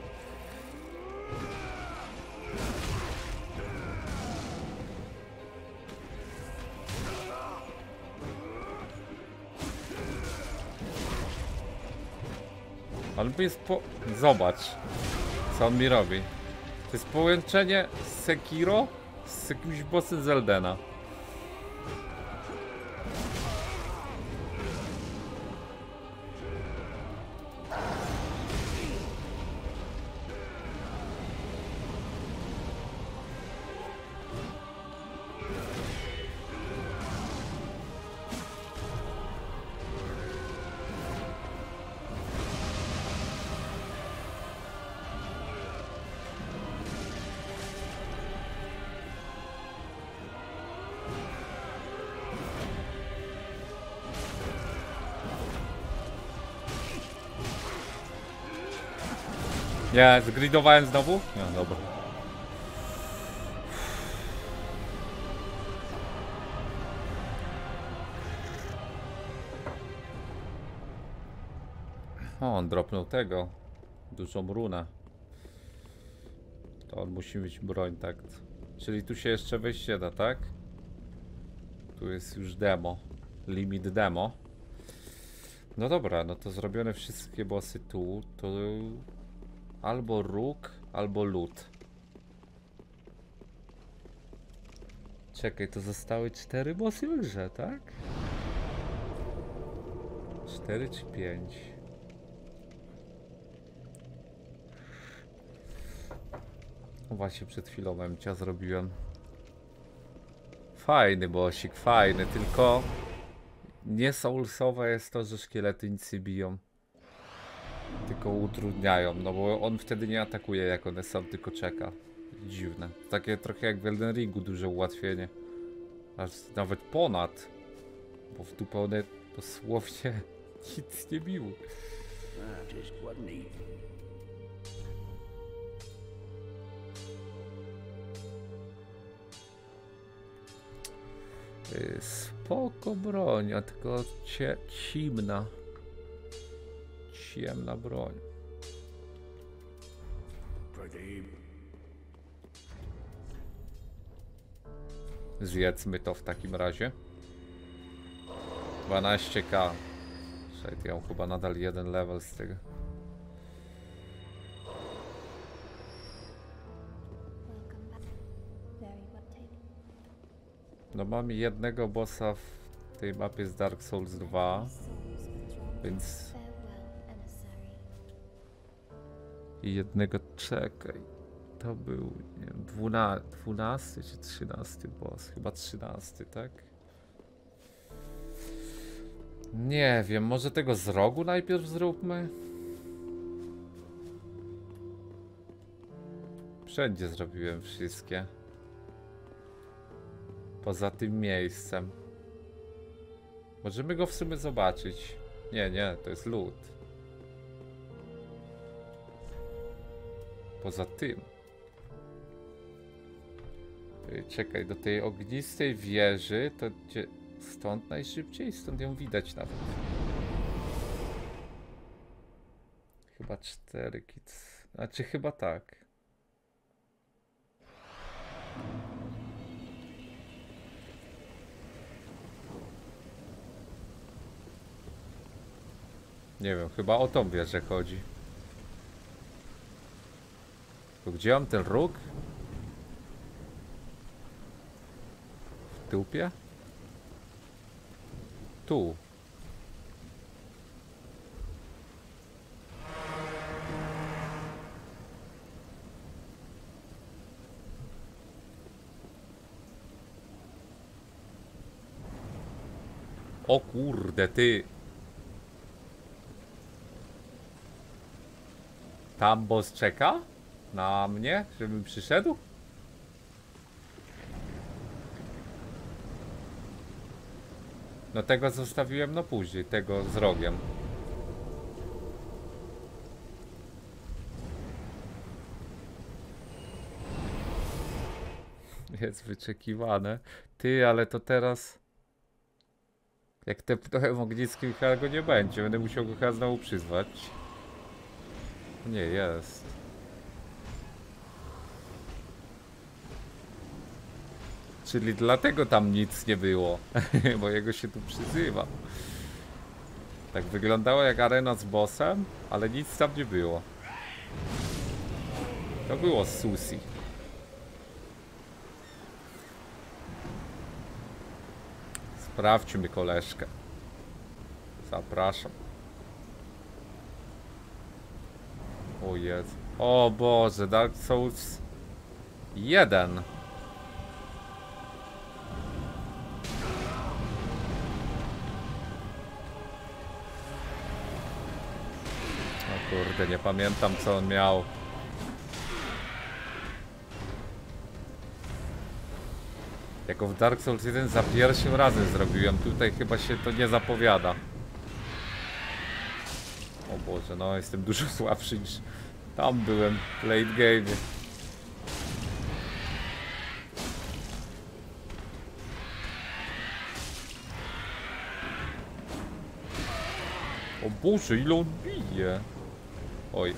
Jest po... Zobacz, co on mi robi. To jest połączenie Sekiro z jakimś bossem z Nie, zgridowałem znowu? No dobra. O, on dropnął tego. Dużą runę. To on musi mieć broń, tak. Czyli tu się jeszcze wejść da, tak? Tu jest już demo. Limit demo. No dobra, no to zrobione wszystkie bossy tu, to albo róg, albo lód. Czekaj, to zostały cztery bossy w grze, tak? Cztery czy pięć? Właśnie przed chwilą emcia zrobiłem. Fajny bossik, fajny, tylko nie soulsowe jest to, że szkielety nic nie biją. Tylko utrudniają, no bo on wtedy nie atakuje jak one są, tylko czeka. Dziwne. Takie trochę jak w Elden Ringu duże ułatwienie. Aż nawet ponad. Bo w dupę one dosłownie nic nie biły. Y, Spoko broń, a tylko cie, cimna. Ciemna broń. Zjedzmy to w takim razie. 12k. Czekaj, ja chyba nadal jeden level z tego. No mam jednego bossa w tej mapie z Dark Souls 2, więc i jednego czekaj. To był, nie wiem, 12, 12 czy 13 boss? Chyba 13, tak? Nie wiem, może tego z rogu najpierw zróbmy? Wszędzie zrobiłem wszystkie. Poza tym miejscem. Możemy go w sumie zobaczyć. Nie, nie, to jest lód. Poza tym. Czekaj, do tej ognistej wieży to gdzie... Stąd najszybciej? Stąd ją widać nawet. Chyba cztery kits. Znaczy chyba tak. Nie wiem, chyba o tą wieżę chodzi. To gdzie mam ten róg? W dupie? Tu. O kurde, ty. Tam boss czeka? Na mnie, żebym przyszedł? No tego zostawiłem na później, tego z rogiem. Jest wyczekiwane. Ty, ale to teraz... Jak tepnąłem ogniskiem, chyba go nie będzie. Będę musiał go chyba znowu przyzwać. Nie, jest. Czyli dlatego tam nic nie było, bo jego się tu przyzywa. Tak wyglądało jak arena z bossem, ale nic tam nie było. To było sushi. Sprawdźmy koleżkę. Zapraszam. O jest. O Boże, Dark Souls 1. kurde, nie pamiętam co on miał. Jako w Dark Souls 1 za pierwszym razem zrobiłem. Tutaj chyba się to nie zapowiada. O Boże, no jestem dużo słabszy niż tam byłem w late game. O Boże, ile on bije. Oj.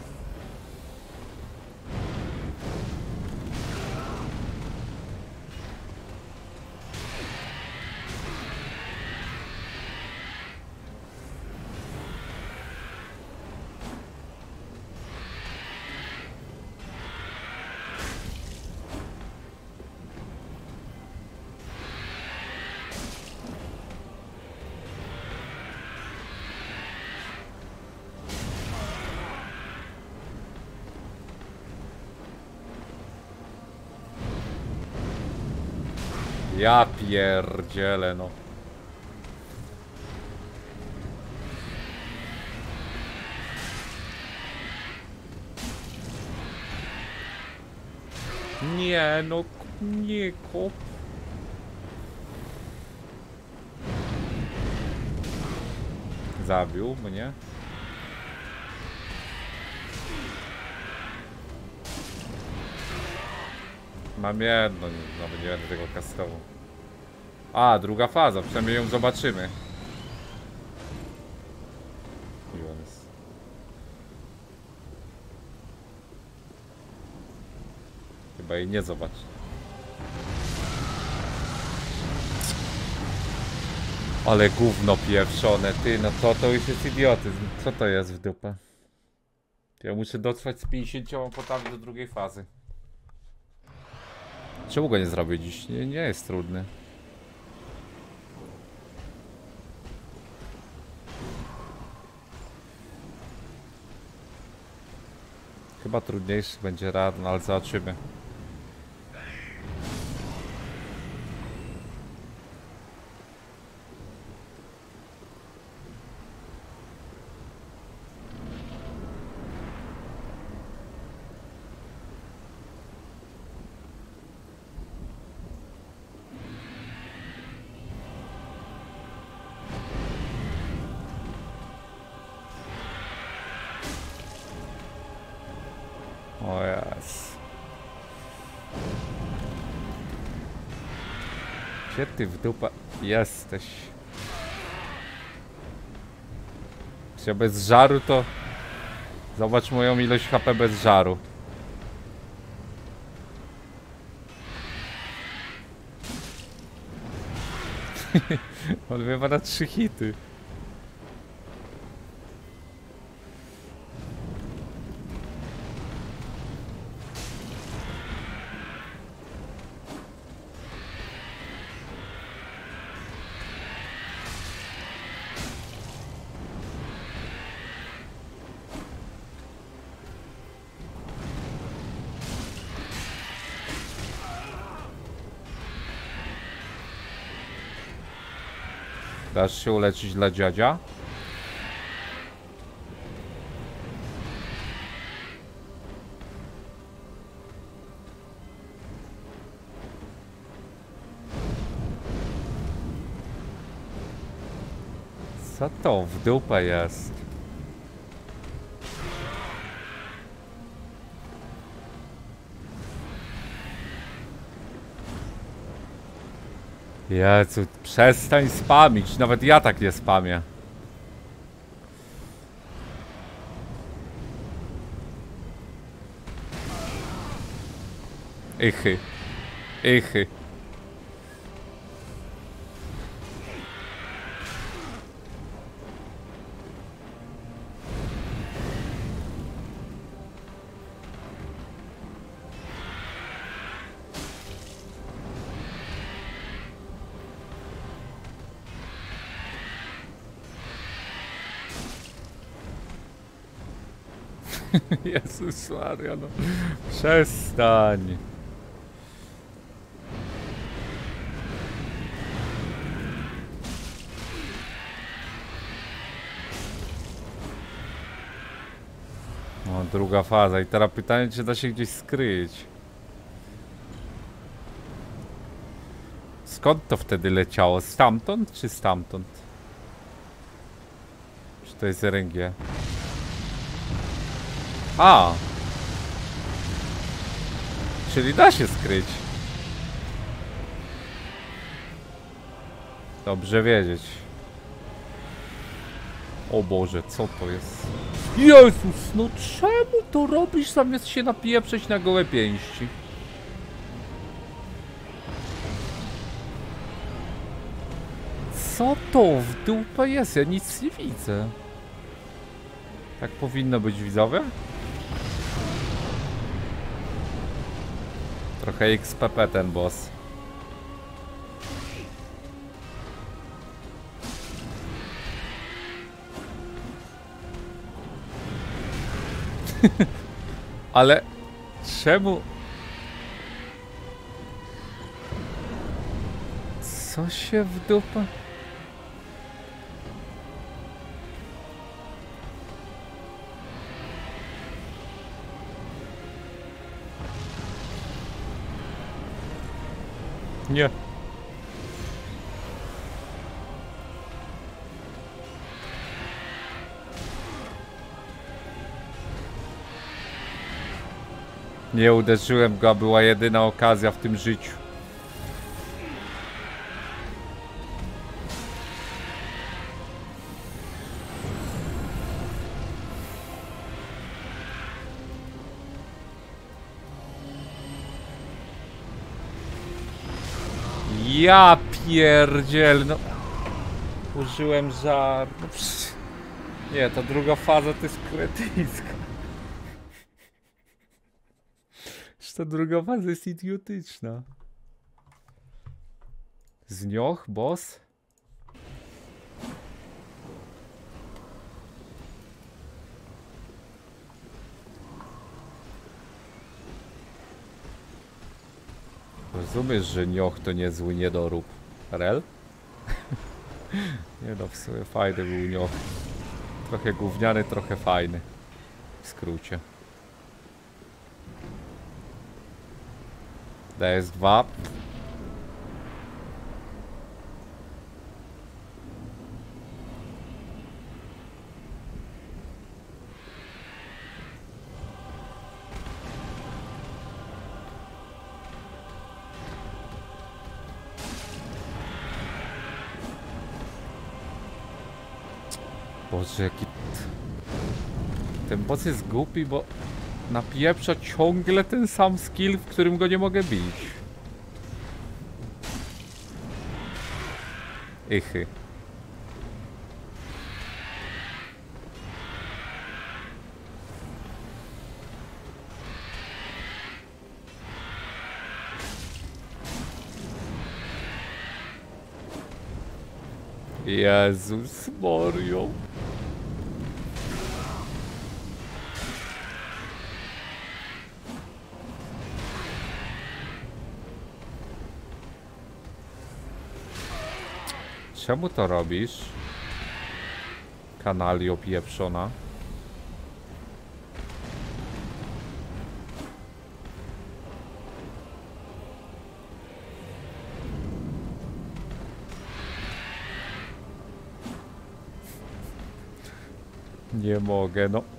Ja pierdzielę no. Nie no, nie kop. Zabił mnie. Mam jedno, nawet nie będę tego kastował. A, druga faza, przynajmniej ją zobaczymy. Chyba jej nie zobacz. Ale gówno pieprzone, ty, no to to już jest idiotyzm. Co to jest w dupę? Ja muszę dotrwać z 50 potami do drugiej fazy. Czemu go nie zrobię dziś? Nie, nie jest trudny. Chyba trudniejszy będzie rad, no ale zobaczymy. Ty w dupa jesteś? Czy bez żaru to... Zobacz moją ilość HP bez żaru. On na trzy hity. Dasz się uleczyć dla dziadzia? Co to w dupę jest? Jezu, przestań spamić. Nawet ja tak nie spamię. Ichy. Ichy. Maria, no. Przestań. No, druga faza. I teraz pytanie, czy da się gdzieś skryć. Skąd to wtedy leciało? Stamtąd czy stamtąd? Czy to jest RNG? A! Czyli da się skryć. Dobrze wiedzieć. O Boże, co to jest? Jezus, no czemu to robisz zamiast się napieprzeć na gołe pięści? Co to w dupę jest? Ja nic nie widzę. Tak powinno być widzowie? Trochę XPP ten boss. Ale czemu? Co się w dupę? Nie. Uderzyłem go, była jedyna okazja w tym życiu. Ja pierdziel, no. Użyłem żar. No, nie, ta druga faza to jest kretyńska. Ta druga faza jest idiotyczna. Znioch, boss? Rozumiesz, że nioch to niezły niedorób. Rel? Nie no, w sumie fajny był nioch. Trochę gówniany, trochę fajny. W skrócie. DS2. Boże, jaki... Ten boss jest głupi, bo napieprza ciągle ten sam skill, w którym go nie mogę bić. Ichy. Jezus Mario. Czemu to robisz? Kanalio pieprzona. Nie mogę, no.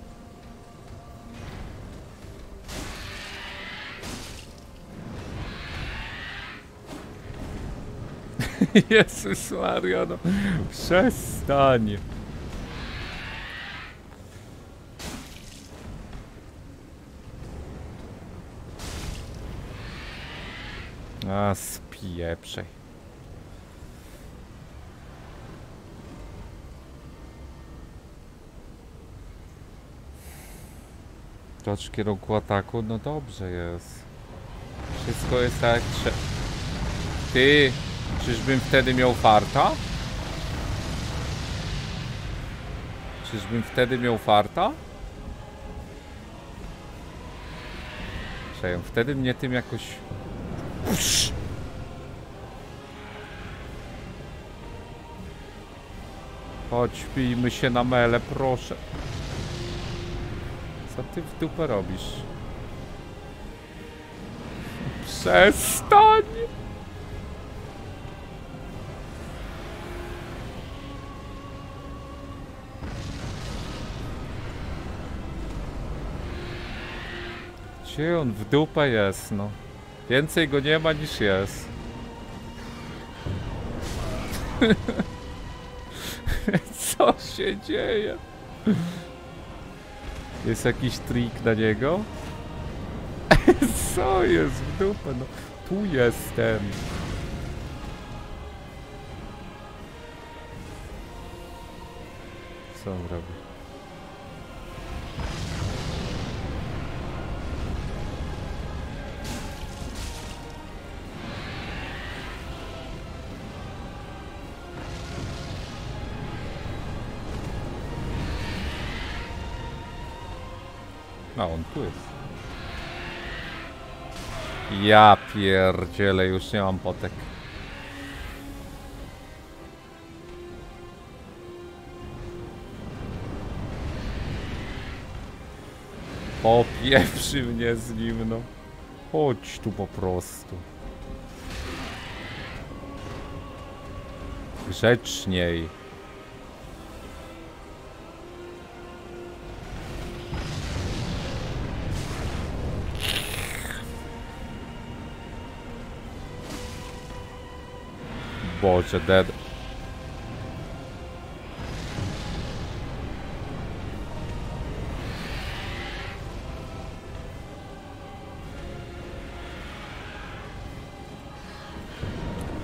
Jezus Maria, no. Przestań. A, spieprzej. W kierunku ataku, no dobrze jest. Wszystko jest tak. Ty, czyżbym wtedy miał farta? Czyżbym wtedy miał farta? Czekaj, wtedy mnie tym jakoś... Usz! Chodź, pijmy się na mele, proszę. Co ty w dupę robisz? Przestań! Gdzie on w dupę jest, no? Więcej go nie ma niż jest. Co się dzieje? Jest jakiś trik na niego? Co jest w dupę? No, tu jestem. On tu jest. Ja pierdzielę, już nie mam potek. Popieprzy mnie z nim, no. Chodź tu po prostu. Grzeczniej. Boże, dead.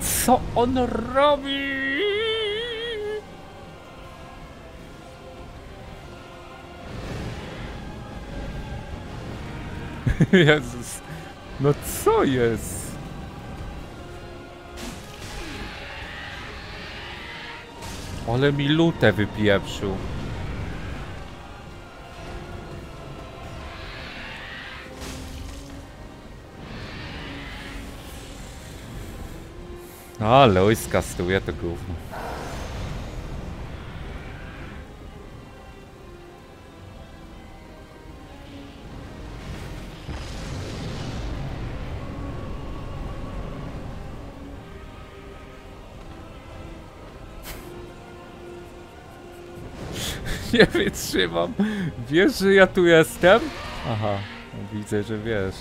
Co on robi? Jezus. No co jest? Ale mi lutę wypieprzył. Ale oj skastuje to gówno. Nie wytrzymam. Wiesz, że ja tu jestem? Aha, widzę, że wiesz.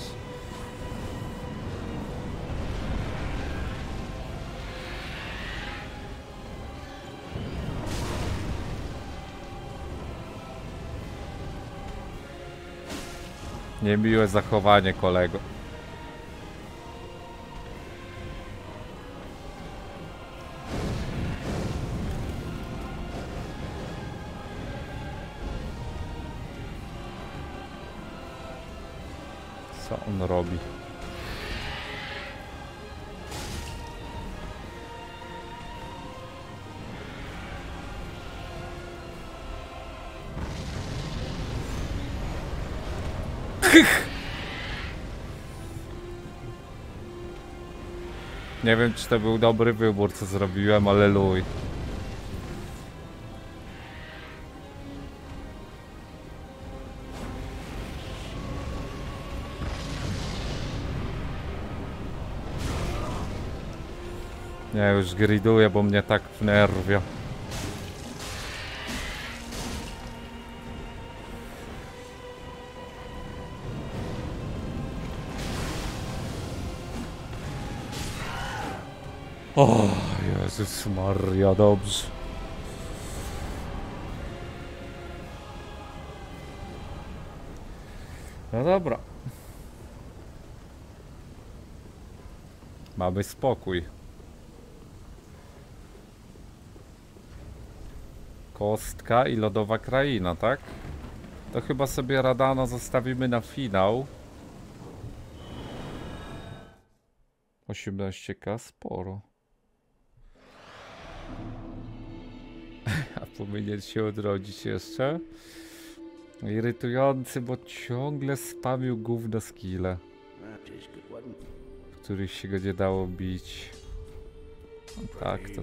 Niemiłe zachowanie, kolego. Czy to był dobry wybór, co zrobiłem, ale luj. Nie, już griduję, bo mnie tak wnerwia. O, Jezus Maria, dobrze. No dobra. Mamy spokój. Kostka i lodowa kraina, tak? To chyba sobie Radana zostawimy na finał. 18k, sporo. Powinien się odrodzić jeszcze? Irytujący, bo ciągle spamił gówno skille. Których się go nie dało bić. No tak, to...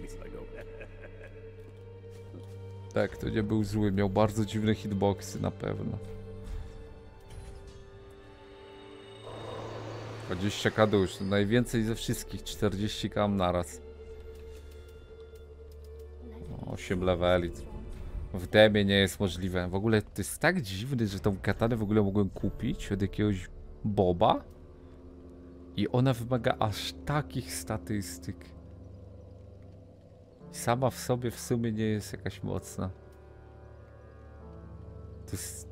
Tak, to nie był zły, miał bardzo dziwne hitboxy na pewno. 20k dusz, najwięcej ze wszystkich, 40k naraz. 8 leveli. W demie nie jest możliwe. W ogóle to jest tak dziwne, że tą katanę w ogóle mogłem kupić od jakiegoś boba i ona wymaga aż takich statystyk. Sama w sobie w sumie nie jest jakaś mocna. To jest...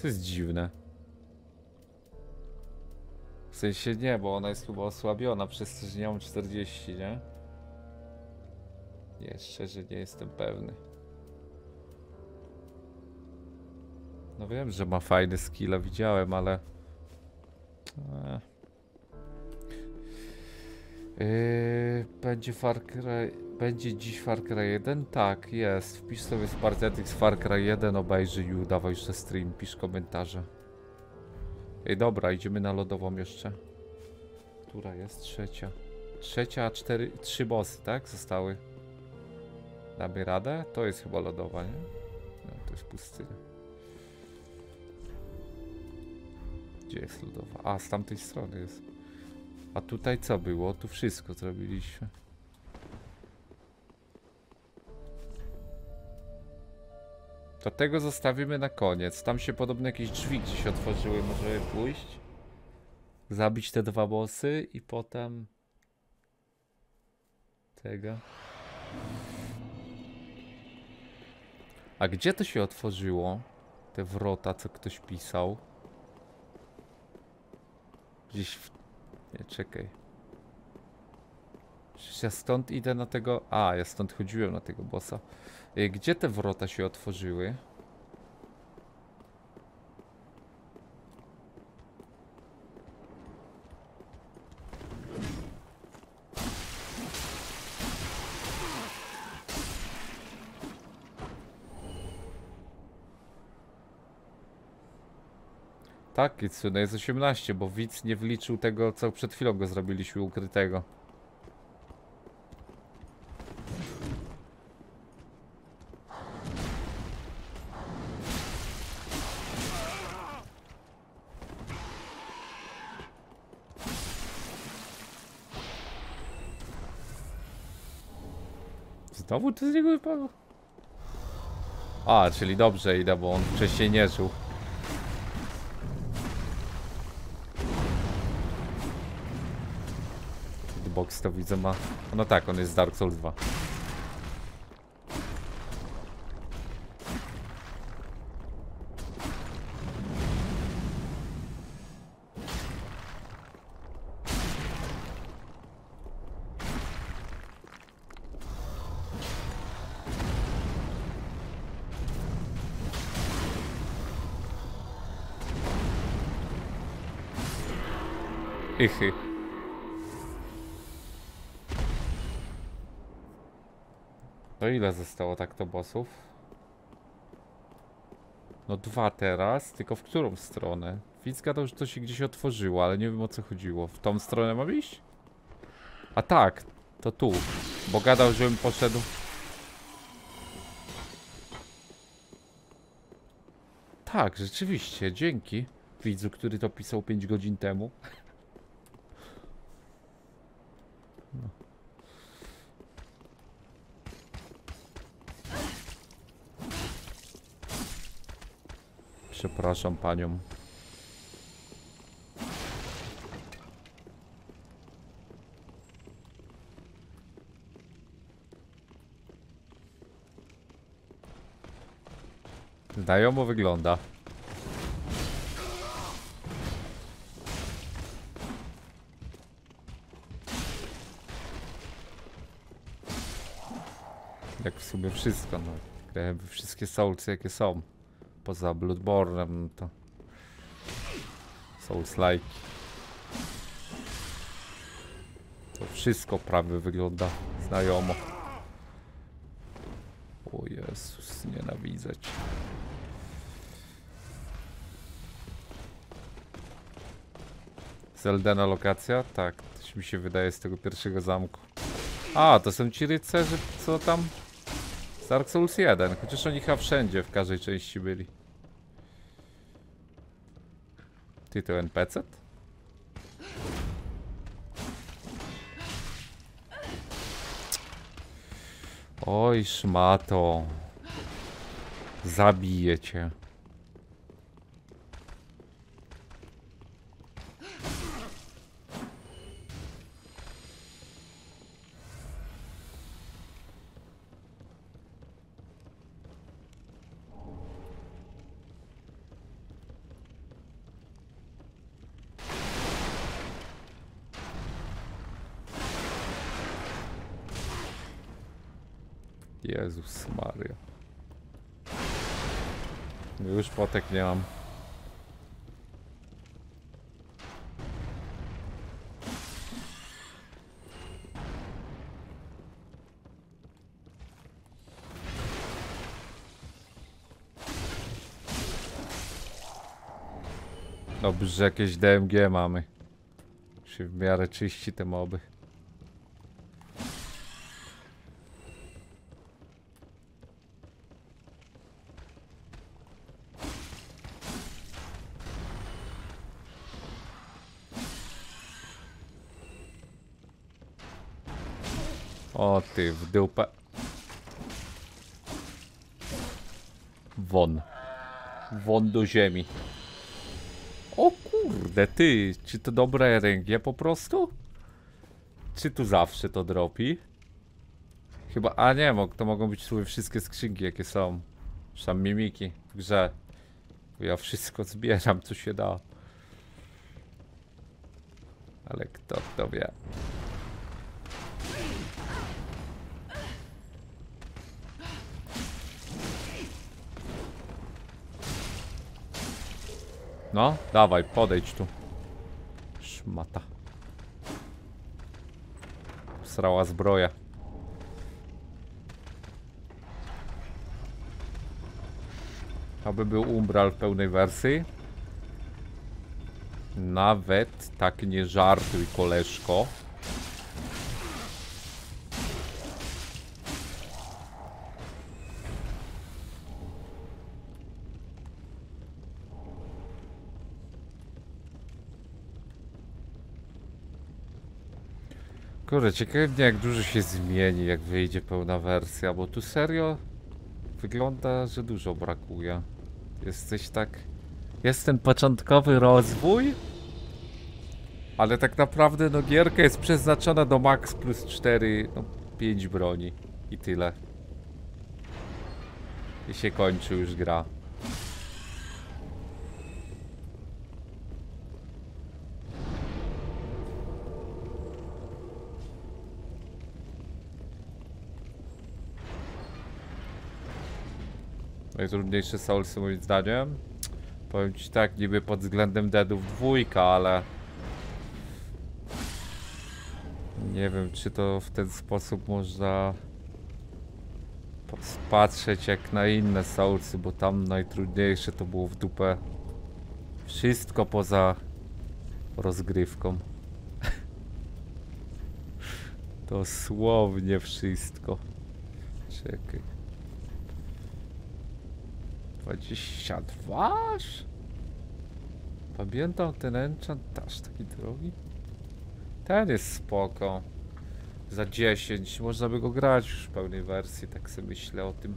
To jest dziwne. W sensie nie, bo ona jest chyba osłabiona przez to, że nie mam 40, nie? Nie, szczerze nie jestem pewny. No wiem, że ma fajne skille, widziałem, ale... Yy, będzie Far Cry... Będzie dziś Far Cry 1? Tak, jest. Wpisz sobie Spartetics Far Cry 1, obejrzyj i udawaj jeszcze stream, pisz komentarze. Ej, dobra, idziemy na lodową jeszcze. Która jest? Trzecia. Trzecia, cztery... Trzy bossy, tak? Zostały. Damy radę? To jest chyba lodowa, nie? No, to jest pustynia. Gdzie jest lodowa? A, z tamtej strony jest. A tutaj co było? Tu wszystko zrobiliśmy. To tego zostawimy na koniec. Tam się podobno jakieś drzwi gdzieś otworzyły. Możemy pójść. Zabić te dwa bossy i potem... Tego. A gdzie to się otworzyło? Te wrota, co ktoś pisał. Gdzieś w... Nie, czekaj. Przecież ja stąd idę na tego... A, ja stąd chodziłem na tego bossa. Y, Gdzie te wrota się otworzyły? Tak, Kitsune jest 18, bo widz nie wliczył tego, co przed chwilą go zrobiliśmy ukrytego. Znowu to z niego wypadło? A, czyli dobrze idę, bo on wcześniej nie żył. Box to widzę ma... No tak, on jest z Dark Souls 2. Ichy. To ile zostało tak to bossów? No dwa teraz, tylko w którą stronę? Widz gadał, że to się gdzieś otworzyło, ale nie wiem o co chodziło. W tą stronę mam iść? A tak, to tu. Bo gadał, żebym poszedł... Tak, rzeczywiście, dzięki widzu, który to pisał 5 godzin temu. No. Przepraszam panią. Znajomo wygląda. Jak w sumie wszystko, no. Grałem wszystkie soulsy jakie są. Poza Bloodborne'em, to... Souls-like. To wszystko prawie wygląda znajomo. O Jezus, nienawidzę cię. Zeldena lokacja? Tak, coś mi się wydaje z tego pierwszego zamku. A, to są ci rycerze, co tam? Z Dark Souls 1, chociaż oni chyba wszędzie, w każdej części byli. Ty to NPC? Oj, szmato. Zabiję cię. Jezus Maria. Już potek nie mam. Dobrze, jakieś DMG mamy. Się w miarę czyści te moby. O ty w dupę. Won. Won do ziemi. O kurde, ty, czy to dobra RNG po prostu? Czy tu zawsze to dropi? Chyba, a nie, to mogą być tu wszystkie skrzynki jakie są. Tam mimiki w grze. Ja wszystko zbieram co się da. Ale kto to wie. No, dawaj, podejdź tu. Szmata. Srała zbroja. Aby był Umbral w pełnej wersji. Nawet tak nie żartuj, koleżko. Kurde, ciekawe mnie jak dużo się zmieni, jak wyjdzie pełna wersja, bo tu serio wygląda, że dużo brakuje. Jest coś tak... Jest ten początkowy rozwój, ale tak naprawdę no gierka jest przeznaczona do max plus 4, no 5 broni i tyle. I się kończy już gra. Najtrudniejsze Soulsy moim zdaniem. Powiem ci tak, niby pod względem deadów dwójka, ale... Nie wiem, czy to w ten sposób można... Patrzeć jak na inne Soulsy, bo tam najtrudniejsze to było w dupę. Wszystko poza rozgrywką. Dosłownie wszystko. Czekaj. 22? aż? Pamiętam ten enchant aż taki drogi? Ten jest spoko. Za 10 można by go grać już w pełnej wersji, tak sobie myślę o tym.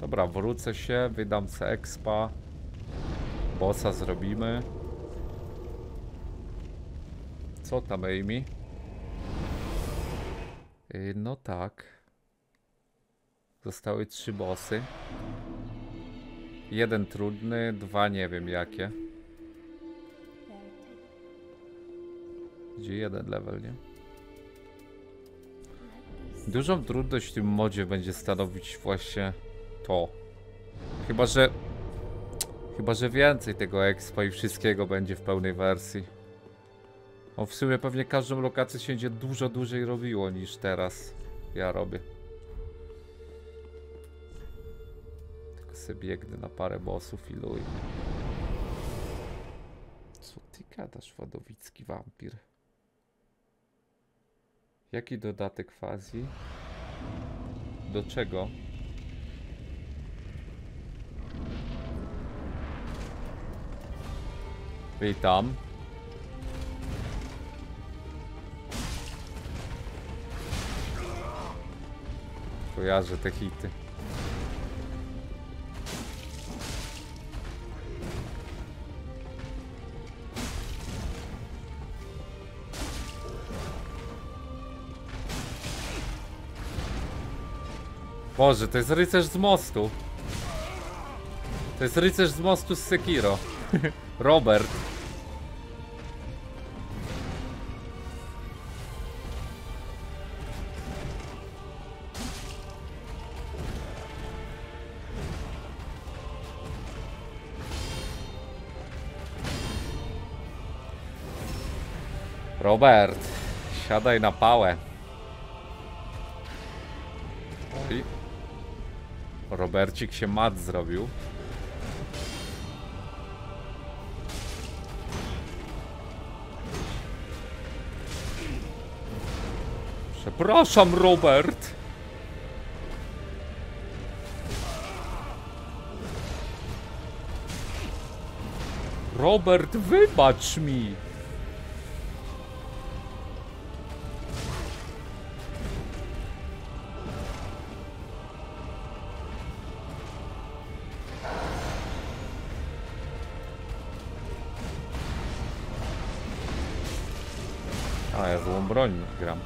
Dobra, wrócę się, wydam se expa. Bossa zrobimy. Co tam Amy? Yy, no tak. Zostały trzy bossy. Jeden trudny, dwa nie wiem jakie. Gdzie jeden level, nie? Dużą trudność w tym modzie będzie stanowić właśnie to. Chyba, że... Chyba, że więcej tego expa i wszystkiego będzie w pełnej wersji. O, w sumie pewnie każdą lokację się będzie dużo dłużej robiło niż teraz ja robię. Sobie biegnę na parę bossów i luj. Co ty gadasz, wadowicki wampir? Jaki dodatek fazji? Do czego? Witam. Kojarzę te hity. Boże, to jest rycerz z mostu. To jest rycerz z mostu z Sekiro. Robert. Robert, siadaj na pałę. Robercik się mat zrobił. Przepraszam, Robert. Robert, wybacz mi. Broń gram.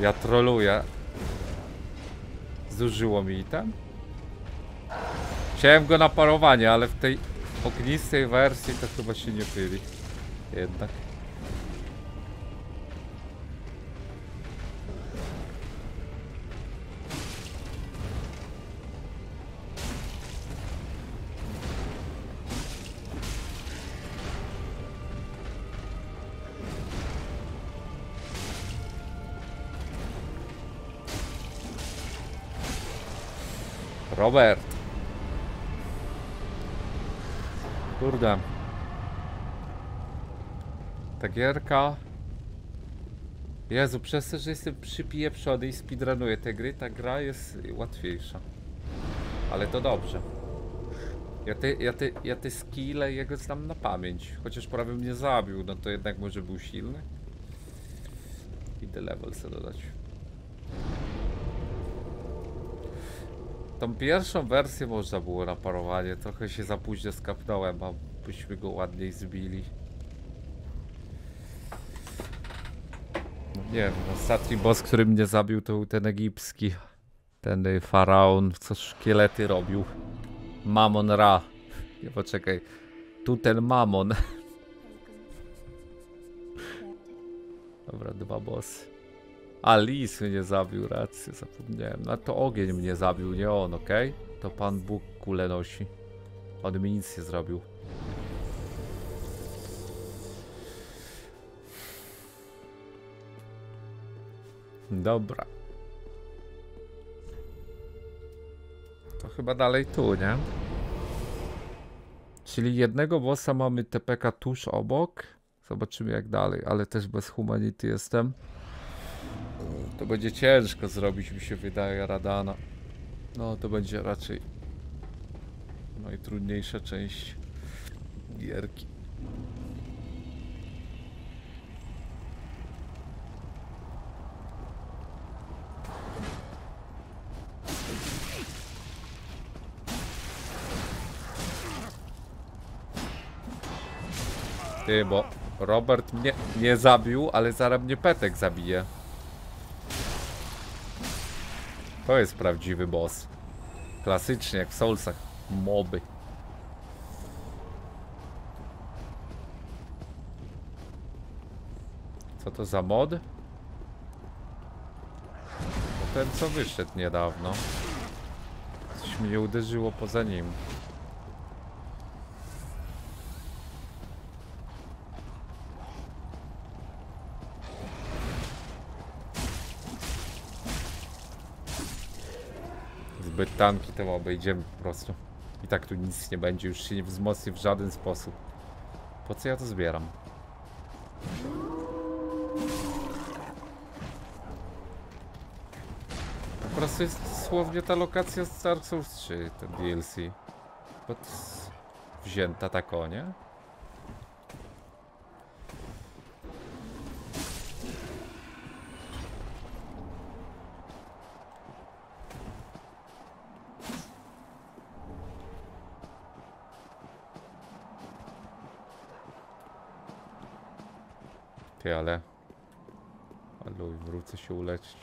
Ja troluję. Zużyło mi tam. Chciałem go na parowanie, ale w tej ognistej wersji to chyba się nie pyli. Jednak. Robert. Kurde. Ta gierka... Jezu, przez to, że jestem przypieprzony i speedrunuję te gry, ta gra jest łatwiejsza. Ale to dobrze. Ja te, ja te, ja te skille jego znam na pamięć. Chociaż prawie mnie zabił, no to jednak może był silny. Idę level sobie dodać. Tą pierwszą wersję można było na parowanie. Trochę się za późno skapnąłem, a byśmy go ładniej zbili. Nie wiem, ostatni boss, który mnie zabił to był ten egipski. Ten y, faraon, co szkielety robił. Mamon Ra. Nie poczekaj. Tu ten Mamon. Dobra, dwa bossy. A, lis mnie zabił, rację, zapomniałem. No to ogień mnie zabił, nie on, okej? To Pan Bóg kule nosi. On mi nic nie zrobił. Dobra. To chyba dalej tu, nie? Czyli jednego bossa mamy TPK tuż obok. Zobaczymy jak dalej, ale też bez humanity jestem. To będzie ciężko zrobić, mi się wydaje, Radana. No, to będzie raczej najtrudniejsza część gierki. Ty, bo Robert mnie nie zabił, ale zaraz mnie Petek zabije. To jest prawdziwy boss. Klasycznie jak w Soulsach. Moby. Co to za mod? Ten co wyszedł niedawno. Coś mnie uderzyło poza nim. Zbyt tanki to obejdziemy po prostu. I tak tu nic nie będzie, już się nie wzmocni w żaden sposób. Po co ja to zbieram? Po prostu jest dosłownie ta lokacja z Dark Souls 3, ten DLC. Pod... Wzięta tak o, nie? Ty, ale... Ale wrócę się uleczyć.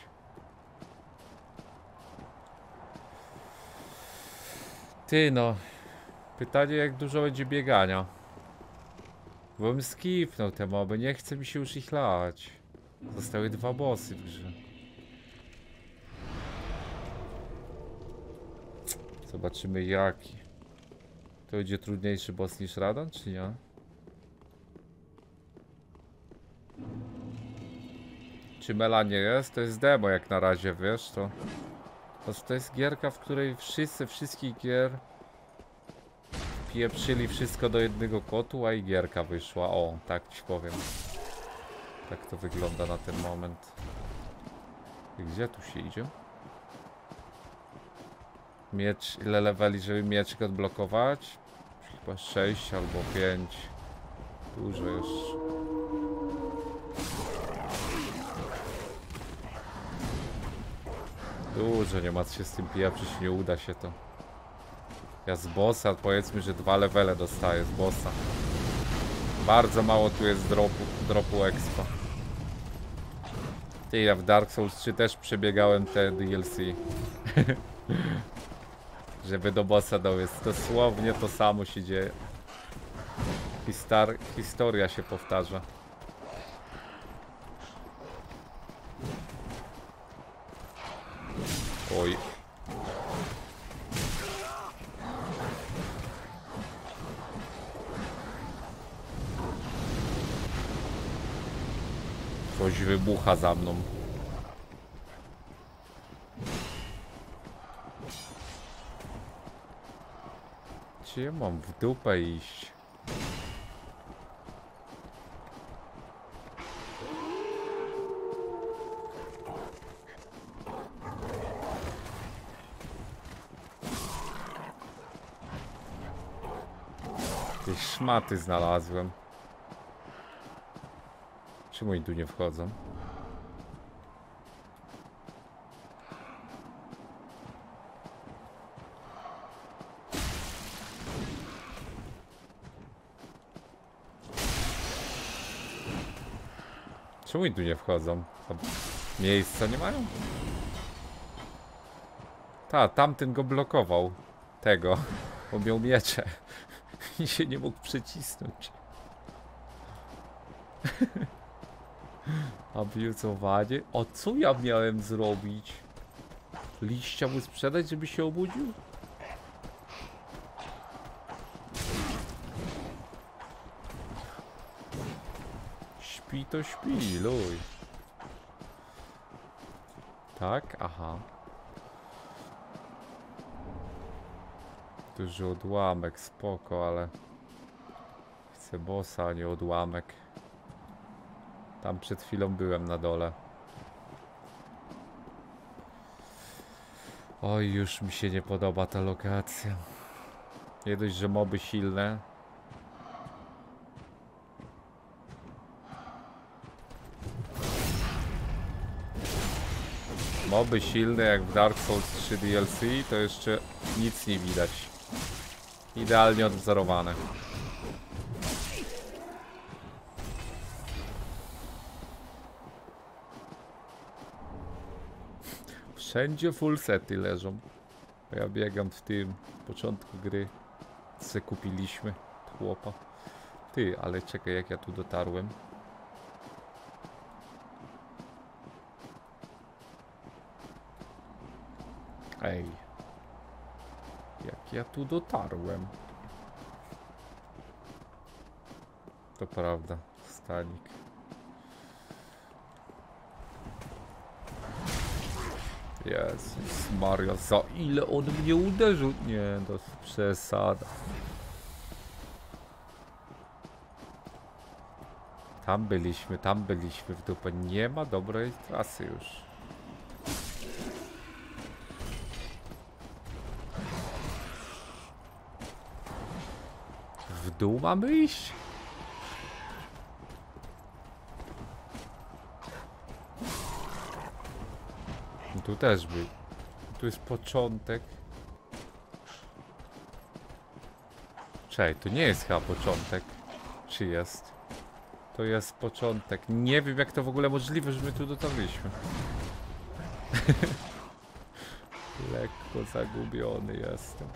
Ty no. Pytanie jak dużo będzie biegania. Bo bym skipnął te moby, nie chce mi się już ich lać. Zostały dwa bossy w grze. Zobaczymy jaki. To będzie trudniejszy boss niż Radan, czy nie? Czy Mela nie jest? To jest demo jak na razie, wiesz, to... To, jest gierka, w której wszyscy, wszystkich gier pieprzyli wszystko do jednego kotu, a i gierka wyszła. O, tak ci powiem. Tak to wygląda na ten moment. Gdzie tu się idzie? Miecz, ile leveli, żeby mieczek odblokować? Chyba 6 albo 5. Dużo jeszcze. Dużo, nie ma co się z tym pieprzyć, nie uda się to. Ja z bossa, powiedzmy, że dwa levele dostaję z bossa. Bardzo mało tu jest dropu, dropu expa. Ty, ja w Dark Souls 3 też przebiegałem te DLC. Żeby do bossa dojść. Dosłownie to samo się dzieje. Histar historia się powtarza. Oj. Coś wybucha za mną. Gdzie mam w dupę iść? Jakieś szmaty znalazłem. Czemu oni tu nie wchodzą? Czemu tu nie wchodzą? Tam Miejsca nie mają? Ta, tamten go blokował. Tego. Bo miał miecze. I się nie mógł przycisnąć. Abiuzowanie? O co ja miałem zrobić? Liścia mu sprzedać, żeby się obudził? Śpi to śpi, luj. Tak? Aha. Duży odłamek, spoko, ale... Chcę bossa, a nie odłamek. Tam przed chwilą byłem na dole. Oj, już mi się nie podoba ta lokacja. Nie dość, że moby silne. Moby silne jak w Dark Souls 3 DLC, to jeszcze nic nie widać. Idealnie odwzorowane. Wszędzie full sety leżą. Ja biegam w tym w początku gry. Se kupiliśmy chłopa. Ty, ale czekaj jak ja tu dotarłem. Ej. Jak ja tu dotarłem? To prawda, stanik. Jezus Maria, za ile on mnie uderzył? Nie, to przesada. Tam byliśmy, tam byliśmy w dupę. Nie ma dobrej trasy już. W dół mamy iść? Tu też był. Tu jest początek. Czekaj, to nie jest chyba początek. Czy jest? To jest początek. Nie wiem jak to w ogóle możliwe, że my tu dotarliśmy. Lekko zagubiony jestem.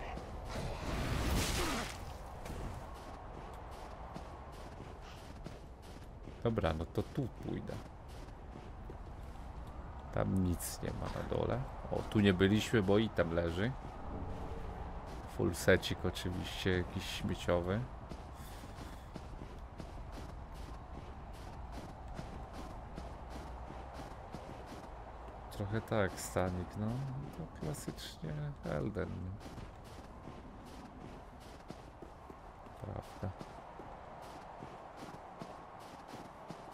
Dobra, no to tu pójdę. Tam nic nie ma na dole. O, tu nie byliśmy, bo item leży. Full secik oczywiście, jakiś śmieciowy. Trochę tak, stanik, no. To klasycznie Elden. Prawda.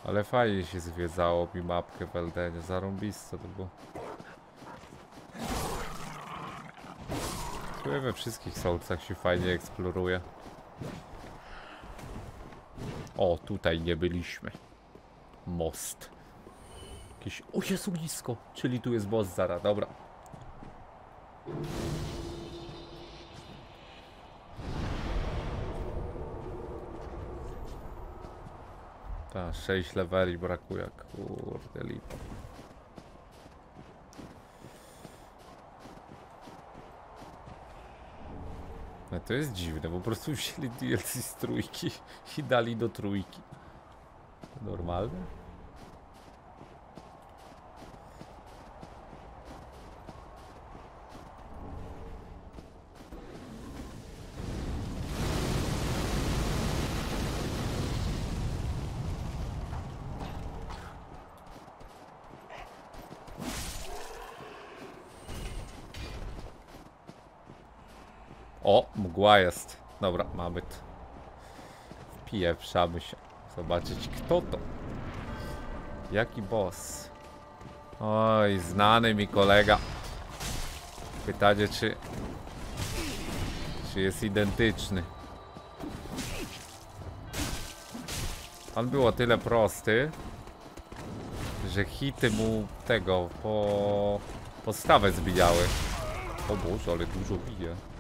Ale fajnie się zwiedzało mi mapkę w Eldenie, zarąbiste to było. Chyba we wszystkich Soulsach się fajnie eksploruje. O, tutaj nie byliśmy. Most. Jakieś... O, jest blisko! Czyli tu jest boss zara, dobra. Ta, 6 leveli brakuje, kurde lipa. No to jest dziwne, po prostu wzięli DLC z trójki i dali do trójki. Normalne? O, mgła jest. Dobra, mamy to. Wpieprzamy się. Zobaczyć kto to. Jaki boss? Oj, znany mi kolega. Pytanie czy... Czy jest identyczny. On był o tyle prosty, że hity mu tego po podstawę zbijały. O Boże, ale dużo bije.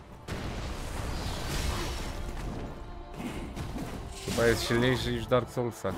Chyba jest silniejszy niż w Dark Soulsach.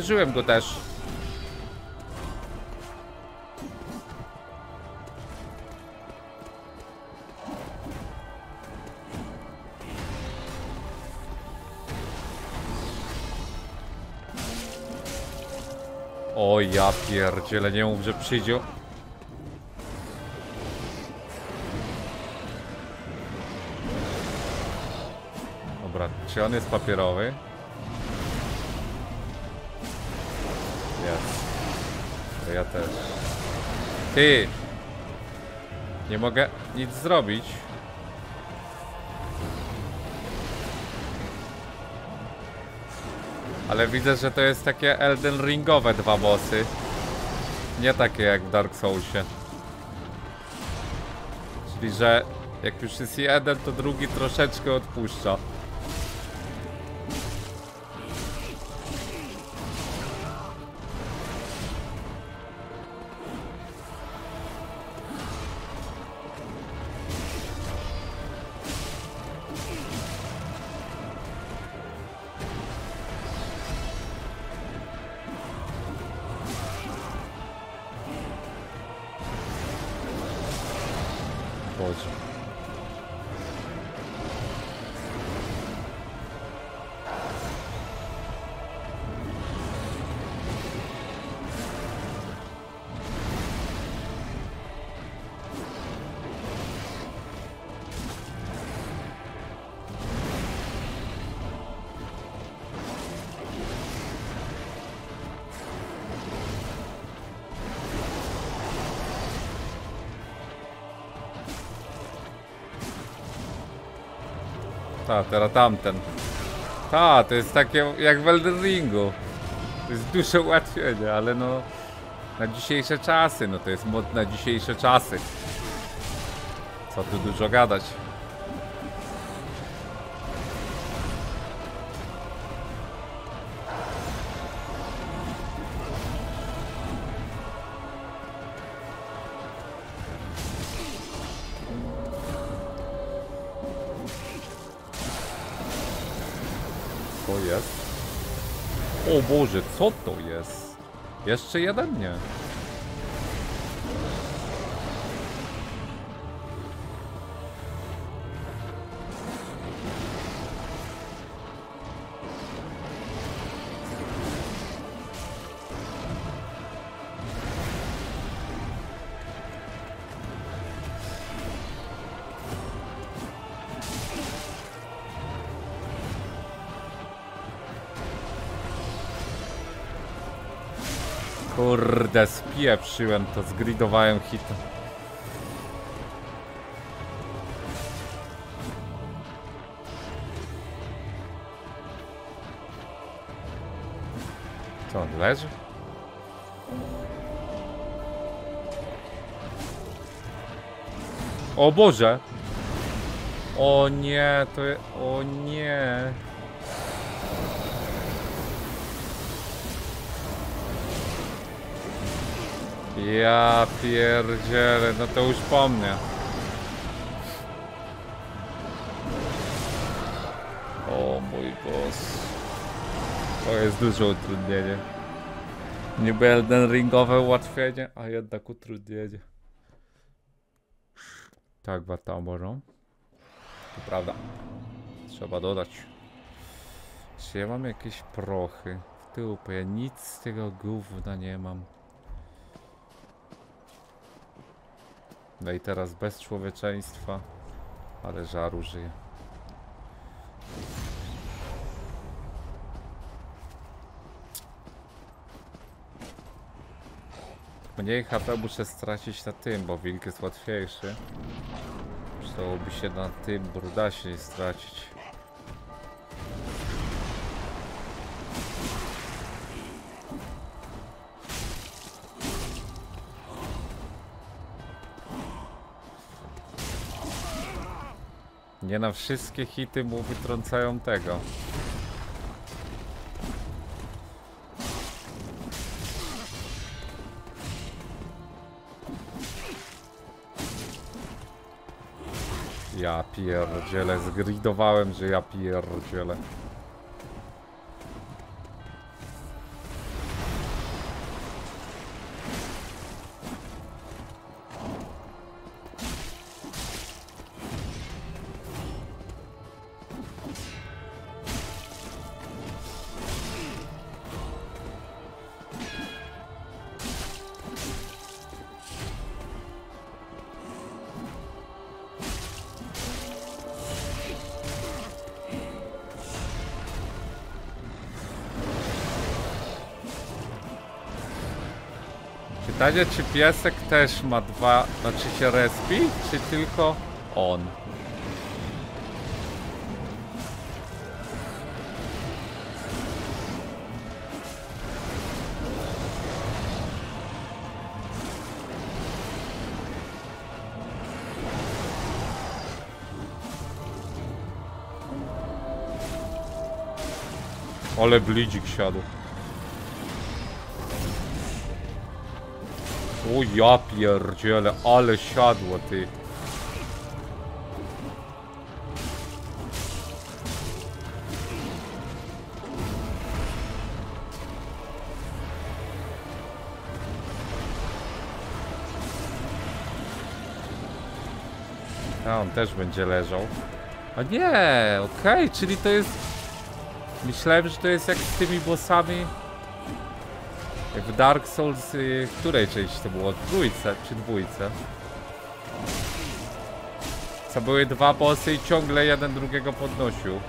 Uderzyłem go też. O ja pierdzielę, nie mów, że przyjdzie. Dobra, czy on jest papierowy? Ja też. Ty! Nie mogę nic zrobić. Ale widzę, że to jest takie Elden Ringowe dwa bossy. Nie takie jak w Dark Soulsie. Czyli, że jak już jest jeden, to drugi troszeczkę odpuszcza. Teraz tamten. Ta, to jest takie jak w Elden Ringu. To jest duże ułatwienie, ale no... Na dzisiejsze czasy, no to jest mod na dzisiejsze czasy. Co tu dużo gadać. Boże, co to jest? Jeszcze jeden? Nie. Spieprzyłem to, zgridowałem hita. Co, on leży? O Boże! O nie, to je... O nie! Ja pierdzielę, no to już po mnie. O mój boss. To jest duże utrudnienie. Niby Elden Ringowe ułatwienie, a jednak utrudnienie. Tak, Batamoro. To prawda. Trzeba dodać. Czy ja mam jakieś prochy? W tyłu, bo ja nic z tego gówna nie mam. No i teraz bez człowieczeństwa, ale żaru żyje. Mniej HP muszę stracić na tym, bo wilk jest łatwiejszy. Przydałoby się na tym brudasie stracić. Nie na wszystkie hity mu wytrącają tego. Ja pierdzielę, zgridowałem, że ja pierdzielę. pytanie, czy piesek też ma dwa, znaczy się respi, czy tylko on? Ale blidzik siadł. O ja pierdziele, ale siadło ty. A on też będzie leżał. A nie, okej, czyli to jest... Myślałem, że to jest jak z tymi bossami... Jak w Dark Souls, y, której części to było? Trójce czy dwójce? Co były dwa bossy i ciągle jeden drugiego podnosił.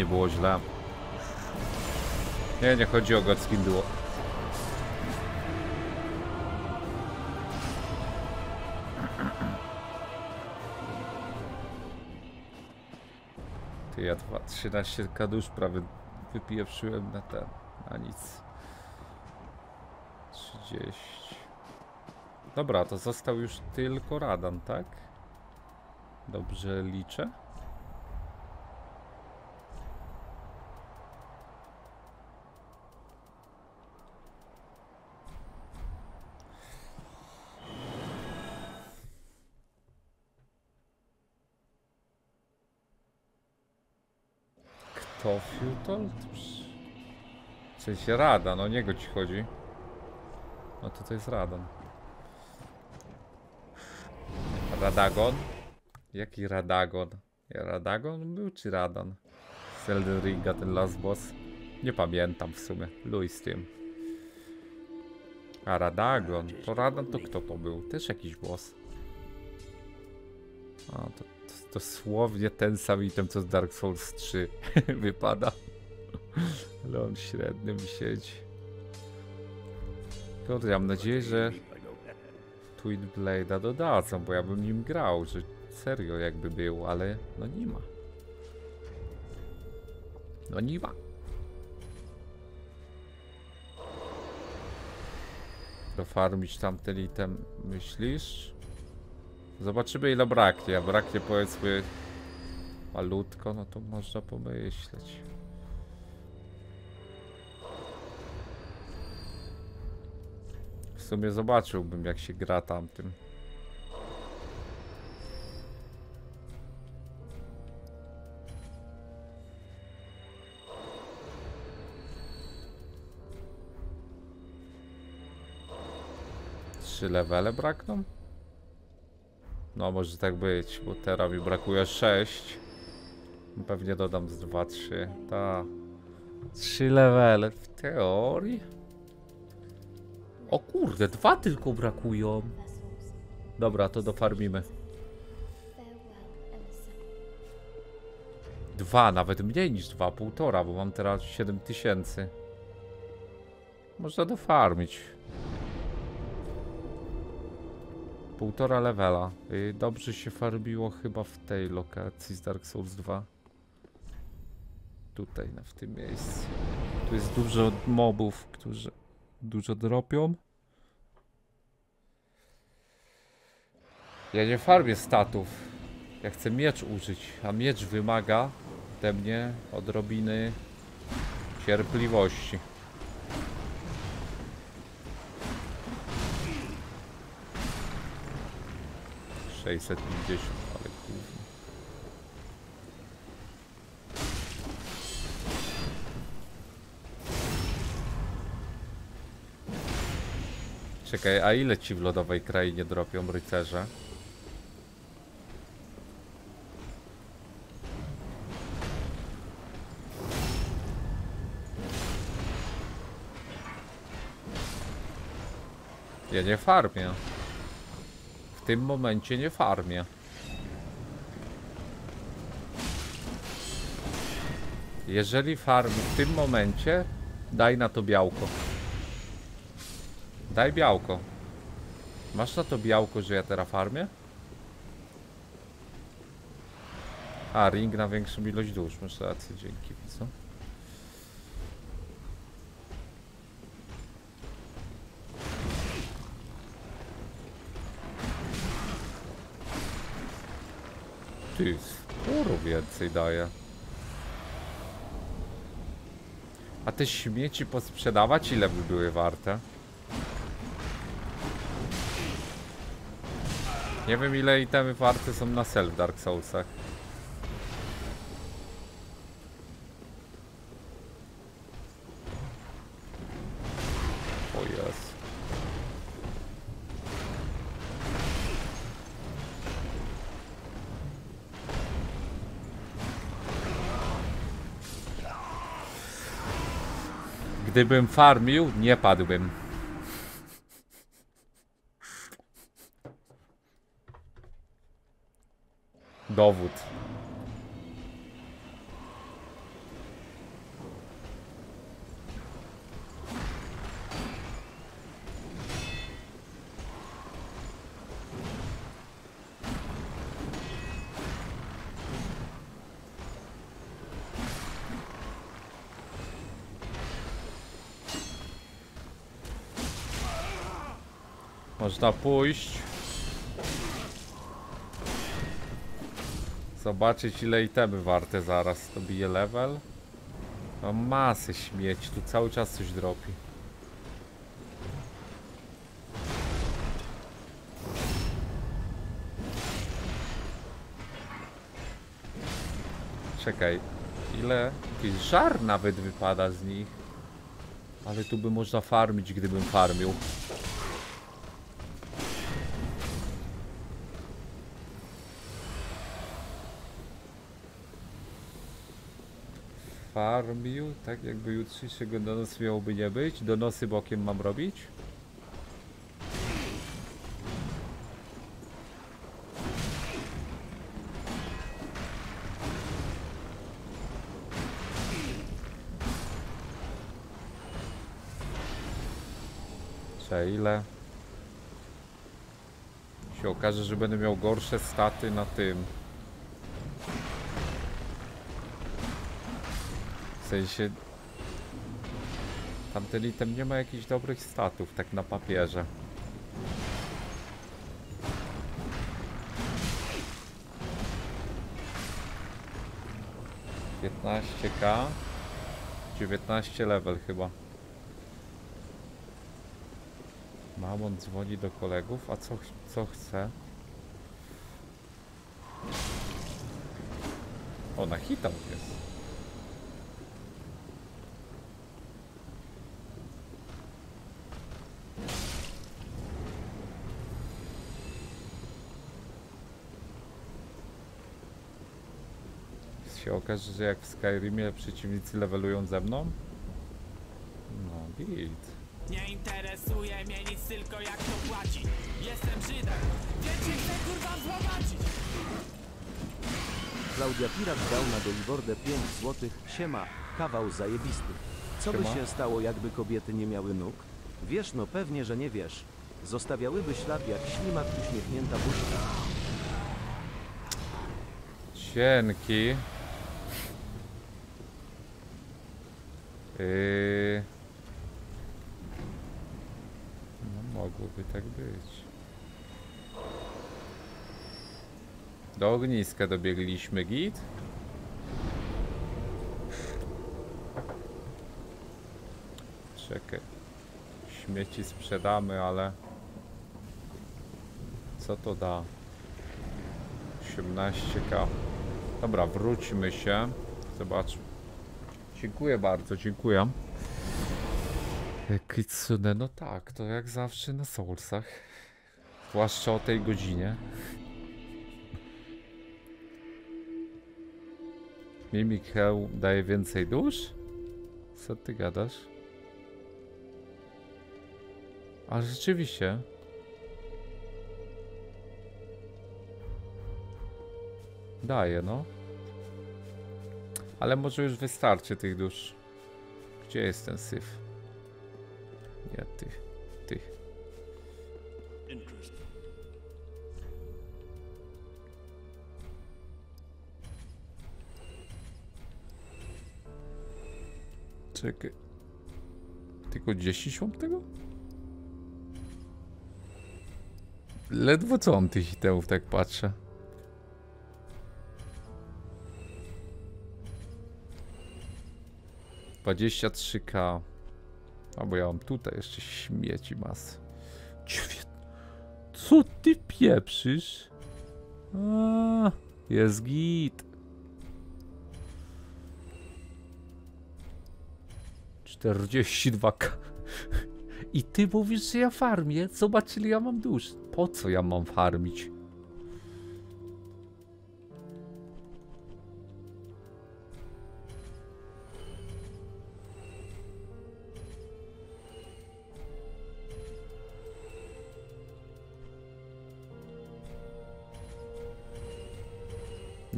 Nie było źle. Nie, nie chodzi o Godskin Duo. Ty, ja dwa, 13 kadusz prawie wypieprzyłem na ten, na nic. 30. Dobra, to został już tylko Radan, tak? Dobrze liczę? To? W sensie Radan, o niego ci chodzi. No to to jest Radan. Radagon? Jaki Radagon? Radagon był czy Radan? Z Elden Ringa ten last boss? Nie pamiętam w sumie. Luj z tym. A Radagon? To Radan to kto to był? Też jakiś boss. A to dosłownie ten sam item co z Dark Souls 3 wypada. Ale on średnio mi siedzi. Ja mam nadzieję, że Twin Blade'a dodadzą, bo ja bym nim grał, że serio jakby był, ale no nie ma. No nie ma. Dofarmić tamten item, myślisz? Zobaczymy ile braknie, a braknie powiedzmy malutko, no to można pomyśleć. Sumie zobaczyłbym jak się gra tamtym. Trzy levele brakną? No może tak być, bo teraz mi brakuje 6. Pewnie dodam z 2, 3. Ta. 3 levele w teorii. O kurde, dwa tylko brakują. Dobra, to dofarmimy. Dwa, nawet mniej niż dwa, półtora, bo mam teraz 7000. Można dofarmić. Półtora levela. Y, dobrze się farbiło chyba w tej lokacji z Dark Souls 2. Tutaj, na, w tym miejscu. Tu jest dużo mobów, którzy dużo dropią. Ja nie farbię statów. Ja chcę miecz użyć, a miecz wymaga ode mnie odrobiny cierpliwości. 650, ale Czekaj, a ile ci w lodowej krainie dropią rycerze? Ja nie farmię tym momencie nie farmię. Jeżeli farmi w tym momencie, daj na to białko. Daj białko. Masz na to białko, że ja teraz farmię? A, ring na większą ilość dusz, masz rację, dzięki, co? Ty, sporo więcej daje. A te śmieci posprzedawać ile by były warte? Nie wiem ile itemy warte są na self Dark Soulsach. Gdybym farmił, nie padłbym. Dowód. Można pójść. Zobaczyć ile itemy warte zaraz. To bije level. Mam masę śmieci, tu cały czas coś dropi. Czekaj, ile? Jakiś żar nawet wypada z nich. Ale tu by można farmić, gdybym farmił. Farmił, tak jakby jutrzejszego donosu miałoby nie być. Donosy bokiem mam robić. Czy ile? Się okaże, że będę miał gorsze staty na tym. Sensie... Tamten item nie ma jakichś dobrych statów, tak na papierze. Piętnaście K 19 level chyba Mamon dzwoni do kolegów, a co, co chce? O, na hitał jest się okaże, że jak w Skyrimie przeciwnicy levelują ze mną? No, git. Nie interesuje mnie nic, tylko jak to płaci. Jestem Żydem, więc chcę kurwa złomacić. Klaudia Pirat dał na Dolibordę 5 złotych. Siema, kawał zajebisty. Co by Siema. się stało, jakby kobiety nie miały nóg? Wiesz, no pewnie, że nie wiesz. Zostawiałyby ślad jak ślimak uśmiechnięta buźka. Cienki. Yy... No mogłoby tak być. Do ogniska dobiegliśmy git. Czekaj. Śmieci sprzedamy, ale... Co to da? 18k. Dobra, wróćmy się. Zobaczmy. Dziękuję bardzo, dziękuję. Kitsune, no tak, to jak zawsze na Soulsach. Zwłaszcza o tej godzinie. Mimik Hell daje więcej dusz? Co ty gadasz? Ale rzeczywiście. Daje, no. Ale może już wystarczy tych dusz. Gdzie jest ten syf? Ja tych, tych. Czekaj. Tylko 10 mam tego? Ledwo co mam tych itemów, tak patrzę. Dwadzieścia trzy K. Albo ja mam tutaj jeszcze śmieci. Świetnie. Co ty pieprzysz? A, jest git. 42k. I ty mówisz, że ja farmię? Zobacz, ja mam dusz. Po co ja mam farmić?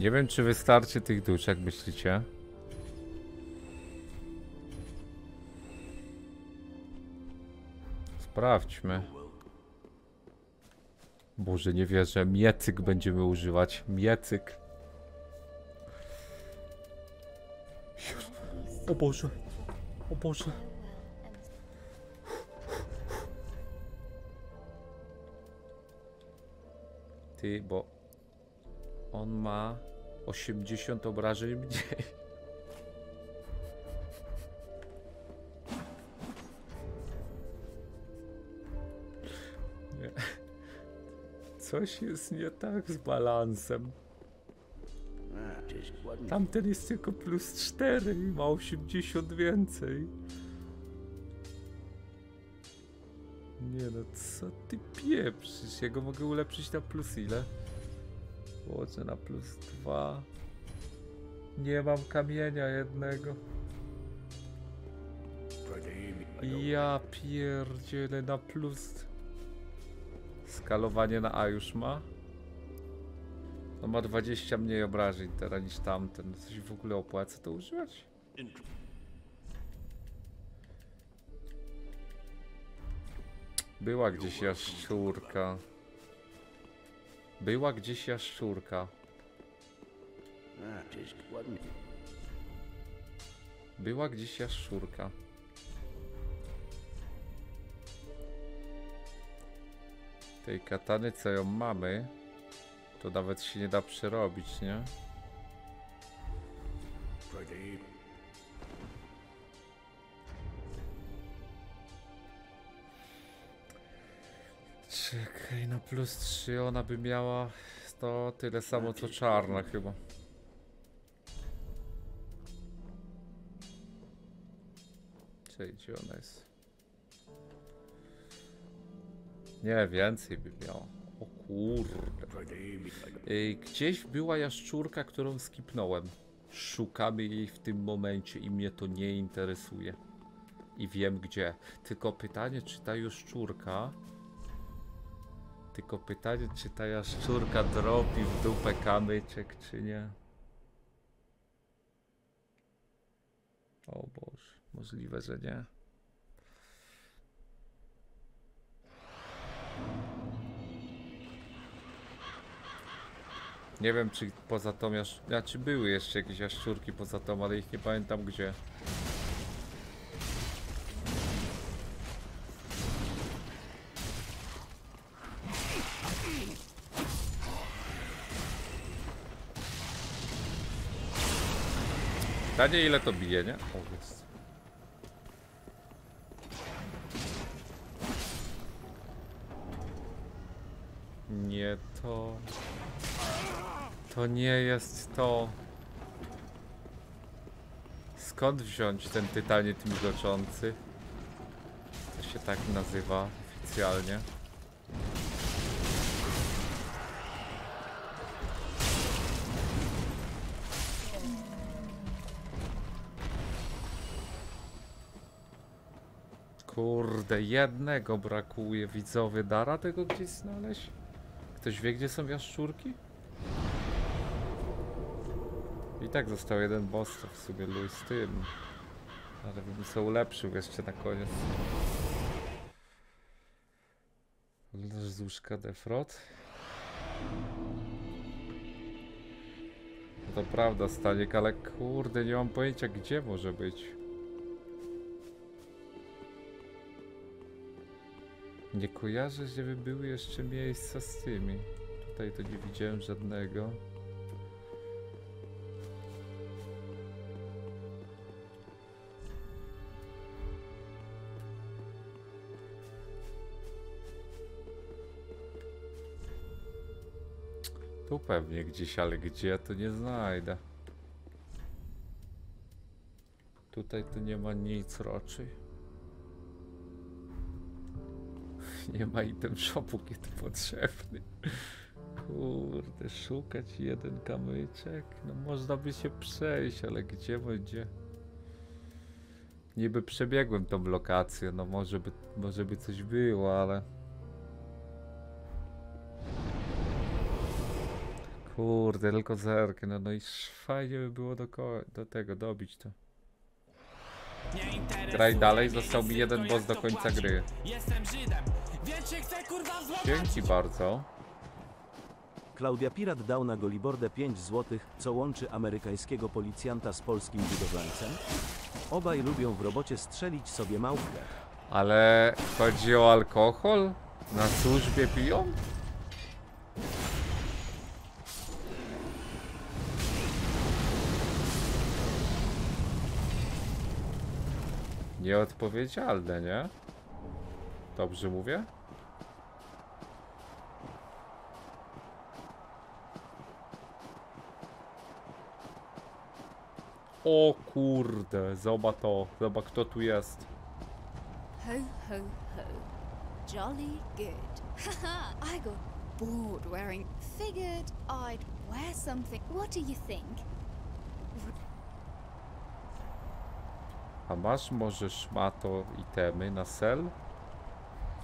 Nie wiem, czy wystarczy tych dusz, jak myślicie? Sprawdźmy. Boże, nie wierzę. Miecyk będziemy używać. Miecyk. O Boże. O Boże. Ty, bo on ma 80 obrażeń mniej. Nie. Coś jest nie tak z balansem. Tamten jest tylko plus 4 i ma 80 więcej. Nie no, co ty pieprzysz? Ja go mogę ulepszyć na plus ile? Łoczę na plus 2. Nie mam kamienia jednego. Ja pierdzielę na plus. Skalowanie na A już ma. No ma 20 mniej obrażeń teraz niż tamten. Coś w ogóle opłaca to używać? Była gdzieś jaszczurka. Była gdzieś jaszczurka. Była gdzieś jaszczurka. Tej katany co ją mamy, to nawet się nie da przerobić, nie? Czekaj, na plus 3 ona by miała to tyle samo co czarna chyba. Czekaj, gdzie ona jest? Nie, więcej by miała. O kurde. Ej, gdzieś była jaszczurka, którą skipnąłem. Szukamy jej w tym momencie i mnie to nie interesuje. I wiem gdzie. Tylko pytanie, czy ta jaszczurka... Tylko pytanie, czy ta jaszczurka dropi w dupę kamyczek, czy nie. O Boże, możliwe, że nie. Nie wiem, czy poza tą jasz... Znaczy były jeszcze jakieś jaszczurki poza tą, ale ich nie pamiętam gdzie. Pytanie ile to bije, nie? O, jest. Nie to... To nie jest to. Skąd wziąć ten tytaniet migoczący? To się tak nazywa oficjalnie. Kurde, jednego brakuje widzowie. Dara tego gdzieś znaleźć? Ktoś wie gdzie są jaszczurki? I tak został jeden boss, to w sumie luj z tym. Ale bym sobie ulepszył jeszcze na koniec. Z łóżka defrot. No to prawda, Stanik, ale kurde, nie mam pojęcia gdzie może być. Nie kojarzę, żeby były jeszcze miejsca z tymi. Tutaj to nie widziałem żadnego. Tu pewnie gdzieś, ale gdzie to nie znajdę. Tutaj to nie ma nic raczej. Nie ma item shopu, kiedy potrzebny. Kurde, szukać jeden kamyczek. No można by się przejść, ale gdzie będzie? Niby przebiegłem tą lokację, no może by, może by coś było, ale... Kurde, tylko zerkę, no, i fajnie by było do, do tego dobić to. Graj dalej, został mi jeden boss do końca gry. Dzięki bardzo. Klaudia Pirat dał na Golibordę 5 zł, co łączy amerykańskiego policjanta z polskim budowlańcem. Obaj lubią w robocie strzelić sobie małpkę. Ale chodzi o alkohol? Na służbie piją? Nieodpowiedzialne, nie? Dobrze mówię? O kurde, zobacz to, zobacz kto tu jest. Ho, ho, ho. Jolly good. Haha, I got bored wearing. Figured I'd wear something. What do you think? A masz może szmato itemy na sel?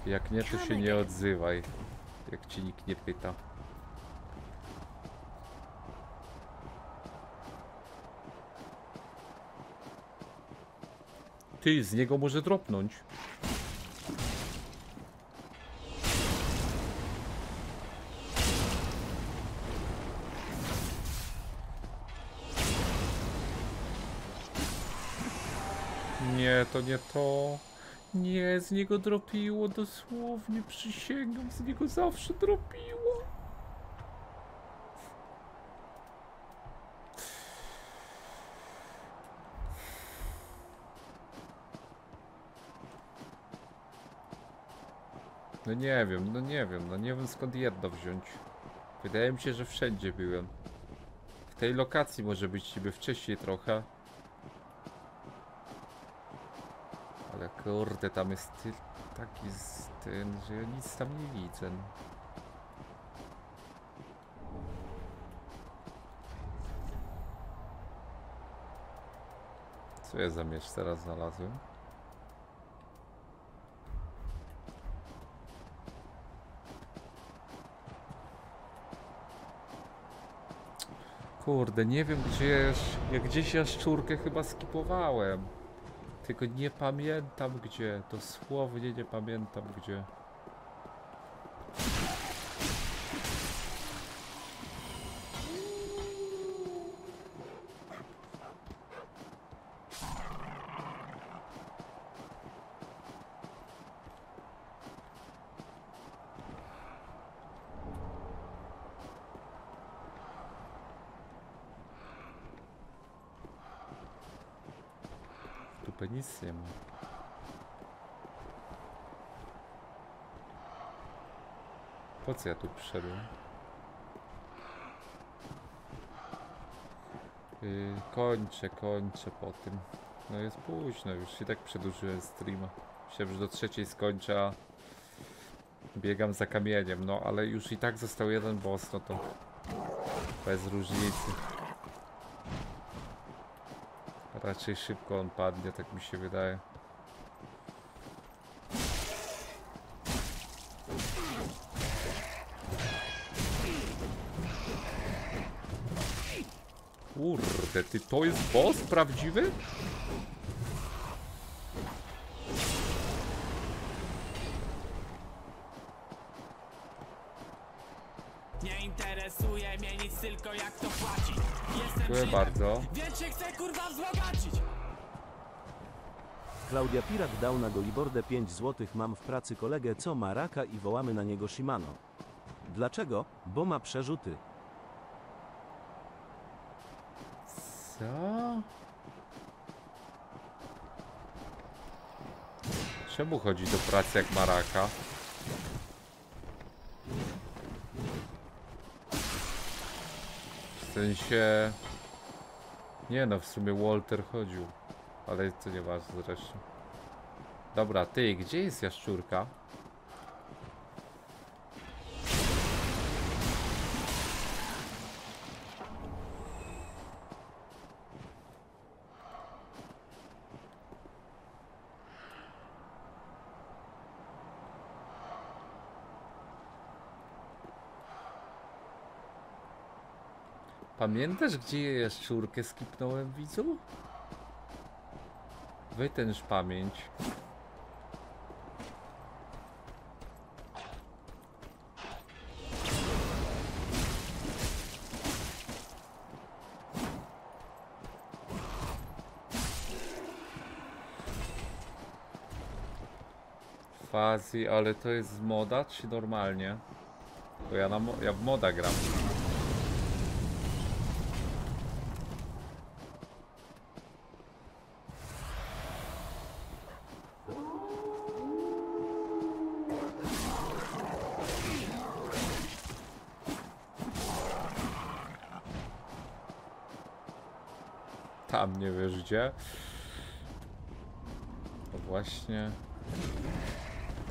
Jak nie, to się nie odzywaj. Jak ci nikt nie pyta. Ty, z niego może dropnąć. Nie, to nie to. Nie, z niego dropiło dosłownie, przysięgam, z niego zawsze dropiło. No nie wiem, no nie wiem, no nie wiem skąd jedno wziąć. Wydaje mi się, że wszędzie byłem. W tej lokacji może być niby wcześniej trochę. Ale kurde, tam jest taki z ten, że ja nic tam nie widzę. Co ja za miecz teraz znalazłem? Kurde, nie wiem gdzie, ja gdzieś jaszczurkę chyba skipowałem. Tylko nie pamiętam gdzie, dosłownie nie pamiętam gdzie. Dupę nic nie ma. Po co ja tu przyszedłem? Yy, kończę, kończę po tym. No jest późno już i tak przedłużyłem streama. Myślałem, że do trzeciej skończę, biegam za kamieniem, no ale już i tak został jeden boss, no to bez różnicy. Raczej szybko on padnie, tak mi się wydaje. Ty to jest boss prawdziwy? Nie interesuje mnie nic, tylko jak to płaci. Jestem Dziękuję Żydem, bardzo. więc się chcę kurwa wzbogacić. Klaudia Pirat dał na Golibordę 5 złotych. Mam w pracy kolegę, co ma raka i wołamy na niego Shimano. Dlaczego? Bo ma przerzuty. Co? Czemu chodzi do pracy jak maraka? W sensie... Nie no, w sumie Walter chodził. Ale to nieważne zresztą. Dobra, ty, gdzie jest jaszczurka? Pamiętasz, gdzie jaszczurkę skipnąłem, widzu? Wytęż pamięć. Fazi, ale to jest moda, czy normalnie? Bo ja, na ja w moda gram. Tam nie wiesz gdzie. To właśnie.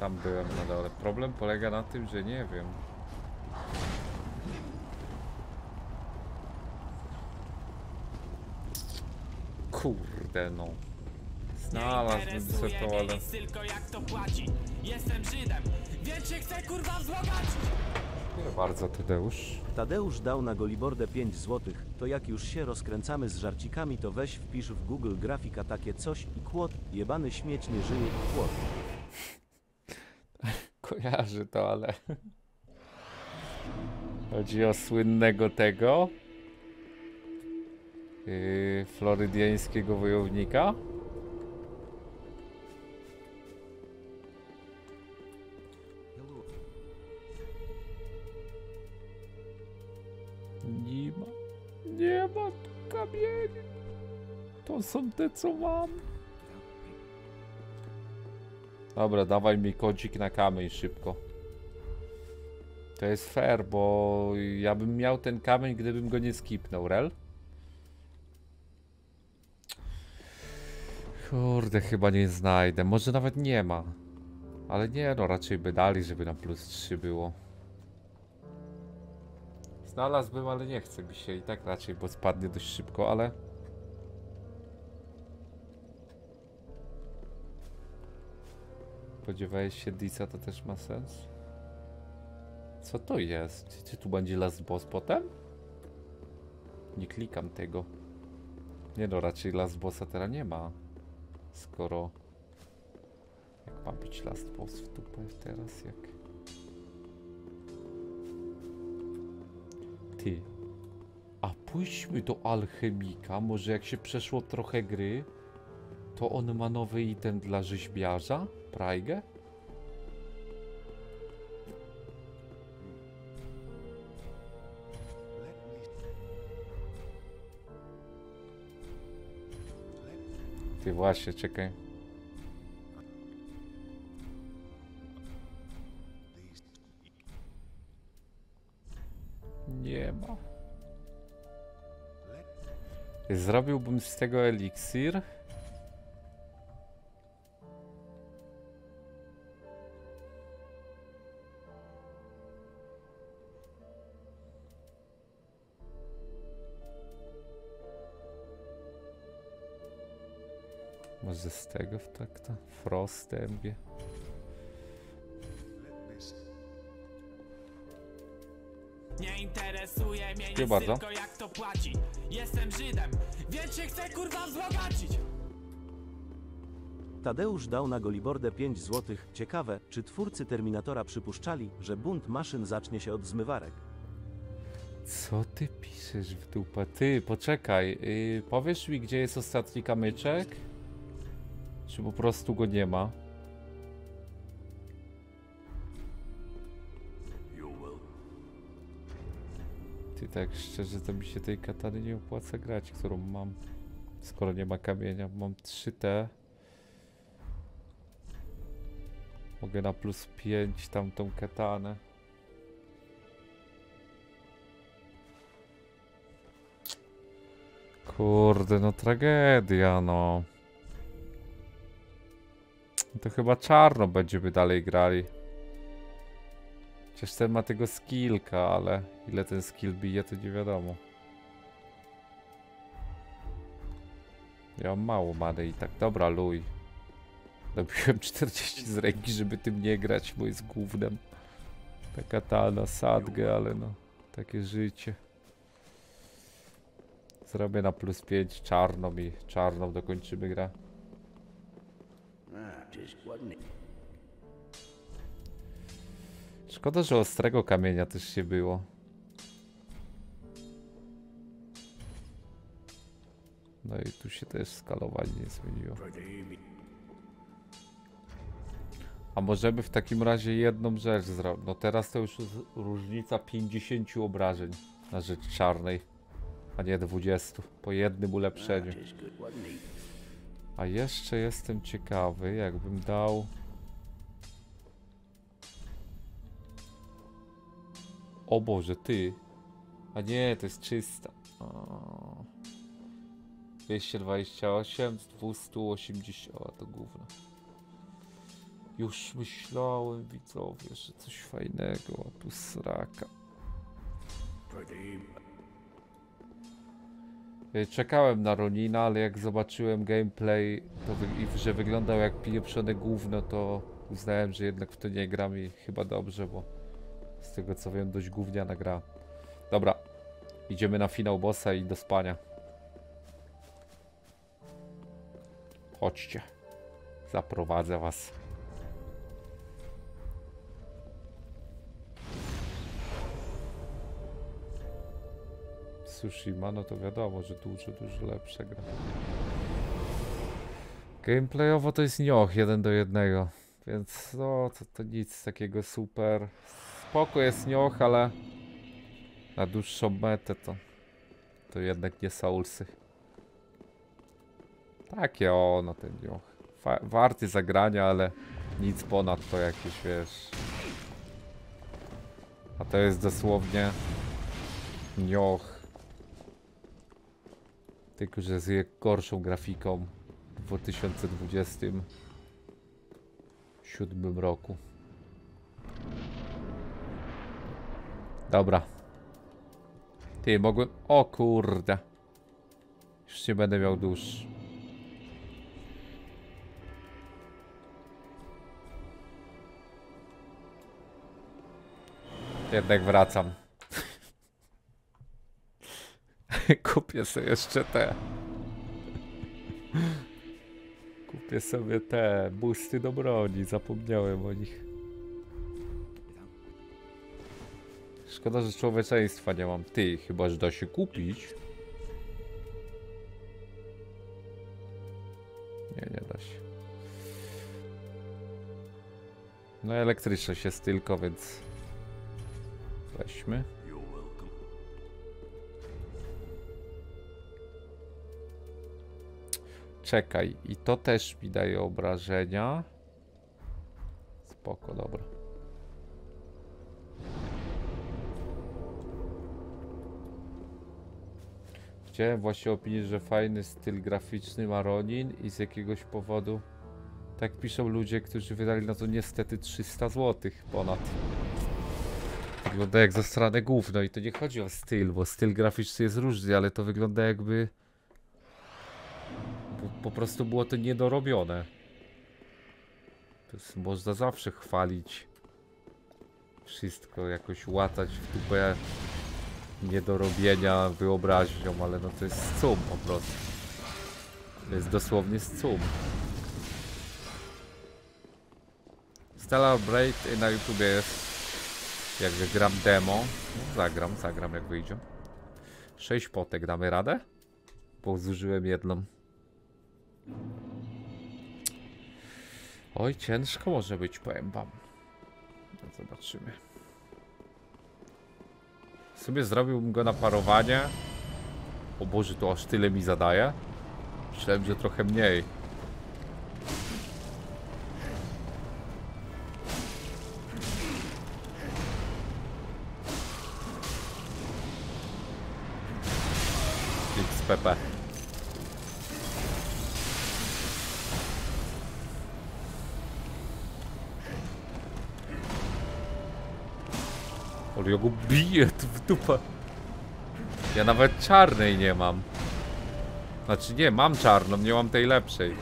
Tam byłem na dole. Problem polega na tym, że nie wiem. Kurde no. Znalazłbym sobie to, ale... tylko jak to płaci. Jestem Żydem, więc się chcę kurwa wzbogacić. Dziękuję bardzo, Tadeusz. Tadeusz dał na Golibordę 5 złotych. To jak już się rozkręcamy z żarcikami, to weź wpisz w Google grafika takie coś i kłod. Jebany śmieć nie żyje i kłod. Kojarzy to, ale... Chodzi o słynnego tego... Yy, florydiańskiego wojownika. Są te, co mam. Dobra, dawaj mi kodzik na kamień szybko. To jest fair, bo ja bym miał ten kamień, gdybym go nie skipnął, rel? Kurde, chyba nie znajdę. Może nawet nie ma. Ale nie, no raczej by dali, żeby na plus 3 było. Znalazłbym, ale nie chcę mi się i tak raczej, bo spadnie dość szybko, ale... Spodziewałeś się Disa, to też ma sens? Co to jest? Czy tu będzie last boss potem? Nie klikam tego. Nie no, raczej last bossa teraz nie ma. Skoro... Jak ma być last boss w dupę teraz, jak... Ty. A pójdźmy do alchemika, może jak się przeszło trochę gry, to on ma nowy item dla rzeźbiarza? Praigę? Ty właśnie, czekaj. Nie ma. Zrobiłbym z tego eliksir. Może z tego w tak to? Frost dębie. Nie interesuje mnie Dziękuję nic, bardzo. tylko jak to płaci. Jestem Żydem, więc się chcę kurwa wzbogacić. Tadeusz dał na Golibordę 5 złotych. Ciekawe, czy twórcy Terminatora przypuszczali, że bunt maszyn zacznie się od zmywarek. Co ty piszesz w dupę? Ty, poczekaj. Yy, powiesz mi, gdzie jest ostatni kamyczek? Czy po prostu go nie ma? Ty tak szczerze to mi się tej katany nie opłaca grać, którą mam. Skoro nie ma kamienia, mam 3T. Mogę na plus 5 tamtą katanę. Kurde, no tragedia, no. To chyba czarno będziemy dalej grali. Chociaż ten ma tego skillka, ale ile ten skill bije, to nie wiadomo. Ja mam mało many i tak. Dobra, luj. Dobiłem 40 z ręki, żeby tym nie grać, bo jest głównym. Ta katana, sadgę, ale no, takie życie. Zrobię na plus 5 czarną i czarną dokończymy grę. Ah, just wasn't it? Szkoda, że ostrego kamienia też się było. No i tu się też skalowanie nie zmieniło. A możemy w takim razie jedną rzecz zrobić. No teraz to już różnica 50 obrażeń na rzecz czarnej, a nie 20. Po jednym ulepszeniu. A jeszcze jestem ciekawy, jakbym dał. O Boże, ty. A nie, to jest czysta. O. 228 z 280. O, to gówno. Już myślałem, widzowie, że coś fajnego, a tu sraka. Y, Czekałem na Ronina, ale jak zobaczyłem gameplay, to że wyglądał jak pieprzone gówno, to uznałem, że jednak w to nie gram i chyba dobrze, bo z tego co wiem, dość gówniana gra. Dobra, idziemy na finał bossa i do spania. Chodźcie, zaprowadzę was. Tsushima, no to wiadomo, że dużo, dużo lepsza gra. Gameplayowo to jest nioch, jeden do jednego, więc no, to, to nic takiego super. Spoko jest nioch, ale na dłuższą metę to, to jednak nie Soulsy. Takie o, no ten nioch. Fa warty zagrania, ale nic ponad to jakieś, wiesz. A to jest dosłownie nioch. Tylko, że z gorszą grafiką w 2027 roku. Dobra. Ty, mogłem... O kurde. Już nie będę miał dusz. Jednak wracam. Kupię sobie jeszcze te. Kupię sobie te busty do broni. Zapomniałem o nich. Szkoda, że człowieczeństwa nie mam. Ty, chyba, że da się kupić. Nie, nie da się. No elektryczność jest tylko, więc weźmy. Czekaj, i to też mi daje obrażenia. Spoko, dobra. Widziałem właśnie opinię, że fajny styl graficzny ma Ronin i z jakiegoś powodu tak piszą ludzie, którzy wydali na to niestety 300 zł ponad. Wygląda jak zastrane gówno i to nie chodzi o styl, bo styl graficzny jest różny, ale to wygląda jakby po, po prostu było to niedorobione. To jest, można zawsze chwalić wszystko, jakoś łatać w dupę niedorobienia wyobraźnią, ale no to jest cum po prostu. To jest dosłownie scum. Stellar Braid na YouTubie jest jakby gram demo. No, zagram, zagram jak wyjdzie. 6 potek damy radę? Bo zużyłem jedną. Oj, ciężko może być, powiem wam. No, zobaczymy. W sumie zrobiłbym go na parowanie. O Boże, to aż tyle mi zadaje. Myślałem, że trochę mniej. XPP. Ja go biję w dupę. Ja nawet czarnej nie mam. Znaczy nie, mam czarną, nie mam tej lepszej.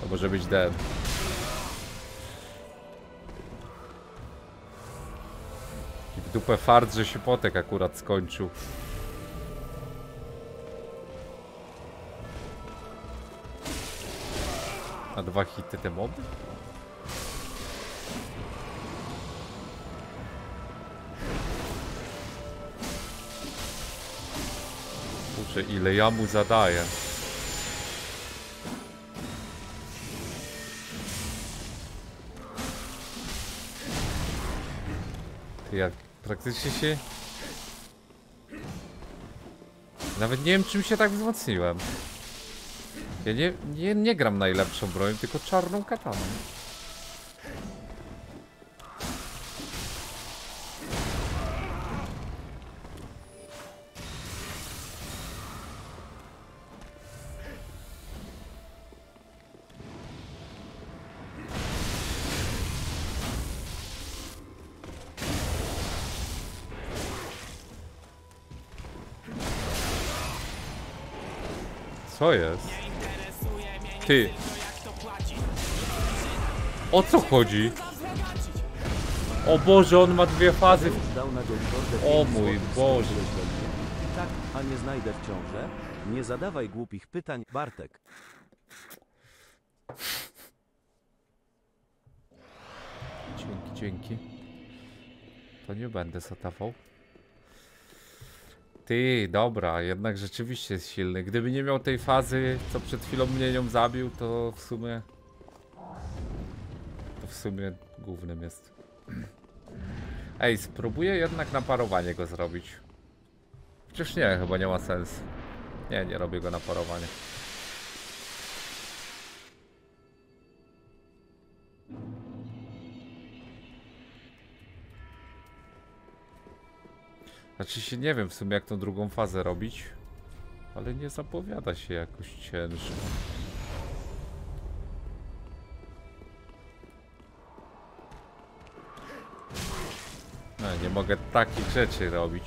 To może być dead. I w dupę fart, że się potek akurat skończył. A dwa hity te moby? Kurczę, ile ja mu zadaję. Ty, Ja praktycznie się... Nawet nie wiem, czym się tak wzmocniłem. Ja nie, nie, nie gram najlepszą broń, tylko czarną kataną. Co jest? Ty. O co chodzi? O Boże, on ma dwie fazy. O mój Boże. Tak, a nie znajdę w ciąże? Nie zadawaj głupich pytań, Bartek. Dzięki, dzięki. To nie będę zadawał. Ty, dobra, jednak rzeczywiście jest silny. Gdyby nie miał tej fazy, co przed chwilą mnie nią zabił, to w sumie... To w sumie głównym jest. Ej, spróbuję jednak na parowanie go zrobić. Chociaż nie, chyba nie ma sensu. Nie, nie robię go na parowanie. Znaczy się nie wiem w sumie jak tą drugą fazę robić, ale nie zapowiada się jakoś ciężko. No, nie mogę takich rzeczy robić.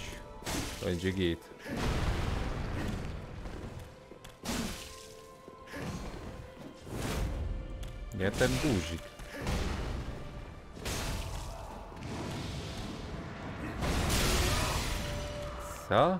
Będzie git. Nie ten guzik. Co?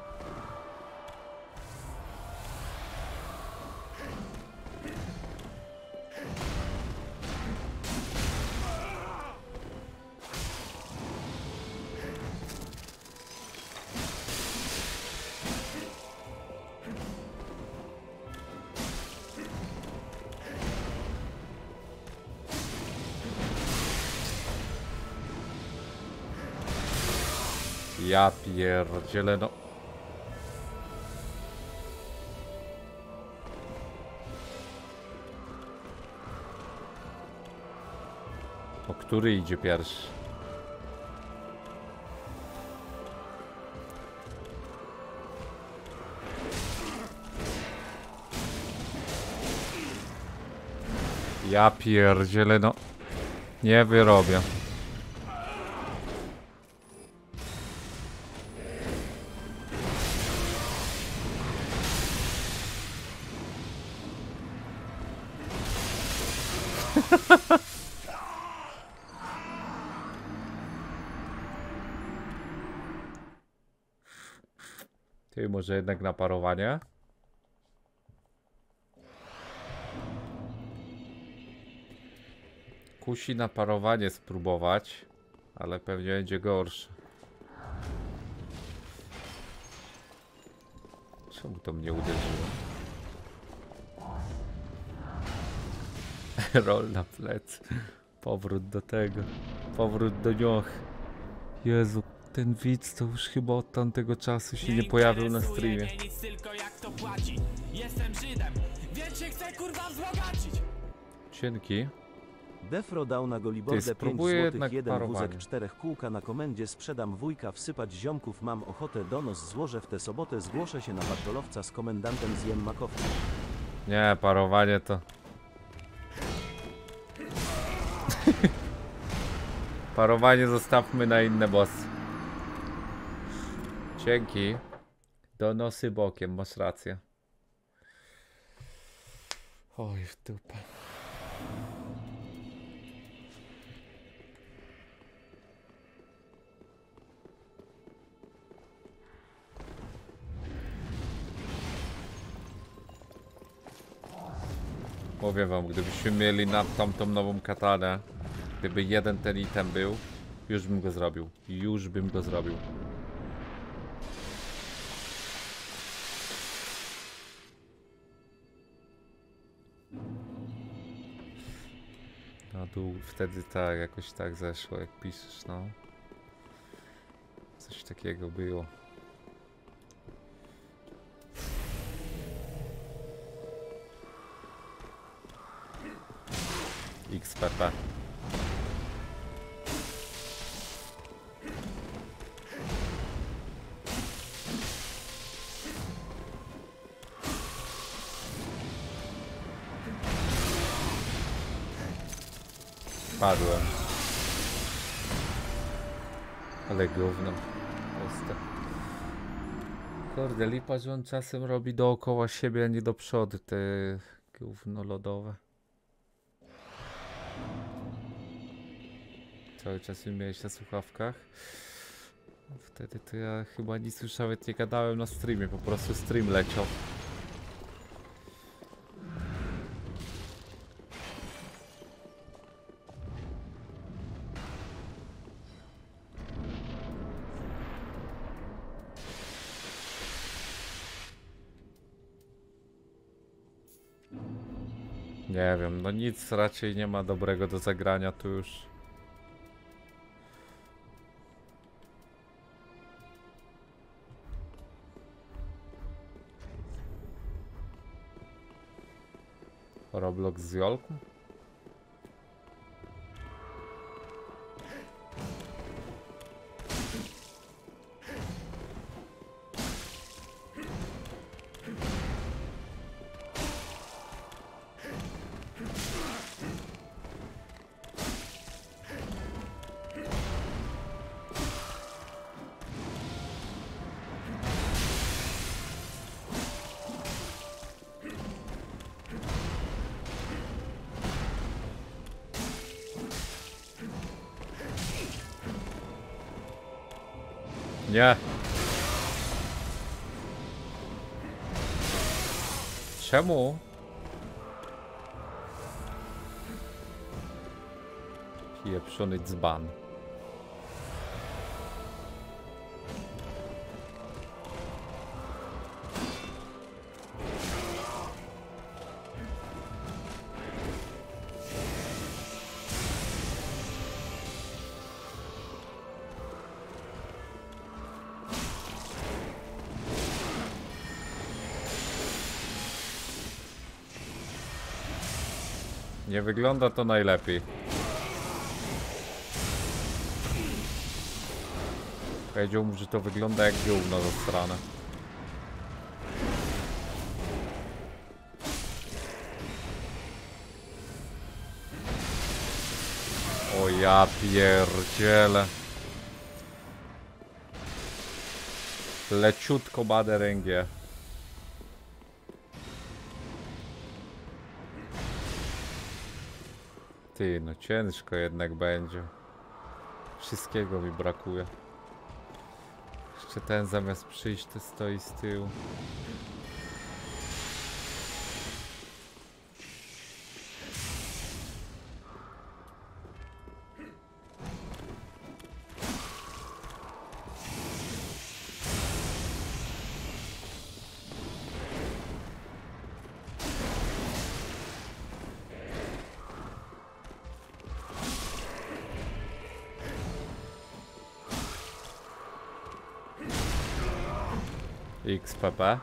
Ja pierdzielę, no. O który idzie pierwszy? Ja pierdzielę, no. Nie wyrobię. Może jednak na parowanie? Kusi na parowanie spróbować, ale pewnie będzie gorsze. Czemu to mnie uderzyło? Rol na plec. Powrót do tego. Powrót do nioch. Jezu, ten widz to już chyba od tamtego czasu się nie pojawił na streamie. mnie nic tylko jak to płaci. Jestem Żydem, więc się chcę kurwa wzbogacić. Dzięki. Defro dał na Golibordę 5 spróbuję złotych, jednak jeden parowanie. wózek czterech kółka na komendzie, sprzedam wujka, wsypać ziomków, mam ochotę, donos złożę w tę sobotę, zgłoszę się na patrolowca z komendantem zjem makowca. Nie, parowanie to... Parowanie zostawmy na inne bossy. Dzięki. Donosy bokiem, masz rację. Oj, w dupę. Mówię wam, gdybyśmy mieli na tamtą nową katanę, gdyby jeden ten item był, już bym go zrobił. Już bym go zrobił. Na dół, wtedy tak, jakoś tak zeszło, jak piszesz, no. Coś takiego było. XPP. Padłem. Ale gówno. Puste. Kurde, lipa, że on czasem robi dookoła siebie, a nie do przodu te gówno lodowe. Cały czas mi miałeś na słuchawkach. Wtedy to ja chyba nic nawet nie gadałem na streamie, po prostu stream leciał. Nie wiem, no nic raczej nie ma dobrego do zagrania tu już. Roblox z Jolką? Czemu? Pieprzony dzban. Nie wygląda to najlepiej. Powiedział mu, że to wygląda jak gówno zasrane. O ja pierdzielę. Leciutko badę Ty, no ciężko jednak będzie. Wszystkiego mi brakuje. Jeszcze ten zamiast przyjść, to stoi z tyłu. XPP.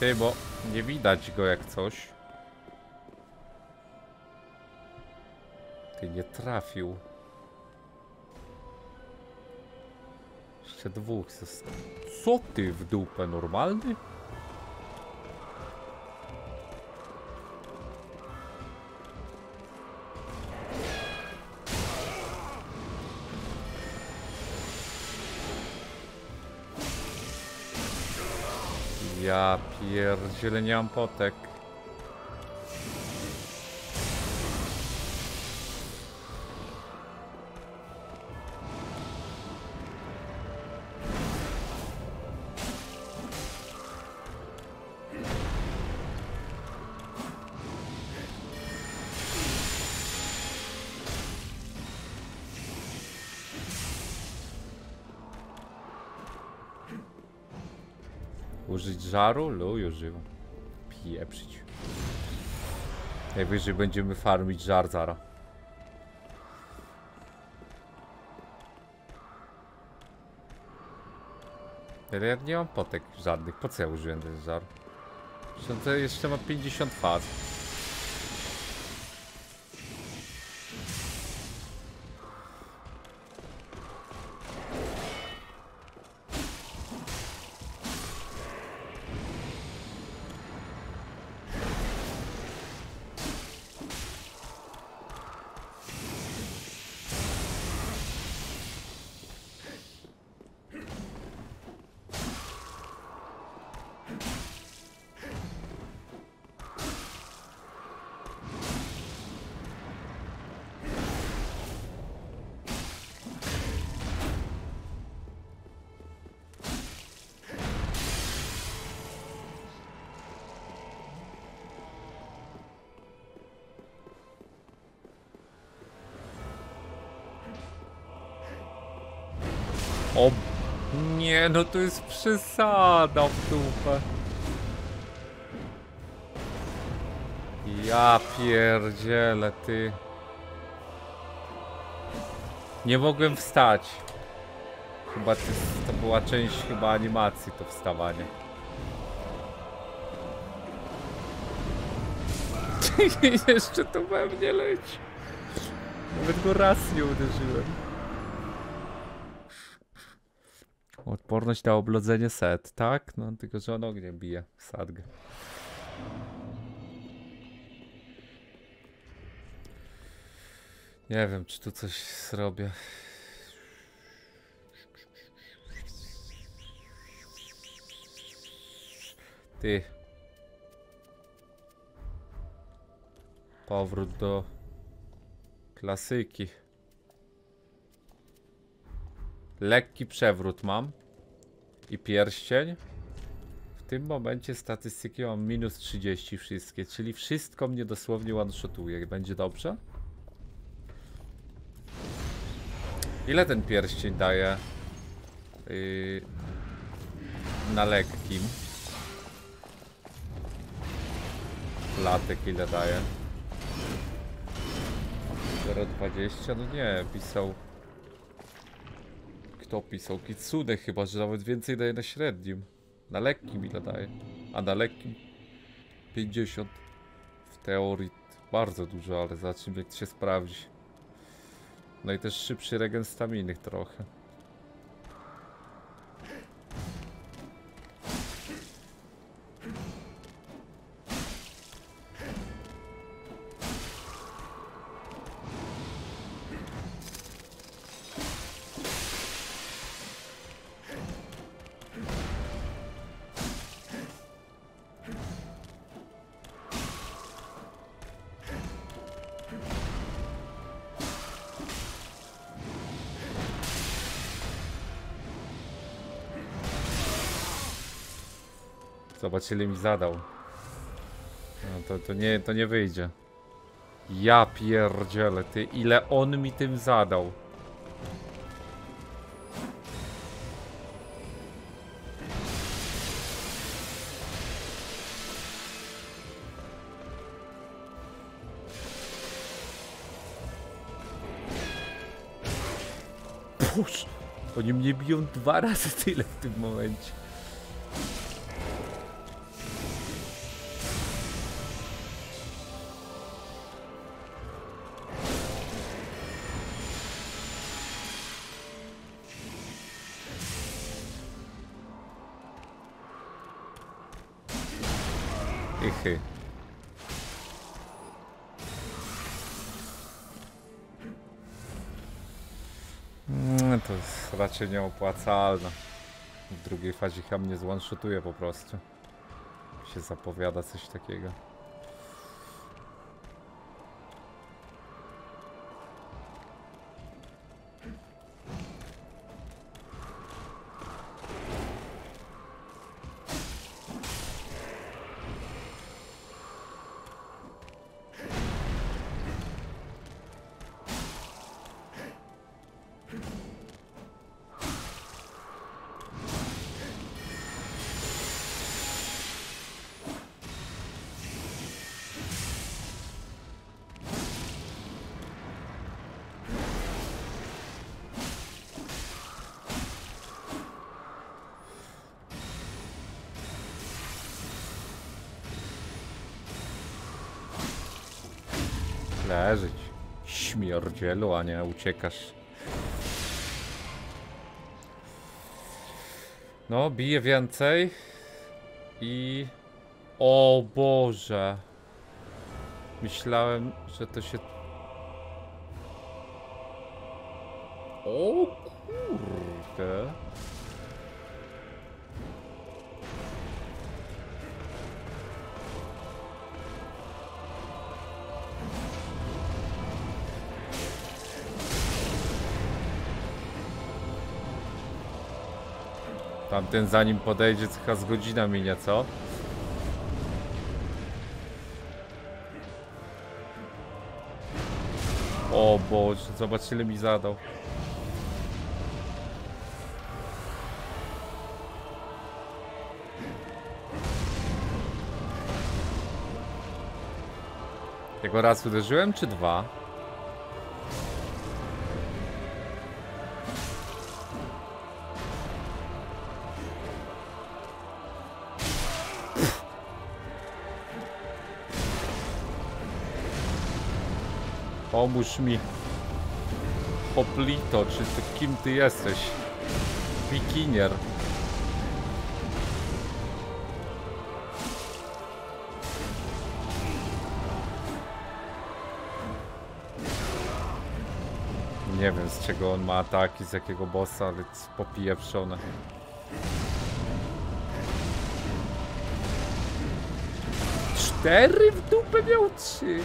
Ty, bo nie widać go jak coś. Ty nie trafił. Jeszcze dwóch zostało. Co ty w dupę normalny? Mam potek. Żaru? Luj, używam. Pieprzyć. Najwyżej będziemy farmić żar zara. Ale ja nie mam potek żadnych. Po co ja użyłem ten żar? Jeszcze ma 50 faz. No to jest przesada w dupę. Ja pierdzielę, ty. Nie mogłem wstać. Chyba to, to była część chyba animacji, to wstawanie. Jeszcze to we mnie leci. Nawet go raz nie uderzyłem. Odporność na oblodzenie set, tak? No tylko, że on ogniem bije sadgę. Nie wiem, czy tu coś zrobię. Ty. Powrót do klasyki. Lekki przewrót mam. I pierścień. W tym momencie statystyki mam minus 30 wszystkie, czyli wszystko mnie dosłownie one-shotuje. Będzie dobrze? Ile ten pierścień daje? Yy, na lekkim. Latek ile daje? 0,20? No nie, pisał... Kto pisał? Kitsune chyba, że nawet więcej daje na średnim. Na lekkim ile daje? A na lekkim 50. W teorii bardzo dużo, ale zobaczymy jak się sprawdzi. No i też szybszy regen staminy trochę. Zobacz ile mi zadał. No to, to, nie, to nie wyjdzie. Ja pierdzielę, ty ile on mi tym zadał. Pusz! Oni mnie biją dwa razy tyle w tym momencie. Raczej nieopłacalne. W drugiej fazie chyba mnie zone-shootuje po prostu. Się zapowiada coś takiego. Śmierdzielu, a nie uciekasz. No, bije więcej. I... O Boże. Myślałem, że to się... Tamten zanim podejdzie, chyba z godzina minie, co? O Boże, zobacz ile mi zadał. Jego raz uderzyłem, czy dwa? Pomóż mi. Hoplito, czy ty, kim ty jesteś? Wikinier. Nie wiem z czego on ma ataki, z jakiego bossa, ale jest popieprzone. Cztery w dupę miał trzy.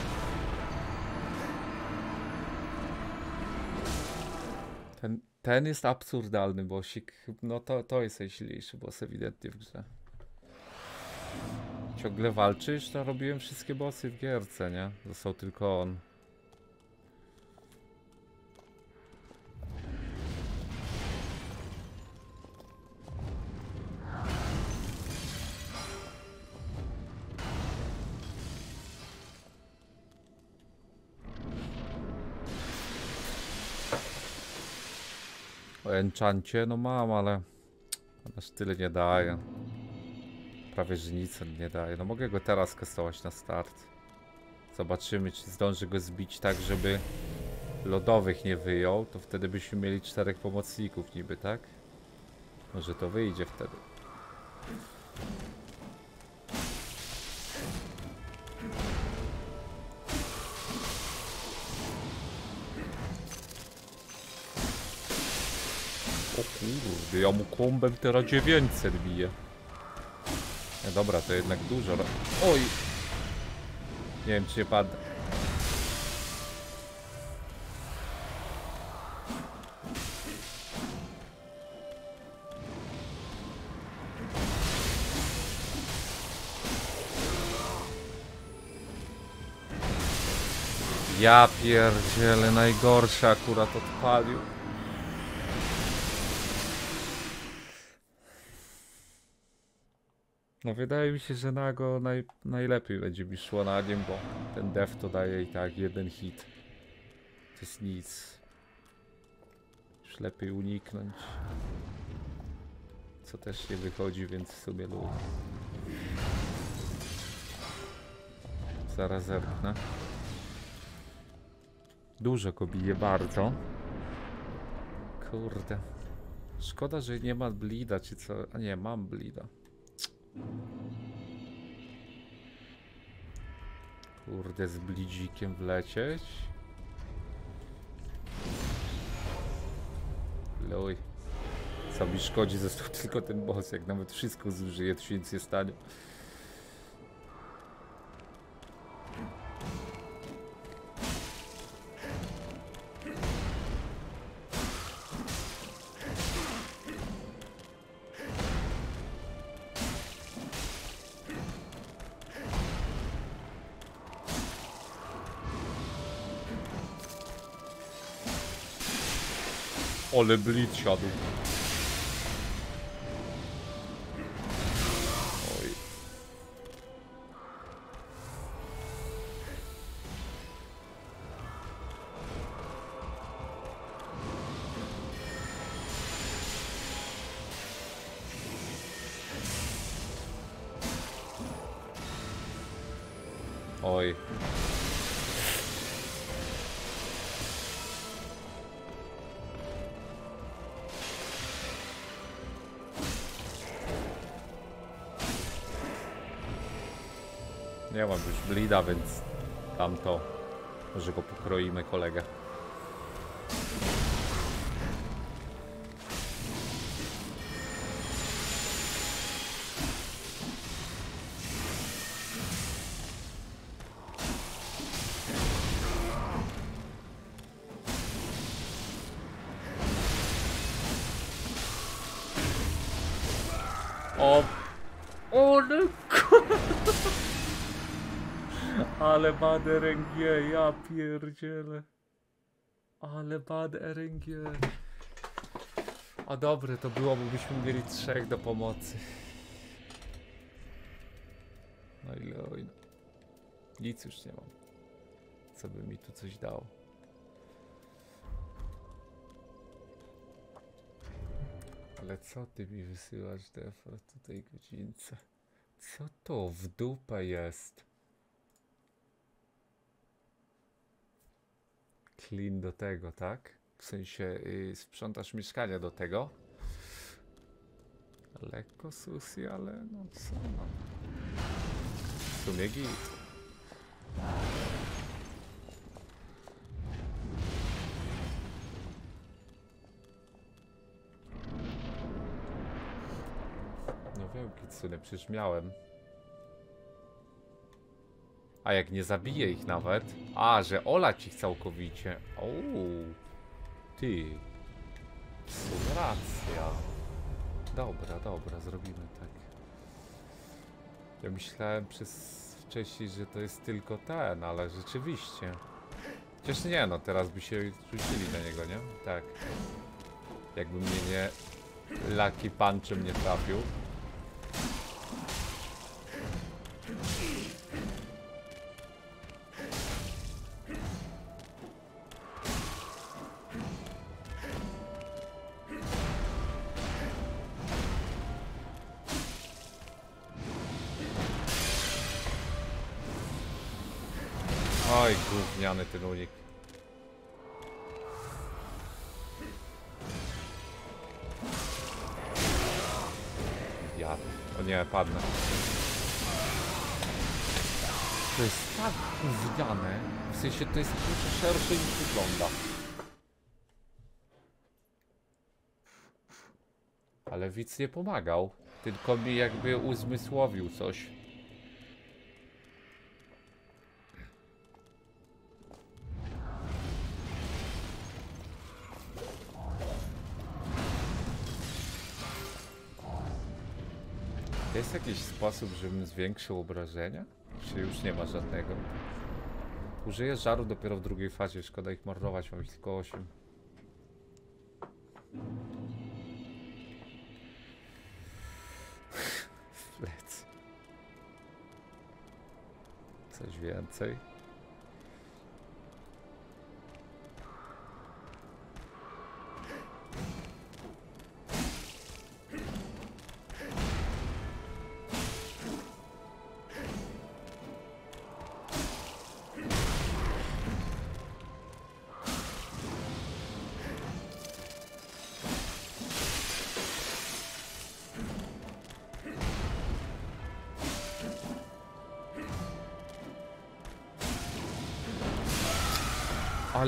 Ten, jest absurdalny bossik. No to, to jest najsilniejszy boss ewidentnie w grze. Ciągle walczysz? To robiłem wszystkie bossy w gierce, nie? Został tylko on. Enchancie, no mam, ale aż tyle nie daje. Prawie że nic nie daje. No mogę go teraz kastować na start. Zobaczymy, czy zdąży go zbić tak, żeby lodowych nie wyjął. To wtedy byśmy mieli czterech pomocników niby, tak? Może to wyjdzie wtedy. Kurde, ja mu kombem teraz 900 bije. No dobra, to jednak dużo. Oj! Nie wiem, czy nie pada. Ja pierdzielę, najgorszy akurat odpalił. No wydaje mi się, że Nago naj, najlepiej będzie mi szło na nim, bo ten def to daje i tak jeden hit. To jest nic. Już lepiej uniknąć. Co też nie wychodzi, więc w sumie luz. Zaraz zerknę. Dużo go bije, bardzo. Kurde. Szkoda, że nie ma blida, czy co? A nie, mam blida. Kurde, z blidzikiem wlecieć. Luj. Co mi szkodzi, został tylko ten boss. Jak nawet wszystko zużyje, to się nic nie stanie. Ole blit siadł. Blida, więc tamto. Może go pokroimy kolegę. Bad RNG, ja pierdzielę. Ale bad RNG. A dobre to było, bo byśmy mieli trzech do pomocy. No i loj. Nic już nie mam. Co by mi tu coś dało. Ale co ty mi wysyłasz, Defa, tutaj godzince? Co to w dupę jest? Clean do tego, tak? W sensie y, sprzątasz mieszkanie do tego. Lekko susi, ale no co no. W sumie git. No Kitsune, przecież miałem. A jak nie zabiję ich nawet? A, że olać ich całkowicie. Ouu. Ty. Sumie racja. Dobra, dobra, zrobimy tak. Ja myślałem przez wcześniej, że to jest tylko ten, ale rzeczywiście. Chociaż nie, no teraz by się rzucili na niego, nie? Tak. Jakby mnie nie Lucky Punchem nie trafił. Gówniany ten unik. Ja. O nie, padnę. To jest tak gówniane. W sensie to jest dużo szersze niż wygląda. Ale widz nie pomagał. Tylko mi jakby uzmysłowił coś. Jakiś sposób, żebym zwiększył obrażenia? Czy już nie ma żadnego? Użyję żaru dopiero w drugiej fazie, szkoda ich marnować, mam ich tylko 8. Flec. Coś więcej?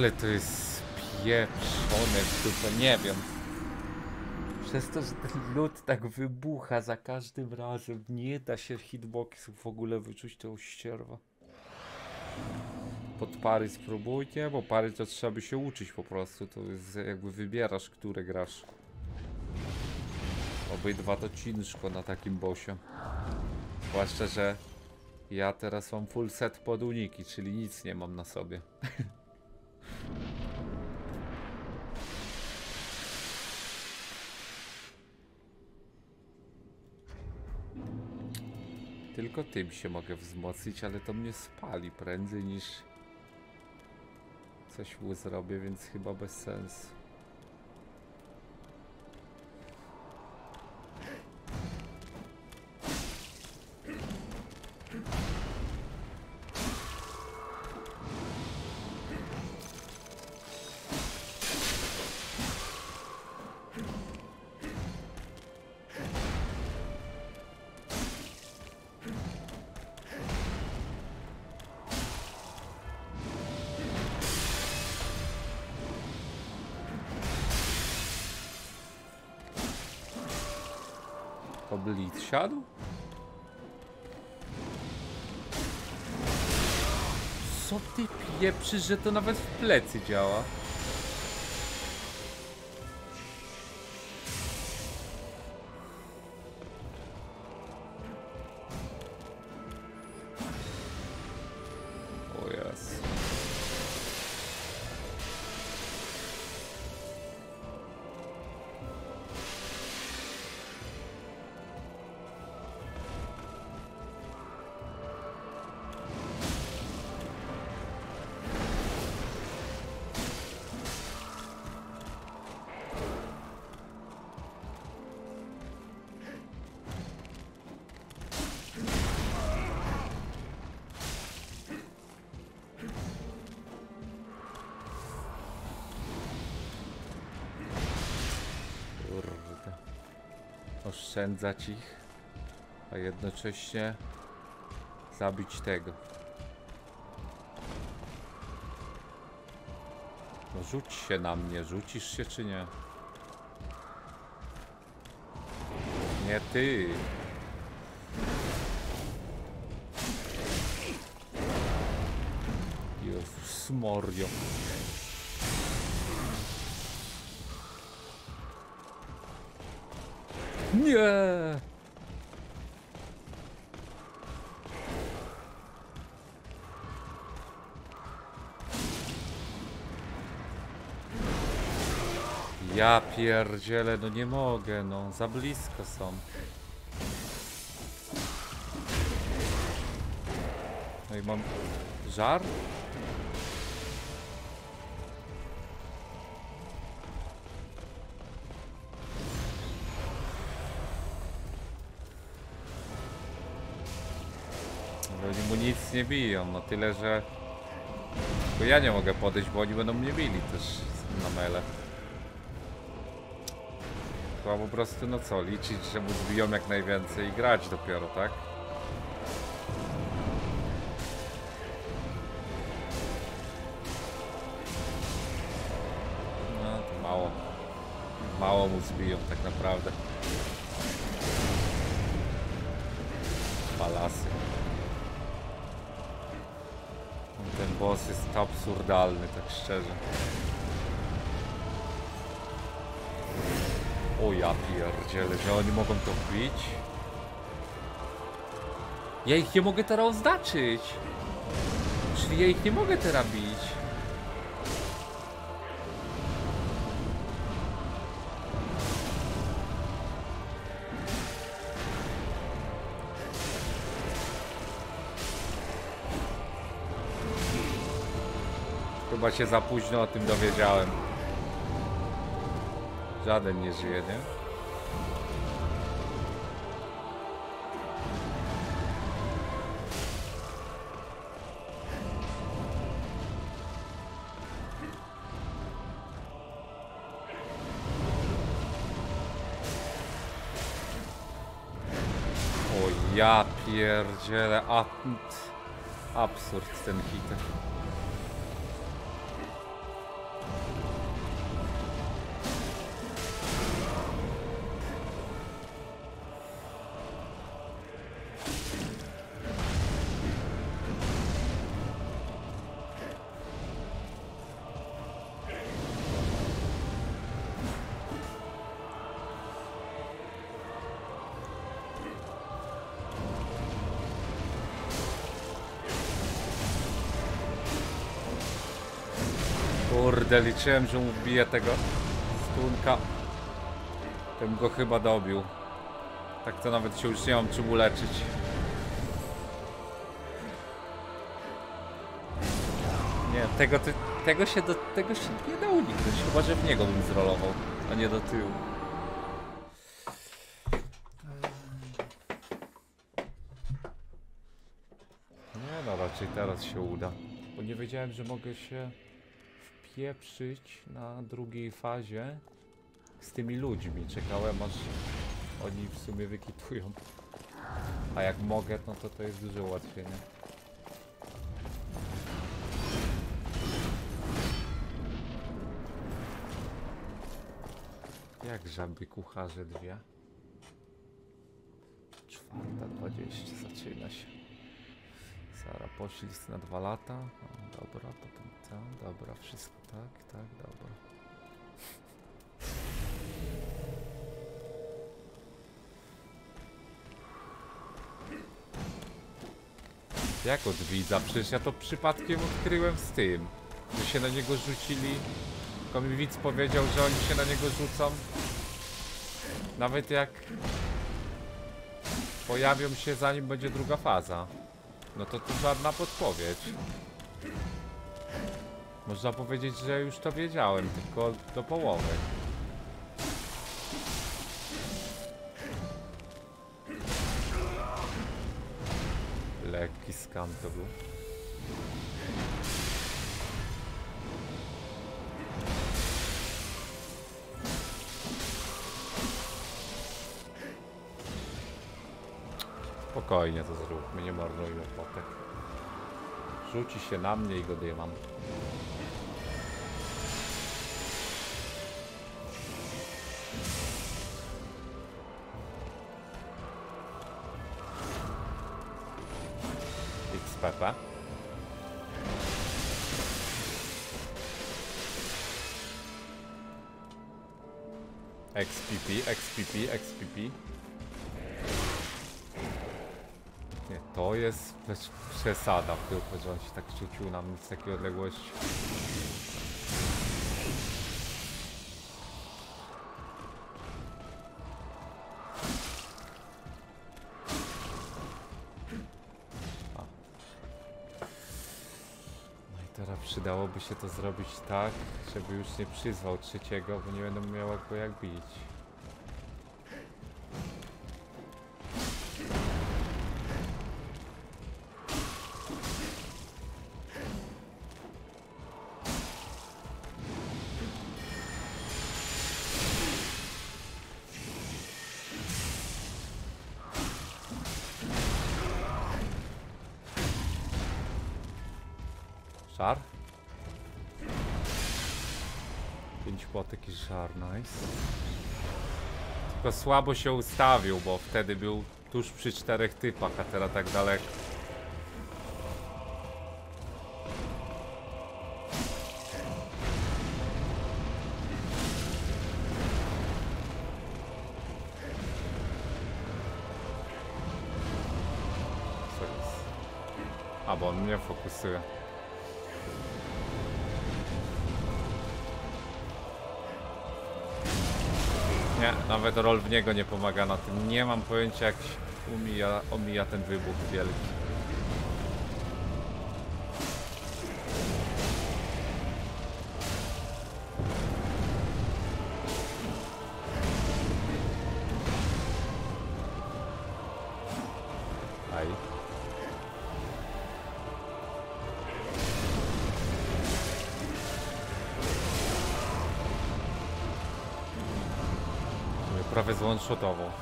Ale to jest pieprzone w dupę, nie wiem. Przez to, że ten lód tak wybucha za każdym razem, nie da się hitboxów w ogóle wyczuć tego ścierwa. Pod pary spróbuj, nie? Bo pary to trzeba by się uczyć po prostu, to jest jakby wybierasz, które grasz. Obydwa to ciężko na takim bosie. Zwłaszcza, że ja teraz mam full set pod uniki, czyli nic nie mam na sobie. Tylko tym się mogę wzmocnić, ale to mnie spali prędzej niż coś mu zrobię, więc chyba bez sensu. Pieprzysz, że to nawet w plecy działa? Oszczędzać ich, a jednocześnie zabić tego. No rzuć się na mnie, rzucisz się czy nie? Nie ty. Jezus Morio. Nie! Ja pierdzielę, no nie mogę, no za blisko są. No i mam żar? Nie biją, no tyle, że... Tylko ja nie mogę podejść, bo oni będą mnie bili też na mele. Chyba po prostu, no co, liczyć, że mu zbiją jak najwięcej i grać dopiero, tak? No, to mało. Mało mu zbiją tak naprawdę. Palasy. Boss jest absurdalny, tak szczerze. O ja pierdzielę, że oni mogą to wbić. Ja ich nie mogę teraz oznaczyć. Czyli ja ich nie mogę teraz bić. Się za późno o tym dowiedziałem. Żaden nie żyje, nie? O ja pierdzielę, ab... absurd ten hit. Kurde, liczyłem, że mu wbije tego stunka. Bym go chyba dobił. Tak to nawet się już nie mam czym uleczyć. Nie, tego, ty, tego, się do, tego się nie da uniknąć, chyba że w niego bym zrolował, a nie do tyłu. Nie no, raczej teraz się uda. Bo nie wiedziałem, że mogę się wpieprzyć na drugiej fazie z tymi ludźmi. Czekałem aż oni w sumie wykitują. A jak mogę, no to to jest duże ułatwienie. Jak żaby kucharze dwie? Czwarta dwadzieścia zaczyna się. Sara poślizg na dwa lata. O, dobra, potem ta, dobra, wszystko tak, tak, dobra. Jak od widza? Przecież ja to przypadkiem odkryłem z tym, że się na niego rzucili. Tylko mi widz powiedział, że oni się na niego rzucą. Nawet jak pojawią się zanim będzie druga faza. No to tu żadna podpowiedź. Można powiedzieć, że już to wiedziałem, tylko do połowy. Lekki skam to był. Spokojnie to zróbmy, nie marnujmy potek. Rzuci się na mnie i go dymam. Bez przesada w dupę, że on się tak rzucił na mnie z takiej odległości. No i teraz przydałoby się to zrobić tak, żeby już nie przyzwał trzeciego, bo nie będę miał go jak bić. Tylko słabo się ustawił, bo wtedy był tuż przy czterech typach, a teraz tak daleko. A, bo on mnie fokusuje. Nawet rol w niego nie pomaga na tym. Nie mam pojęcia jak się umija, omija ten wybuch wielki. Prawie złączotowo. Padłem.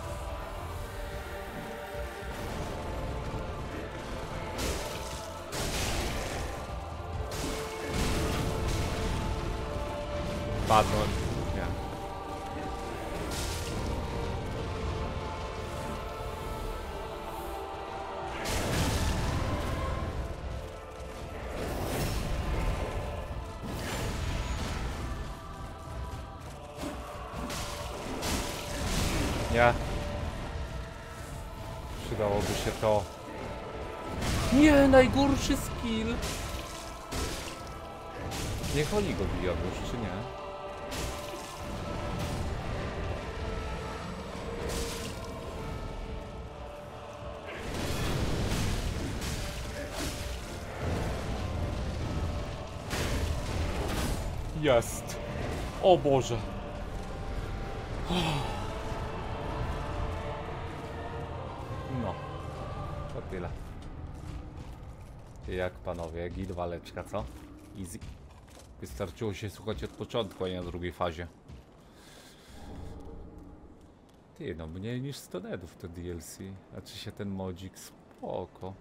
Jest. O Boże. No. To tyle. Jak panowie, git waleczka, co? Easy. Wystarczyło się słuchać od początku, a nie na drugiej fazie. Ty, no mniej niż 100 nedów to DLC. Znaczy się ten modzik spoko.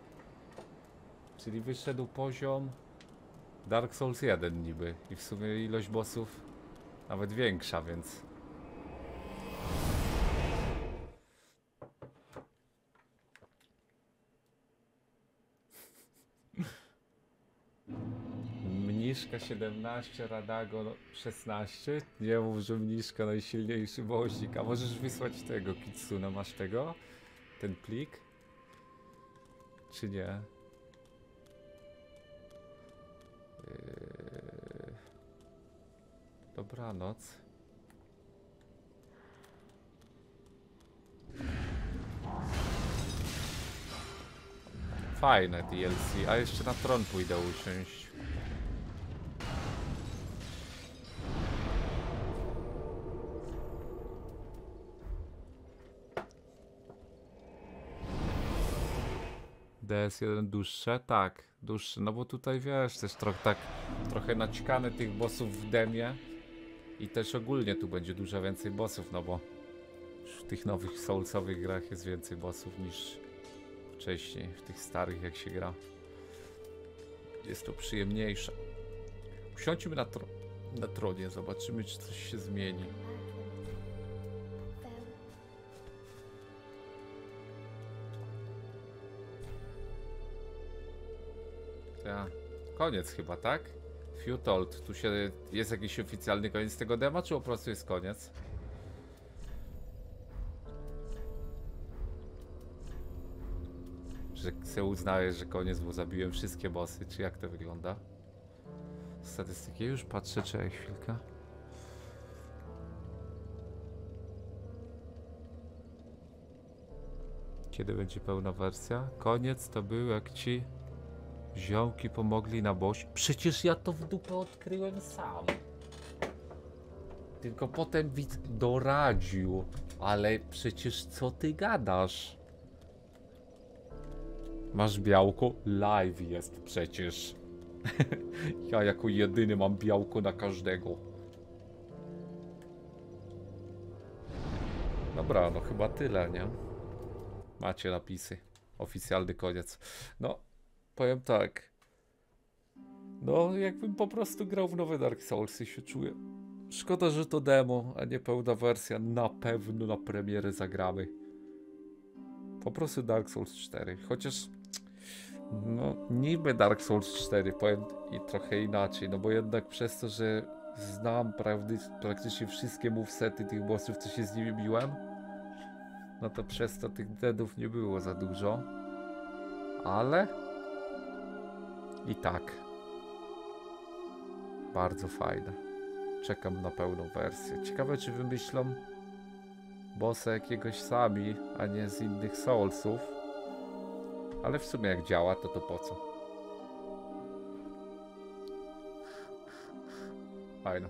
Czyli wyszedł poziom Dark Souls 1 niby. I w sumie ilość bossów nawet większa, więc... Mniszka 17, Radago 16. Nie mów, że Mniszka najsilniejszy woźnik. A możesz wysłać tego, Kitsuna, masz tego? Ten plik? Czy nie? Dobranoc. Fajne DLC, a jeszcze na tron pójdę usiąść. DS1 dłuższe? Tak, dłuższe, no bo tutaj wiesz, też trochę tak, trochę naćkane tych bossów w demie i też ogólnie tu będzie dużo więcej bossów, no bo w tych nowych soulsowych grach jest więcej bossów niż wcześniej, w tych starych jak się gra. Jest to przyjemniejsze. Usiądźmy na, tro na tronie, zobaczymy czy coś się zmieni. Ja. Koniec chyba, tak? Few told. Tu się jest jakiś oficjalny koniec tego dema, czy po prostu jest koniec? Że se uznaję, że koniec, bo zabiłem wszystkie bossy, czy jak to wygląda? Statystyki już patrzę, czy chwilkę. Kiedy będzie pełna wersja? Koniec to był jak ci Ziomki pomogli na boś. Przecież ja to w dupę odkryłem sam. Tylko potem widz doradził. Ale przecież co ty gadasz? Masz białko? Live jest przecież. ja jako jedyny mam białko na każdego. Dobra, no chyba tyle, nie? Macie napisy. Oficjalny koniec. No, powiem tak. No, jakbym po prostu grał w nowe Dark Soulsy się czuję. Szkoda, że to demo, a nie pełna wersja. Na pewno na premierę zagramy. Po prostu Dark Souls 4. Chociaż, no, niby Dark Souls 4, powiem i trochę inaczej. No bo jednak przez to, że znam prawdy, praktycznie wszystkie movesety tych bossów, co się z nimi biłem, no to przez to tych deadów nie było za dużo. Ale i tak. Bardzo fajne. Czekam na pełną wersję. Ciekawe, czy wymyślą bossa jakiegoś sami, a nie z innych Soulsów. Ale w sumie jak działa, to to po co? Fajne.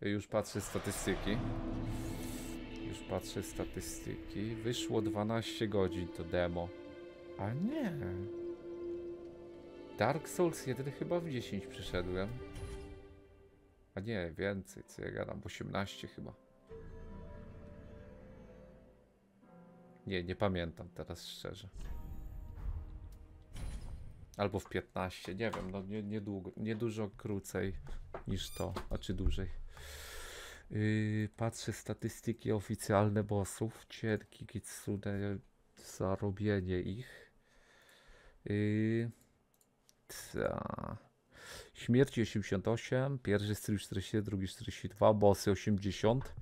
Już patrzę statystyki. Już patrzę statystyki. Wyszło 12 godzin to demo. A nie. Dark Souls 1 chyba w 10 przyszedłem. A nie, więcej, co ja gadam, 18 chyba. Nie, nie pamiętam teraz szczerze. Albo w 15, nie wiem, no nie, nie, długo, nie dużo krócej niż to, a czy dłużej. Yy, patrzę statystyki oficjalne bossów, cienki, kitsune, zarobienie ich. Yy, ta. Śmierci 88, pierwszy styl 42, drugi 42, bossy 80,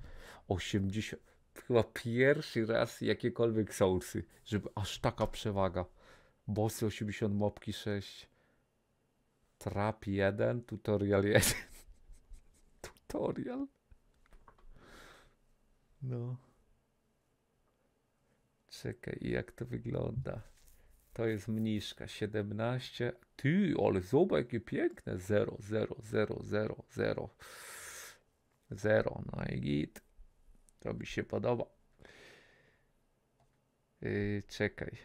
80. Chyba pierwszy raz jakiekolwiek soulsy, żeby aż taka przewaga. Bossy 80, mopki 6. Trap 1, tutorial 1. tutorial? No. Czekaj, jak to wygląda? To jest mniszka 17. Ty, ale zobacz jakie piękne. 0, 0, 0, 0, 0. 0. No i git. To mi się podoba. Yy, czekaj.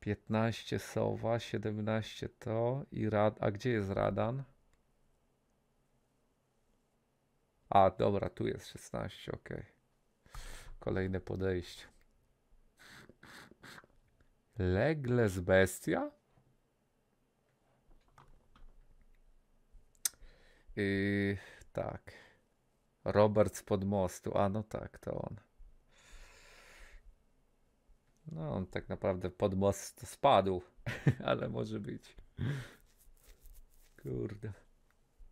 15 sowa, 17 to i rad. A gdzie jest radan? A, dobra, tu jest 16, ok. Kolejne podejście. Legles bestia? Yy, tak. Robert z podmostu. A no tak, to on. No, on tak naprawdę pod most spadł, ale może być. Kurde.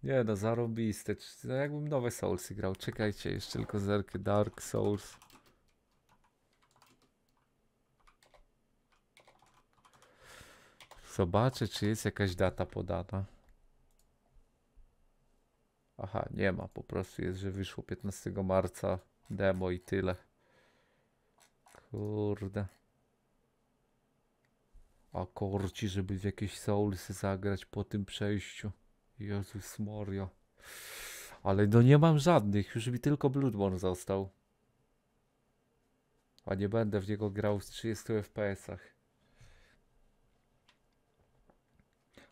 Nie no, zarobiste. No, jakbym nowe Soulsy grał. Czekajcie, jeszcze tylko zerkę Dark Souls. Zobaczę, czy jest jakaś data podana. Aha, nie ma. Po prostu jest, że wyszło 15 marca demo i tyle. Kurde. A korci, żeby w jakieś Soulsy zagrać po tym przejściu. Jezus Morio. Ale no nie mam żadnych, już mi tylko Bloodborne został. A nie będę w niego grał z 30 FPS-ach.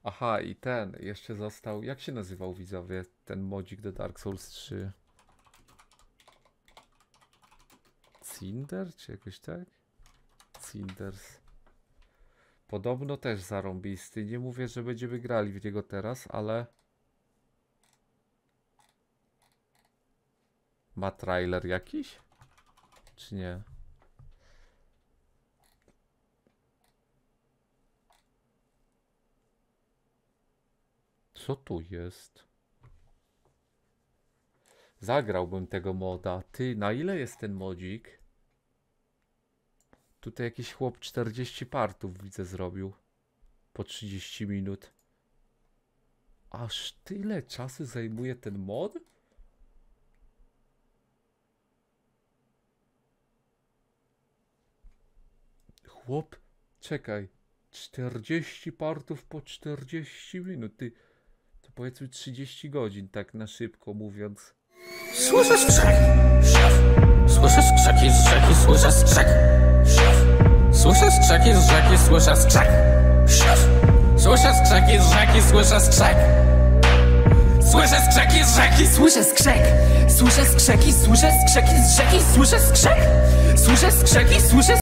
Aha, i ten jeszcze został. Jak się nazywał widzowie ten modzik do Dark Souls 3? Cinder? Czy jakoś tak? Cinders. Podobno też zarąbisty. Nie mówię, że będziemy grali w niego teraz, ale... Ma trailer jakiś? Czy nie? Co tu jest? Zagrałbym tego moda. Ty, na ile jest ten modzik? Tutaj jakiś chłop 40 partów widzę zrobił. Po 30 minut. Aż tyle czasu zajmuje ten mod? Chłop, czekaj. 40 partów po 40 minut. Ty, powiedzmy 30 godzin, tak na szybko mówiąc. Słyszę skrzek. Słyszę skrzeki z rzeki, słyszę skrzek. Słyszę skrzeki z rzeki, słyszę skrzek. Słyszę skrzeki z rzeki, słyszę skrzek. Słyszę skrzeki z rzeki, słyszę skrzek. Słyszę skrzeki, słyszę skrzeki z rzeki, słyszę skrzek. Słyszę skrzeki, słyszę